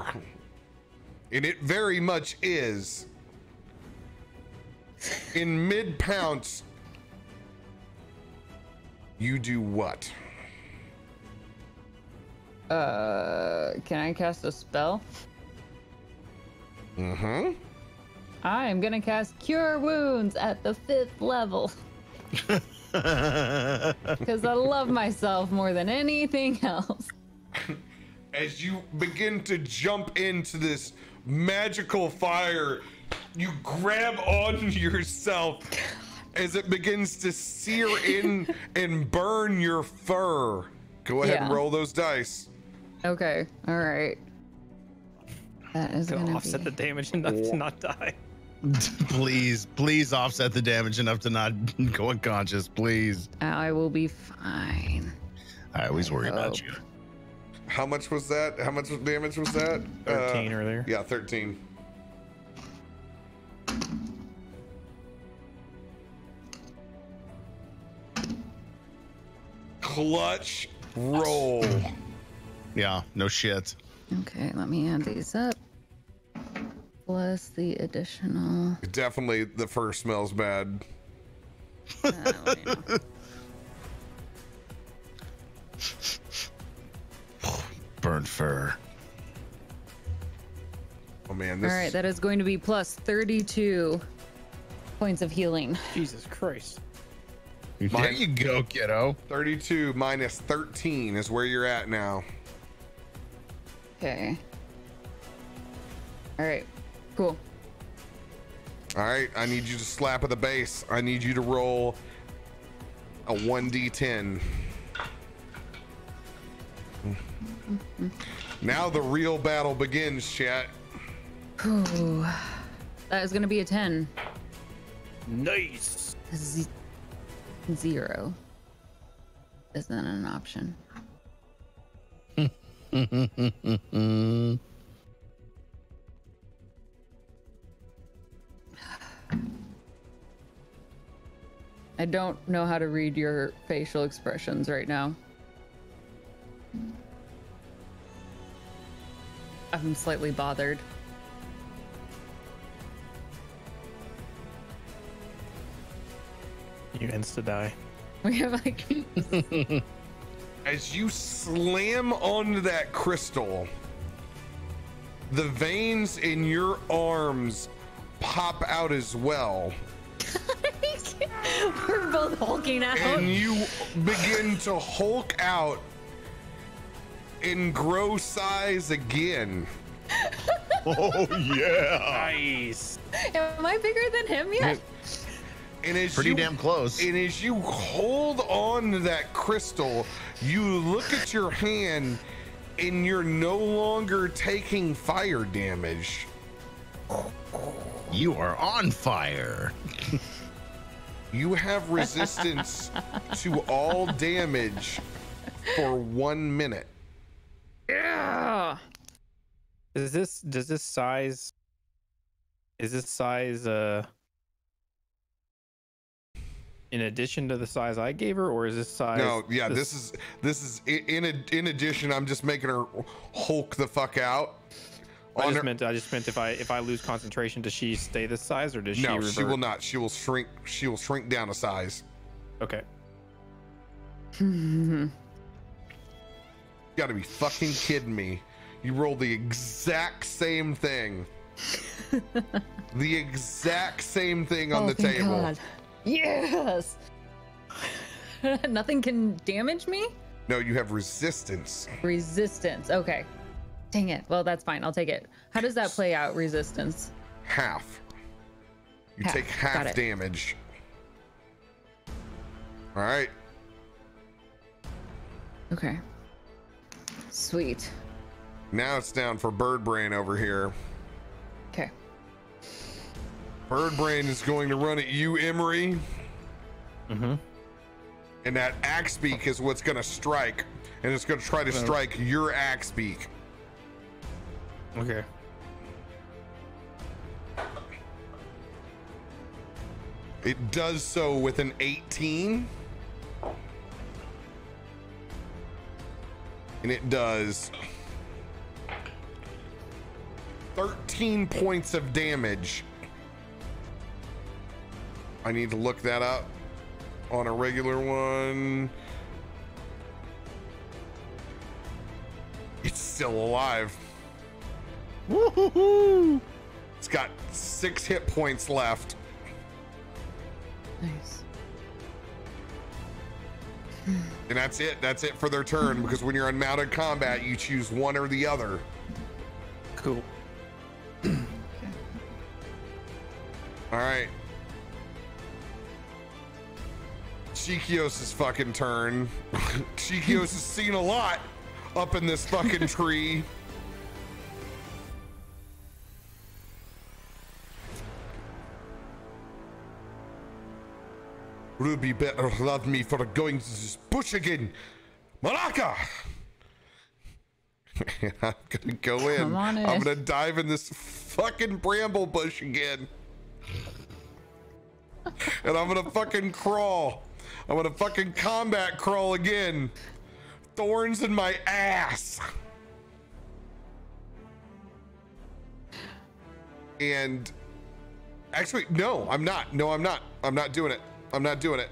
and it very much is. In mid pounce, you do what? Uh, can I cast a spell? Mm-hmm. I am gonna cast Cure Wounds at the fifth level [laughs] because I love myself more than anything else. as you begin to jump into this magical fire, you grab on [laughs] yourself as it begins to sear in [laughs] and burn your fur. Go ahead and roll those dice. Okay. All right. That is Gonna gonna offset be... the damage enough to not die. [laughs] please, please offset the damage enough to not [laughs] go unconscious, please. I will be fine. I always worry about you. How much was that? How much damage was that? 13 Uh, earlier. Yeah, 13. Clutch roll. Yeah, no shit. Okay, let me add these up. Plus the additional. Definitely the first smells bad. uh, let me know. Burnt fur. Oh man, All this right, that is going to be plus 32 points of healing. Jesus Christ. There you go, kiddo. 32 minus 13 is where you're at now. Okay. All right, cool. All right, I need you to slap at the base. I need you to roll a 1d10. Now the real battle begins, chat. Ooh, that is going to be a 10. Nice. Z- zero isn't an option. [laughs] I don't know how to read your facial expressions right now. I'm slightly bothered. You insta die. We have like [laughs] As you slam onto that crystal, the veins in your arms pop out as well. [laughs] we're both hulking out. and you begin to hulk out and grow size again. [laughs] Oh yeah. Nice. Am I bigger than him yet? [laughs] And as Pretty you, damn close. And as you hold on to that crystal, you look at your hand and you're no longer taking fire damage. You are on fire. [laughs] You have resistance to all damage for one minute. Yeah. Is this does this size is this size uh in addition to the size I gave her or is this size No, yeah, this is this is in in addition. I'm just making her hulk the fuck out. I just her- meant I just meant if I if I lose concentration does she stay this size or does she no, she will not. She will shrink. She will shrink down a size. Okay. You got to be fucking kidding me. You rolled the exact same thing. [laughs] the exact same thing on Oh, the thank table. God. Yes. [laughs] Nothing can damage me? No, you have resistance. Resistance. Okay. Dang it. Well, that's fine. I'll take it. How does that play out? Resistance. Half. You Half. take half damage. All right. Okay. Sweet. Now it's down for Bird Brain over here. Okay. Bird Brain is going to run at you, Emery. Mm-hmm. And that axe beak is what's going to strike. And it's going to try to strike your axe beak. Okay. It does so with an 18. And it does 13 points of damage. I need to look that up on a regular one. It's still alive. Woo-hoo-hoo. It's got six hit points left. Nice. And that's it. That's it for their turn [laughs] because when you're in mounted combat, you choose one or the other. Cool. okay. All right. Chikios' fucking turn. [laughs] Chikios has seen a lot up in this fucking [laughs] tree. Ruby better love me for going to this bush again. Malaka! [laughs] I'm gonna go in. I'm gonna dive in this fucking bramble bush again. and I'm gonna fucking crawl. I'm gonna fucking combat crawl again. Thorns in my ass. And actually, no, I'm not. No, I'm not. I'm not doing it. I'm not doing it.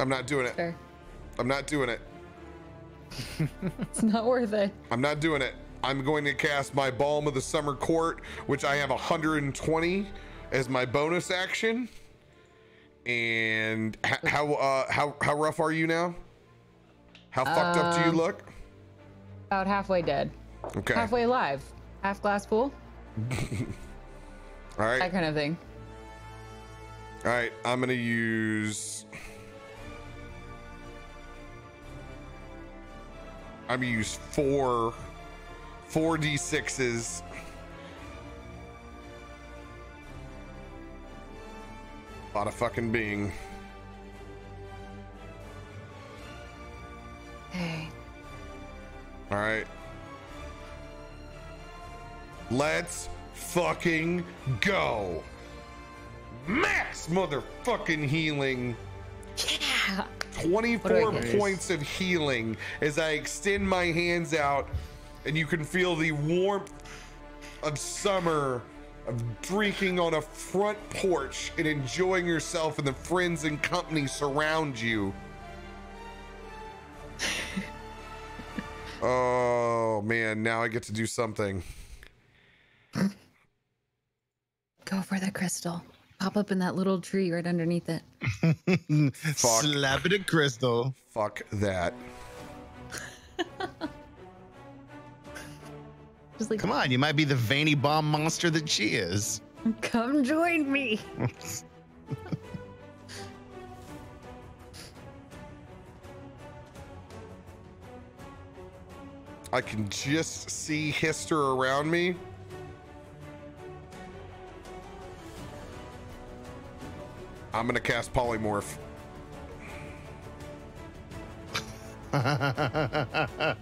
I'm not doing it. I'm not doing it. [laughs] It's not worth it. I'm not doing it. I'm going to cast my Balm of the Summer Court, which I have 120 as my bonus action. And h- how uh, how how rough are you now? How fucked up do you Um, look? About halfway dead. Okay. Halfway alive. Half glass full. [laughs] All right. That kind of thing. All right. I'm gonna use. I'm gonna use four, four d6s. Lot of fucking being. Hey. All right. Let's fucking go. Max motherfucking healing. Yeah. 24 What do I points of healing as I extend my hands out and you can feel the warmth of summer of drinking on a front porch and enjoying yourself and the friends and company surround you. [laughs] oh man, now I get to do something. Go for the crystal. Pop up in that little tree right underneath it. [laughs] Fuck. Slap it a crystal. Fuck that. [laughs] Just like, Come on, you might be the veiny bomb monster that she is. [laughs] come join me. I can just see Histor around me. I'm gonna cast polymorph. But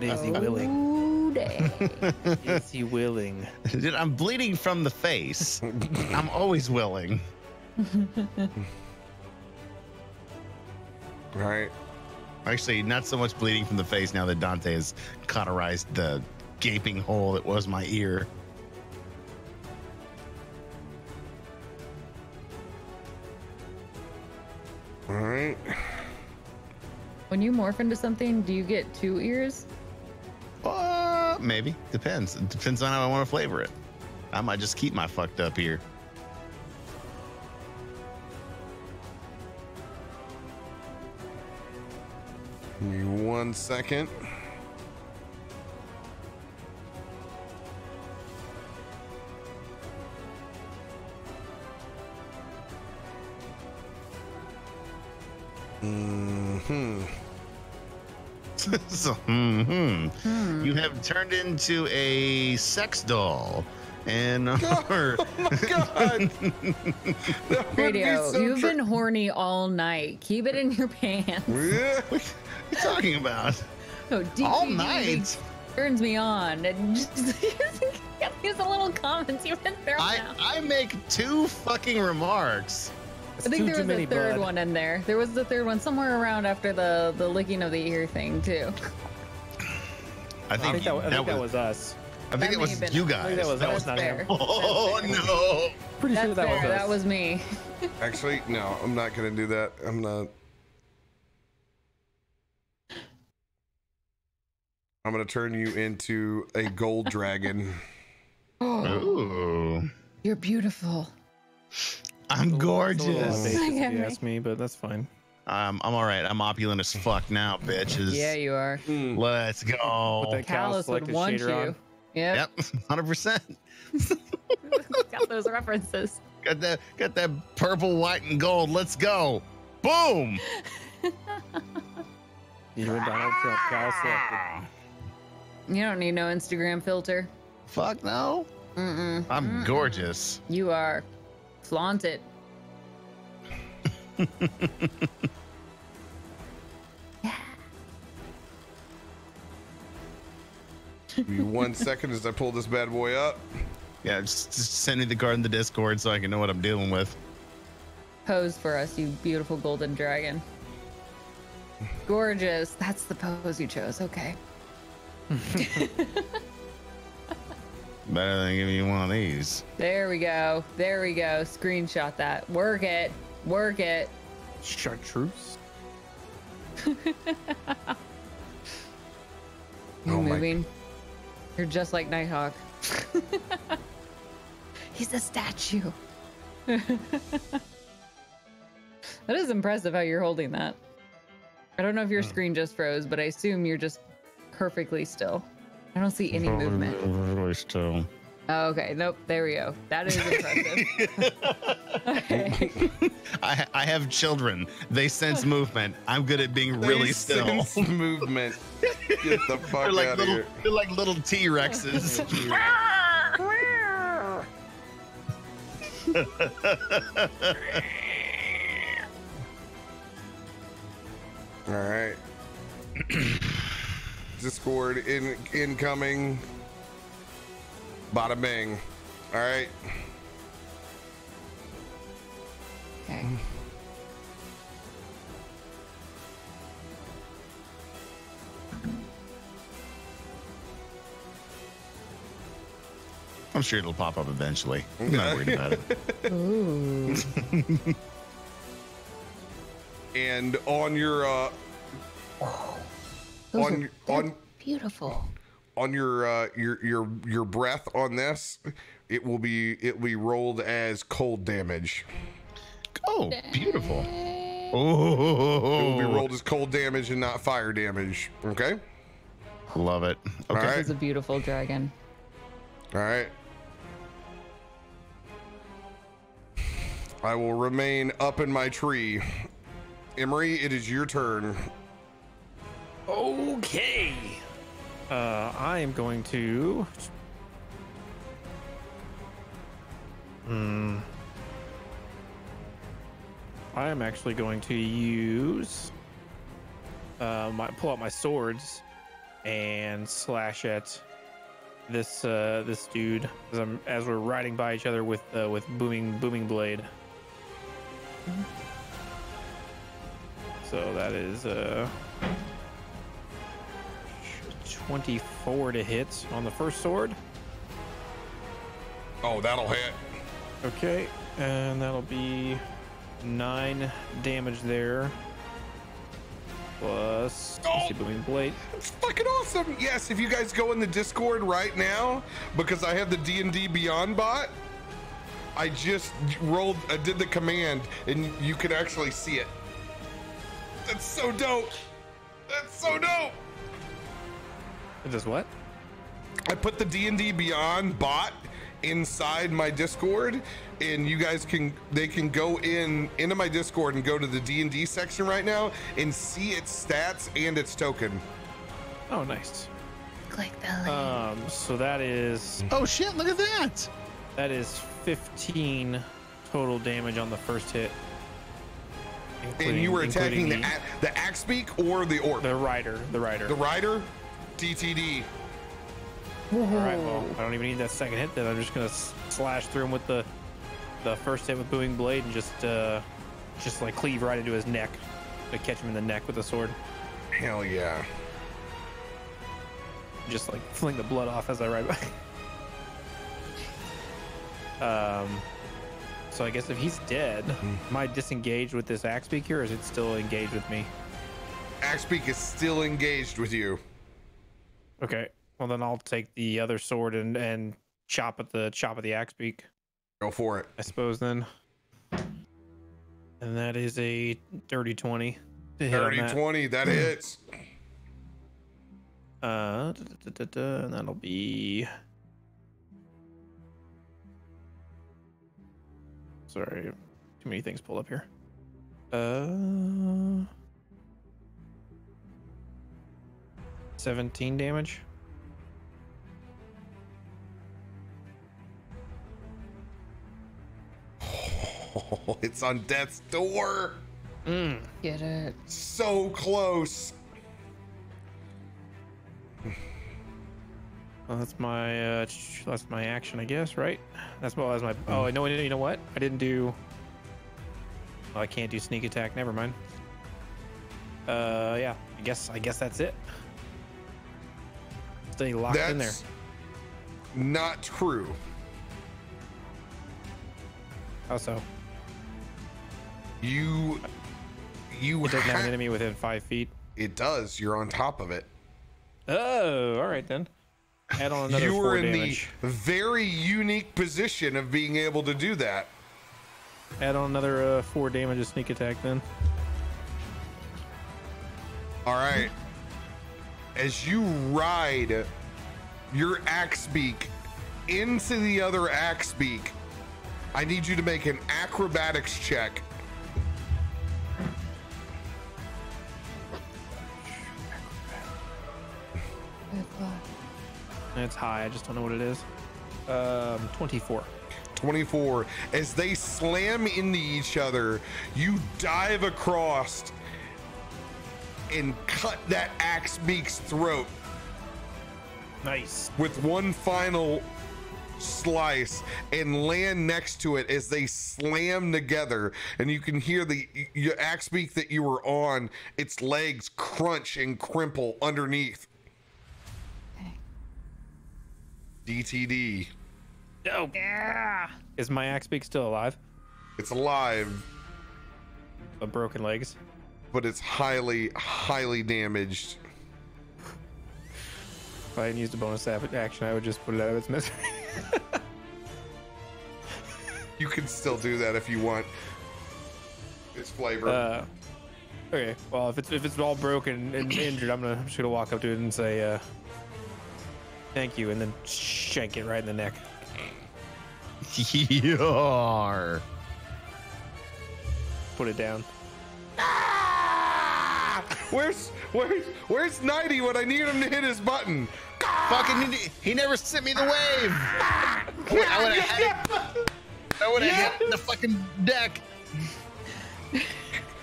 is he willing? Is he willing? Dude, I'm bleeding from the face. I'm always willing. Right. Actually, not so much bleeding from the face now that Dante has cauterized the gaping hole that was my ear. All right. when you morph into something, do you get two ears? Uh, maybe. Depends. It depends on how I want to flavor it. I might just keep my fucked up ear. Give me one second. Hmm. [laughs] so, hmm You have turned into a sex doll. And are, [laughs] Oh my god. [laughs] That would be Radio, so you've tr- been horny all night. Keep it in your pants. Yeah. what are you talking about? Oh, All DPD night. turns me on. And just these little comments you've been throwing I, out. I make two fucking remarks. It's I think too, there was a third bud. one in there. There was the third one somewhere around after the the licking of the ear thing too. I I think, think that, I think that was, was us. I think that it was been- you I guys. think that was- That was That's not him. fair. [laughs] Oh no! Pretty That's sure that fair. was us. That was me. [laughs] Actually, no, I'm not gonna do that. I'm not. I'm gonna turn you into a gold dragon. [gasps] Ooh, You're beautiful. I'm It's a little gorgeous. audacious if you me. ask me, but that's fine. Um, I'm all right. I'm opulent as fuck now, bitches. Yeah, you are. Let's go. Put that Callus would selected want you. on. Yep. Yep, [laughs] hundred percent. [laughs] Got those references. Got that. Got that purple, white, and gold. Let's go. Boom. [laughs] You and Donald Trump, Cal selected. You don't need no Instagram filter. Fuck no. Mm-mm. I'm gorgeous. You are. Flaunt it. Give me one second as I pull this bad boy up. Yeah, just, just send me the card in the Discord so I can know what I'm dealing with. Pose for us, you beautiful golden dragon. Gorgeous. That's the pose you chose. Okay. [laughs] Better than giving you one of these. There we go. There we go. Screenshot that. Work it. Work it. Chartreuse. You [laughs] Oh my- moving. You're just like Nitehawk. [laughs] He's a statue. [laughs] that is impressive how you're holding that. I don't know if your screen just froze, but I assume you're just perfectly still. I don't see any movement. Really [laughs] still. Oh, okay. Nope. There we go. That is impressive. [laughs] okay. I I have children. They sense movement. I'm good at being really They still. sense [laughs] movement. Get the fuck They're like out of here. they're like little T Rexes. All right. [clears throat] Discord in incoming. Bada bang. All right. Okay. I'm sure it'll pop up eventually. I'm not worried about it. [laughs] And on your uh Those on are- your- on beautiful. on your uh your your your breath on this, it will be it will be rolled as cold damage. Oh, beautiful. Oh, It will be rolled as cold damage and not fire damage. Okay? love it. All Okay. right. This is a beautiful dragon. All right. I will remain up in my tree. Emery, it is your turn. Okay. Uh, I am going to. Hmm. I am actually going to use. Uh, my pull out my swords, and slash at this uh this dude as I'm as we're riding by each other with uh, with booming booming blade. So that is uh 24 to hit on the first sword. Oh, that'll hit. Okay, and that'll be nine damage there. Plus see, oh. booming blade. It's fucking awesome. Yes, if you guys go in the Discord right now, because I have the D&D Beyond bot, I just rolled, I did the command, and you can actually see it. That's so dope. That's so dope. It does what? I put the D&D Beyond bot inside my Discord and you guys can they can go in into my Discord and go to the D&D section right now and see its stats and its token. Oh, nice. Click the link. Um, so that is Oh shit! Look at that. that is 15 total damage on the first hit. and you were including- attacking the the axe beak or the orc. the rider, the rider. The rider, TTD. All right, well, I don't even need that second hit. Then I'm just gonna slash through him with the the first hit with booming blade and just uh just like cleave right into his neck to catch him in the neck with the sword. Hell yeah. Just like fling the blood off as I ride by. [laughs] um, so I guess if he's dead, am I disengaged with this axe beak here, or is it still engaged with me? Axe beak is still engaged with you. Okay, well then I'll take the other sword and and chop at the chop at the axe beak. Go for it. I suppose then. And that is a dirty 20 to hit on 30 that. 20, that hits. Uh, da, da, da, and that'll be. Sorry, too many things pulled up here. Uh, seventeen damage. Oh, [laughs] it's on death's door. Mm. Get it. So close. Well, that's my uh, that's my action, I guess, right? That's what was my. Oh, I know. You know what? I didn't do. Oh, I can't do sneak attack. Never mind. Uh, yeah. I guess. I guess that's it. Stay locked in there. That's not true. How so? You you It doesn't have an enemy within five feet. it does. You're on top of it. Oh, all right then. Add on another you are in damage. the very unique position of being able to do that. Add on another uh, four damage of sneak attack then. All right. As you ride your axe beak into the other axe beak, I need you to make an acrobatics check. It's high. I just don't know what it is. Um, twenty-four. 24. As they slam into each other, you dive across and cut that axe beak's throat Nice. with one final slice and land next to it as they slam together and you can hear the your axe beak that you were on its legs crunch and crimple underneath dtd Oh. yeah Is my axe beak still alive? it's alive But broken legs. But it's highly highly damaged If I hadn't used a bonus action, I would just put it out of its misery. [laughs] you can still do that if you want it's flavor Uh, okay. Well, if it's if it's all broken and [clears throat] injured, I'm gonna I'm just gonna walk up to it and say, uh, "Thank you," and then shank it right in the neck. [laughs] Yar. Put it down. Where's where's where's nighty when i need him to hit his button Fucking, he, he never sent me the wave. I would have had it. I would have hit the fucking deck.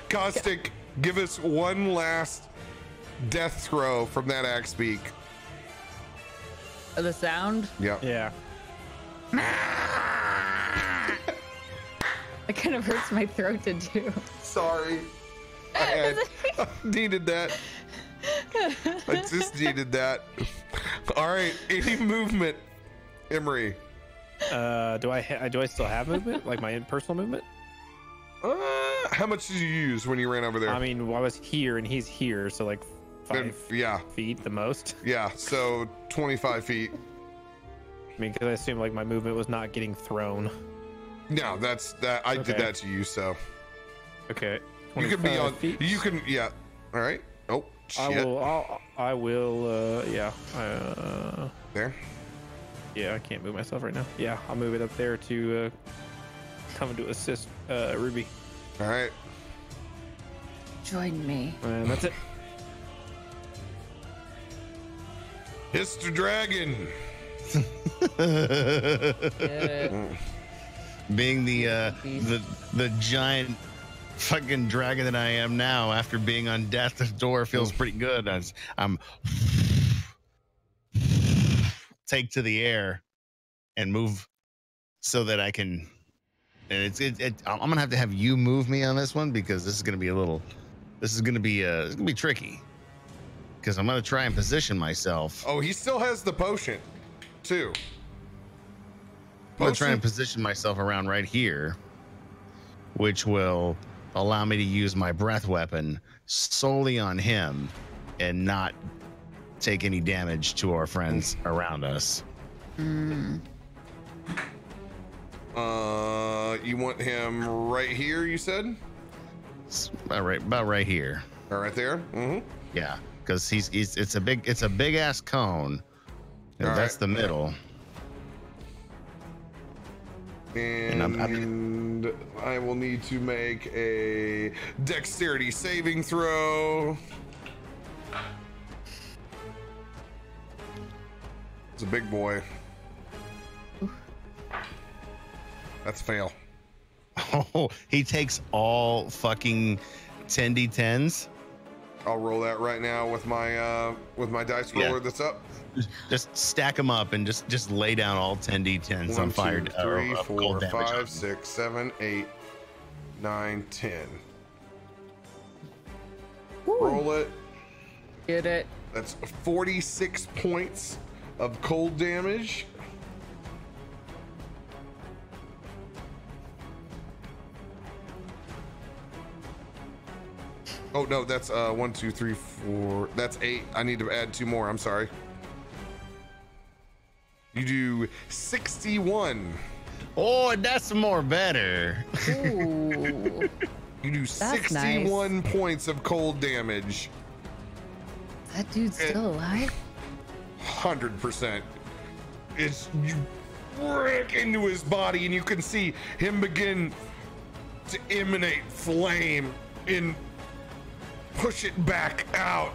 Caustic, give us one last death throw from that axe beak. The sound. Yeah. [laughs] Yeah. It kind of hurts my throat to do. Sorry. I had I needed that. I just needed that. All right. Any movement, Emery? Uh, do I ha- do I still have movement, like my personal movement? Uh, how much did you use when you ran over there? I mean, well, I was here and he's here, so like Then- five yeah. feet the most. [laughs] Yeah. So 25 feet. I mean, because I assume like my movement was not getting thrown. No, that's that. I did that to you. So Okay. You can be on. feet. You can. Yeah. All right. Oh I shit. will. I'll, I will. Uh, yeah. Uh, There. yeah. I can't move myself right now. Yeah, I'll move it up there to uh, come to assist uh, Ruby, All right. Join me. and that's it. Mr. Dragon. [laughs] Being the uh, the the giant fucking dragon that I am now, after being on death's door, feels pretty good. As I'm take to the air and move so that I can. And it's it, it. I'm gonna have to have you move me on this one because this is gonna be a little. This is gonna be uh, it's gonna be tricky because I'm gonna try and position myself. Oh, he still has the potion, too. I'm gonna try and position myself around right here, which will allow me to use my breath weapon solely on him and not take any damage to our friends around us. Uh, you want him right here? You said, It's about right, about right here. or right there? Mm-hmm. Yeah, because he's, he's it's a big it's a big ass cone. And All that's right. the middle. And And I will need to make a dexterity saving throw. It's a big boy. That's fail. Oh, he takes all fucking 10d10s. I'll roll that right now with my uh with my dice Yeah. roller that's up. Just stack them up and just just lay down all 10d10s on fire. two, uh, three, uh, four, cold damage on five, them. six, seven, eight, nine, ten. Roll it. Get it? That's 46 points of cold damage. Oh no, that's uh one, two, three, four. That's eight. I need to add two more. I'm sorry. You do 61. Oh, that's more better. Ooh. [laughs] You do nice. 61 points of cold damage. that dude's still alive? hundred percent. It's you break into his body, and you can see him begin to emanate flame and push it back out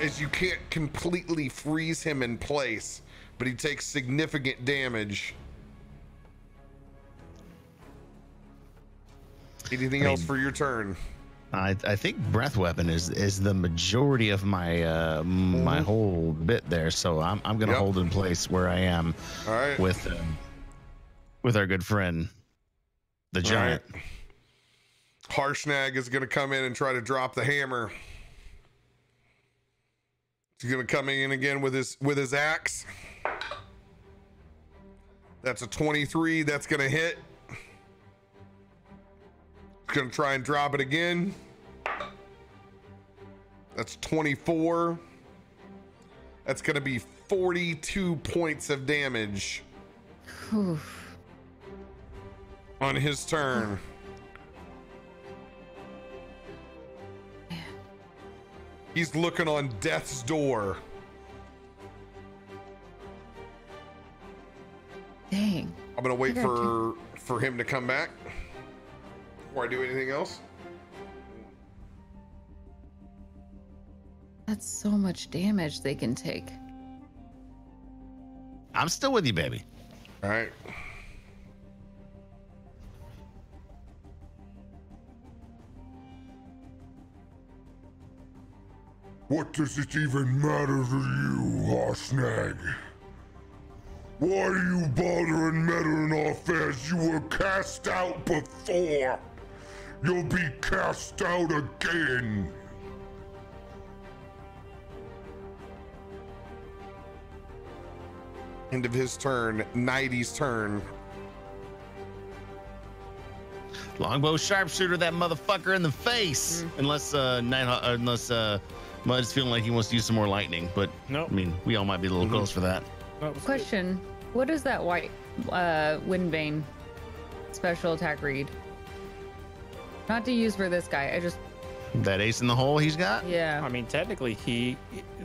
as you can't completely freeze him in place, but he takes significant damage. Anything else for your turn? I, I think breath weapon is is the majority of my uh, my whole bit there, so I'm I'm gonna Yep. hold in place where I am All right. with um, with our good friend, the giant. right. Harshnag is going to come in and try to drop the hammer. He's going to come in again with his with his axe. That's a 23. That's going to hit. He's going to try and drop it again. That's 24. That's going to be 42 points of damage Oof. on his turn. He's looking on death's door. Dang. I'm gonna wait I got for for him to come back before I do anything else. That's so much damage they can take. I'm still with you, baby. All right. What does it even matter to you, Harshnag? Why are you bothering meddling in our affairs? You were cast out before. You'll be cast out again. End of his turn. Nighty's turn. Longbow sharpshooter that motherfucker in the face. Unless uh, Night, unless uh, Mud's feeling like he wants to use some more lightning, but Nope. I mean, we all might be a little close for that. That was- Question: What is that white uh, wind vane special attack read? Not to use for this guy. I just That ace in the hole he's got. yeah. I mean, technically, he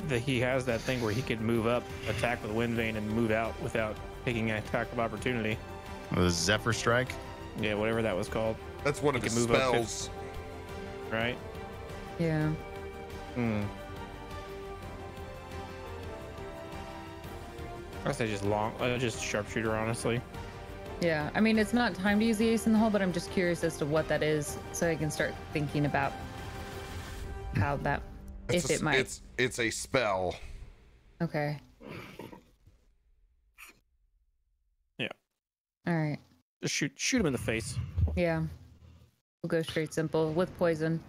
the, he has that thing where he could move up, attack with wind vane, and move out without taking an attack of opportunity. The Zephyr strike. Yeah, whatever that was called, That's one of He his can move up spells. right? Yeah. Hmm. I say just long, uh, just sharpshooter, honestly. Yeah. I mean, it's not time to use the ace in the hole, but I'm just curious as to what that is, so I can start thinking about how that, It's if a- it might. It's it's a spell. Okay. Yeah. All right. Just shoot, shoot him in the face. Yeah. We'll go straight simple with poison.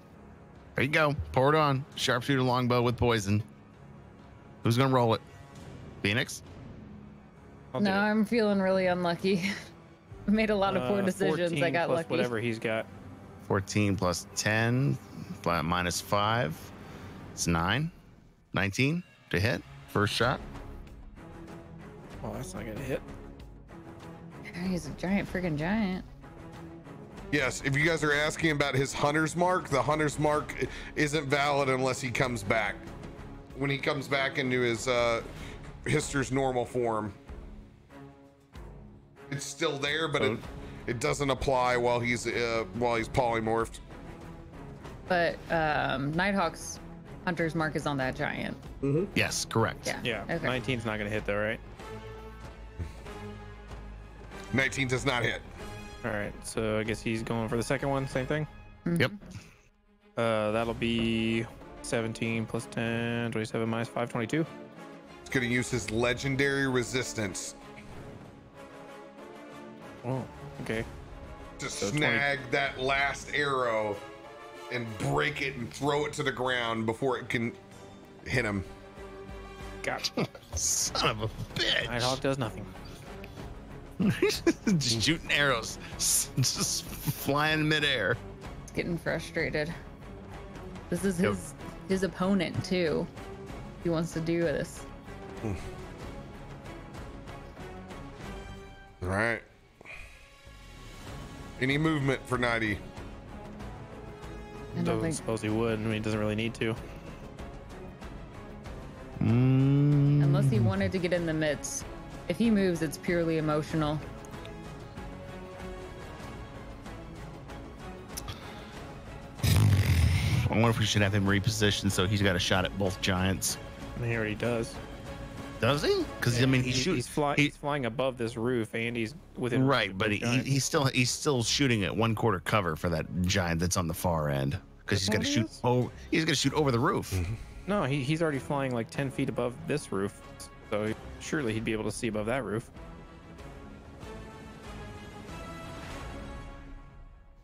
There you go. Pour it on. Sharpshooter longbow with poison. Who's gonna roll it? Phoenix. I'll no. I'm feeling really unlucky. I [laughs] made a lot of poor Uh, decisions. I got plus lucky. Whatever he's got. 14 plus 10 pl- minus 5. It's 9. 19 to hit. First shot. Oh, that's not gonna hit. He's a giant freaking giant. Yes, if you guys are asking about his hunter's mark, the hunter's mark isn't valid unless he comes back. When he comes back into his uh Histor's normal form. It's it's still there, but it, it doesn't apply while he's uh, while he's polymorphed. But um, Nitehawk's hunter's mark is on that giant. Yes, correct. Yeah. Yeah, Okay. 19's not gonna hit though, right? [laughs] 19 does not hit. All right, so I guess he's going for the second one. Same thing. Yep. Uh, that'll be 17 plus 10, 27 minus 5, 22. He's going to use his legendary resistance Oh, okay. to So 20. snag that last arrow and break it and throw it to the ground before it can hit him. Got [laughs] Son of a bitch. Nitehawk does nothing. [laughs] just shooting arrows, just flying midair. He's getting frustrated. This is Yep. his his opponent too. He wants to do this. Hmm. All right. Any movement for Nighty? I don't Doesn't think suppose he would. I mean, he doesn't really need to. Mm, unless he wanted to get in the midst. If he moves, it's purely emotional. I wonder if we should have him repositioned so he's got a shot at both giants. And he already does. Does he? Because I mean, he's He- shooting. He's, fly, he- he's flying above this roof, and he's within right, but he, he's still he's still shooting at one quarter cover for that giant that's on the far end. Because he's That's got to shoot. it is? Oh, he's going to shoot over the roof. Mm-hmm. No, he, he's already flying like 10 feet above this roof, so surely he'd be able to see above that roof.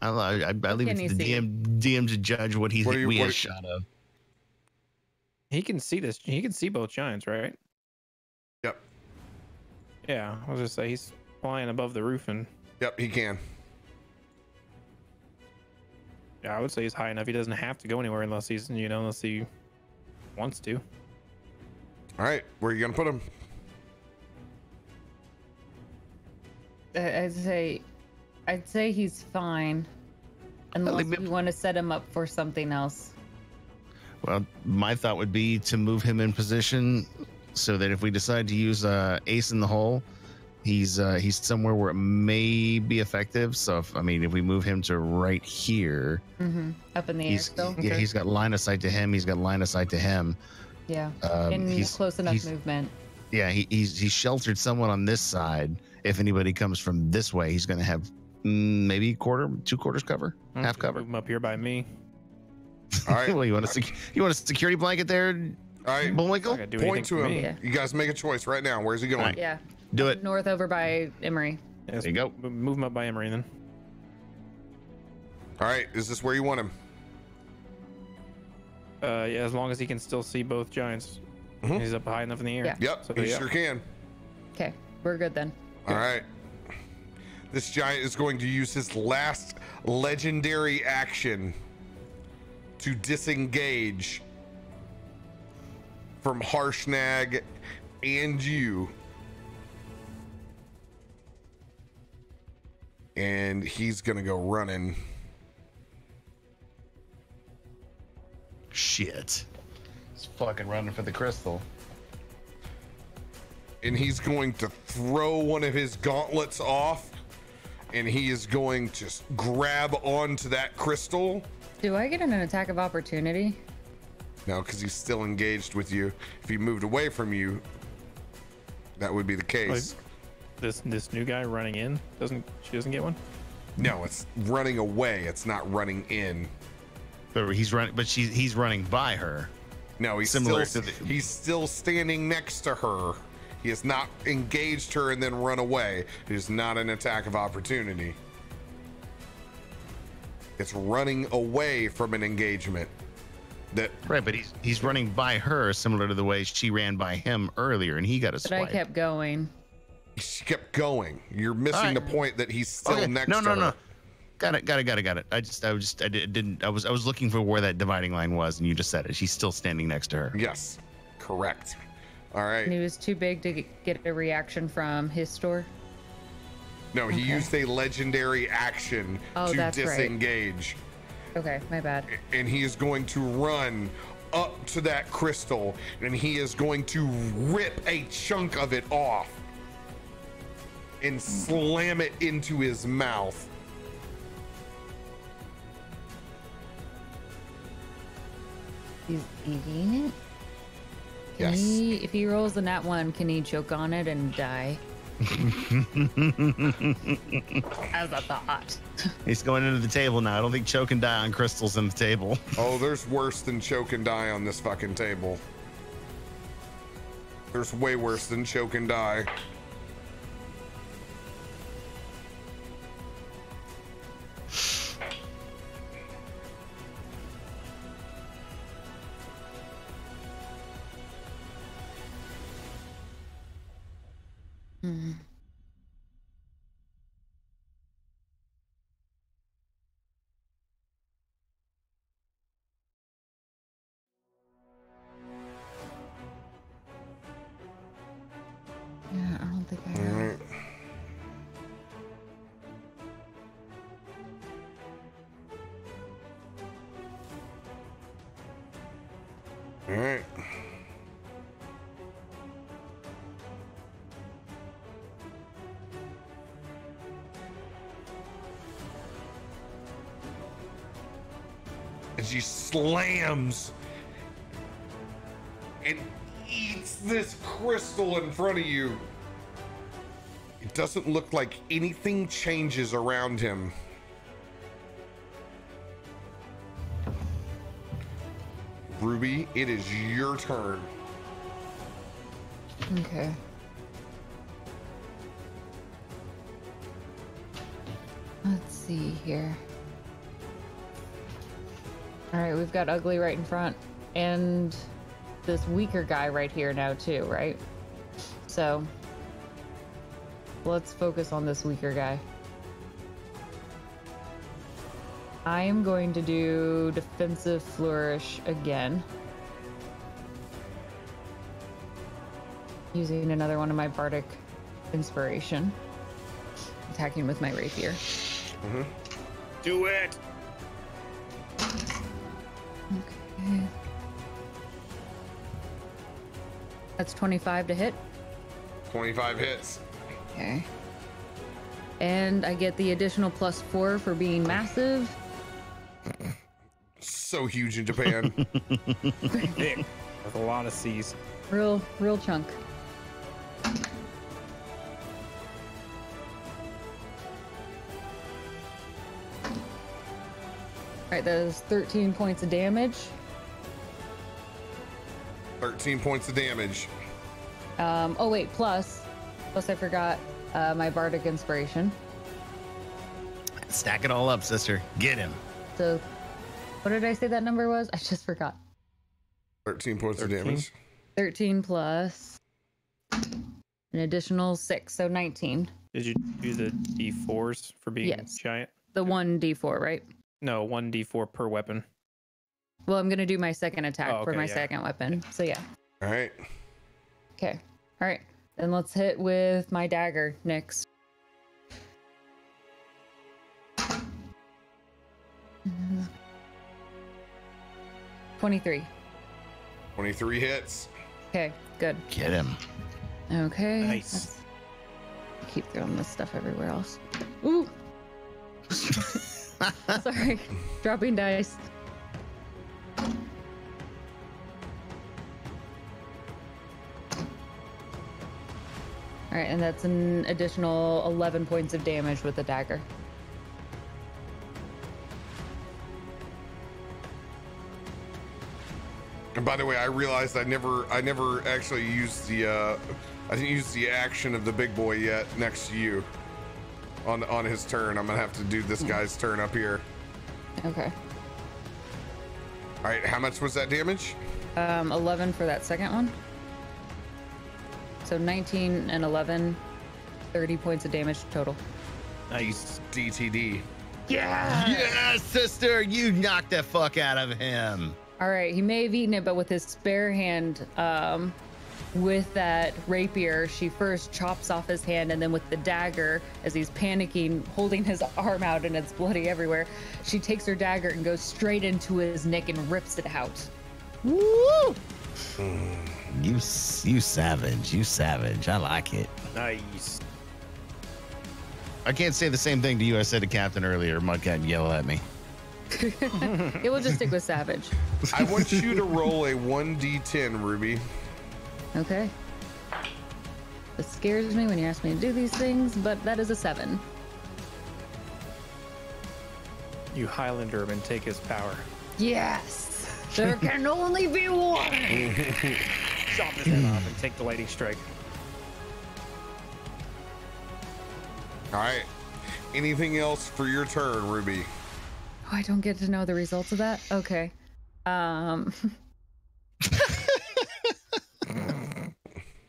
I, I, I, I leave it to the see? DM, DM to judge what he What think you- we what have shot of. He can see this. He can see both giants, right? Yep. Yeah, I was just say he's flying above the roof, and Yep, he can. yeah, I would say he's high enough. He doesn't have to go anywhere unless he's, you know, unless he wants to. All right, where are you going to put him? I- I'd say, I'd say he's fine, unless you we want to set him up for something else. Well, my thought would be to move him in position so that if we decide to use uh, Ace in the hole, he's uh, he's somewhere where it may be effective. So if I mean, if we move him to right here, hmm Up in the air still. yeah, Okay. he's got line of sight to him. He's got line of sight to him. Yeah. Um, in he's close enough he's- movement. Yeah, he, he's he's sheltered someone on this side. If anybody comes from this way, he's going to have mm, maybe quarter, two quarters cover, half cover. Move him up here by me. [laughs] All right. well, you want a sec- you want a security blanket there, All right. Not Bullwinkle? gonna do Point to for him. me. Yeah. You guys make a choice right now. Where's he going? All right. Yeah. Do it. North over by Emery. Yes, There you go. m- Move him up by Emery then. All right. Is this where you want him? Uh, yeah, as long as he can still see both giants. Mhm. He's up high enough in the air. Yeah. Yep. So, he yeah. sure can. Okay, we're good then. All right. This giant is going to use his last legendary action to disengage from Harshnag and you. And he's going to go running. Shit. He's fucking running for the crystal. and he's going to throw one of his gauntlets off and he is going to s- grab onto that crystal Do I get an attack of opportunity? Now because he's still engaged with you. If he moved away from you that would be the case. This this new guy running in doesn't she doesn't get one? no it's running away. It's not running in. But he's running, but she's he's running by her. no he's Similar still to the- he's still standing next to her. He has not engaged her and then run away. It is not an attack of opportunity. It's running away from an engagement that Right, but he's he's running by her, similar to the way she ran by him earlier, and he got a But I kept going. She kept going. You're missing All right. the point that he's still Okay, next no, to no, her. no. Got it, got it, got it, got it. I just, I was just, I did, didn't, I was, I was looking for where that dividing line was, and you just said it. She's still standing next to her. Yes, correct. All right. And he was too big to get a reaction from his store. No, he Okay. used a legendary action Oh, to that's right. Disengage, Okay, my bad. and he is going to run up to that crystal, and he is going to rip a chunk of it off and slam it into his mouth. He's eating it. Can Yes. he, if he rolls the nat one, can he choke on it and die? [laughs] As a thought. He's going into the table now. I don't think choke and die on crystals in the table. [laughs] Oh, there's worse than choke and die on this fucking table. There's way worse than choke and die. Yeah, As he slams and eats this crystal in front of you. It doesn't look like anything changes around him. Ruby, it is your turn. Okay. Let's see here. All right, we've got Ugly right in front and this weaker guy right here now, too, right? So let's focus on this weaker guy. I am going to do defensive flourish again. Using another one of my bardic inspiration. Attacking with my rapier. Mm-hmm. Do it. That's 25 to hit. 25 hits. Okay. And I get the additional plus four for being massive. So huge in Japan. [laughs] Thick. With a lot of C's. Real, real chunk. All right, that is 13 points of damage. 13 points of damage. Um, oh wait, plus, plus I forgot uh, my bardic inspiration. Stack it all up, sister. Get him. So, what did I say that number was? I just forgot. 13 points 13? of damage. 13 plus an additional six, so 19. Did you do the D4s for being Yes. giant? The one d4, right? No, one D4 per weapon. Well, I'm gonna do my second attack Oh, for my yeah. second weapon. So yeah. All right. Okay. All right. Then let's hit with my dagger next. Twenty-three. 23 hits. Okay, good. Get him. Okay. Nice. let's Keep throwing this stuff everywhere else. Ooh. [laughs] Sorry. [laughs] Dropping dice. All right, and that's an additional 11 points of damage with the dagger. And by the way, I realized I never I never actually used the uh I didn't use the action of the big boy yet next to you. On on his turn. I'm gonna have to do this guy's turn up here. Okay. Alright, how much was that damage? Um, 11 for that second one. So 19 and 11, 30 points of damage total. Nice. DTD. Yeah! Yes, sister. You knocked the fuck out of him. All right, he may have eaten it, but with his spare hand, um, with that rapier, she first chops off his hand, and then with the dagger, as he's panicking, holding his [laughs] arm out and it's bloody everywhere, she takes her dagger and goes straight into his neck and rips it out. Woo! You, you savage. You savage. I like it. Nice. I can't say the same thing to you I said to Captain earlier. Mudcat and yell at me. [laughs] It will just stick with Savage. I want you to roll a 1d10, Ruby. Okay. It scares me when you ask me to do these things, but that is a seven. You Highlander and take his power. Yes. There can only be one. [laughs] Chop his head off and take the lightning strike. All right. Anything else for your turn, Ruby? Oh, I don't get to know the results of that. Okay. Um. [laughs]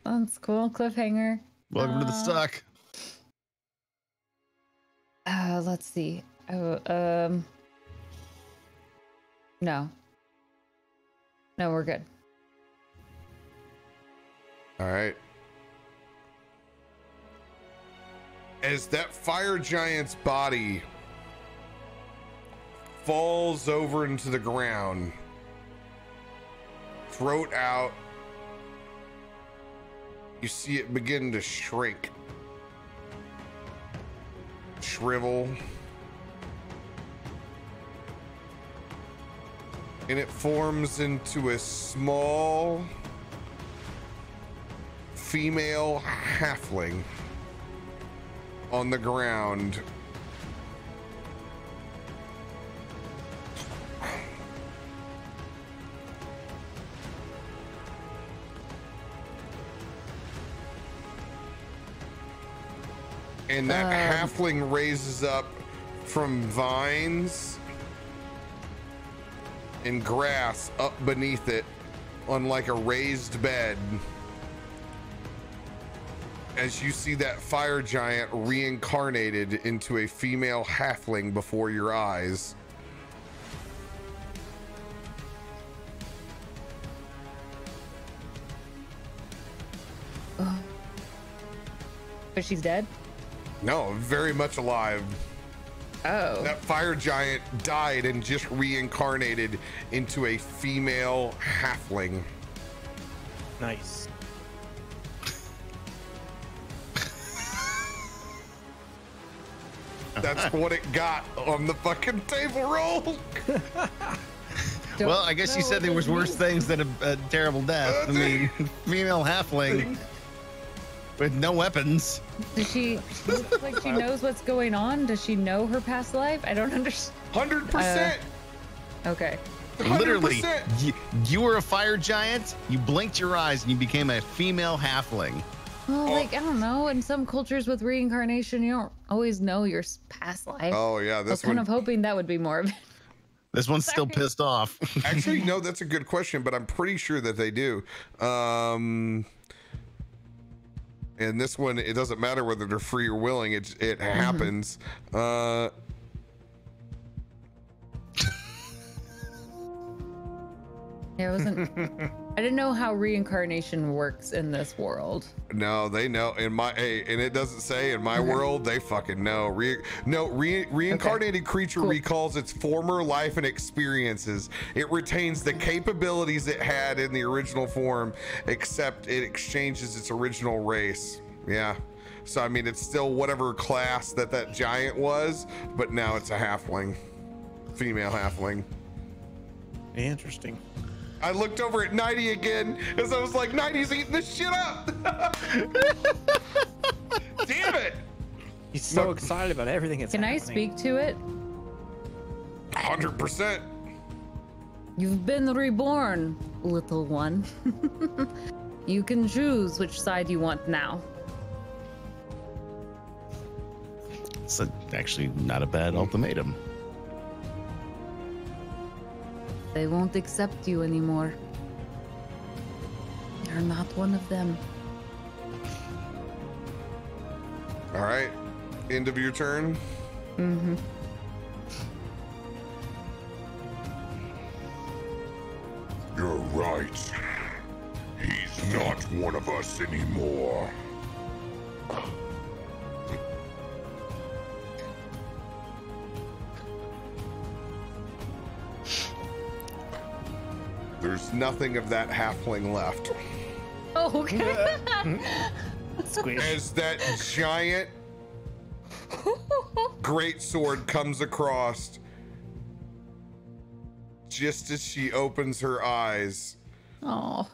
That's cool. Cliffhanger. Welcome to the Uh, stock. Uh, let's see. Oh, um. No. No, we're good. All right. As that fire giant's body falls over into the ground, throat out, you see it begin to shrink, shrivel, and it forms into a small female halfling on the ground. And that Um. halfling raises up from vines and grass up beneath it on like a raised bed as you see that fire giant reincarnated into a female halfling before your eyes. But she's dead? No, very much alive. Oh. That fire giant died and just reincarnated into a female halfling. Nice. That's what it got on the fucking table roll. [laughs] Well, I guess you said there was worse means. things than a, a terrible death. I mean, [laughs] female halfling with no weapons. Does she she looks like she [laughs] knows what's going on? Does she know her past life? I don't understand. 100%. Uh, okay. Literally, 100%. you, you were a fire giant. You blinked your eyes and you became a female halfling. Well, like I don't know. In some cultures with reincarnation, you don't always know your past life. Oh, yeah. this I was This kind of hoping that would be more of it. [laughs] This one's still pissed off. [laughs] Actually, no, that's a good question, but I'm pretty sure that they do. Um, and this one, it doesn't matter whether they're free or willing; it it [laughs] happens. Uh, Yeah, I wasn't. [laughs] I didn't know how reincarnation works in this world. no, they know. In my hey, and it doesn't say in my mm-hmm. world. They fucking know. Re, no, re, reincarnated creature Cool. recalls its former life and experiences. It retains the capabilities it had in the original form, except it exchanges its original race. Yeah. So I mean, it's still whatever class that that giant was, but now it's a halfling, female halfling. Interesting. I looked over at Nighty again as I was like, Nighty's eating this shit up. [laughs] Damn it. He's so Look- excited about everything that's Can I speak to it? 100%. You've been reborn, little one. [laughs] you can choose which side you want now. It's a, actually not a bad ultimatum. They won't accept you anymore. You're not one of them. All right. End of your turn. Mm-hmm. You're right. He's not one of us anymore. There's nothing of that halfling left. Oh, okay. [laughs] Squish. As that giant great sword comes across just as she opens her eyes Oh,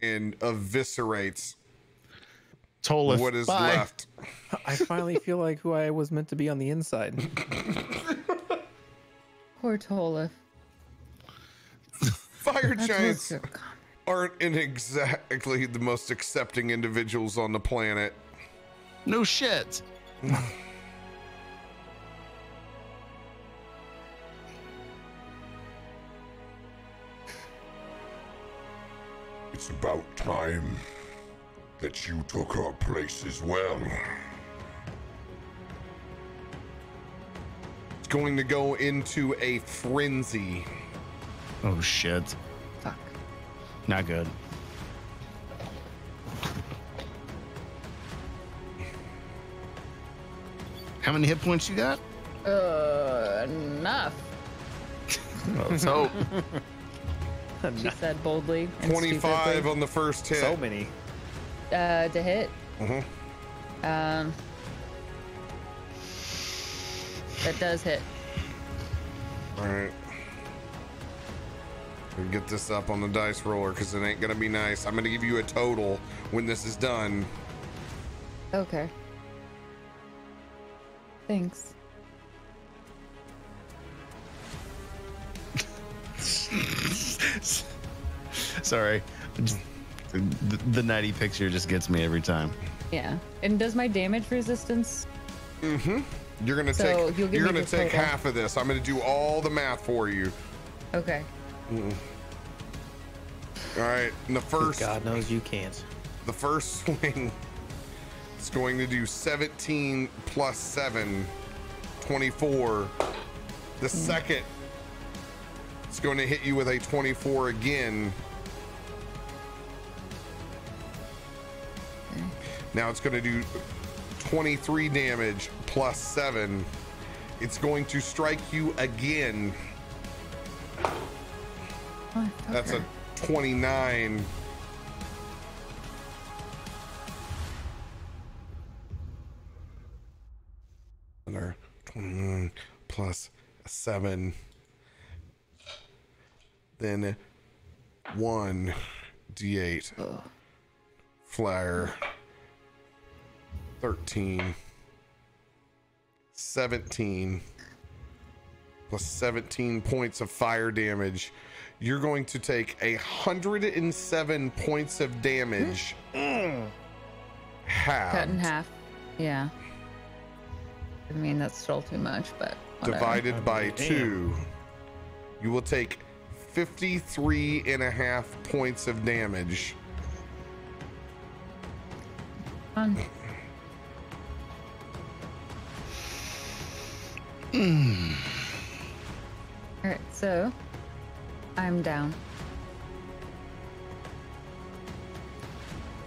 and eviscerates Tolith, what is bye. left. I finally [laughs] feel like who I was meant to be on the inside. poor Tolif. Fire That's giants aren't in exactly the most accepting individuals on the planet. No shit. [laughs] It's about time that you took our place as well. It's going to go into a frenzy. Oh shit. Fuck. Not good. How many hit points you got? Uh, enough. Let's hope. [laughs] She said boldly. And 25 stupidly. on the first hit. so many. Uh, to hit. Mhm. Um. That does hit. All right. We get this up on the dice roller because it ain't gonna be nice. I'm gonna give you a total when this is done. Okay. Thanks. [laughs] Sorry. Just- the, the nighty picture just gets me every time. Yeah. And does my damage resistance? Mm-hmm. You're gonna So take. you'll give You're gonna take total. half of this. I'm gonna do all the math for you. Okay. All right. And the first, God knows you can't. the first [laughs] swing is going to do 17 plus 7, 24. The hmm. second, it's going to hit you with a 24 again. Hmm. Now it's going to do 23 damage plus 7. It's going to strike you again. That's a. 29. Another 29 plus 7. Then 1 d8. Flyer. 13. 17 plus 17 points of fire damage. You're going to take a 107 points of damage. Halved. Cut in half. Yeah. I mean, that's still too much, but whatever. divided oh, by Damn. two. You will take 53 and a half points of damage. Fun. Hmm. All right, so I'm down.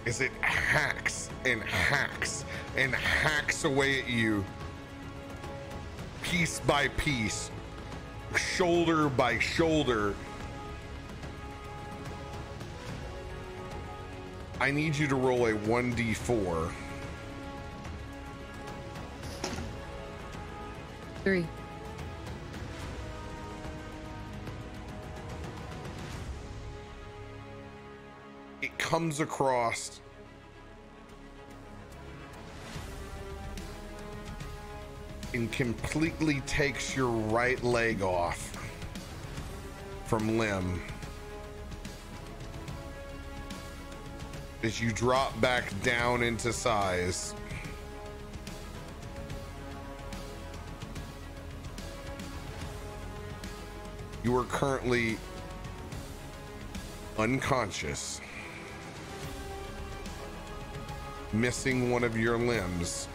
As it hacks and hacks and hacks away at you, piece by piece, shoulder by shoulder. I need you to roll a 1d4. Three. Comes across. And completely takes your right leg off from limb. As you drop back down into size. You are currently unconscious missing one of your limbs.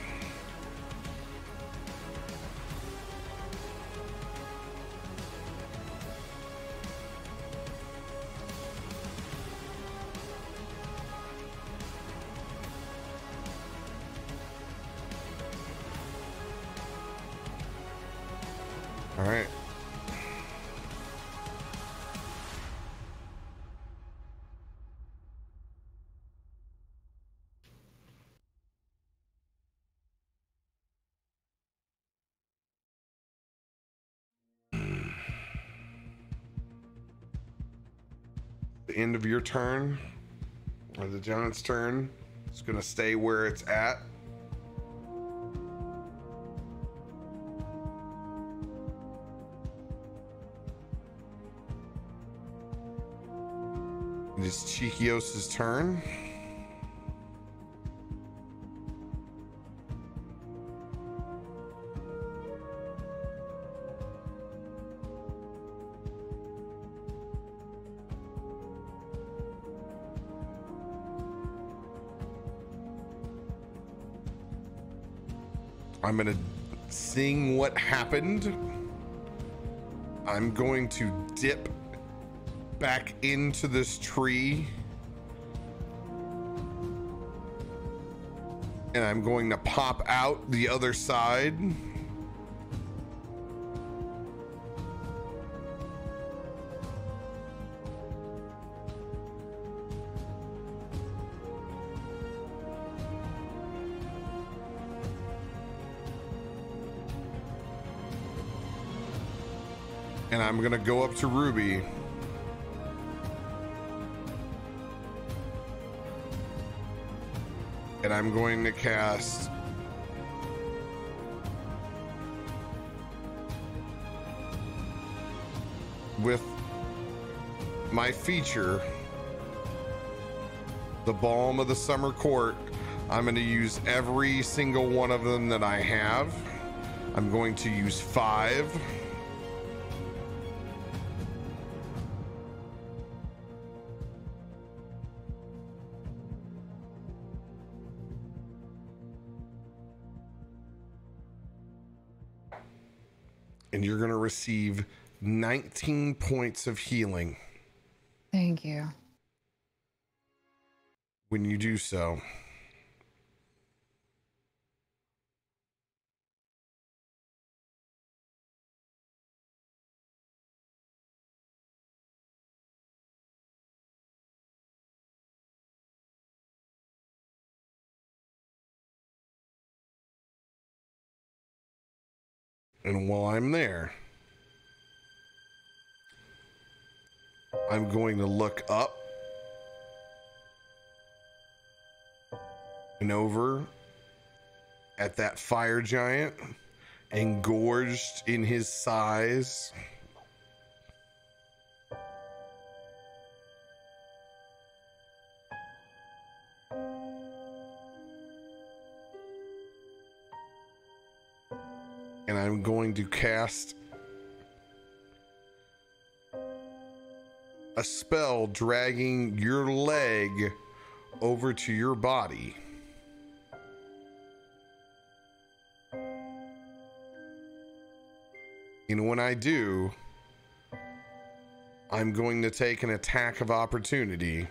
Your turn, or the giant's turn. It's gonna stay where it's at. It is Chikios' turn. I'm gonna seeing what happened. I'm going to dip back into this tree. And I'm going to pop out the other side. To go up to Ruby. and I'm going to cast with my feature the balm of the summer court I'm going to use every single one of them that I have. I'm going to use five receive 19 points of healing Thank you. when you do so. And while I'm there, I'm going to look up and over at that fire giant, engorged in his size. And I'm going to cast a spell dragging your leg over to your body. And when I do, I'm going to take an attack of opportunity.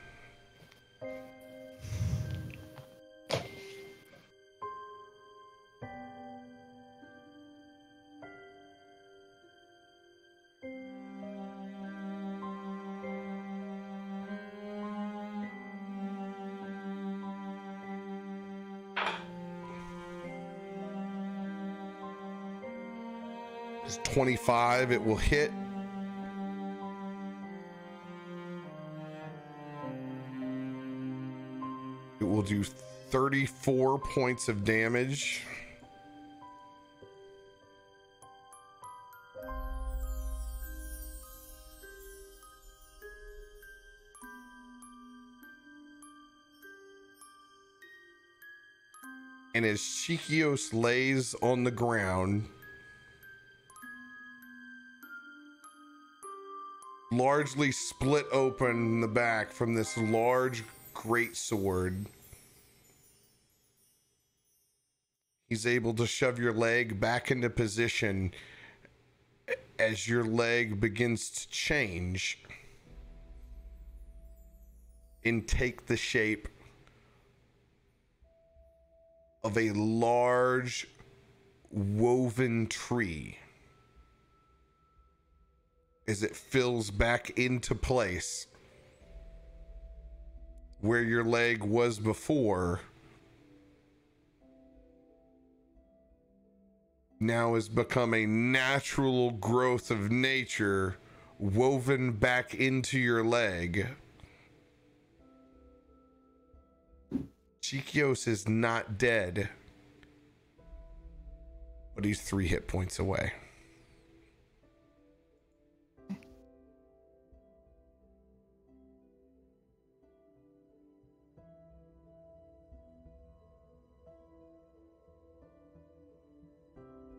25, it will hit. It will do 34 points of damage. And as Chikios lays on the ground, largely split open in the back from this large great sword. He's able to shove your leg back into position as your leg begins to change and take the shape of a large woven tree as it fills back into place where your leg was before now has become a natural growth of nature woven back into your leg. Chikios is not dead, but he's three hit points away.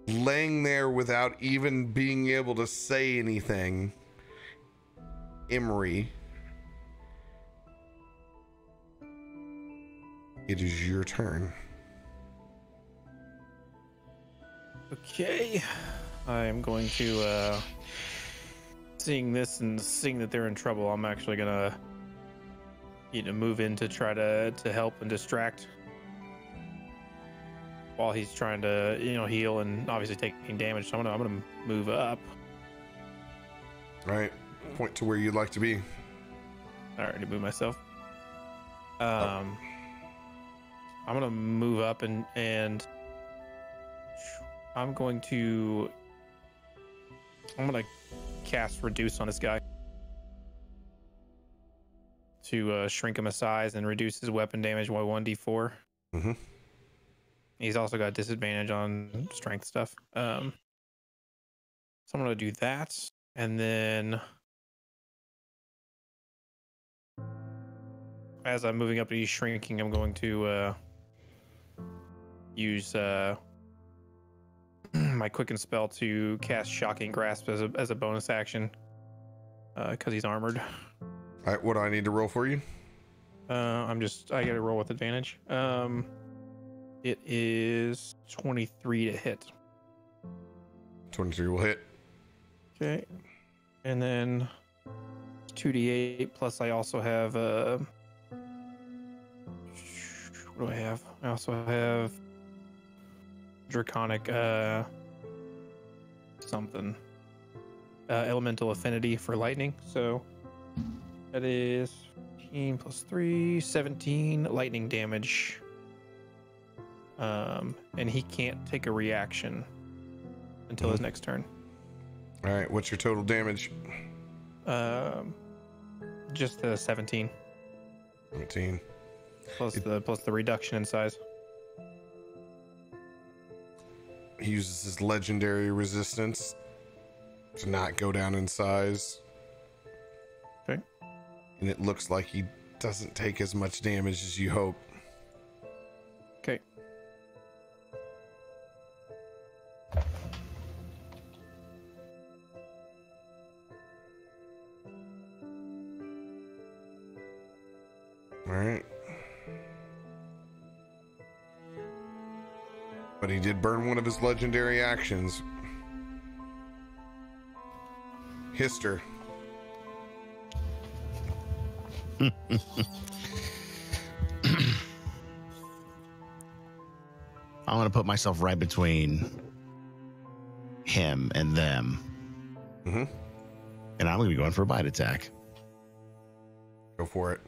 Laying there without even being able to say anything, Emery. It is your turn. Okay. I am going to uh seeing this and seeing that they're in trouble, I'm actually gonna you know move in to try to to help and distract while he's trying to, you know, heal and obviously taking damage. So I'm gonna I'm gonna move up. All right. Point to where you'd like to be. I already moved myself. Um I'm gonna move up and and I'm going to I'm gonna cast reduce on this guy to uh, shrink him a size and reduce his weapon damage by one d4. Mhm. He's also got disadvantage on strength stuff. Um, so I'm gonna do that, and then as I'm moving up to he's shrinking, I'm going to uh, use uh, [clears throat] my quicken spell to cast shocking grasp as a as a bonus action because he's armored. All right. What do I need to roll for you? Uh, I'm just I got to roll with advantage. Um, it is 23 to hit. 23 will hit. Okay, and then 2d8 plus I also have uh, what do I have? I also have draconic uh something uh, elemental affinity for lightning. So that is 15 plus 3, 17 lightning damage. Um, and he can't take a reaction until his next turn. All right. What's your total damage? Um, just the 17 17. plus the plus the reduction in size. He uses his legendary resistance to not go down in size. Okay. And it looks like he doesn't take as much damage as you hope. Did burn one of his legendary actions. Histor. I want to put myself right between him and them. Mhm. And I'm going to be going for a bite attack. Go for it.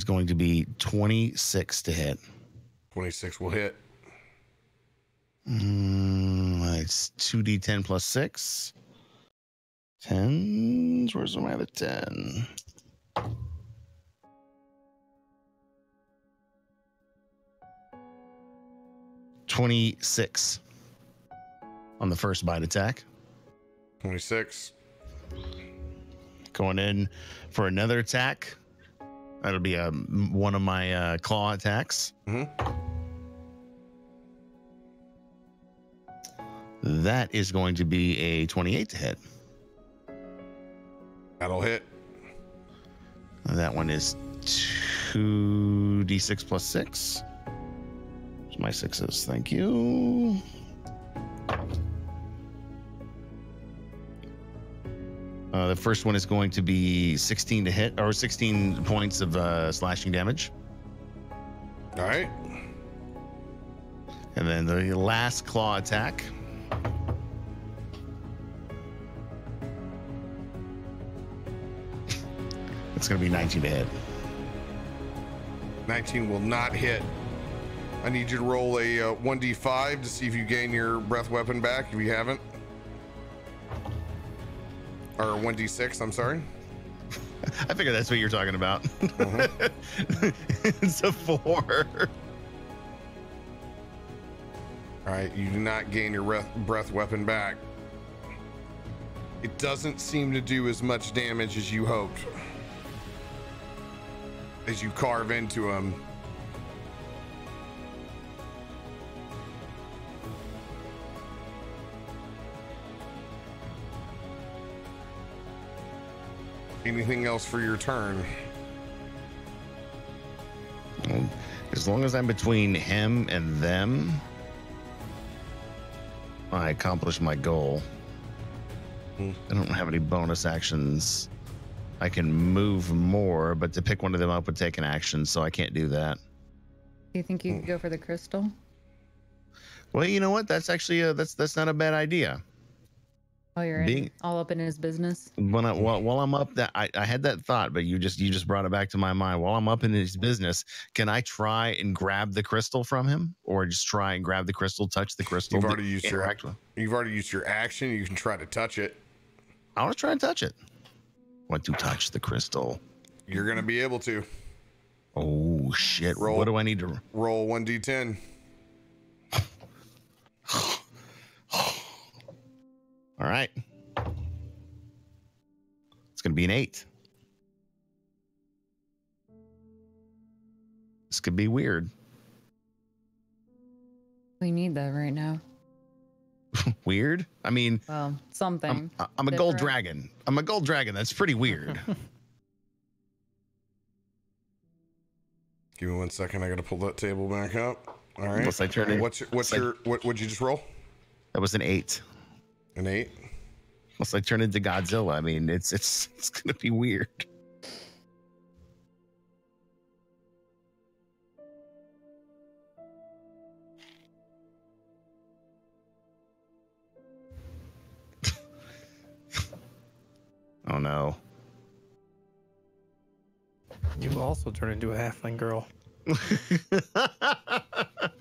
Is going to be 26 to hit. 26 will hit. Mm, it's 2d10 plus 6. 10s. Where's my other 10? Twenty-six on the first bite attack. 26. Going in for another attack. That'll be um, one of my uh, claw attacks. Mhm. That is going to be a 28 to hit. That'll hit. That one is 2d6 plus 6. There's my sixes. Thank you. Uh, the first one is going to be 16 to hit, or 16 points of uh, slashing damage. All right. And then the last claw attack. It's going to be 19 to hit. 19 will not hit. I need you to roll a uh, 1d5 to see if you gain your breath weapon back if you haven't. Or 1d6, I'm sorry. [laughs] I figure that's what you're talking about. Uh-huh. [laughs] it's a four. All right, you do not gain your breath, breath weapon back. It doesn't seem to do as much damage as you hoped. As you carve into him. Anything else for your turn? As long as I'm between him and them, I accomplish my goal. Hmm. I don't have any bonus actions. I can move more, but to pick one of them up would take an action, so I can't do that. Do you think you could go for the crystal? Well, you know what? That's actually a, that's that's not a bad idea. Oh, you're in, Being- all up in his business. When I, while, while I'm up, that I, I had that thought, but you just you just brought it back to my mind. While I'm up in his business, can I try and grab the crystal from him, or just try and grab the crystal, touch the crystal? You've already used your interact with? You've already used your action. You can try to touch it. I want to try and touch it. Want to touch the crystal? You're gonna be able to Oh shit! Roll. What do I need to? roll one d10. All right. It's gonna be an eight. This could be weird. We need that right now. [laughs] Weird. I mean, Well, something. I'm, I'm a gold dragon. I'm a gold dragon. That's pretty weird. [laughs] Give me one second. I gotta pull that table back up. All right. Unless I turn it- What's your, what's your what? Would you just roll? that was an eight. An eight. Unless I turn into Godzilla. I mean, it's it's [laughs] it's gonna be weird. [laughs] oh no. You also turn into a halfling girl. [laughs]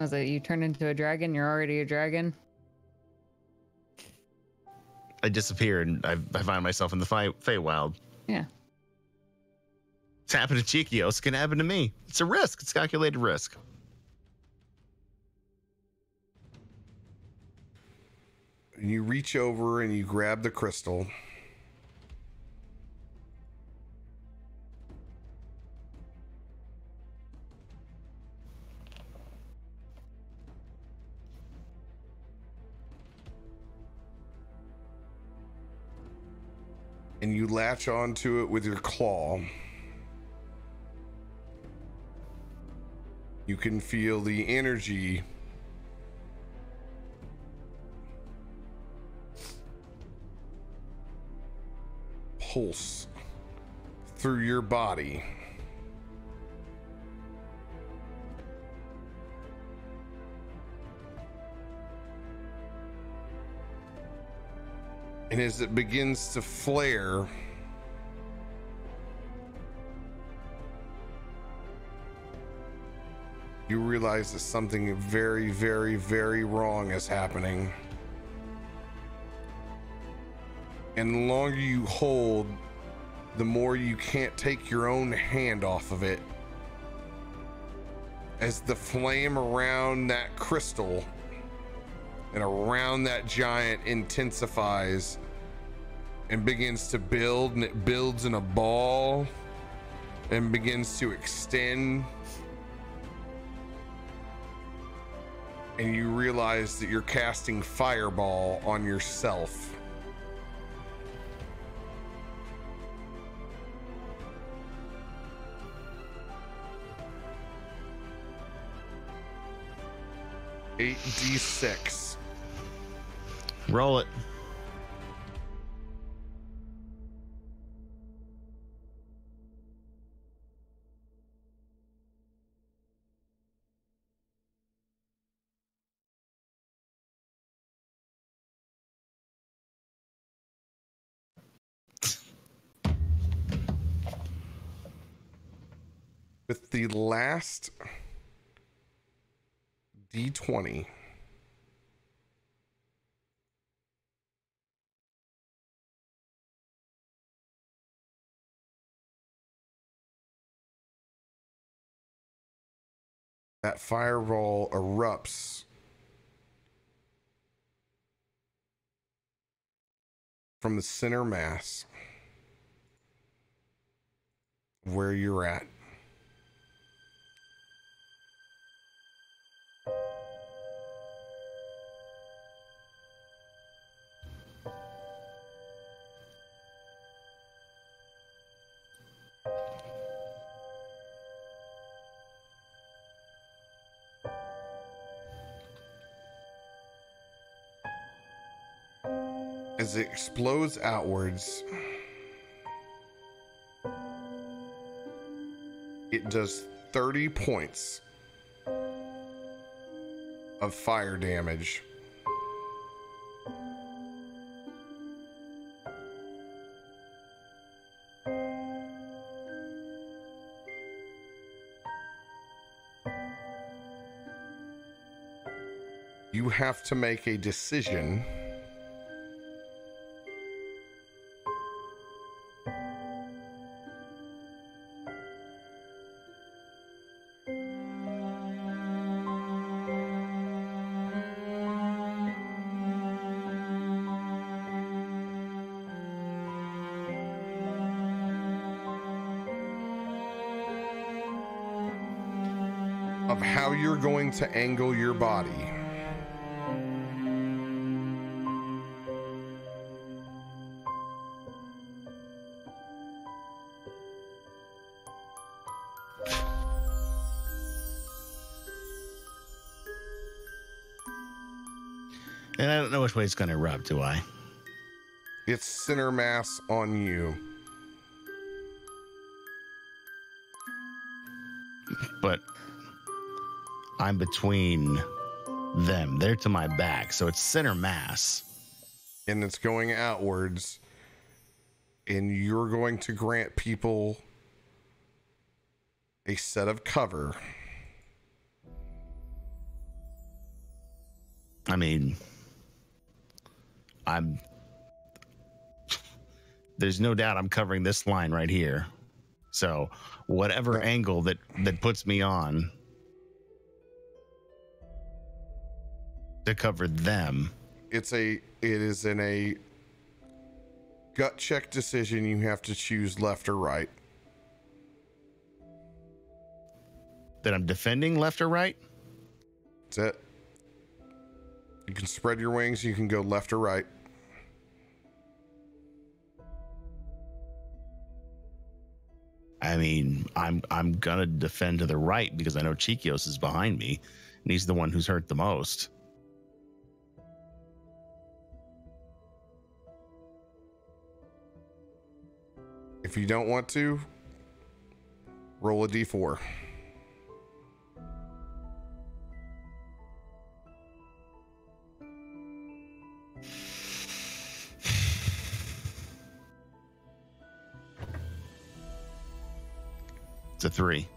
Was it you turn into a dragon? You're already a dragon. I disappear and I, I find myself in the Fey, Feywild. Yeah. It's happened to Chikios. It can happen to me. It's a risk. It's calculated risk. And you reach over and you grab the crystal. And you latch onto it with your claw. You can feel the energy pulse through your body. And as it begins to flare, you realize that something very, very, very wrong is happening. And the longer you hold, the more you can't take your own hand off of it. As the flame around that crystal and around that giant intensifies and begins to build, and it builds in a ball and begins to extend. And you realize that you're casting fireball on yourself. Eight d six. Roll it. With the last d20, That fireball erupts from the center mass where you're at. It explodes outwards, it does 30 points of fire damage. You have to make a decision. Going to angle your body. And I don't know which way it's going to rub, do I? It's center mass on you. But I'm between them. They're to my back, so it's center mass. and it's going outwards and you're going to grant people a set of cover I mean, I'm. There's no doubt I'm covering this line right here. So whatever angle that that puts me on to cover them, it's a it is in a gut check decision. You have to choose left or right. That I'm defending left or right. that's it. You can spread your wings. You can go left or right. I mean, I'm I'm gonna defend to the right because I know Chikios is behind me, and he's the one who's hurt the most. If you don't want to roll a d4 It's a three.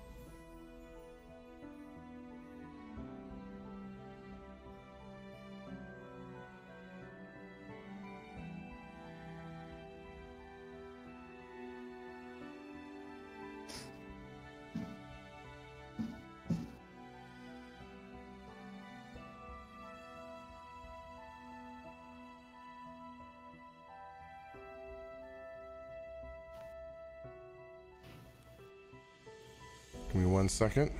Second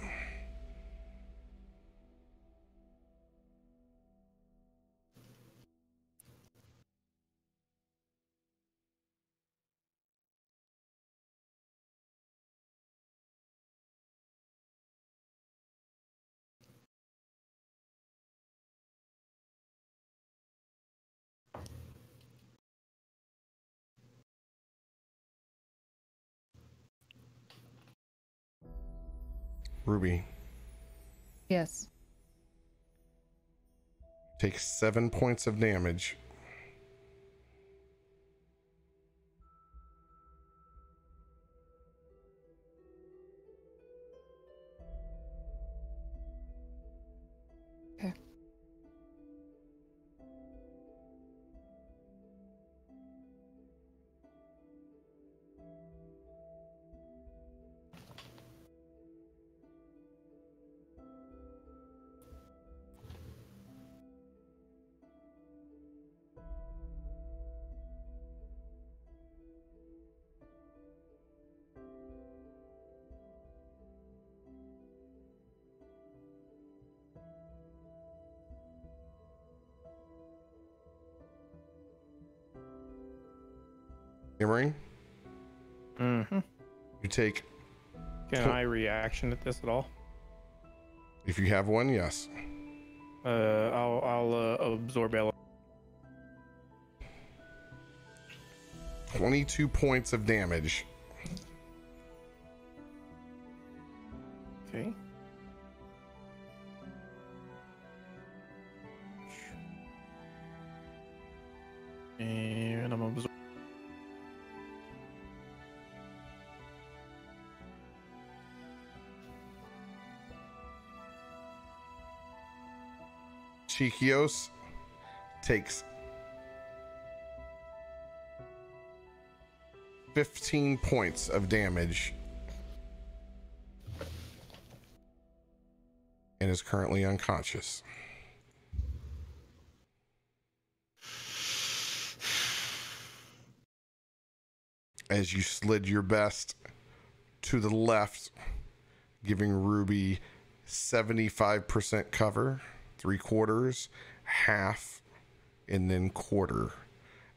ruby Yes. take seven points of damage Emery, Mm-hmm. you take, Can I reaction at this at all? if you have one, yes. Uh, I'll I'll uh, absorb element. 22 points of damage. Chikios takes 15 points of damage and is currently unconscious. As you slid your best to the left, giving Ruby 75% cover, three quarters, half, and then quarter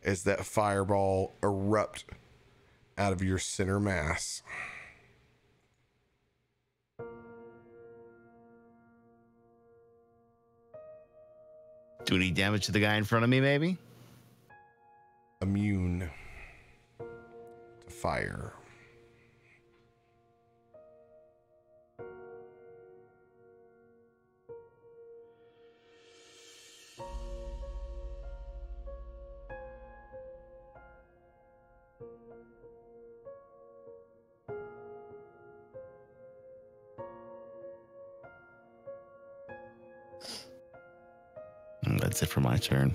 as that fireball erupt out of your center mass. Do any damage to the guy in front of me, maybe? Immune to fire. That's it for my turn.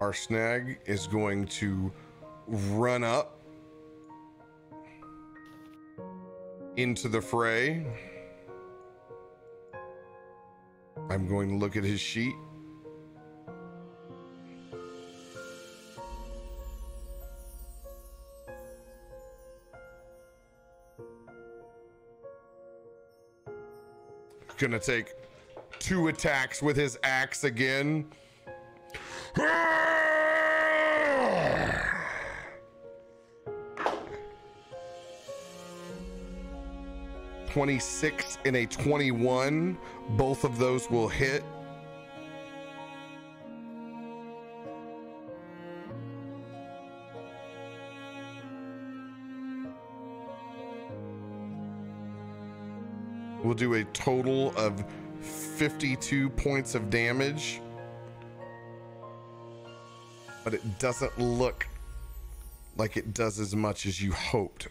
Harshnag is going to run up into the fray. I'm going to look at his sheet. Gonna take two attacks with his axe again. [sighs] Twenty-six and a twenty-one. Both of those will hit. Do a total of 52 points of damage. But it doesn't look like it does as much as you hoped.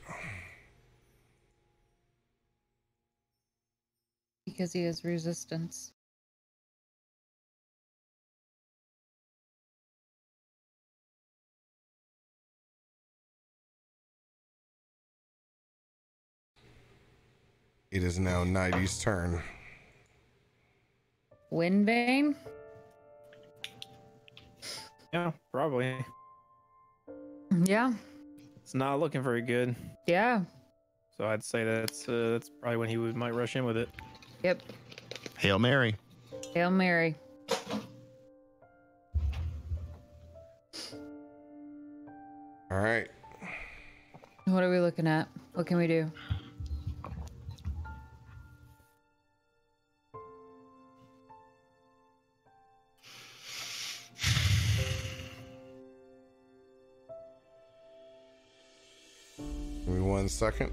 Because he has resistance. It is now Nighty's turn. Wind Vane? Yeah, probably. Yeah. It's not looking very good. Yeah. So I'd say that's uh, that's probably when he would might rush in with it. Yep. Hail Mary. Hail Mary. All right. What are we looking at? What can we do? Second.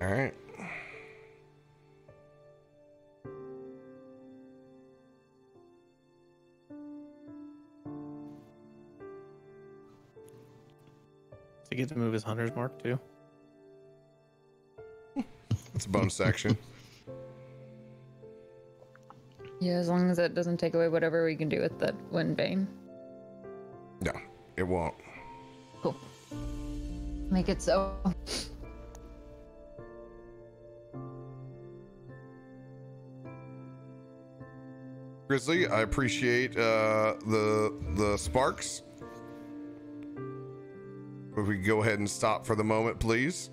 All right. To get to move his hunter's mark too. It's a bonus action. [laughs] Yeah, as long as it doesn't take away whatever we can do with the Wind Vane. No, it won't. Cool. Make it so. Grizzly, I appreciate uh, the the sparks. If we go ahead and stop for the moment, please.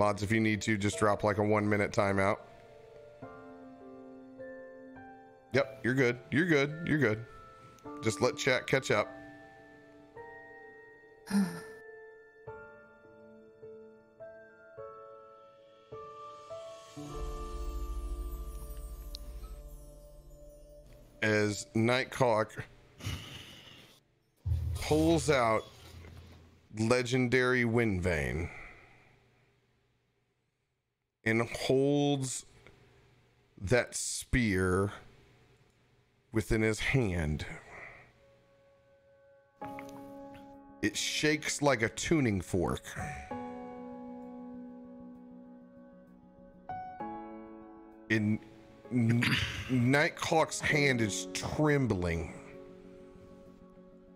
Mods, if you need to, just drop like a one minute timeout. You're good. You're good. You're good. Just let chat catch up. [sighs] As NiteCaulk pulls out legendary wind vane and holds that spear within his hand. It shakes like a tuning fork. In N- NiteCaulk's hand is trembling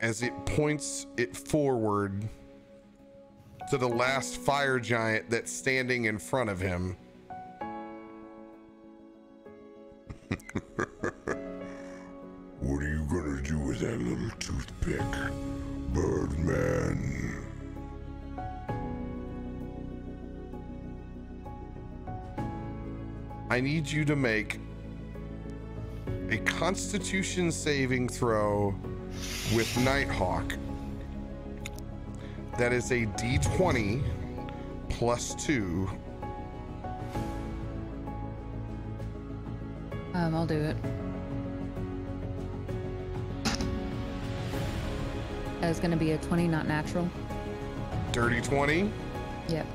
as it points it forward to the last fire giant that's standing in front of him. [laughs] that little toothpick, Birdman? I need you to make a constitution saving throw with Nitehawk. That is a d20 plus 2. Um, I'll do it. It's gonna be a 20, not natural. Dirty 20. Yep.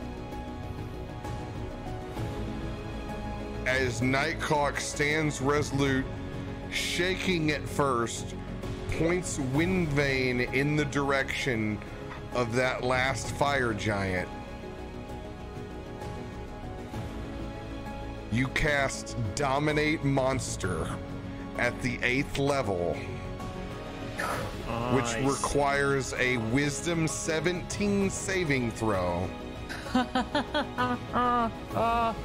as NiteCaulk stands resolute, shaking at first, points Wind Vane in the direction of that last fire giant. You cast Dominate Monster at the eighth level, which Nice. requires a Wisdom 17 saving throw. [laughs]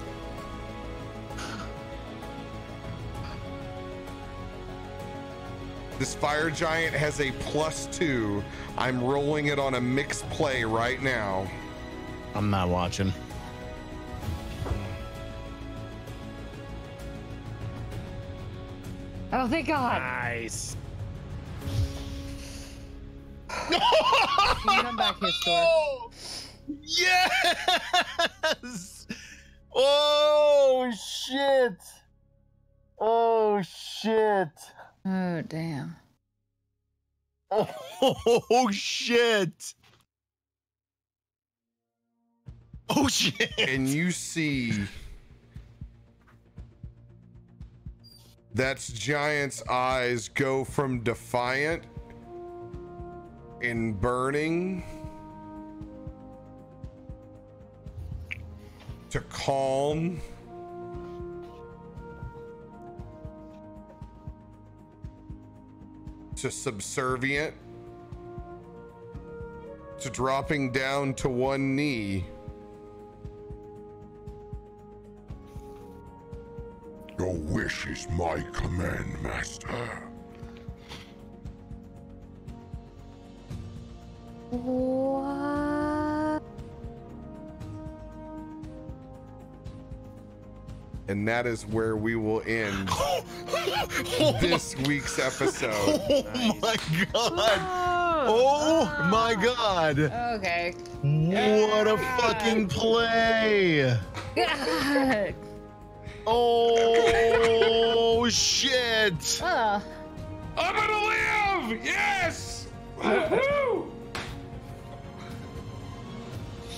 This fire giant has a plus two. I'm rolling it on a mixed play right now. I'm not watching. Oh, thank God. Nice. Come back here, store. [laughs] Yes! Oh shit! Oh shit! Oh, damn. Oh [laughs] shit! Oh shit! And you see that giant's eyes go from defiant and burning to calm to subservient to dropping down to one knee. Your wish is my command, Master. What? And that is where we will end [laughs] oh, oh this week's episode. [laughs] Oh my god! Oh ah. my god! Okay. What a fucking play! God. [laughs] Oh shit! Ugh. I'm gonna live! Yes! Woohoo!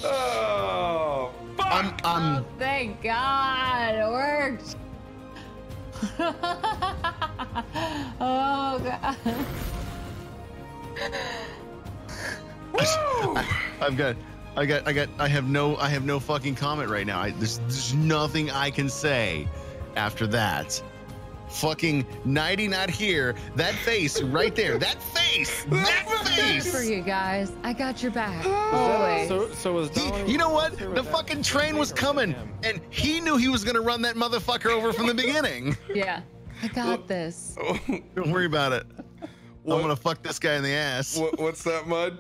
Oh, fuck! I'm I'm Oh, thank God. It worked. [laughs] oh, God. [laughs] I've got I got I got I have no I have no fucking comment right now. I, there's there's nothing I can say after that. Fucking nighty not here. That face right there. That face. [laughs] That face. For you guys. I got your back. Was Always. So, so was He- you know what? The was that fucking train was coming, and he knew he was gonna run that motherfucker over from the beginning. [laughs] Yeah. I got this. [laughs] Don't worry about it. What- I'm gonna fuck this guy in the ass. What, what's that, Mud?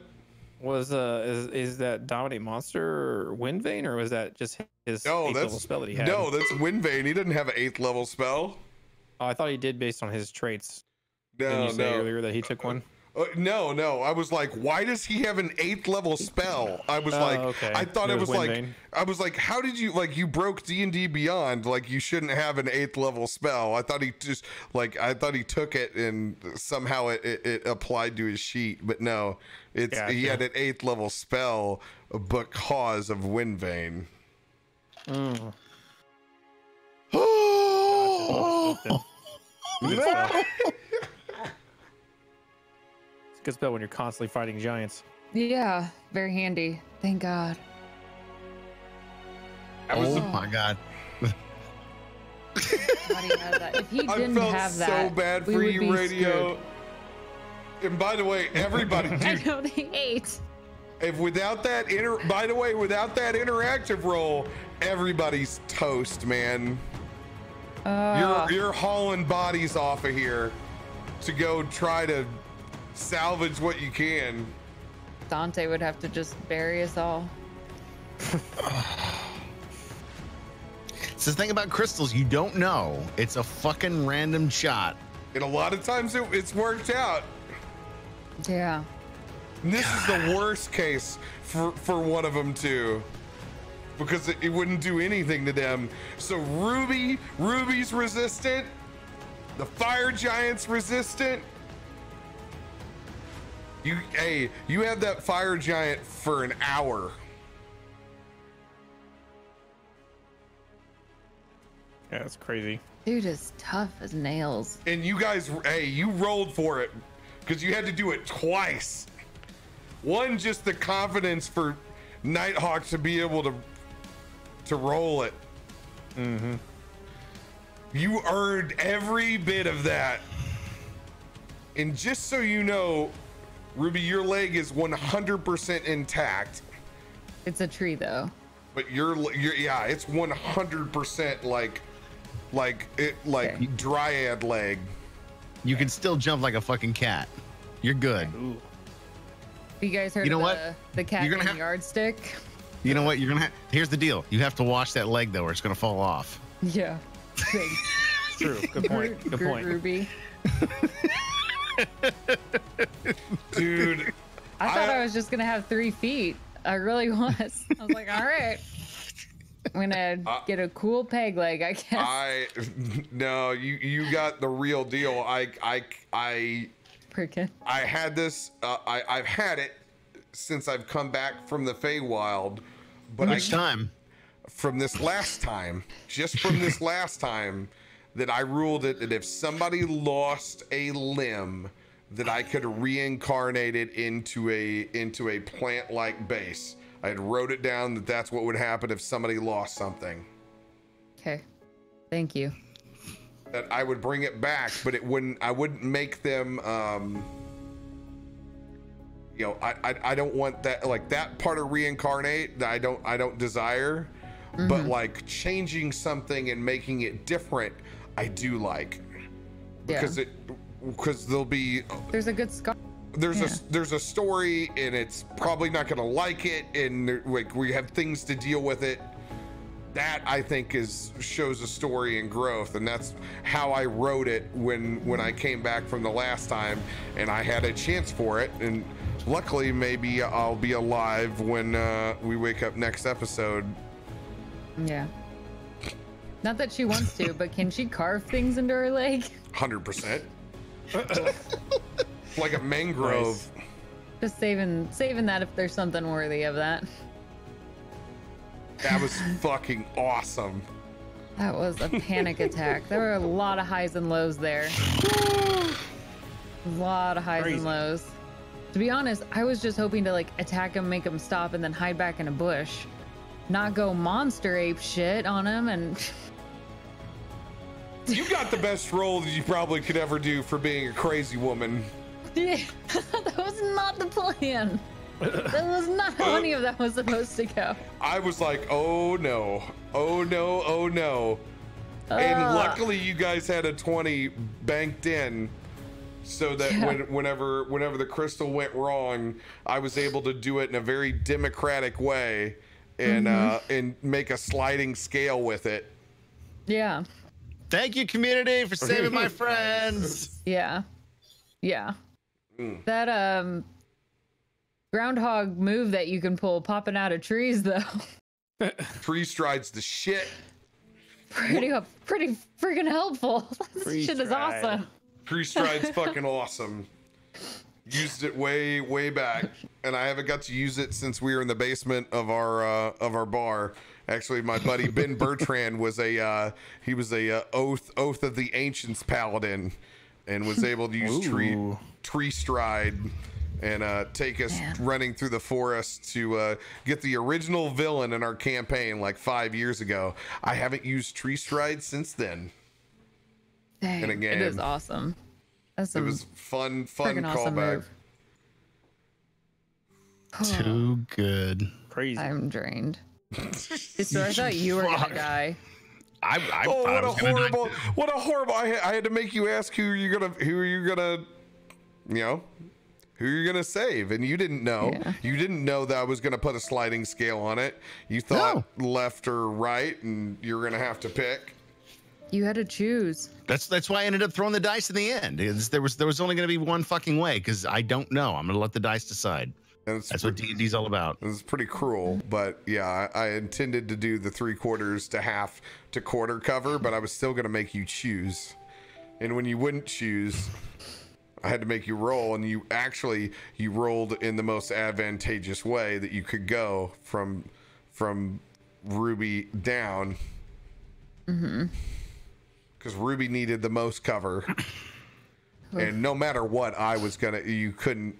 Was uh is, is that dominate monster or wind vane or was that just his No, eighth level that's spell that he had? no, that's Windvane. He doesn't have an eighth level spell. Oh, I thought he did based on his traits. Didn't No, you say no. earlier that he took one? Uh, no, no. I was like, why does he have an eighth level spell? I was Oh, like, okay. I thought It it was was like. I was like, how did you like you broke D and D Beyond? Like you shouldn't have an eighth level spell. I thought he just like I thought he took it and somehow it, it, it applied to his sheet, but no, it's he Gotcha. had an eighth level spell because of Windvane. Mm. Oh, Good spell. [laughs] It's a good spell when you're constantly fighting giants. Yeah, very handy. Thank God. I was oh my god. Glad he had that. If he [laughs] didn't felt have that, so bad for you, be radio. And by the way, everybody, [laughs] I know they ate. if without that inter, by the way, without that interactive roll, everybody's toast, man. Uh, You're you're hauling bodies off of here to go try to salvage what you can. Dante would have to just bury us all. It's the thing about crystals, you don't know. It's a fucking random shot. And a lot of times it, it's worked out. Yeah. And this is the worst case for for one of them too. Because it, it wouldn't do anything to them. So Ruby, Ruby's resistant. The fire giant's resistant. You hey, you had that fire giant for an hour. Yeah, that's crazy. Dude is tough as nails. And you guys hey, you rolled for it because you had to do it twice. One, just the confidence for Nitehawk to be able to to roll it. Mm-hmm. You earned every bit of that. And just so you know, Ruby, your leg is 100% intact, It's a tree though. but your your yeah, it's 100% like like it like Okay. dryad leg. You can still jump like a fucking cat. You're good. Ooh. You guys heard You know of what? the, the cat You're in gonna the have- yardstick? You know what? You're gonna. Ha- Here's the deal. You have to wash that leg though, or it's gonna fall off. Yeah. Big. [laughs] True. Good point. Good Gr- point. Ruby. [laughs] Dude, I thought I- I, was just gonna have three feet. I really was. I was like, all right. I'm gonna [laughs] Uh, get a cool peg leg, I guess. I no, you you got the real deal. I I I Freaking. I had this. Uh, I I've had it since I've come back from the Feywild, but I Which time? from this last time, just from this [laughs] last time, that I ruled it that if somebody lost a limb, that I could reincarnate it into a into a plant-like base. I had wrote it down that that's what would happen if somebody lost something. Okay. Thank you. That I would bring it back, but it wouldn't. I wouldn't make them. Um, you know, I, I I don't want that like that part of reincarnate. that I don't I don't desire. But mm-hmm. like changing something and making it different, I do like because it because there'll be There's a good scar. there's Yeah. a there's a story and it's probably not gonna like it and there- like we have things to deal with it that i think is shows a story and growth and that's how i wrote it when when i came back from the last time and i had a chance for it and luckily maybe i'll be alive when uh, we wake up next episode Yeah. Not that she wants to, but can she carve things into her leg? 100% [laughs] like a mangrove Nice. Just saving saving that if there's something worthy of that. that was [laughs] fucking awesome That was a panic [laughs] attack. There were a lot of highs and lows there. [gasps] a lot of highs Crazy. and lows. To be honest, I was just hoping to like attack him, make him stop, and then hide back in a bush. Not go monster ape shit on him and [laughs] you got the best roll that you probably could ever do for being a crazy woman Yeah, [laughs] that was not the plan. [laughs] That was not how any of that was supposed to go. I was like, oh no, oh no, oh no. And luckily, you guys had a 20 banked in so that Yeah. when, whenever whenever the crystal went wrong, I was able to do it in a very democratic way and Mm-hmm. uh, and make a sliding scale with it. Yeah. Thank you, community, for saving my friends. Yeah. Yeah. Mm. That um groundhog move that you can pull popping out of trees though. [laughs] Tree strides the shit. pretty pretty freaking helpful. [laughs] this Free shit is stride. awesome. Tree stride's [laughs] fucking awesome. Used it way way back, and I haven't got to use it since we were in the basement of our uh, of our bar. Actually, my buddy Ben [laughs] Bertrand was a uh, he was a uh, oath oath of the ancients paladin, and was able to use tree Ooh. tree stride and uh, take us Man. running through the forest to uh, get the original villain in our campaign like five years ago. I haven't used tree stride since then. Dang, a It is game. awesome. That's It was fun fun freaking awesome callback. [sighs] Too good. Crazy. I'm drained. [laughs] So I thought you were Fuck. gonna. I, I Oh, thought I what a was gonna die horrible! What a horrible! I, had- I had to make you ask who you're gonna, who are you gonna, you know, who you're gonna save, and you didn't know. Yeah. You didn't know that I was gonna put a sliding scale on it. You thought left or right, and you're gonna have to pick. You had to choose. That's that's why I ended up throwing the dice in the end. It's- there was there was only going to be one fucking way because I don't know. I'm going to let the dice decide. And it's That's what D and D's all about. it's pretty cruel, but yeah, I, I intended to do the three quarters to half to quarter cover, but I was still gonna make you choose. And when you wouldn't choose, I had to make you roll, and you actually you rolled in the most advantageous way that you could go from from Ruby down. Mm-hmm. Because Ruby needed the most cover, [coughs] and no matter what, I was gonna. You couldn't.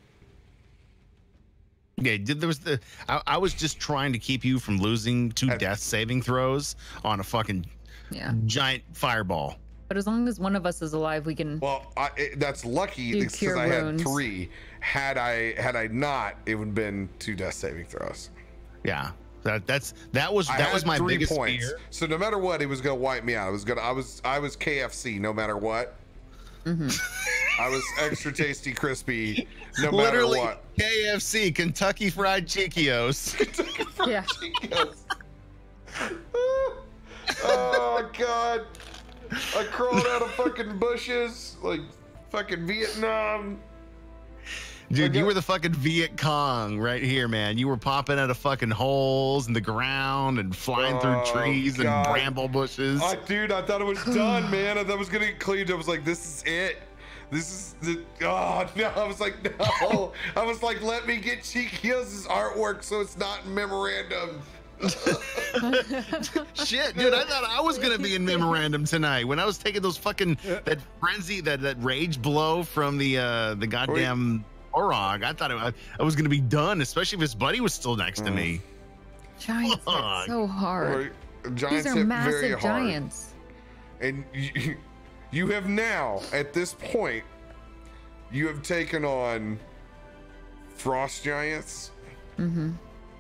Yeah, did- there was the. I, I was just trying to keep you from losing two I- death saving throws on a fucking Yeah. giant fireball. But as long as one of us is alive, we can. Well, I, it, that's lucky because I had three. Had I had I not, it would have been two death saving throws. Yeah, that that's that was I that was my three biggest points. fear. So no matter what, it was gonna wipe me out. I was gonna. I was I was KFC no matter what. Mm-hmm. I was extra tasty, crispy, no matter what. KFC, Kentucky Fried Chikios. [laughs] yeah. [laughs] oh god! I crawled out of fucking bushes like fucking Vietnam. Dude, you were the fucking Viet Cong right here, man. You were popping out of fucking holes in the ground and flying Oh, through trees and bramble bushes. I, dude, I thought it was [sighs] done, man. I thought it was gonna get cleaned. I was like, this is it. This is the. Oh [laughs] no! I was like, no. [laughs] I was like, let me get Chikios' artwork so it's not in memorandum. [laughs] Shit, dude, I thought I was gonna be in memorandum tonight when I was taking those fucking that frenzy, that that rage blow from the uh the goddamn Orog. I thought it, I, I was gonna be done, especially if his buddy was still next to mm. me. Giants Fuck. are so hard. Or Giants These are hit very massive hard. giants. and you, [laughs] you have now at this point you have taken on frost giants mm-hmm.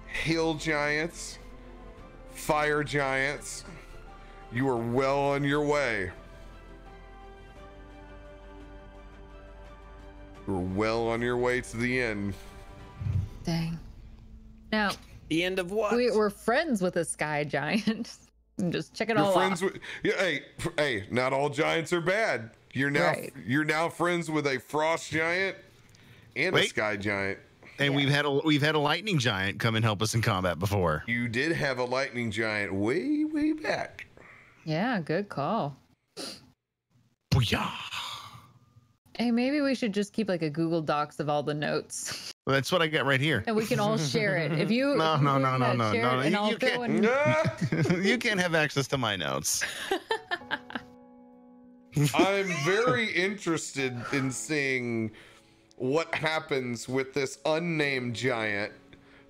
hill giants fire giants you are well on your way you're well on your way to the end Dang. Now The end of what? we, we're friends with a sky giant. [laughs] Just check it you're all friends off. with yeah, hey hey not all giants are bad you're now Right. you're now friends with a frost giant and a sky giant And we've had a we've had a lightning giant come and help us in combat before. You did have a lightning giant way, way back. Yeah, good call. Booyah. Hey, maybe we should just keep like a Google Docs of all the notes, [laughs] Well, that's what I got right here. and we can all share it. If you No, [laughs] if no, no, no, no, [laughs] no, you- you can't- in- Ah, you can't have access to my notes. I'm very interested in seeing what happens with this unnamed giant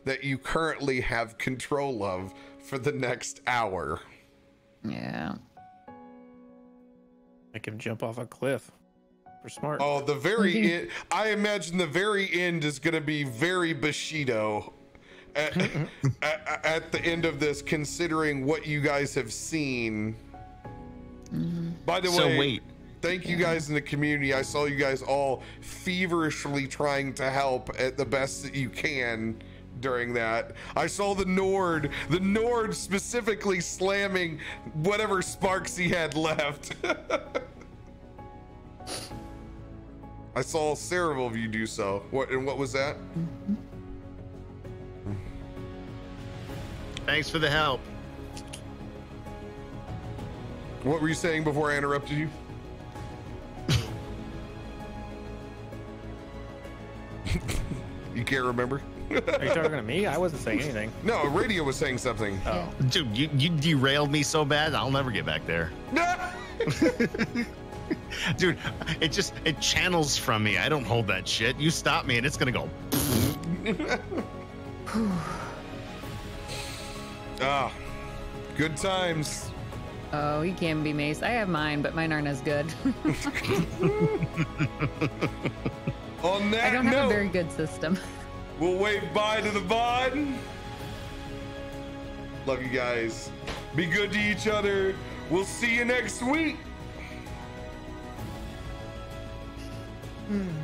that you currently have control of for the next hour. Yeah. Make him jump off a cliff. We're smart. Oh, the very [laughs] end. I imagine the very end is going to be very Bushido [laughs] at, at, at the end of this, considering what you guys have seen. Mm-hmm. By the So way, wait, thank you guys in the community. I saw you guys all feverishly trying to help at the best that you can during that. I saw the Nord, the Nord specifically slamming whatever sparks he had left. [laughs] I saw several of you do so. What and what was that? Thanks for the help. What were you saying before I interrupted you? [laughs] you can't remember? Are you talking to me? I wasn't saying anything. [laughs] No, a radio was saying something. Oh. Dude, you, you derailed me so bad, I'll never get back there. [laughs] [laughs] Dude, it just it channels from me. I don't hold that shit. You stop me and it's gonna go. [sighs] ah, good times. Oh, he can be mace. I have mine, but mine aren't as good. [laughs] On that I don't note, have a very good system. we'll wave bye to the VOD. Love you guys. Be good to each other. We'll see you next week. Hmm.